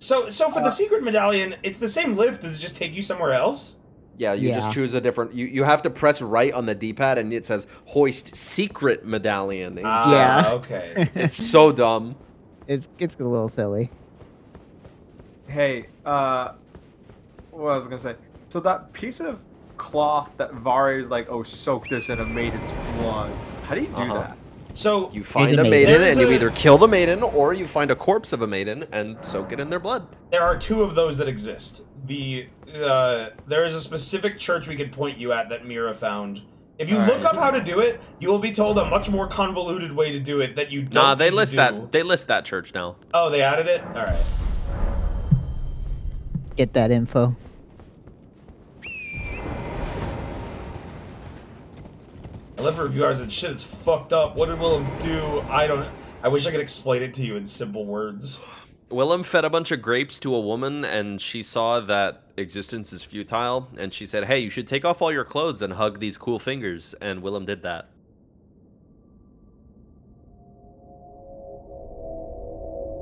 So, so for Uh, the secret medallion, it's the same lift. Does it just take you somewhere else? Yeah, you Yeah. just choose a different. You you have to press right on the D-pad, and it says hoist secret medallion. instead. Ah, Yeah. Okay. it's so dumb. It's it's a little silly. hey, uh, what was I was gonna say. So that piece of cloth that Varré is like, oh, soak this in a maiden's blood. How do you do Uh-huh. that? So You find a a maiden. maiden, There's and you a- either kill the maiden, or you find a corpse of a maiden and soak it in their blood. there are two of those that exist. The uh, there is a specific church we could point you at that Mira found. If you Alright. look up how to do it, you will be told a much more convoluted way to do it that you don't. Nah, they need to list do. that. They list that church now. Oh, they added it. All right. Get that info. Left a review. I said, "Shit, it's fucked up. What did Willem do? I don't. I wish I could explain it to you in simple words." Willem fed a bunch of grapes to a woman, and she saw that existence is futile, and she said, "Hey, you should take off all your clothes and hug these cool fingers." And Willem did that.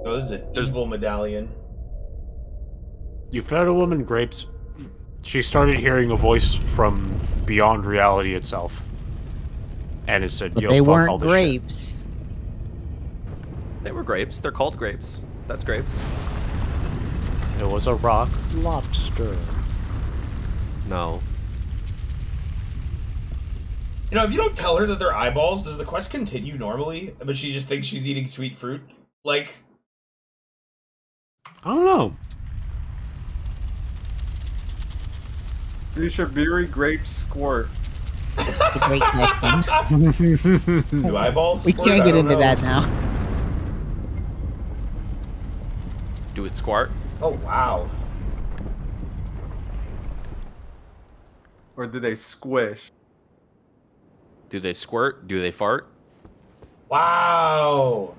Oh, this is an evil medallion. You fed a woman grapes. She started hearing a voice from beyond reality itself. And it said, But Yo, they fuck all weren't this grapes. They were grapes. They're called grapes. That's grapes. It was a rock lobster. No. You know, if you don't tell her that they're eyeballs, does the quest continue normally? But she just thinks she's eating sweet fruit. Like, I don't know. Do Shabriri grapes squirt? It's a great question. do eyeballs? we can't get into know. that now. Do it squart. Oh wow. Or do they squish? Do they squirt? Do they fart? Wow.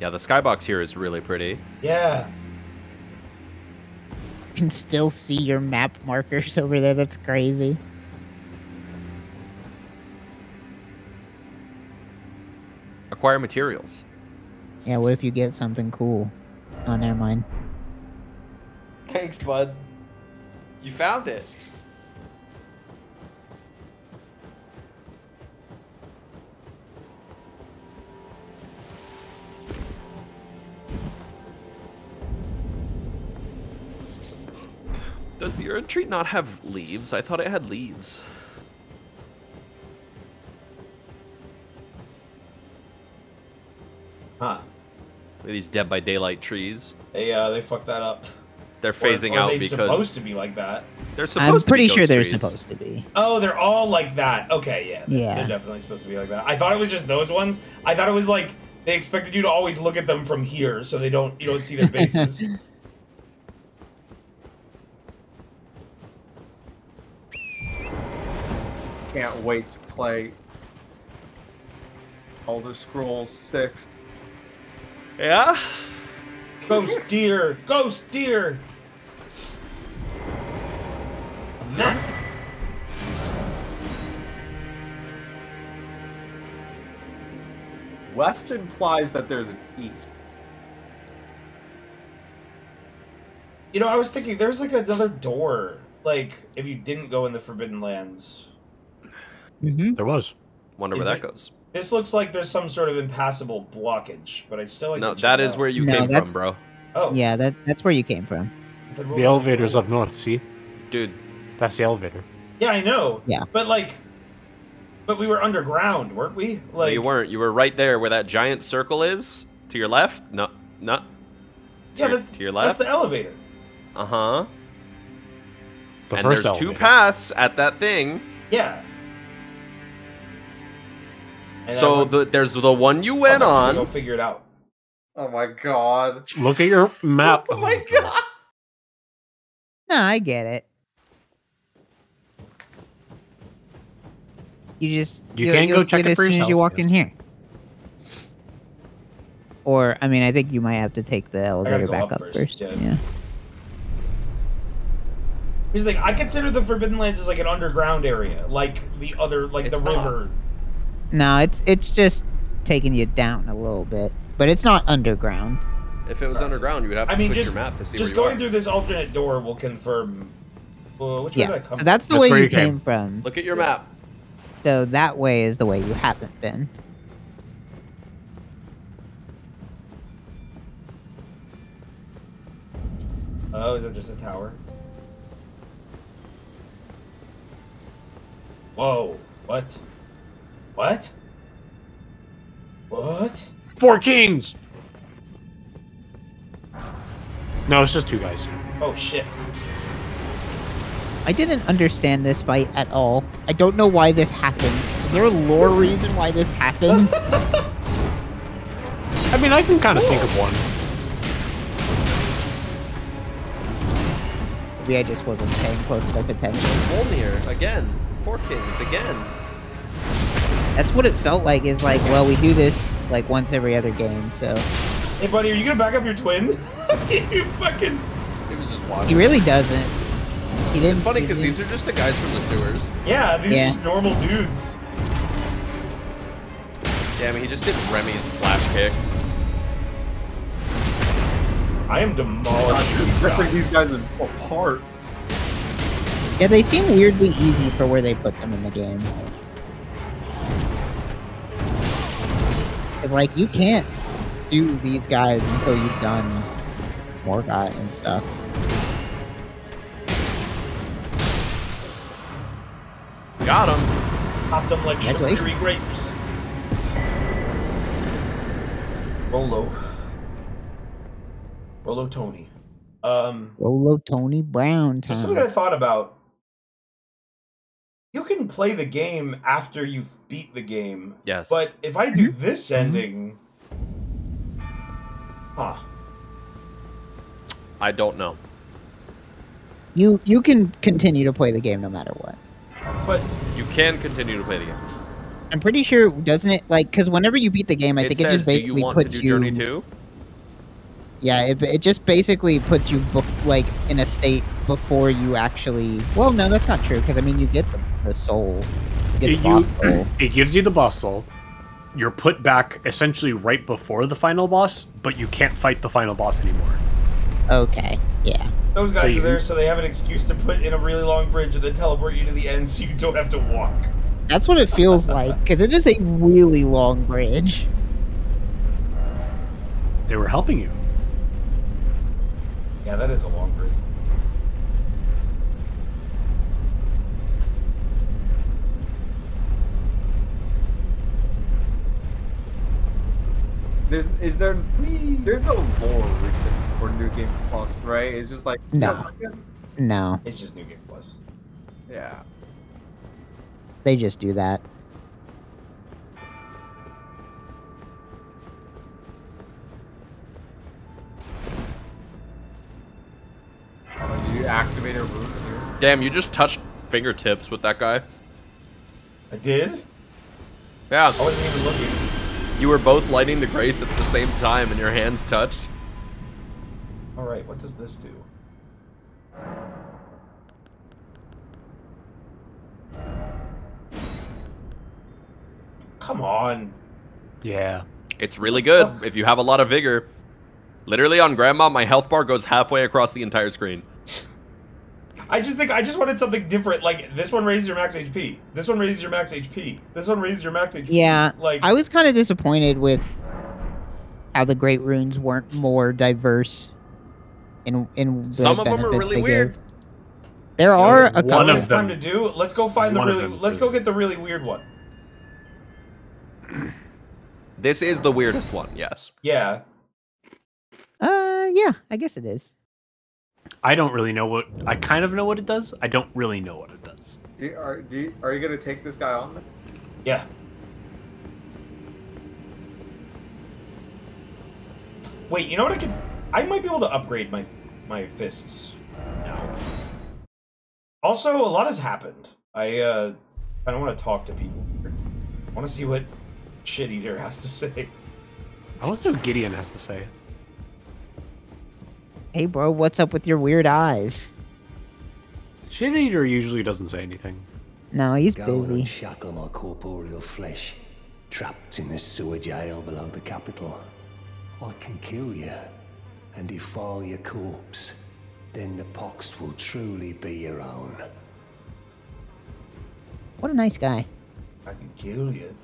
Yeah, the skybox here is really pretty. Yeah. You can still see your map markers over there. That's crazy. Acquire materials. Yeah, what if you get something cool? Oh, never mind. Thanks, bud. You found it. Does the Erdtree not have leaves? I thought it had leaves. Huh. Look at these Dead by Daylight trees. They uh they fucked that up. They're phasing or out they because supposed to be like that. they're supposed I'm to pretty be sure they're trees. supposed to be. Oh, they're all like that. Okay, yeah. they're- Yeah. They're definitely supposed to be like that. I thought it was just those ones. I thought it was like they expected you to always look at them from here so they don't you don't see their faces. Can't wait to play Elder Scrolls 6. Yeah? Ghost deer! Ghost deer! West implies that there's an east. You know, I was thinking there's like another door. Like, if you didn't go in the Forbidden Lands. Mm-hmm. There was. Wonder Is where that it- goes. This looks like there's some sort of impassable blockage, but I still like No, to check that it is out. where you No, came from, bro. Oh. Yeah, that that's where you came from. The elevator's up north, see? Dude. That's the elevator. Yeah, I know. Yeah. But like, but we were underground, weren't we? No, Like, you weren't. You were right there where that giant circle is. To your left? No, no. To yeah, your, that's to your left. That's the elevator. Uh huh. The and first there's two paths at that thing. Yeah. And so the, there's the one you went I'm gonna Go figure it out. Oh my god. Look at your map. Oh my oh, god. No, I get it. You just You you'll- can go you'll see check it as for soon as you yourself, walk in here. Or I mean, I think you might have to take the elevator go back up up first, first. yeah. yeah. Here's the thing: I consider the Forbidden Lands as like an underground area, like the other, like It's the not. river. No, it's it's just taking you down a little bit, but it's not underground. If it was underground, you would have to I mean, switch just your map to see just where you going are. through this alternate door will confirm. Well, which way did I Yeah, come? so that's the That's way you you came. came from. Look at your map. So that way is the way you haven't been. Oh, is that just a tower? Whoa! What? What? What? Four kings! No, it's just two guys. Oh shit! I didn't understand this fight at all. I don't know why this happened. Is there a lore reason why this happens? I mean, I can kind of think of one. Maybe I just wasn't paying close enough attention. Volnir again. Four kings again. That's what it felt like. Is like, well, we do this like once every other game, so Hey, buddy, are you gonna back up your twin? you fucking. He was just watching. he really doesn't. He didn't. It's funny because these are just the guys from the sewers. Yeah, these Yeah. are just normal dudes. Damn, he just did Remy's flash kick. I am demolishing these Ripping guys. these guys apart. Yeah, they seem weirdly easy for where they put them in the game. It's like you can't do these guys until you've done Morgott and stuff. Got him. Popped them like Congratulations. sugary grapes. Rolo. Rolo Tony. Um, Rolo Tony Brown just something I thought about. You can play the game after you've beat the game. Yes. But if I do mm-hmm. this mm-hmm. ending. Huh. I don't know. You you can continue to play the game no matter what. But You can continue to play the game. I'm pretty sure doesn't it like because whenever you beat the game, I it think it says, just do basically you want to puts do you. Journey 2? Yeah, it, it just basically puts you like in a state before you actually. Well, no, that's not true because I mean you get the, the soul, you get It, the boss you- soul. it gives you the boss soul. You're put back essentially right before the final boss, but you can't fight the final boss anymore. Okay, yeah. those guys So are you- there so they have an excuse to put in a really long bridge and then teleport you to the end so you don't have to walk. That's what it feels like because it is a really long bridge. They were helping you. Yeah, that is a long bridge. There's is there there's no lore reason for New Game Plus, right? It's just like No. No, It's just New Game Plus. Yeah. they just do that. Oh, like, you activate a room here. Damn, you just touched fingertips with that guy. I did? Yeah. I wasn't even looking. You were both lighting the grace at the same time, and your hands touched. All right, what does this do? Come on. Yeah. It's really good if you have a lot of vigor. Literally on Grandma, my health bar goes halfway across the entire screen. I just think I just wanted something different. Like this one raises your max HP. This one raises your max HP. This one raises your max HP. Yeah, Like I was kind of disappointed with how the Great Runes weren't more diverse in in the Some of them are really weird. give. There are a one couple. it's time to do. Let's go find the One of really. Let's go get the really weird one. This is the weirdest one, yes. Yeah. Uh, yeah, I guess it is. I don't really know what. I kind of know what it does. I don't really know what it does. Do you, are, do you, are you gonna take this guy on? Then? Yeah. Wait, you know what I could? I might be able to upgrade my my fists now. Also, a lot has happened. I uh, I don't want to talk to people. I want to see what shit eater has to say. I want to see what Gideon has to say. Hey, bro, what's up with your weird eyes? Shit Eater usually doesn't say anything. No, he's Go busy. and shackle my corporeal flesh, trapped in this sewer jail below the capital. I can kill you and defile your corpse. Then the pox will truly be your own. What a nice guy. I can kill you.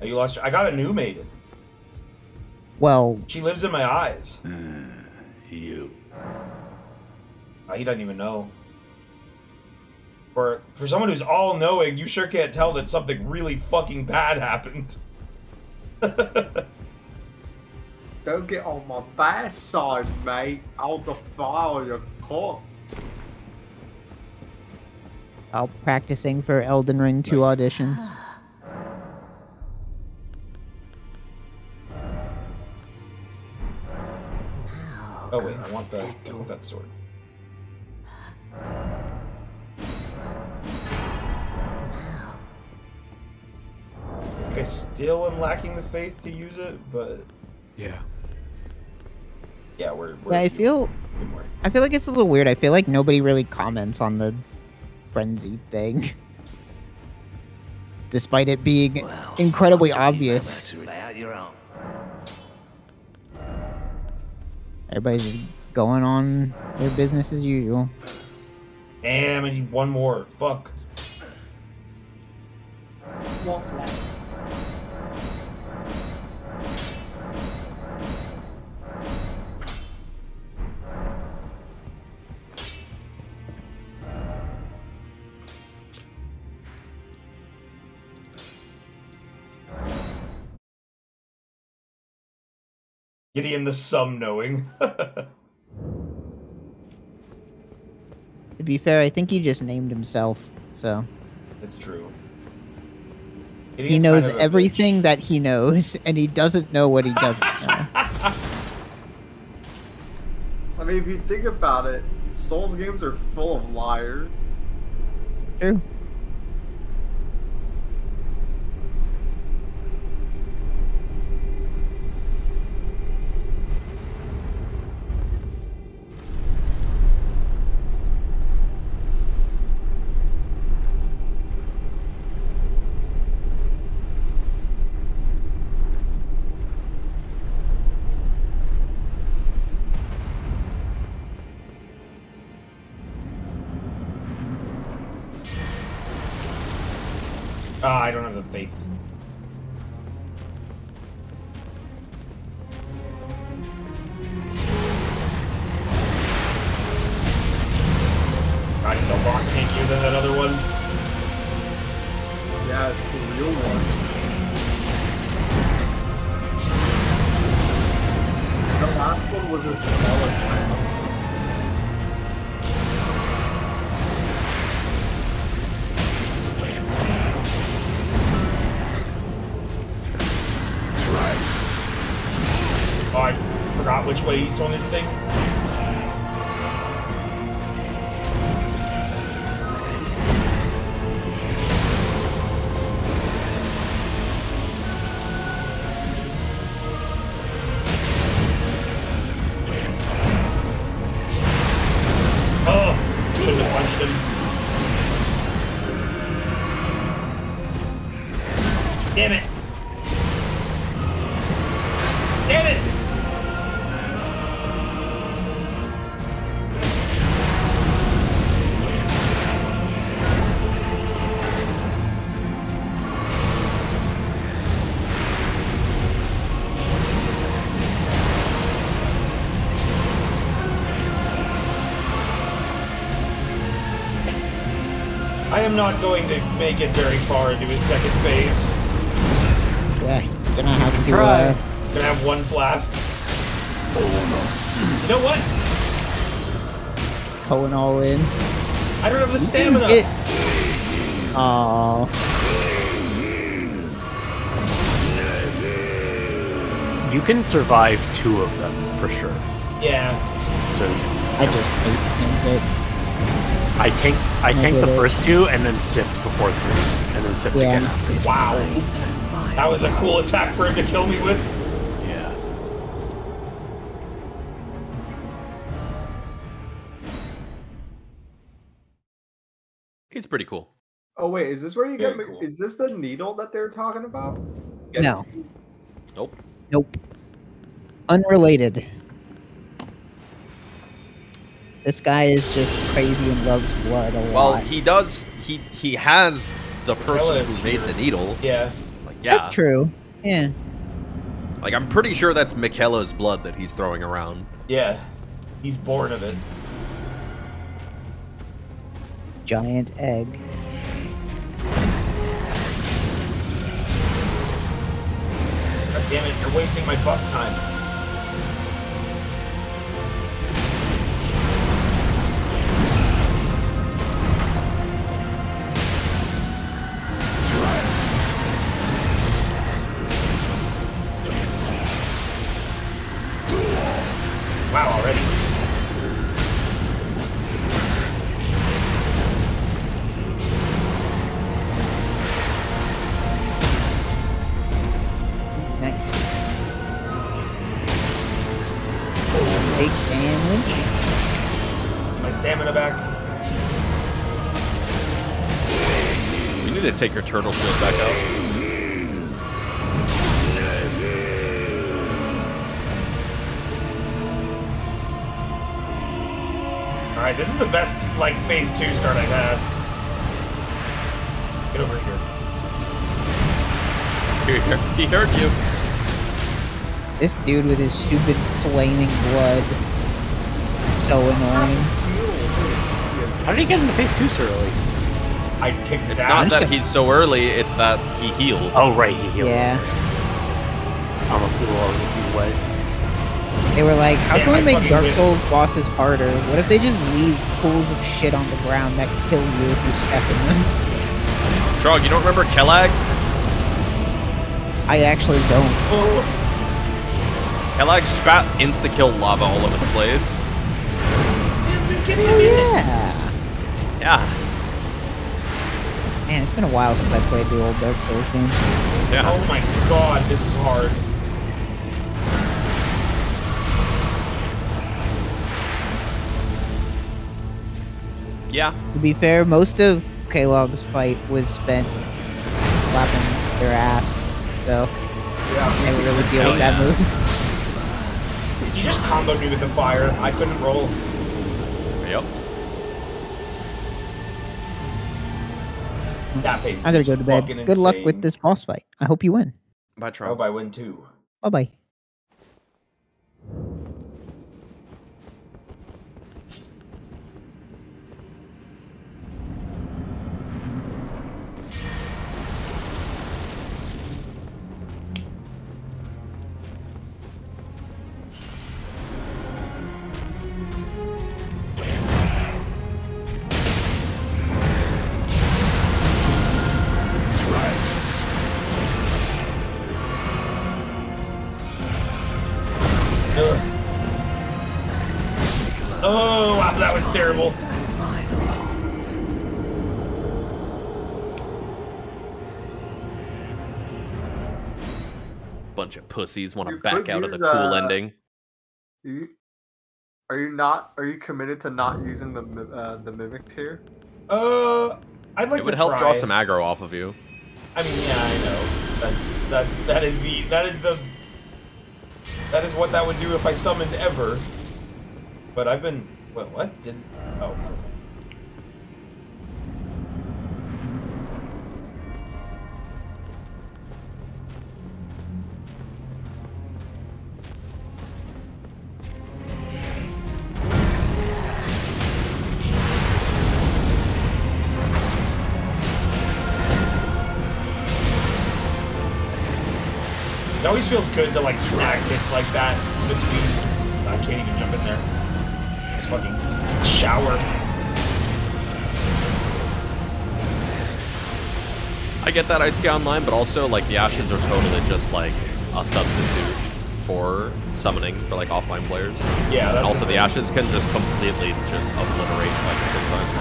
Oh, you lost. Your, I got a new maiden. Well, She lives in my eyes. you. Uh, he doesn't even know. For for someone who's all knowing, you sure can't tell that something really fucking bad happened. Don't get on my bad side, mate. I'll defile your cock. while practicing for Elden Ring 2 auditions. Oh wait, I want the I want that sword. Like I still am lacking the faith to use it, but Yeah. yeah, we're. we're Yeah, I feel I feel like it's a little weird. I feel like nobody really comments on the frenzy thing. Despite it being incredibly obvious. Everybody's just going on their business as usual. Damn, I need one more. Fuck. Gideon the sum knowing. To be fair, I think he just named himself, so it's true. he knows kind of a everything that he knows, and he doesn't know what he doesn't know. I mean, if you think about it, Souls games are full of liars. True. Which way he swung his thing. Am not going to make it very far into his second phase. Yeah, gonna have to Try. uh, Gonna have one flask. You know what? going all in. I don't have the stamina. It... Oh, You can survive two of them for sure. Yeah. So I just tanked it. I tank I I tanked the get it. first two and then sipped before three, and then sipped Yeah. again. Wow. That was a cool attack for him to kill me with. Yeah. He's pretty cool. Oh wait, is this where you get? Cool. Is this the needle that they're talking about? No. Nope. Nope. Unrelated. This guy is just crazy and loves blood a lot. Well, he does. He he has the person who made the needle. Yeah. Like yeah. That's true. Yeah. Like I'm pretty sure that's Miquella's blood that he's throwing around. Yeah. He's bored of it. Giant egg. God damn it, you're wasting my buff time. Take your turtle shield back out. Alright, this is the best, like, phase two start I've had. Get over here. Here, here. He heard you. This dude with his stupid flaming blood. So annoying. How did he get into phase two so early? I kicked his It's not that he's so early. It's that he healed. Oh right, he healed. Yeah. I'm a fool. I was looking away. They were like, how Yeah, can we I make Dark wish- Souls bosses harder? What if they just leave pools of shit on the ground that kill you if you step in them? Trog, you don't remember Quelaag? I actually don't. Quelaag spat insta kill lava all over the place. Oh, yeah. Yeah. Man, it's been a while since I played the old Dark Souls game. Yeah. Oh my god, this is hard. Yeah. To be fair, most of Quelaag's fight was spent slapping their ass, so Yeah. never really deal with that move. He just comboed me with the fire. I couldn't roll. Yep. That phase I'm gonna go to bed. fucking Good luck with this boss fight. I hope you win. Bye, I hope I win too. Bye bye. Pussies want to back out of the cool uh, ending. You, are you not? Are you committed to not using the mi- uh, the mimic tear? Uh, I'd like it would to help try. draw some aggro off of you. I mean, yeah, I know. That's that. That is the. That is the. That is what that would do if I summoned ever. But I've been. What? What didn't? Oh. Feels good to like snag hits like that between. I can't even jump in there. It's fucking shower. I get that Ice Key Online, but also like the Ashes are totally just like a substitute for summoning for like offline players. Yeah, And also the. Ashes can just completely just obliterate fights sometimes.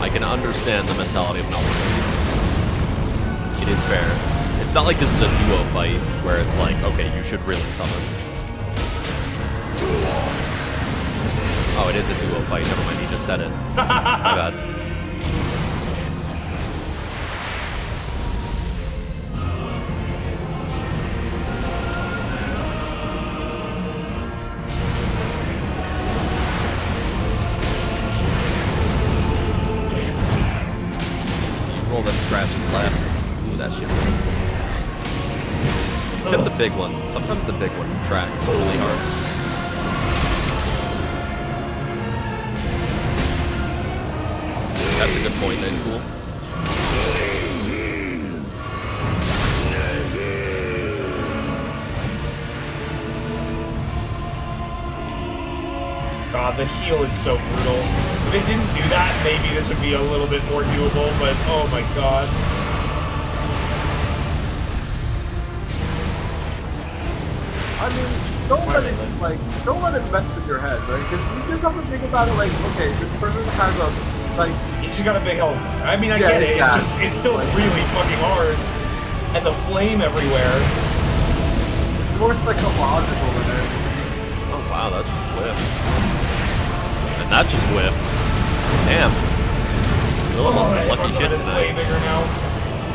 I can understand the mentality of not wanting to. It is fair. It's not like this is a duo fight where it's like, okay, you should really summon. Oh, it is a duo fight. Never mind, you just said it. My bad. big one. Sometimes the big one tracks really hard. That's a good point, nice cool. God, the heal is so brutal. If it didn't do that, maybe this would be a little bit more doable, but oh my god. I mean, don't let it like don't let it mess with your head, right? Because you just have to think about it like, okay, this person has a like. She's got a big help. I mean, I Yeah, get it. It's just, it's still really fucking hard. And the flame everywhere. More psychological than anything. Oh wow, that just whiffed. And that just whiffed. Damn. Lil Oh, wants some lucky shit is way tonight. bigger now.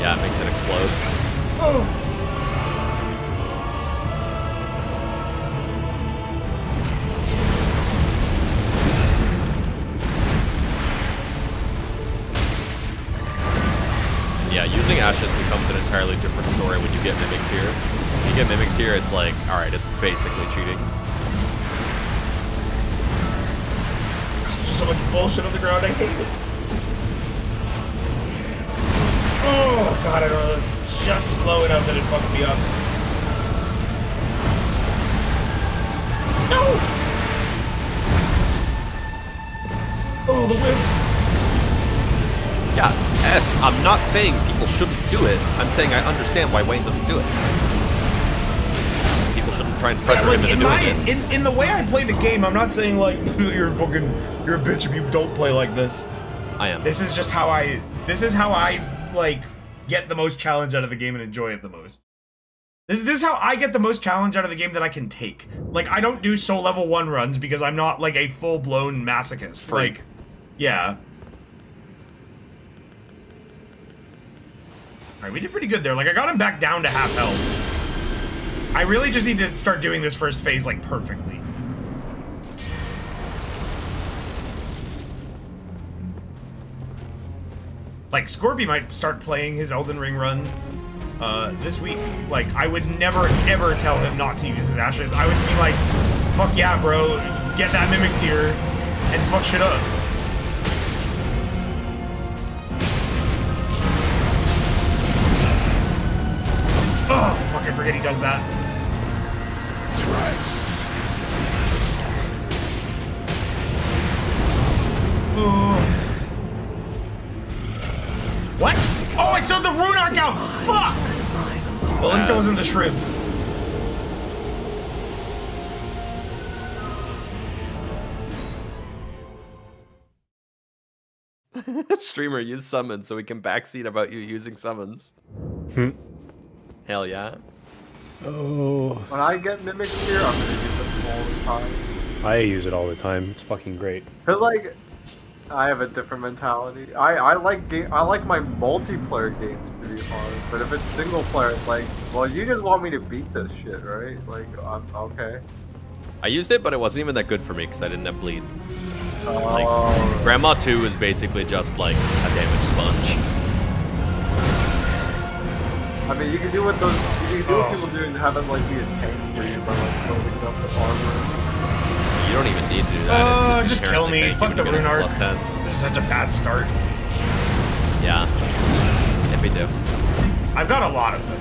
Yeah, it makes it explode. Oh. Story when you get Mimic Tear. When you get Mimic Tear, it's like, alright, it's basically cheating. So much bullshit on the ground. I hate it. Oh god, I don't know. Just slow enough that it fucked me up. No! Oh, the whiff. Yeah, S, I'm not saying people shouldn't do it. I'm saying I understand why Wayne doesn't do it. People shouldn't try and pressure Yeah, him into in, doing my, it. in, in the way I play the game, I'm not saying like you're fucking you're a bitch if you don't play like this. I am. This is just how I this is how I like get the most challenge out of the game and enjoy it the most. This, this is how I get the most challenge out of the game that I can take. Like I don't do soul level one runs because I'm not like a full blown masochist. Freak. Like, yeah. Alright, we did pretty good there. Like I got him back down to half health. I really just need to start doing this first phase like perfectly. Like Scorpy might start playing his Elden Ring run uh, this week. Like I would never ever tell him not to use his ashes. I would be like, "Fuck yeah, bro, get that mimic tear and fuck shit up." Oh fuck! I forget he does that. Oh. What? Oh, I still the rune arc out! Fuck! Well, at least it wasn't the shrimp. Streamer, use summons so we can backseat about you using summons. Hmm. Hell yeah. Oh. When I get mimic here, I'm gonna use it all the time. I use it all the time. It's fucking great. Cause like, I have a different mentality. I I like game. I like my multiplayer games to be hard. But if it's single player, it's like, well, you just want me to beat this shit, right? Like, I'm okay. I used it, but it wasn't even that good for me because I didn't have bleed. Like, Oh. Grandma 2 is basically just like a damage sponge. I mean, you can do what those. You can do what people do and have it like be a tank where you're like building up the armor. You don't even need to do that. Uh, just just kill me. tanky Fuck when the you get rune it art. plus This is such a bad start. Yeah. If Me too. I've got a lot of them.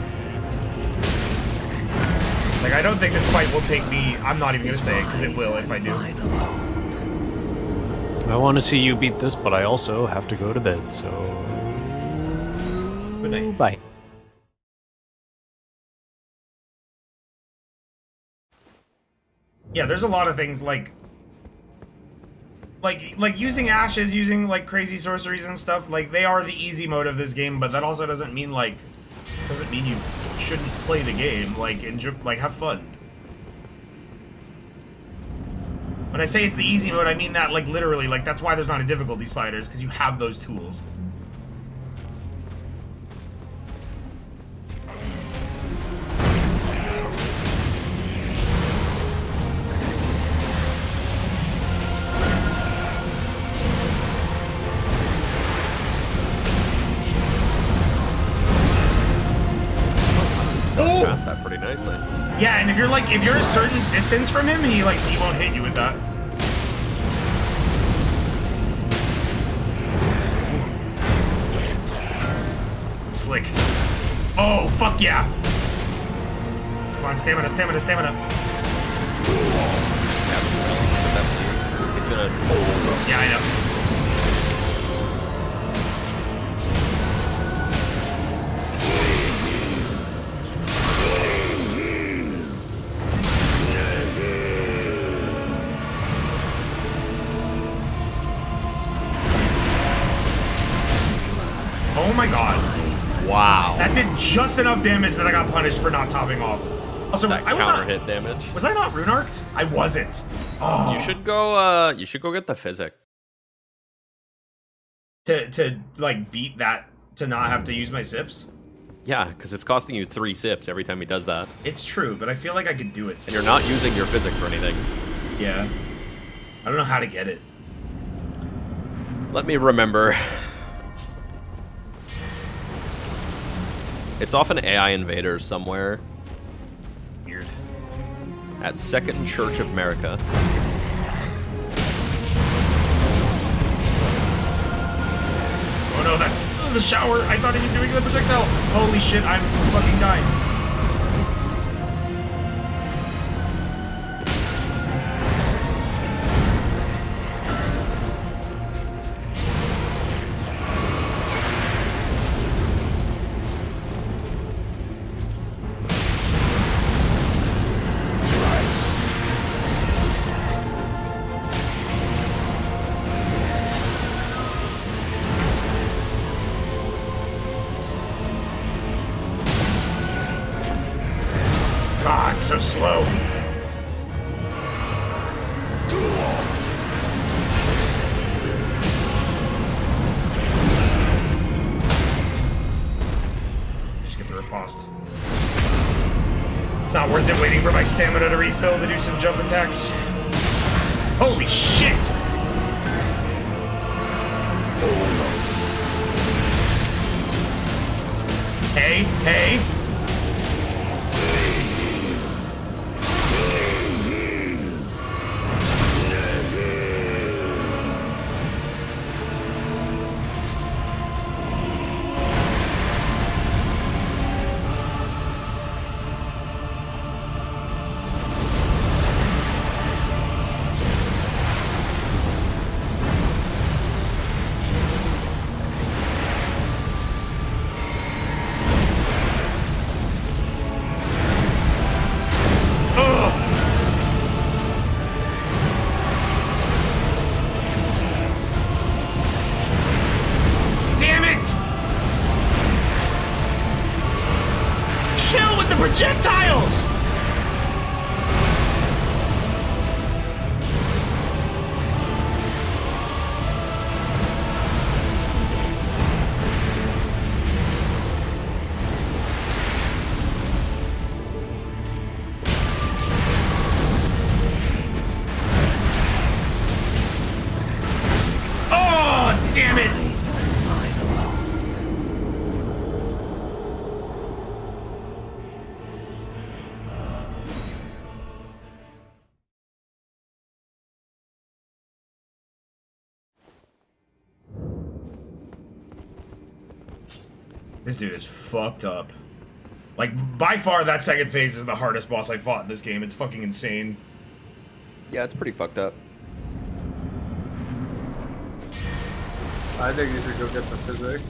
Like, I don't think this fight will take me... I'm not even gonna say it, because it will if I do. I want to see you beat this, but I also have to go to bed, so. Good night. Bye. Yeah, there's a lot of things, like... Like, like using ashes, using, like, crazy sorceries and stuff, like, they are the easy mode of this game, but that also doesn't mean, like... Doesn't mean you shouldn't play the game. Like, enjoy, like, have fun. When I say it's the easy mode, I mean that, like, literally. Like, that's why there's not a difficulty sliders, because you have those tools. Distance from him, he like, he won't hit you with that. Slick. Oh, fuck yeah. Come on, stamina, stamina, stamina. Yeah, I know. That did just enough damage that I got punished for not topping off. Also, that I was counter not, hit damage. was I not rune arced? I wasn't. Oh. You should go. Uh, you should go get the physick. to to like beat that to not have to use my sips. Yeah, because it's costing you three sips every time he does that. It's true, but I feel like I could do it. And you're not using your physick for anything. Yeah. I don't know how to get it. Let me remember. It's off an AI invader somewhere. Weird. At Second Church of Marika. Oh no, that's the shower. I thought he was doing the projectile. Holy shit, I'm fucking dying. Slow. Just get the riposte. It's not worth it waiting for my stamina to refill to do some jump attacks. Dude is fucked up. Like, by far, that second phase is the hardest boss I fought in this game. It's fucking insane. Yeah, it's pretty fucked up. I think you should go get the physicks.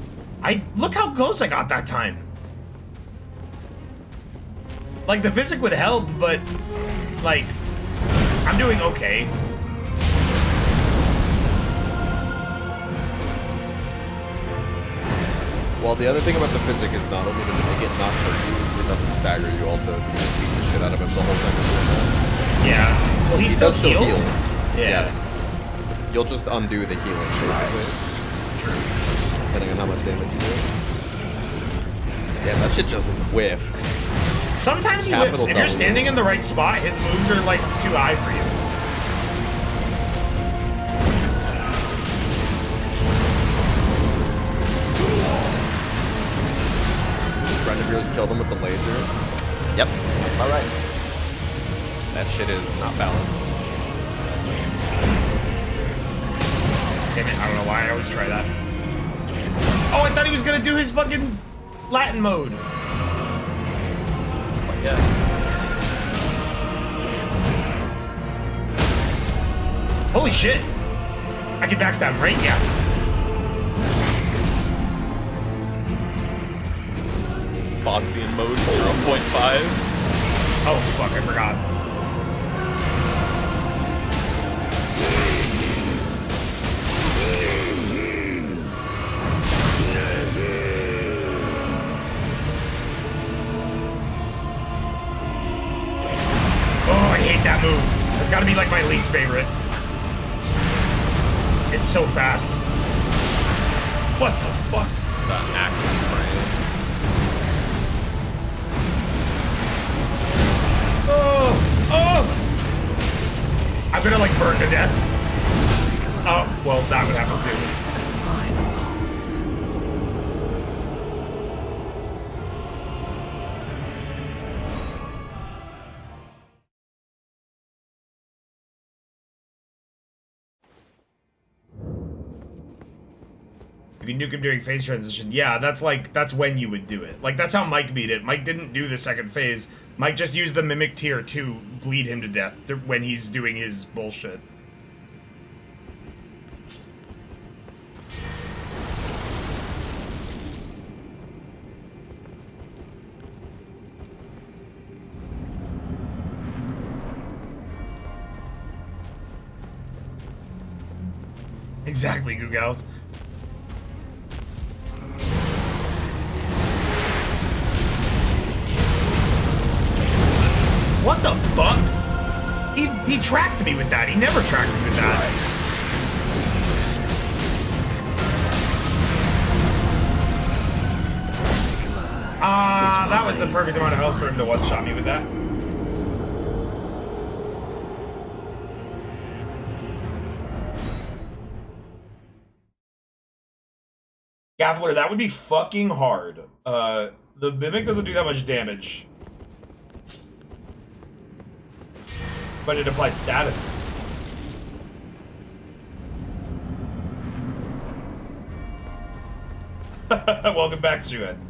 I look how close I got that time. Like the physick would help, but like I'm doing okay. Well, the other thing about the physick is not only does it make it not hurt you, it doesn't stagger you also, so you can beat the shit out of him the whole time you're. Yeah. Well, he's he still does still heal. Yeah. Yes. You'll just undo the healing, basically. True. Depending on how much damage you do. Yeah, that shit just whiffed. Sometimes he Capital whips. If you're standing in the right spot, his moves are like too high for you. Shit is not balanced. Damn it, I don't know why I always try that. Oh, I thought he was gonna do his fucking Latin mode. But yeah. Holy shit! I can backstab right? now. Bosnian mode 0.5. Oh fuck, I forgot. Favorite. It's so fast. What the fuck? The active frames. Oh! Oh! I'm gonna like burn to death. Oh, well, that would happen too. Can nuke him during phase transition. Yeah, that's like that's when you would do it. Like that's how Mike beat it. Mike didn't do the second phase. Mike just used the Mimic Tear to bleed him to death th- when he's doing his bullshit. Exactly, Googles. What the fuck? He, he tracked me with that. He never tracked me with that. Ah, that was the perfect amount of health for him to one-shot me with that. Gaffler, that would be fucking hard. Uh, the Mimic doesn't do that much damage. But it applies statuses. Welcome back, Shuan.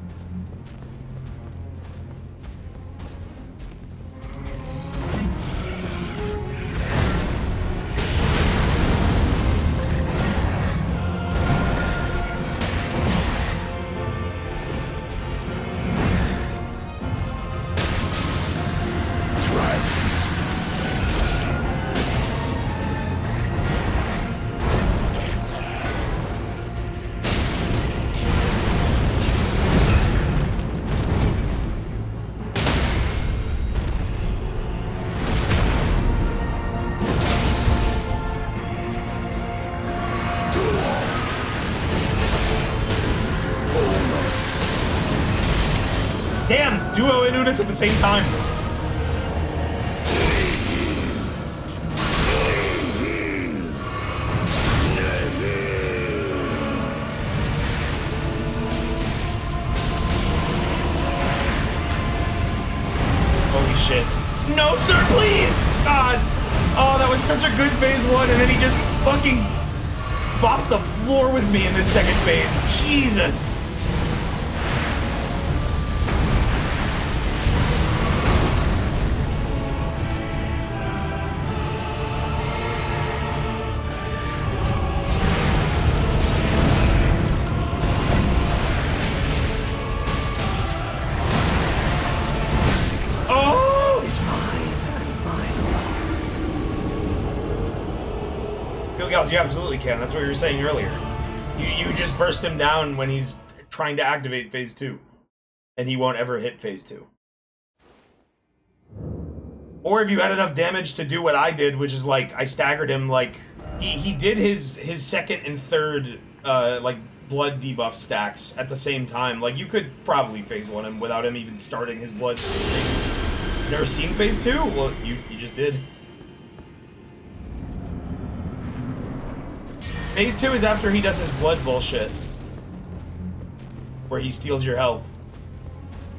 Unis at the same time. Holy shit. No, sir, please! God! Oh, that was such a good phase one, and then he just fucking bops the floor with me in this second phase. Jesus! You absolutely can. That's what you were saying earlier. You you just burst him down when he's trying to activate phase two, and he won't ever hit phase two. Or if you had enough damage to do what I did, which is like I staggered him like he, he did his his second and third uh like blood debuff stacks at the same time. Like you could probably phase one him without him even starting his blood. Never seen phase two? Well you you just did. Phase two is after he does his blood bullshit. Where he steals your health.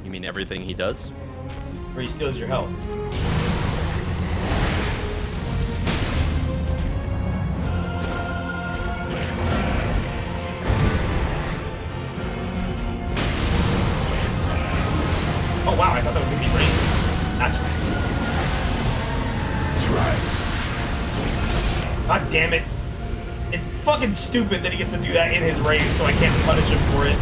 You mean everything he does? Where he steals your health. Fucking stupid that he gets to do that in his range, so I can't punish him for it.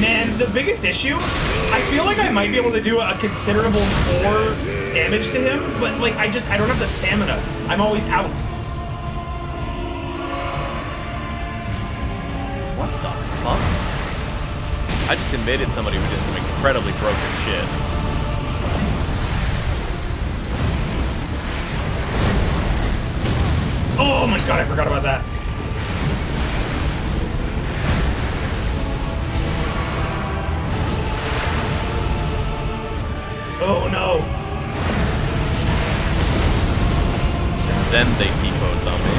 Man, the biggest issue, I feel like I might be able to do a considerable more damage to him, but like I just I don't have the stamina. I'm always out. What the fuck? I just invaded somebody who did some incredibly broken shit. Oh my god, I forgot about that. Then they on me.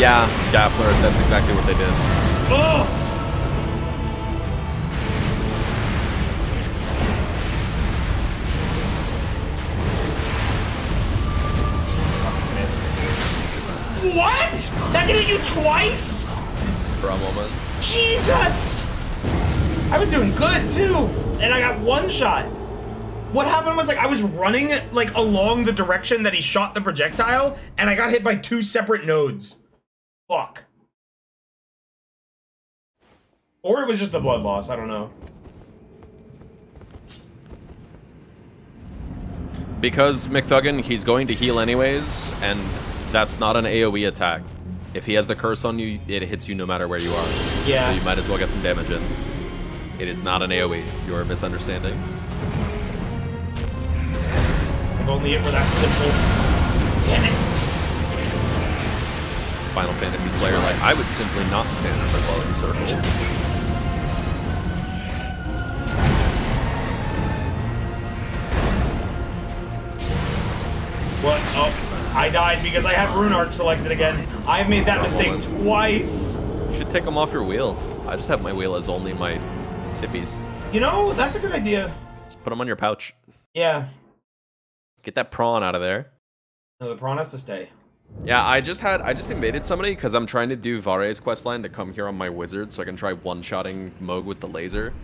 Yeah, Dappler, that's exactly what they did. Oh! What? That hit you twice? For a moment. Jesus! I was doing good too, and I got one shot. What happened was like I was running like along the direction that he shot the projectile, and I got hit by two separate nodes. Fuck. Or it was just the blood loss. I don't know. Because McThuggan, he's going to heal anyways, and that's not an AoE attack. If he has the curse on you, it hits you no matter where you are. Yeah. So you might as well get some damage in. It is not an AoE. You're misunderstanding. If only it were that simple. Damn it. Final Fantasy player, like, I would simply not stand in the quality circle. What? Oh, I died because I had Rune Arc selected again. I've made that mistake twice. You should take them off your wheel. I just have my wheel as only my tippies. You know, that's a good idea. Just put them on your pouch. Yeah. Get that prawn out of there. No, the prawn has to stay. Yeah, I just had I just invaded somebody because I'm trying to do Varré's questline to come here on my wizard so I can try one-shotting Mohg with the laser.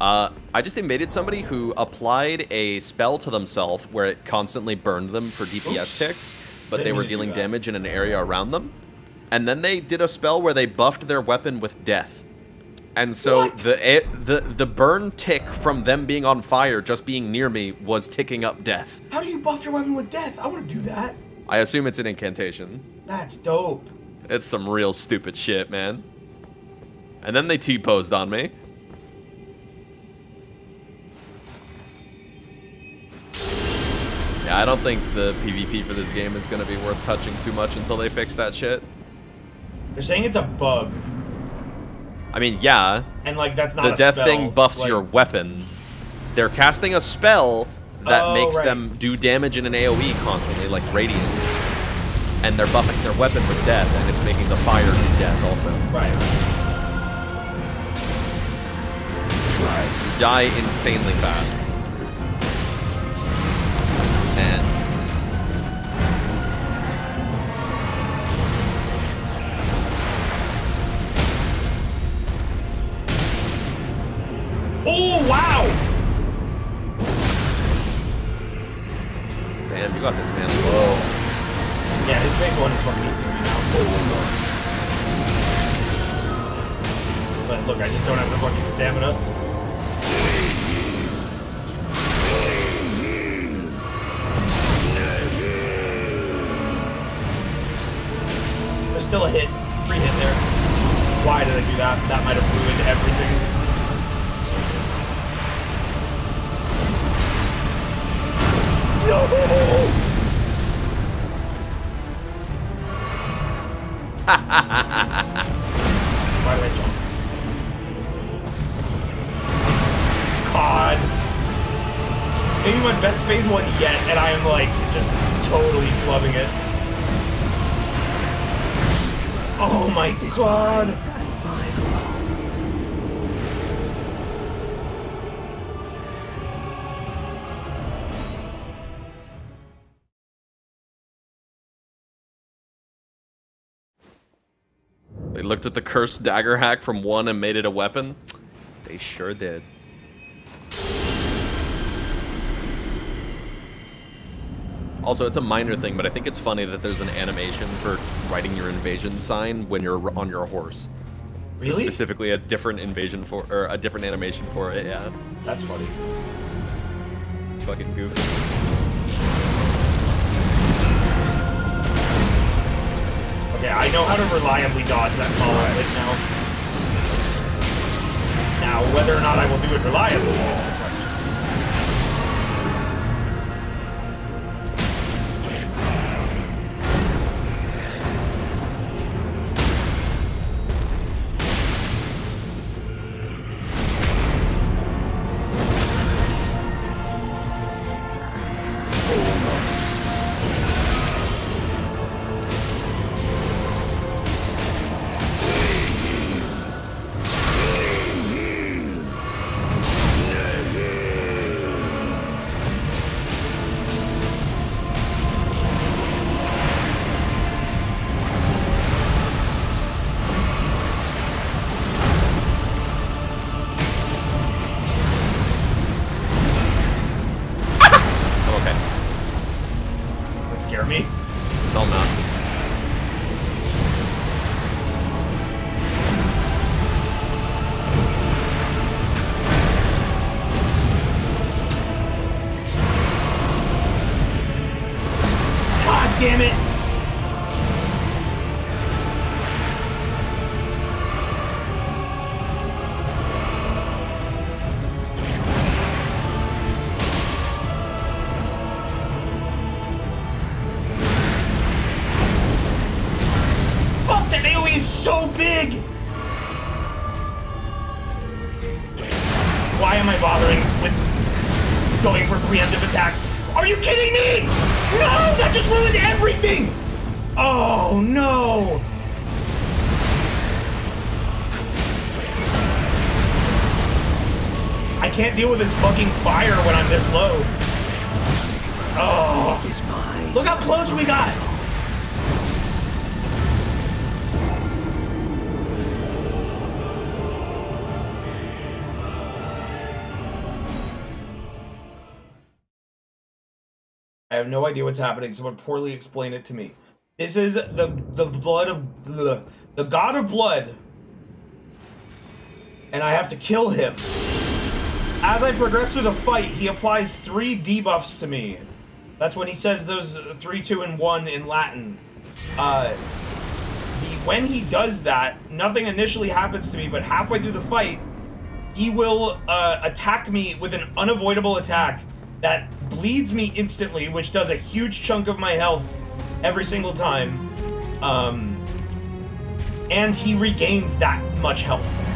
Uh, I just invaded somebody who applied a spell to themselves where it constantly burned them for DPS Oops. ticks, but Didn't they were mean to do dealing damage in an area around them. And then they did a spell where they buffed their weapon with death. And so the a- the the burn tick from them being on fire, just being near me, was ticking up death. How do you buff your weapon with death? I want to do that. I assume it's an incantation. That's dope. It's some real stupid shit, man. And then they T-posed on me. Yeah, I don't think the PvP for this game is going to be worth touching too much until they fix that shit. They're saying it's a bug, I mean, yeah, and like that's not the a death spell. thing buffs Like, your weapon. They're casting a spell that Oh, makes right. them do damage in an AoE constantly, like Radiance. And they're buffing their weapon with death, and it's making the fire do death also. Right. You die insanely fast and Oh wow! Damn, you got this man. Whoa. Yeah, this phase one is fucking easy right now. Oh, but look, I just don't have the fucking stamina. There's still a hit, free hit there. Why did I do that? That might have ruined everything. No! Why did I jump? God. Maybe my best phase one yet, and I am like just totally flubbing it. Oh my god. They looked at the cursed dagger hack from one and made it a weapon. They sure did. Also, it's a minor thing, but I think it's funny that there's an animation for writing your invasion sign when you're on your horse. Really? Specifically, a different invasion for, or a different animation for it. Yeah, That's funny. it's fucking goofy. Okay, I know how to reliably dodge that follow right now. Now, whether or not I will do it reliably this fucking fire when I'm this low. Oh, look how close we got! I have no idea what's happening. Someone poorly explain it to me. This is the the blood of the, the god of blood, and I have to kill him. As I progress through the fight, he applies three debuffs to me. That's when he says those three, two, and one in Latin. Uh, he, when he does that, nothing initially happens to me, but halfway through the fight, he will uh, attack me with an unavoidable attack that bleeds me instantly, which does a huge chunk of my health every single time. Um, and he regains that much health.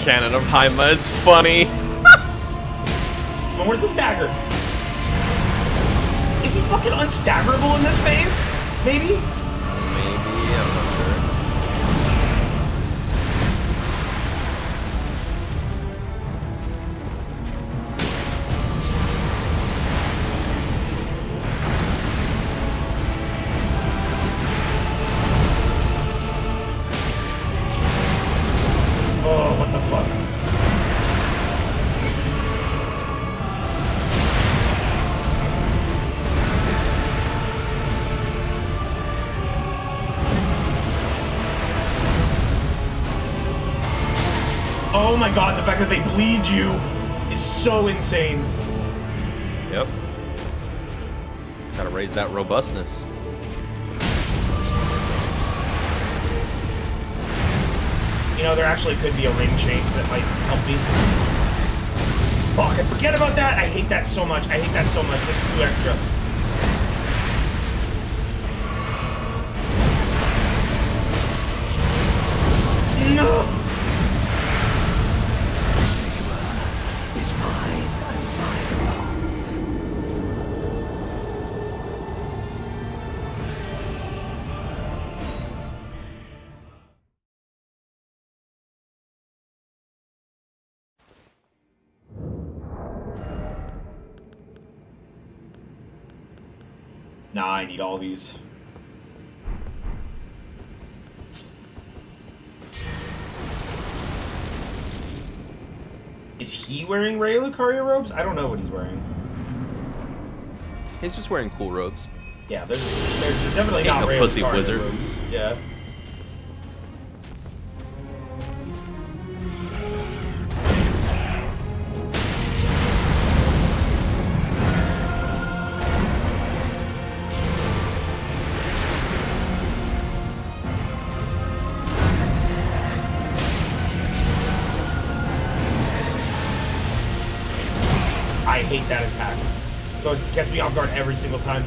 Cannon of Haima is funny. Where's the dagger? Is he fucking unstaggerable in this phase? Maybe, the fact that they bleed you is so insane. Yep. Gotta raise that robustness. You know, there actually could be a ring change that might help me. Fuck, I forget about that. I hate that so much. I hate that so much. Let's do extra. All these. Is he wearing Raya Lucaria robes? I don't know what he's wearing. He's just wearing cool robes. Yeah, there's, there's definitely Ain't not no pussy Lucario wizard. robes. Yeah. Gets me off guard every single time.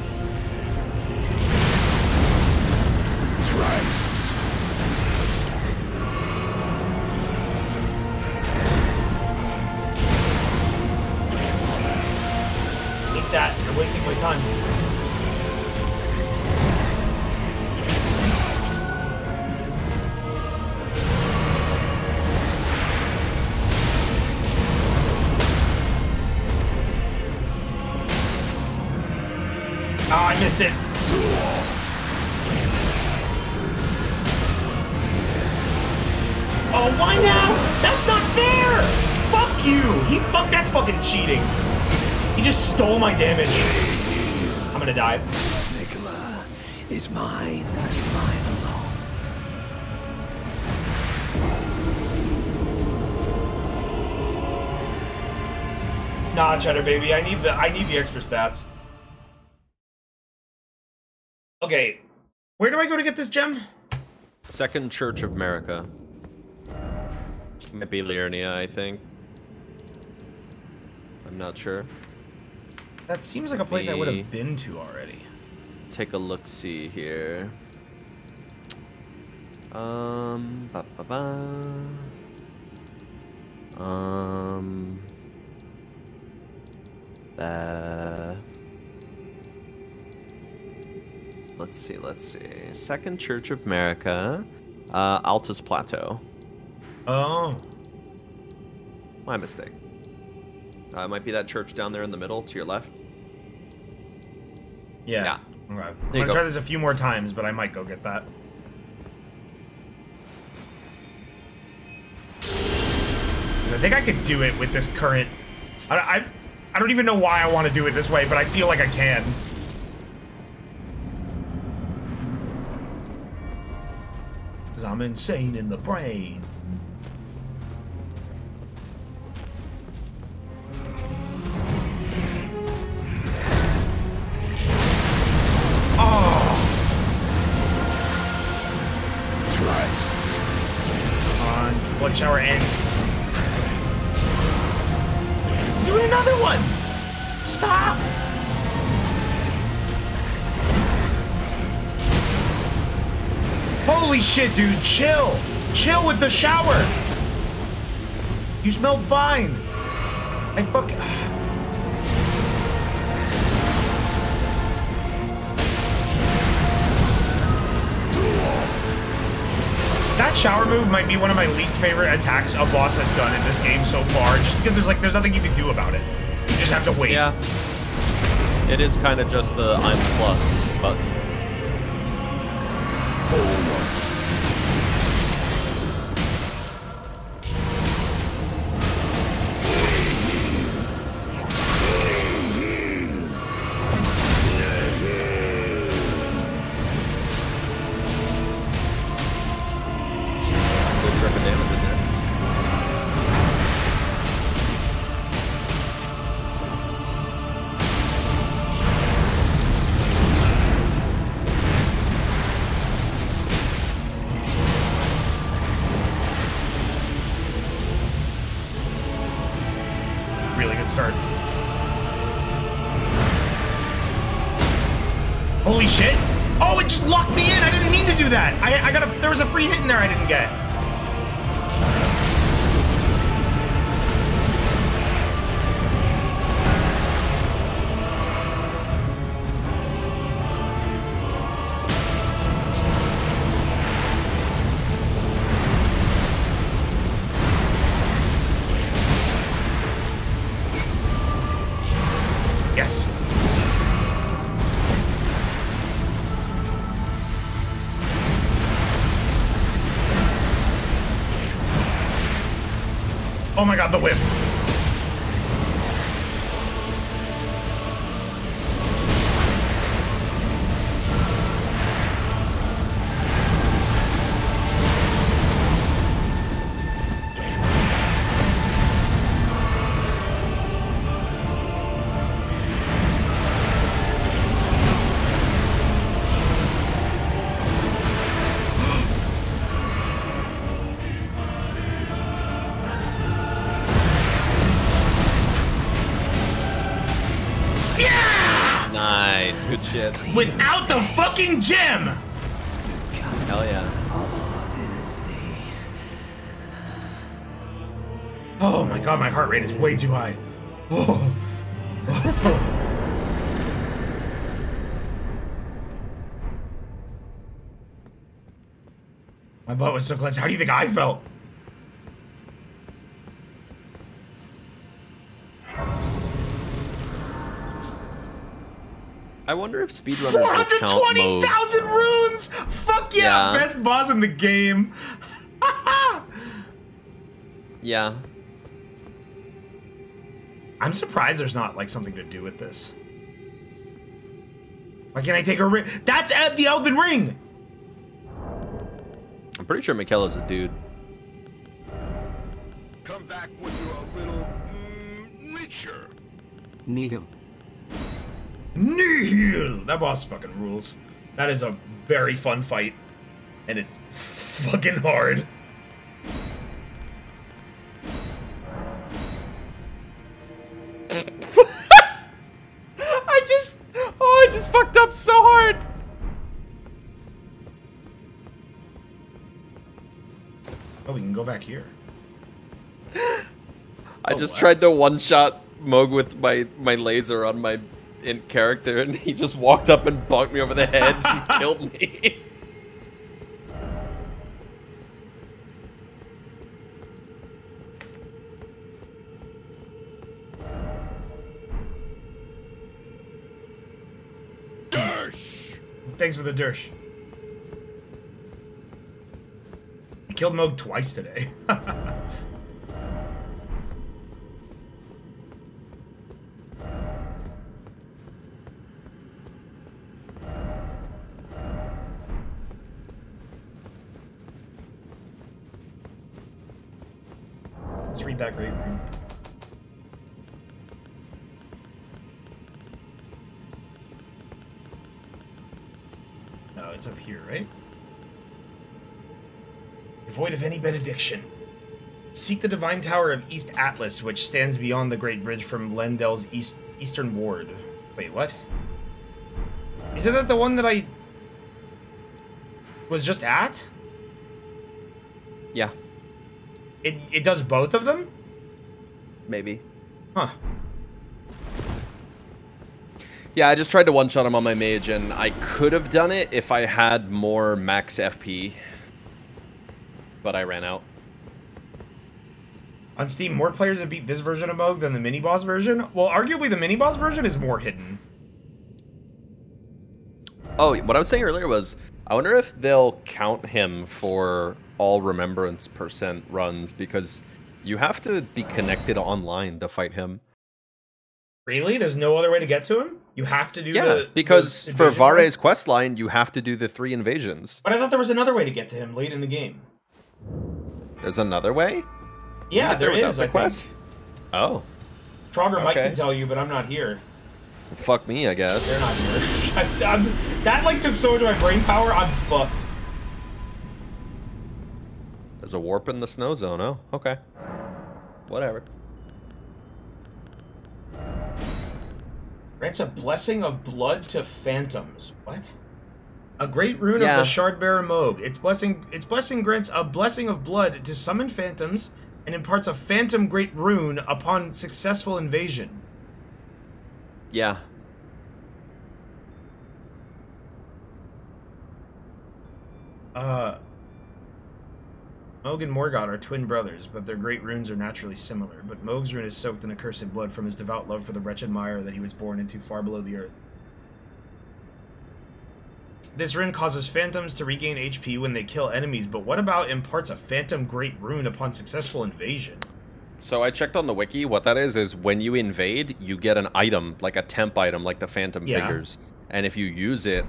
Cheddar baby, I need the I need the extra stats. Okay, where do I go to get this gem? Second Church of Marika. Might be Liurnia, I think. I'm not sure. That seems like a place I would have been to already. Take a look see here. Um ba ba ba. Um uh, let's see, let's see. Second Church of Marika. Uh Altus Plateau. Oh. My mistake. Uh, it might be that church down there in the middle to your left. Yeah. Okay. I'm gonna go. try this a few more times, but I might go get that. I think I could do it with this current. I, I, I don't even know why I want to do it this way, but I feel like I can. Because I'm insane in the brain. Oh! On blood shower end. Do another one! Stop! Holy shit, dude, chill! Chill with the shower! You smell fine. I fuck. That shower move might be one of my least favorite attacks a boss has done in this game so far, just because there's like there's nothing you can do about it. You just have to wait. Yeah. It is kind of just the I'm plus button. Oh, Good Oh my god, the whiff. Rate is way too high. Oh. my butt was so clenched. How do you think I felt? I wonder if speedrunners will count 420,000 runes! Fuck yeah, Yeah. Best boss in the game. Yeah. I'm surprised there's not like something to do with this. Why can't I take a ring? That's at the Elden Ring! I'm pretty sure Miquella's a dude. Come back when you're a little mm, richer. Nihil. Nihil! That boss fucking rules. That is a very fun fight. And it's fucking hard. I just, oh, I just fucked up so hard. Oh, we can go back here. I Oh, just what? tried to one-shot Mohg with my my laser on my in character, and he just walked up and bonked me over the head and killed me. Thanks for the dirsh. You killed Mohg twice today. Let's read that great rune. No, it's up here, right? Devoid of any benediction. Seek the divine tower of East Altus, which stands beyond the Great Bridge from Leyndell's east eastern ward. Wait, what? Isn't that the one that I was just at? Yeah. It it does both of them? maybe. Huh. Yeah, I just tried to one-shot him on my mage, and I could have done it if I had more max FP. But I ran out. On Steam, more players have beat this version of Mohg than the mini boss version. Well, arguably the mini boss version is more hidden. Oh, what I was saying earlier was, I wonder if they'll count him for all remembrance percent runs, because you have to be connected online to fight him. Really? There's no other way to get to him? You have to do Yeah, the because the for Varré's quest? line, you have to do the three invasions. But I thought there was another way to get to him late in the game. There's another way? Yeah, there without is. the I quest? think. Oh. Trogger Mike Okay. can tell you, but I'm not here. Fuck me, I guess. They're not here. I, I'm, that like took so much of my brain power. I'm fucked. There's a warp in the snow zone. Oh, okay. Whatever. Grants a blessing of blood to phantoms. What? A great rune Yeah. of the Shardbearer Mohg. Its blessing its blessing grants a blessing of blood to summon phantoms and imparts a phantom great rune upon successful invasion. Yeah. Uh Mohg and Morgott are twin brothers, but their great runes are naturally similar. But Mohg's rune is soaked in accursed blood from his devout love for the wretched mire that he was born into far below the earth. This rune causes phantoms to regain HP when they kill enemies, but what about imparts a phantom great rune upon successful invasion? So I checked on the wiki. What that is is when you invade, you get an item, like a temp item, like the Phantom Yeah. figures, and if you use it,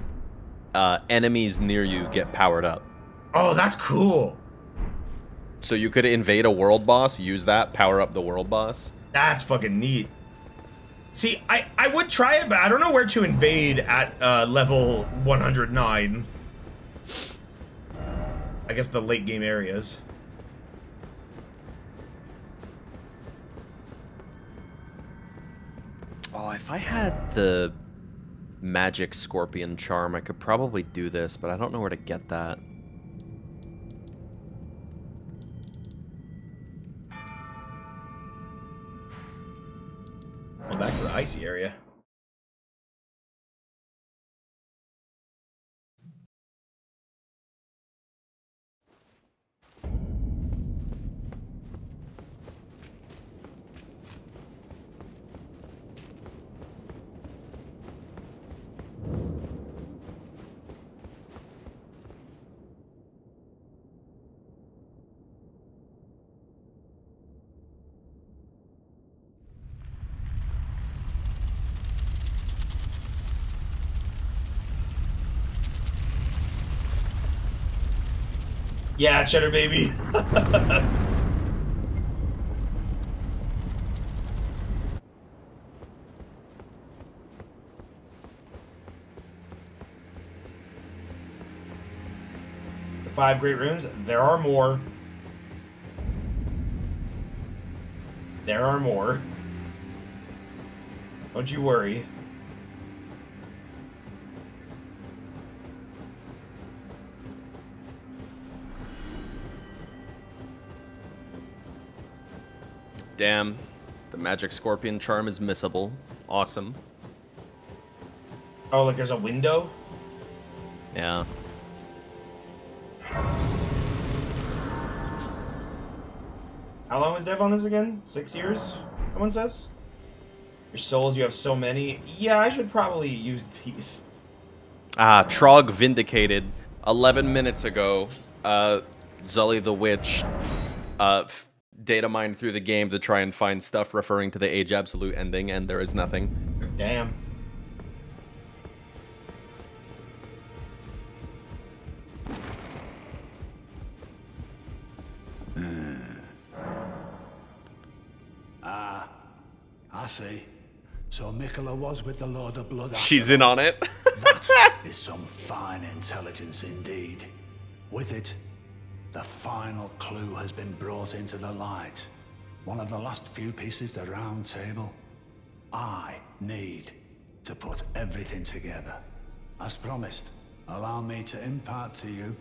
uh, enemies near you get powered up. Oh, that's cool. So you could invade a world boss, use that, power up the world boss. That's fucking neat. See, I, I would try it, but I don't know where to invade at uh, level 109. I guess the late game areas. Oh, if I had the magic scorpion charm, I could probably do this, but I don't know where to get that. Well, back to the icy area. Yeah, cheddar baby. the five great runes. There are more. There are more. Don't you worry. Damn, the magic scorpion charm is missable. Awesome. Oh, like there's a window? Yeah. How long was Dev on this again? Six years? Someone says? Your souls, you have so many. Yeah, I should probably use these. Ah, Trog vindicated. 11 minutes ago, uh, Zullie the Witch uh, data mined through the game to try and find stuff referring to the Age Absolute ending, and there is nothing. Damn. Ah, I see. So Miquella was with the Lord of Blood. She's in on it. that is some fine intelligence indeed. With it, the final clue has been brought into the light. One of the last few pieces the round table. I need to put everything together. As promised, allow me to impart to you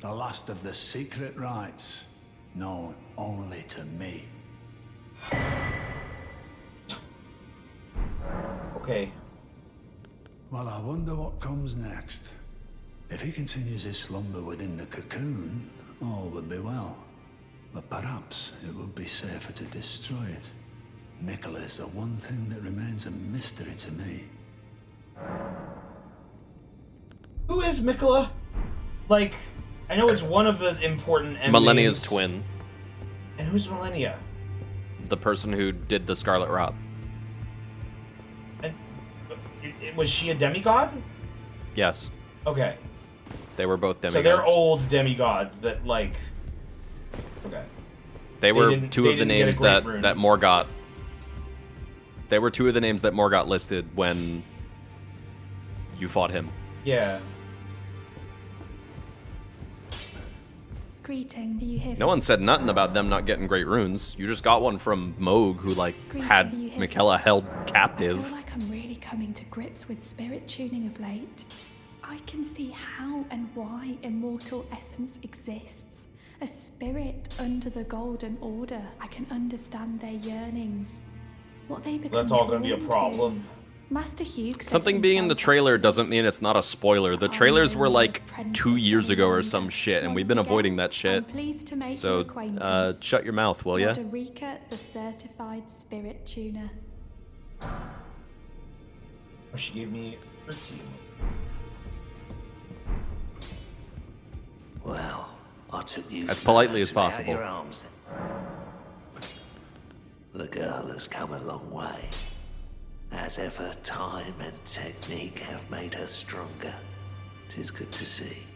the last of the secret rites known only to me. Okay. Well, I wonder what comes next. If he continues his slumber within the cocoon, Oh, all would be well. But perhaps it would be safer to destroy it. Miquella is the one thing that remains a mystery to me. Who is Miquella? Like, I know it's one of the important enemies. Malenia's twin. And who's Millennia? The person who did the Scarlet Rot. And uh, it, it- was she a demigod? Yes. Okay. They were both demigods. So they're old demigods that like. Okay. They were didn't- two they of the didn't get a names great that rune. that Morgott. They were two of the names that Morgott listed when you fought him. Yeah. Greeting. Are you here? No one said nothing about them not getting great runes. You just got one from Mohg, who like Greeting, had are held captive. I feel like I'm really coming to grips with spirit tuning of late. I can see how and why immortal essence exists. A spirit under the Golden Order. I can understand their yearnings. What they become That's all gonna be a drawn to. problem. Master Hewg Something being in the trailer doesn't mean it's not a spoiler. The trailers were like two years ago or some shit, and we've been avoiding that shit. to make So, acquaintance. uh, shut your mouth, will ya? Roderica, the certified spirit tuner. She gave me Ertium. Well, I took you As politely as to lay out possible. Your arms. The girl has come a long way. As ever, time and technique have made her stronger. Tis good to see.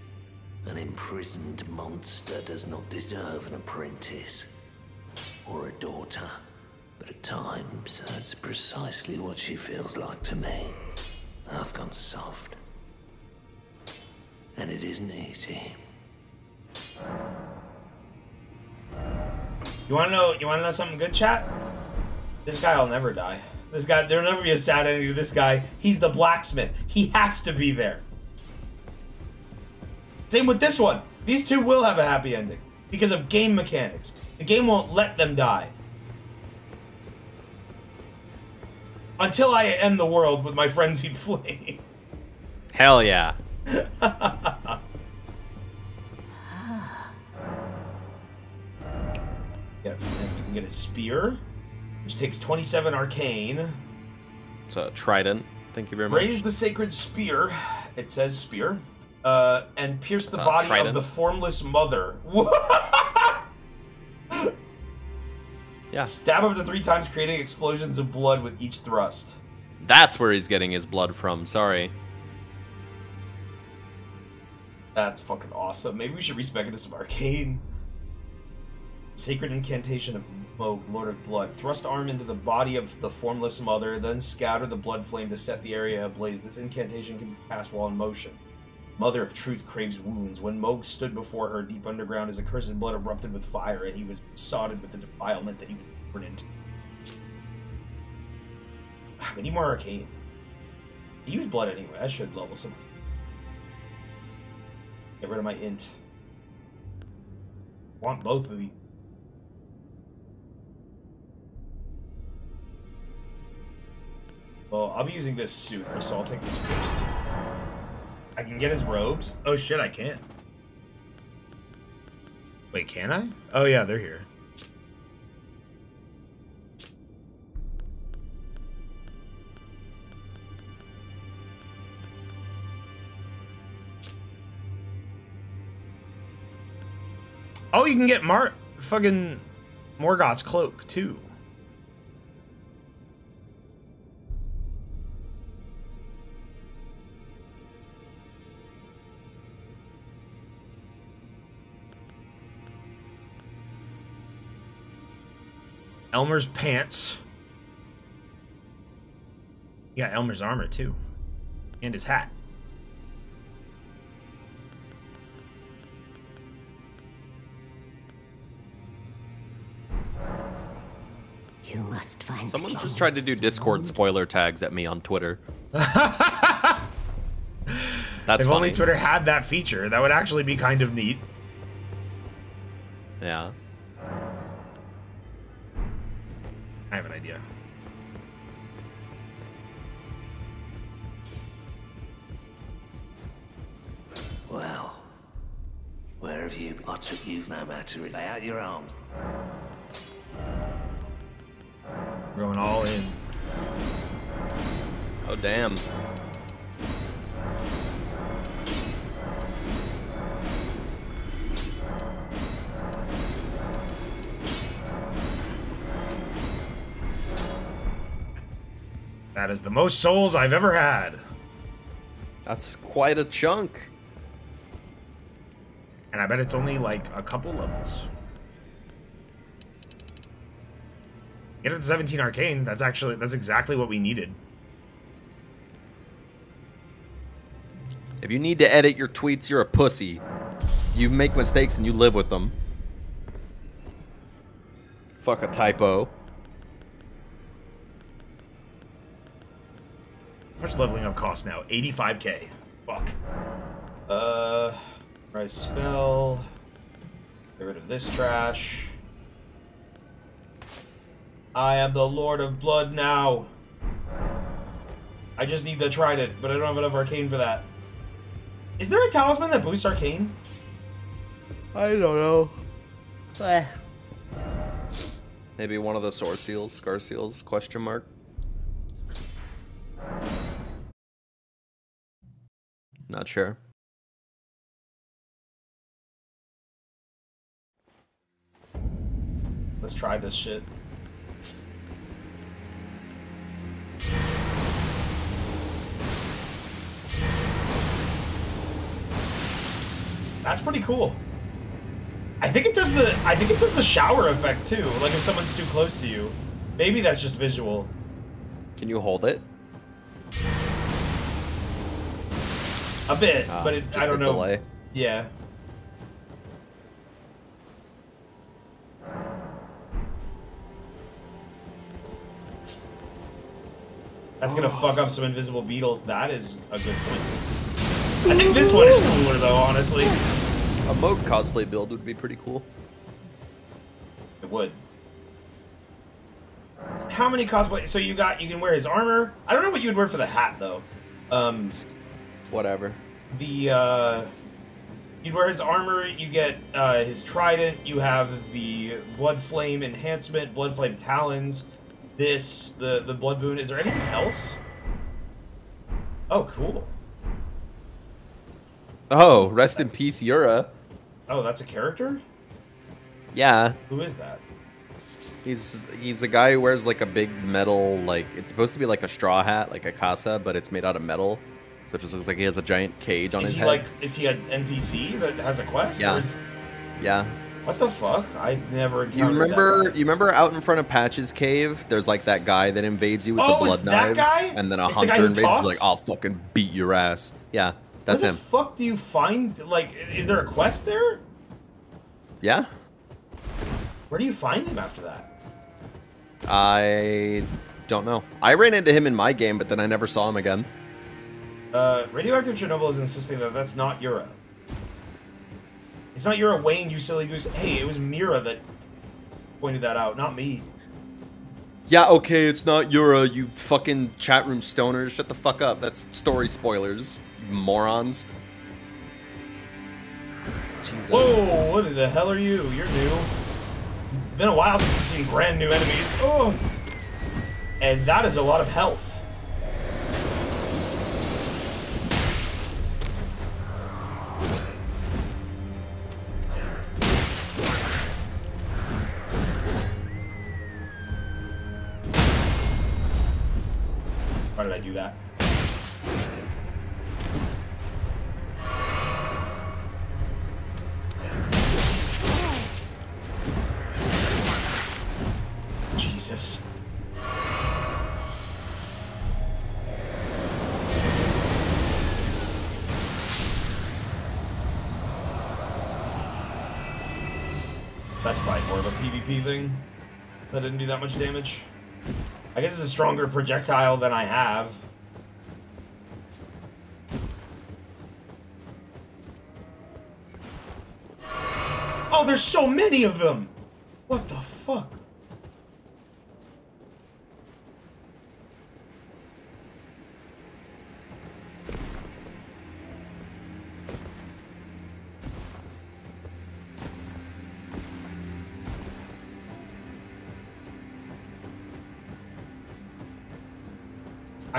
An imprisoned monster does not deserve an apprentice or a daughter. But at times, that's precisely what she feels like to me. I've gone soft. And it isn't easy. You wanna know? You wanna know something good, chat? This guy will never die. This guy, there'll never be a sad ending to this guy. He's the blacksmith. He has to be there. Same with this one. These two will have a happy ending because of game mechanics. The game won't let them die. Until I end the world with my frenzied flame. Hell yeah. Yeah, from him you can get a spear, which takes 27 arcane. It's a trident. Thank you very much. Raise the sacred spear. It says spear. Uh, and pierce the body trident. of the formless mother. Yeah. Stab up to three times, creating explosions of blood with each thrust. That's where he's getting his blood from. Sorry. That's fucking awesome. Maybe we should respec into some arcane. Sacred incantation of Mohg, Lord of Blood. Thrust arm into the body of the formless mother, then scatter the blood flame to set the area ablaze. This incantation can be cast while in motion. Mother of Truth craves wounds. When Mohg stood before her deep underground, his accursed blood erupted with fire, and he was sodded with the defilement that he was born into. Ah, We need more arcane. I use blood anyway. I should level some. Get rid of my int. Want both of these. Well, I'll be using this sooner, so I'll take this first. I can get his robes. Oh shit, I can't. Wait, can I? Oh yeah, they're here. Oh, you can get Mar fucking Morgott's cloak too. Elmer's pants. Yeah, Elmer's armor too. And his hat. You must find Someone just tried to do Discord spoiler tags at me on Twitter. That's if funny. only Twitter had that feature, that would actually be kind of neat. Yeah. I have an idea. Well, where have you been? I took you no matter it. Lay out your arms. We're going all in. Oh, damn. That is the most souls I've ever had. That's quite a chunk. And I bet it's only like a couple levels. Get it to 17 arcane. That's actually that's exactly what we needed. If you need to edit your tweets, you're a pussy. You make mistakes and you live with them. Fuck a typo. Much leveling up costs now? 85k. Fuck. Uh, price spell. Get rid of this trash. I am the Lord of Blood now. I just need the Trident, but I don't have enough arcane for that. Is there a talisman that boosts arcane? I don't know. Eh. Maybe one of the sword seals, scar seals, question mark. Not sure. Let's try this shit. That's pretty cool. I think it does the I think it does the shower effect too. Like if someone's too close to you. Maybe that's just visual. Can you hold it? A bit, Ah, but it, I don't know. delay. Yeah. That's gonna fuck up some invisible beetles. That is a good point. I think this one is cooler though, honestly. A Mohg cosplay build would be pretty cool. It would. How many cosplay? So you got you can wear his armor. I don't know what you would wear for the hat though. Um, Whatever. the uh, you'd wear his armor. You get uh, his trident. You have the blood flame enhancement, blood flame talons. This the the blood boon. Is there anything else? Oh, cool. Oh, rest in peace, Yura. Oh, that's a character. Yeah, Who is that? he's he's a guy who wears like a big metal like it's supposed to be like a straw hat, like a casa, but it's made out of metal. So it just looks like he has a giant cage on. Is his he head. like? Is he an NPC that has a quest? Yeah. Is, yeah. what the fuck? I never. You remember? You remember out in front of Patch's cave? There's like that guy that invades you with Oh, the blood knives, guy? and then a It's hunter invades. He's like, "I'll fucking beat your ass." Yeah, that's Where him. the fuck do you find? Like, is there a quest there? Yeah, Where do you find him after that? I don't know. I ran into him in my game, but then I never saw him again. Uh, Radioactive Chernobyl is insisting that that's not Yura. It's not Yura Wayne, you silly goose. Hey, it was Mira that pointed that out, not me. Yeah, okay, it's not Yura, you fucking chat room stoners. Shut the fuck up. That's story spoilers, morons. Jesus. Whoa, what the hell are you? You're new. Been a while since I've seen brand new enemies. Oh! And that is a lot of health. Why did I do that? Jesus. That's probably more of a PvP thing. That didn't do that much damage. I guess it's a stronger projectile than I have. Oh, there's so many of them! What the fuck?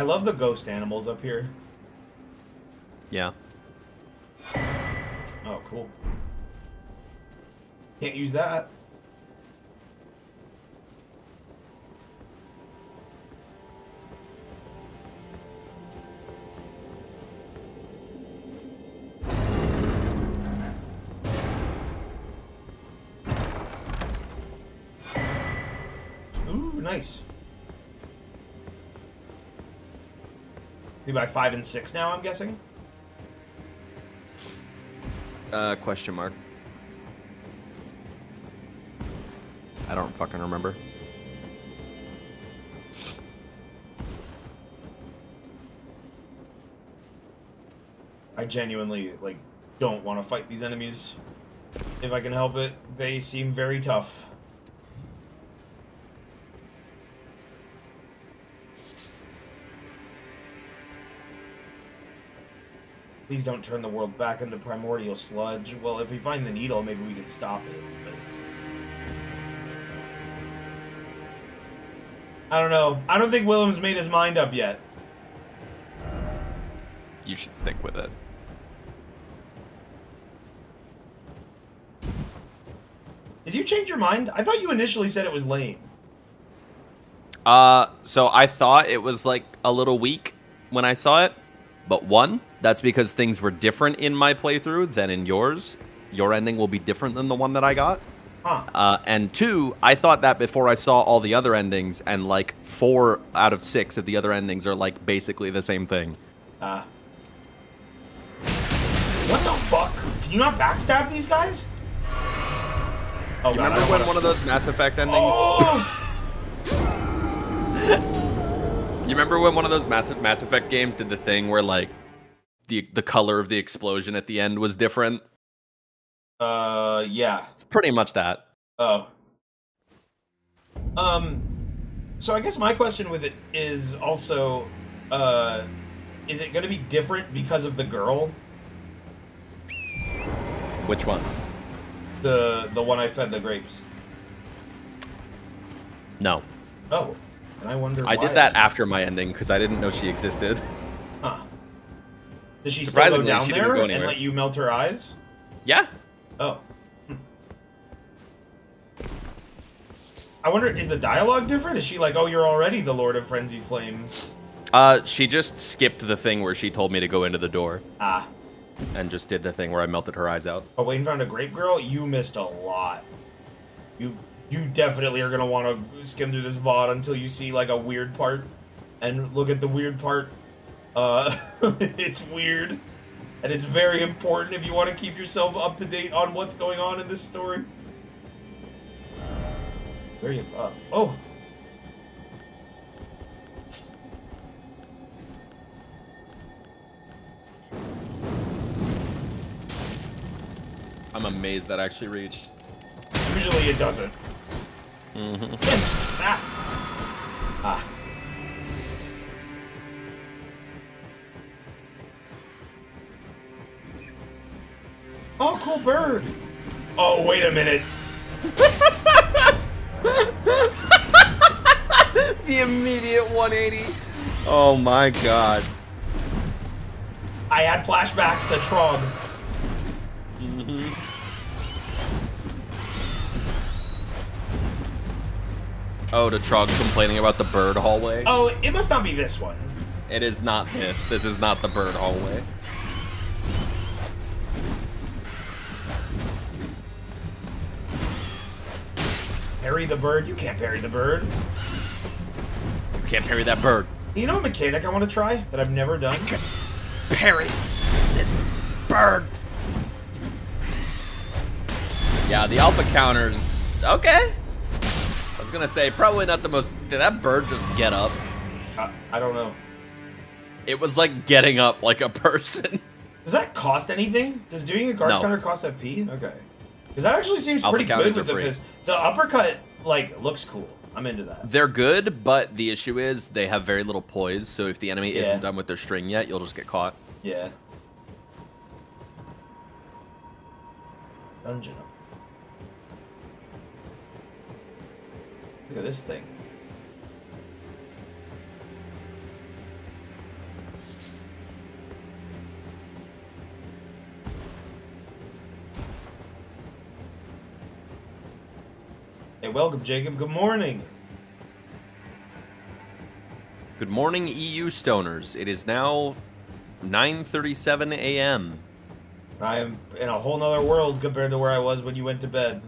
I love the ghost animals up here. Yeah. Oh, cool. Can't use that. Ooh, nice. Be by five and six now, I'm guessing. Uh, question mark. I don't fucking remember. I genuinely like don't want to fight these enemies if I can help it. They seem very tough. Please don't turn the world back into primordial sludge. Well, if we find the needle, maybe we can stop it. But... I don't know. I don't think Willem's made his mind up yet. You should stick with it. Did you change your mind? I thought you initially said it was lame. Uh, so I thought it was like a little weak when I saw it, but one, that's because things were different in my playthrough than in yours. Your ending will be different than the one that I got. Huh. Uh, and two, I thought that before I saw all the other endings, and like four out of six of the other endings are like basically the same thing. Ah. What the fuck? Can you not backstab these guys? Oh, you God, remember when one of those Mass Effect endings? Oh! You remember when one of those Mass Effect games did the thing where like the the color of the explosion at the end was different? Uh, yeah. It's pretty much that. Oh. Um, so I guess my question with it is also, uh, is it going to be different because of the girl? Which one? The the one I fed the grapes. No. Oh, and I wonder. I did that after my ending because I didn't know she existed. Does she still go down there go and let you melt her eyes? Yeah. Oh. Hmm. I wonder, is the dialogue different? Is she like, oh, you're already the Lord of Frenzy Flame? Uh, she just skipped the thing where she told me to go into the door Ah. and just did the thing where I melted her eyes out. Oh, Wayne found a grape girl? You missed a lot. You you definitely are gonna want to skim through this VOD until you see like a weird part, and look at the weird part. Uh, it's weird, and it's very important if you want to keep yourself up to date on what's going on in this story. Where are you? Uh, oh. I'm amazed that actually reached. Usually it doesn't. Mm-hmm. Fast. Ah. Oh, cool bird. Oh, wait a minute. the immediate 180. Oh my god. I had flashbacks to Trog. Mm-hmm. Oh, to Trog complaining about the bird hallway? Oh, it must not be this one. It is not this. This is not the bird hallway. Parry the bird? You can't parry the bird. You can't parry that bird. You know a mechanic I want to try that I've never done? Parry this bird. Yeah, the alpha counters. Okay. I was gonna say probably not the most. Did that bird just get up? I, I don't know. It was like getting up like a person. Does that cost anything? Does doing a guard No. counter cost FP? Okay. Because that actually seems Alpha pretty good with the fist. The uppercut, like, looks cool. I'm into that. They're good, but the issue is they have very little poise. So if the enemy Yeah. isn't done with their string yet, you'll just get caught. Yeah. Dungeon. Look at this thing. Welcome, Jacob. Good morning. Good morning, EU stoners. It is now 9:37 a.m. I am in a whole nother world compared to where I was when you went to bed.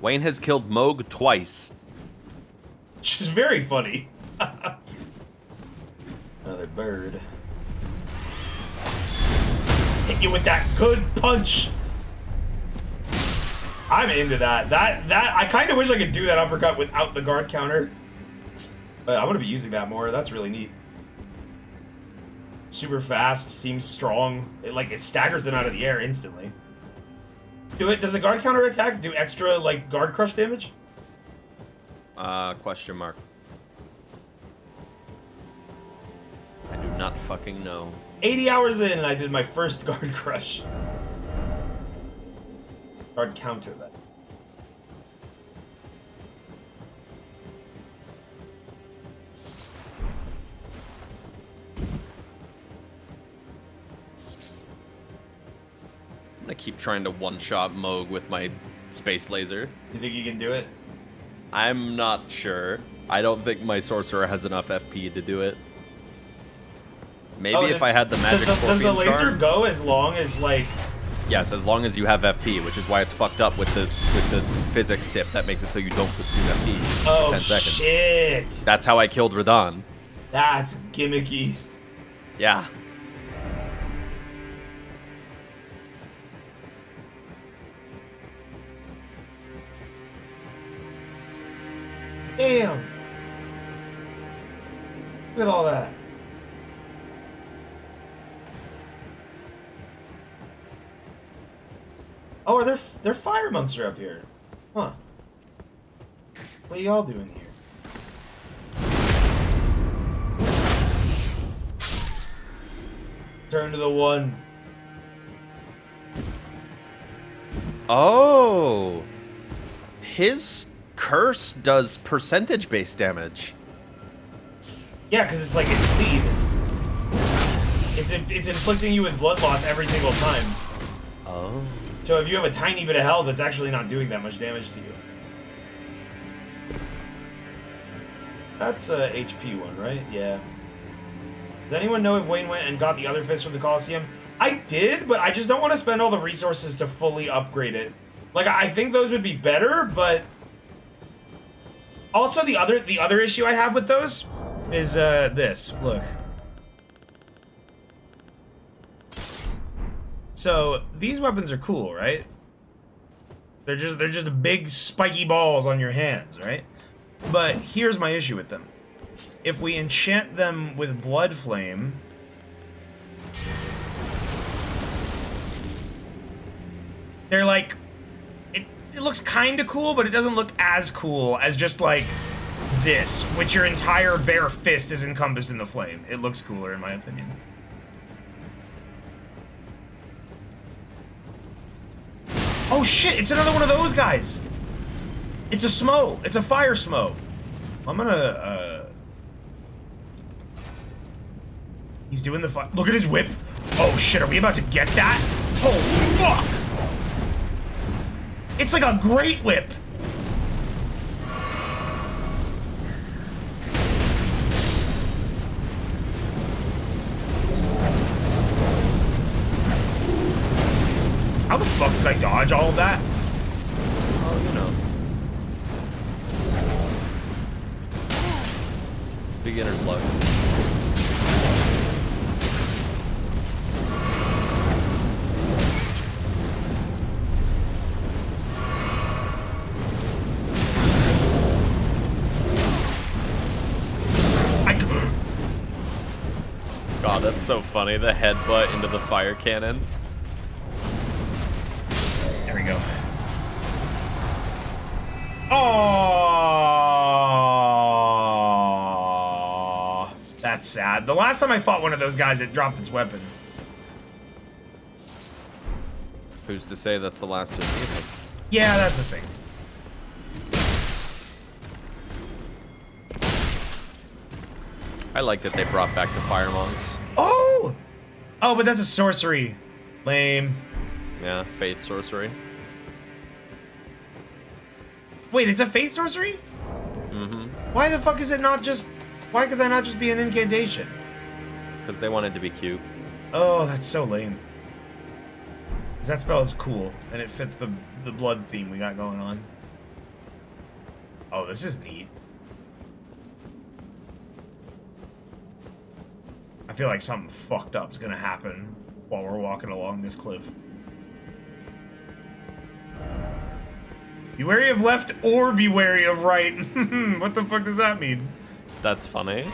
Wayne has killed Mohg twice. Which is very funny. Another bird. Hit you with that good punch. I'm into that. That that I kind of wish I could do that uppercut without the guard counter. But I'm gonna be using that more. That's really neat. Super fast, seems strong. It, like it staggers them out of the air instantly. Do it? Does a guard counter attack do extra like guard crush damage? Uh, question mark. I do not fucking know. 80 hours in, and I did my first guard crush. Guard counter that. I'm gonna keep trying to one-shot Mohg with my space laser. You think you can do it? I'm not sure. I don't think my sorcerer has enough FP to do it. Maybe Oh, if I had the magic does the, does the laser charm. go as long as like? Yes, as long as you have FP, which is why it's fucked up with the with the physics sip that makes it so you don't consume FP Oh 10 seconds. shit! That's how I killed Radahn. That's gimmicky. Yeah. Damn. Look at all that. Oh, are there their fire monks are up here? Huh. What are y'all doing here? Turn to the one. Oh. His curse does percentage based damage. Yeah, because it's like it's bleed. It's it's inflicting you with blood loss every single time. Oh. So if you have a tiny bit of health, it's actually not doing that much damage to you. That's a HP one, right? Yeah. Does anyone know if Wayne went and got the other fist from the Coliseum? I did, but I just don't want to spend all the resources to fully upgrade it. Like I think those would be better, but also the other the other issue I have with those is uh this. Look. So these weapons are cool, right? They're just they're just big spiky balls on your hands, right? But here's my issue with them. If we enchant them with blood flame, they're like it, it looks kind of cool, but it doesn't look as cool as just like this, which your entire bare fist is encompassed in the flame. It looks cooler in my opinion. Oh shit, it's another one of those guys. It's a smo. It's a fire smo. I'm gonna, uh... He's doing the fi- Look at his whip. Oh shit, are we about to get that? Oh fuck! It's like a great whip. All that? Oh, you know. Beginner's luck. God, that's so funny. The headbutt into the fire cannon. There we go. Oh, that's sad. The last time I fought one of those guys, it dropped its weapon. Who's to say that's the last see him? Yeah, that's the thing. I like that they brought back the fire monks. Oh! Oh, but that's a sorcery. Lame. Yeah, faith sorcery. Wait, it's a faith sorcery? Mm-hmm. Why the fuck is it not just... Why could that not just be an incantation? Because they wanted to be cute. Oh, that's so lame. That spell is cool, and it fits the, the blood theme we got going on. Oh, this is neat. I feel like something fucked up is gonna happen while we're walking along this cliff. Be wary of left or be wary of right. what the fuck does that mean? That's funny.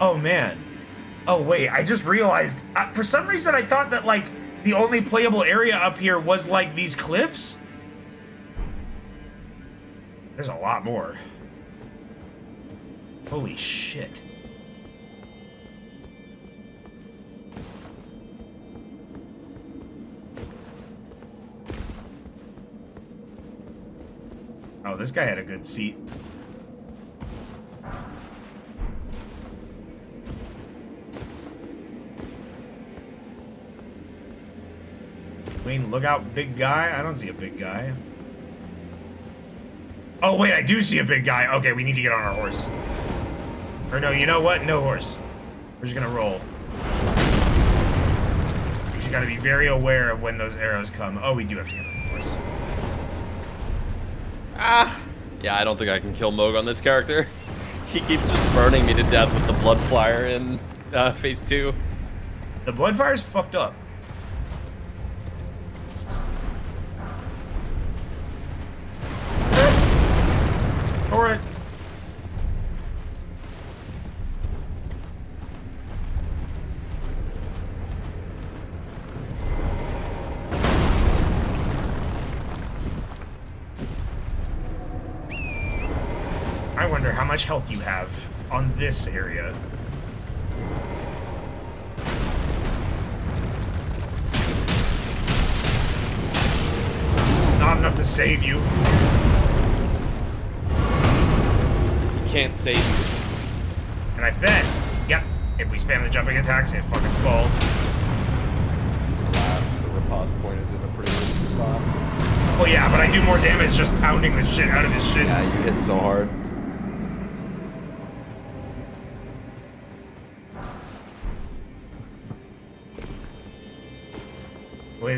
Oh man. Oh wait, I just realized. Uh, for some reason, I thought that like the only playable area up here was like these cliffs. There's a lot more. Holy shit. Oh, this guy had a good seat. Wayne, look out, big guy. I don't see a big guy. Oh, wait, I do see a big guy. Okay, we need to get on our horse. Or no, you know what? No horse. We're just gonna roll. You gotta be very aware of when those arrows come. Oh, we do have to get our horse. Ah! Yeah, I don't think I can kill Mohg on this character. He keeps just burning me to death with the blood flyer in uh, phase two. The blood fire's fucked up. This area.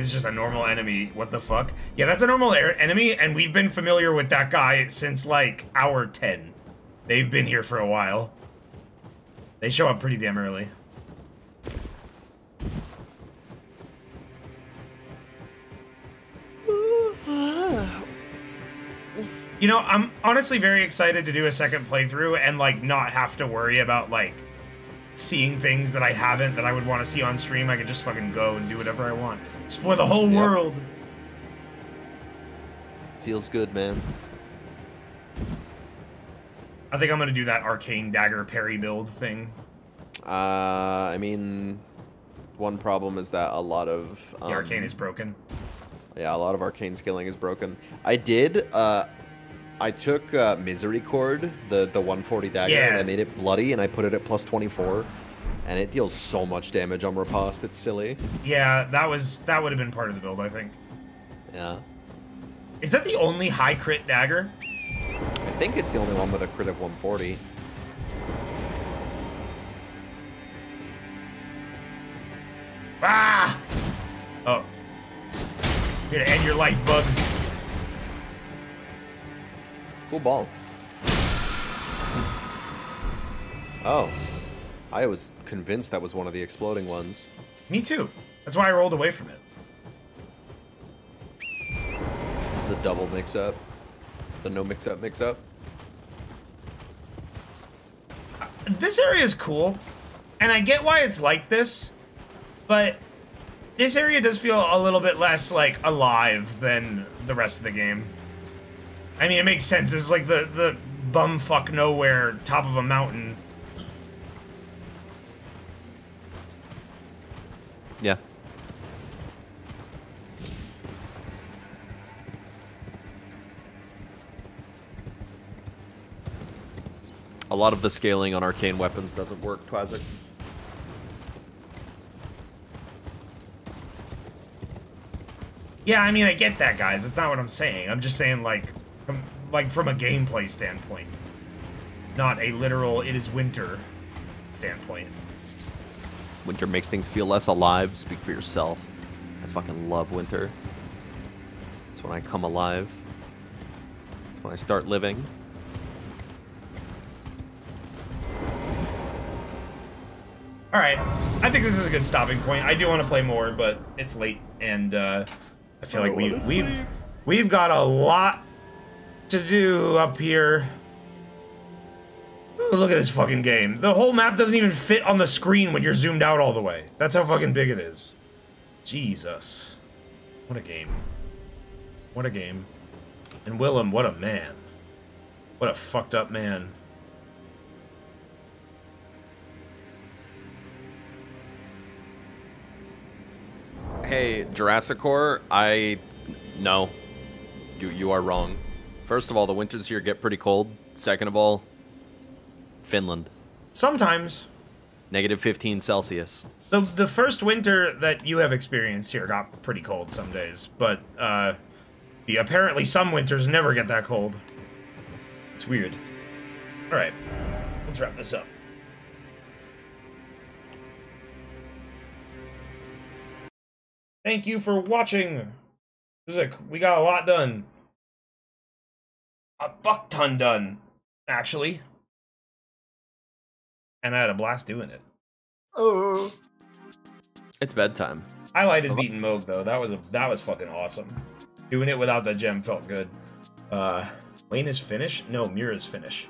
It's just a normal enemy. What the fuck? Yeah, that's a normal air enemy, and we've been familiar with that guy since, like, hour 10. They've been here for a while. They show up pretty damn early. You know, I'm honestly very excited to do a second playthrough and, like, not have to worry about, like, seeing things that I haven't that I would want to see on stream. I could just fucking go and do whatever I want. Explore the whole Yep. world. Feels good, man. I think I'm gonna do that arcane dagger parry build thing. Uh, I mean, one problem is that a lot of The um, arcane is broken. Yeah, a lot of arcane skilling is broken. I did. Uh, I took uh, Misericorde, the the 140 dagger, and I made it bloody, and I put it at plus 24, and it deals so much damage on riposte. It's silly. Yeah, that was that would have been part of the build, I think. Yeah, Is that the only high crit dagger? I think it's the only one with a crit of 140. Ah! Oh. Gonna end your life, bug. Cool ball. Oh, I was convinced that was one of the exploding ones. Me too. That's why I rolled away from it. The double mix-up, the no mix-up mix-up. This area is cool, and I get why it's like this, but this area does feel a little bit less, like, alive than the rest of the game. I mean, it makes sense. This is like the, the bumfuck nowhere, top of a mountain. A lot of the scaling on arcane weapons doesn't work, Twazik. Yeah, I mean, I get that, guys. That's not what I'm saying. I'm just saying, like, from, like from a gameplay standpoint, not a literal "it is winter" standpoint. Winter makes things feel less alive. Speak for yourself. I fucking love winter. It's when I come alive. It's when I start living. All right, I think this is a good stopping point. I do want to play more, but it's late, and uh, I feel like we we've we've got a lot to do up here. Ooh, look at this fucking game. The whole map doesn't even fit on the screen when you're zoomed out all the way. That's how fucking big it is. Jesus. What a game. What a game. And Willem, what a man. What a fucked up man. Hey, Jurassic Core, I no. You you are wrong. First of all, the winters here get pretty cold. Second of all, Finland. Sometimes. Negative 15 Celsius. The the first winter that you have experienced here got pretty cold some days, but uh, the, apparently some winters never get that cold. It's weird. All right, let's wrap this up. Thank you for watching. Music, we got a lot done. A fuck ton done, actually. And I had a blast doing it. Oh. It's bedtime. Highlight is beating Mohg though. That was a that was fucking awesome. Doing it without the gem felt good. Uh Lane is Finnish? No, Mira's Finnish.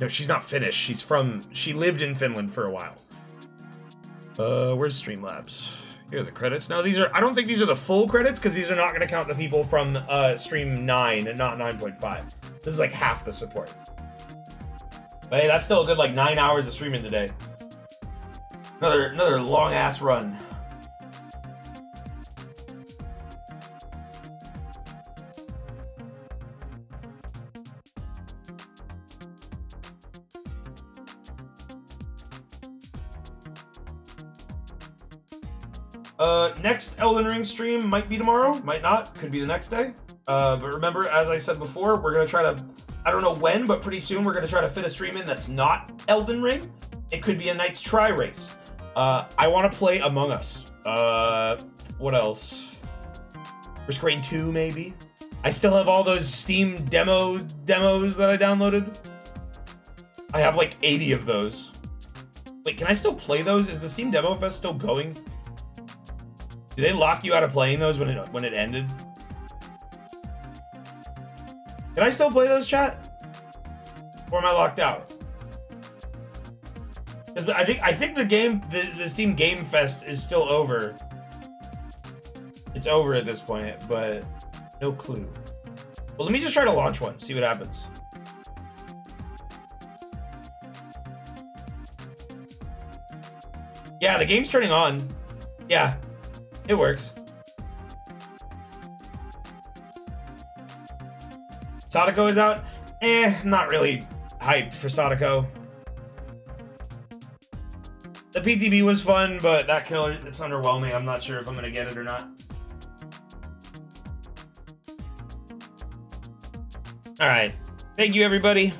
No, she's not Finnish. She's from she lived in Finland for a while. Uh where's Streamlabs? Here are the credits. Now these are I don't think these are the full credits because these are not gonna count the people from uh stream nine and not nine point five. This is like half the support. But hey, that's still a good like nine hours of streaming today. Another another long ass run. Uh, next Elden Ring stream might be tomorrow, might not, could be the next day. Uh, but remember, as I said before, we're gonna try to, I don't know when, but pretty soon we're gonna try to fit a stream in that's not Elden Ring. It could be a Knight's Try race. Uh, I want to play Among Us. Uh, what else? Risk Rain 2, maybe? I still have all those Steam demo demos that I downloaded. I have like 80 of those. Wait, can I still play those? Is the Steam Demo Fest still going? Did they lock you out of playing those when it when it ended? Can I still play those, chat? Or am I locked out? Because I think I think the game the, the Steam Game Fest is still over. It's over at this point, but no clue. Well, let me just try to launch one, see what happens. Yeah, the game's turning on. Yeah, it works. Sadako is out? Eh, not really hyped for Sadako. The PTB was fun, but that killer, it's underwhelming. I'm not sure if I'm gonna get it or not. Alright. Thank you, everybody.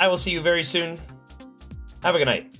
I will see you very soon. Have a good night.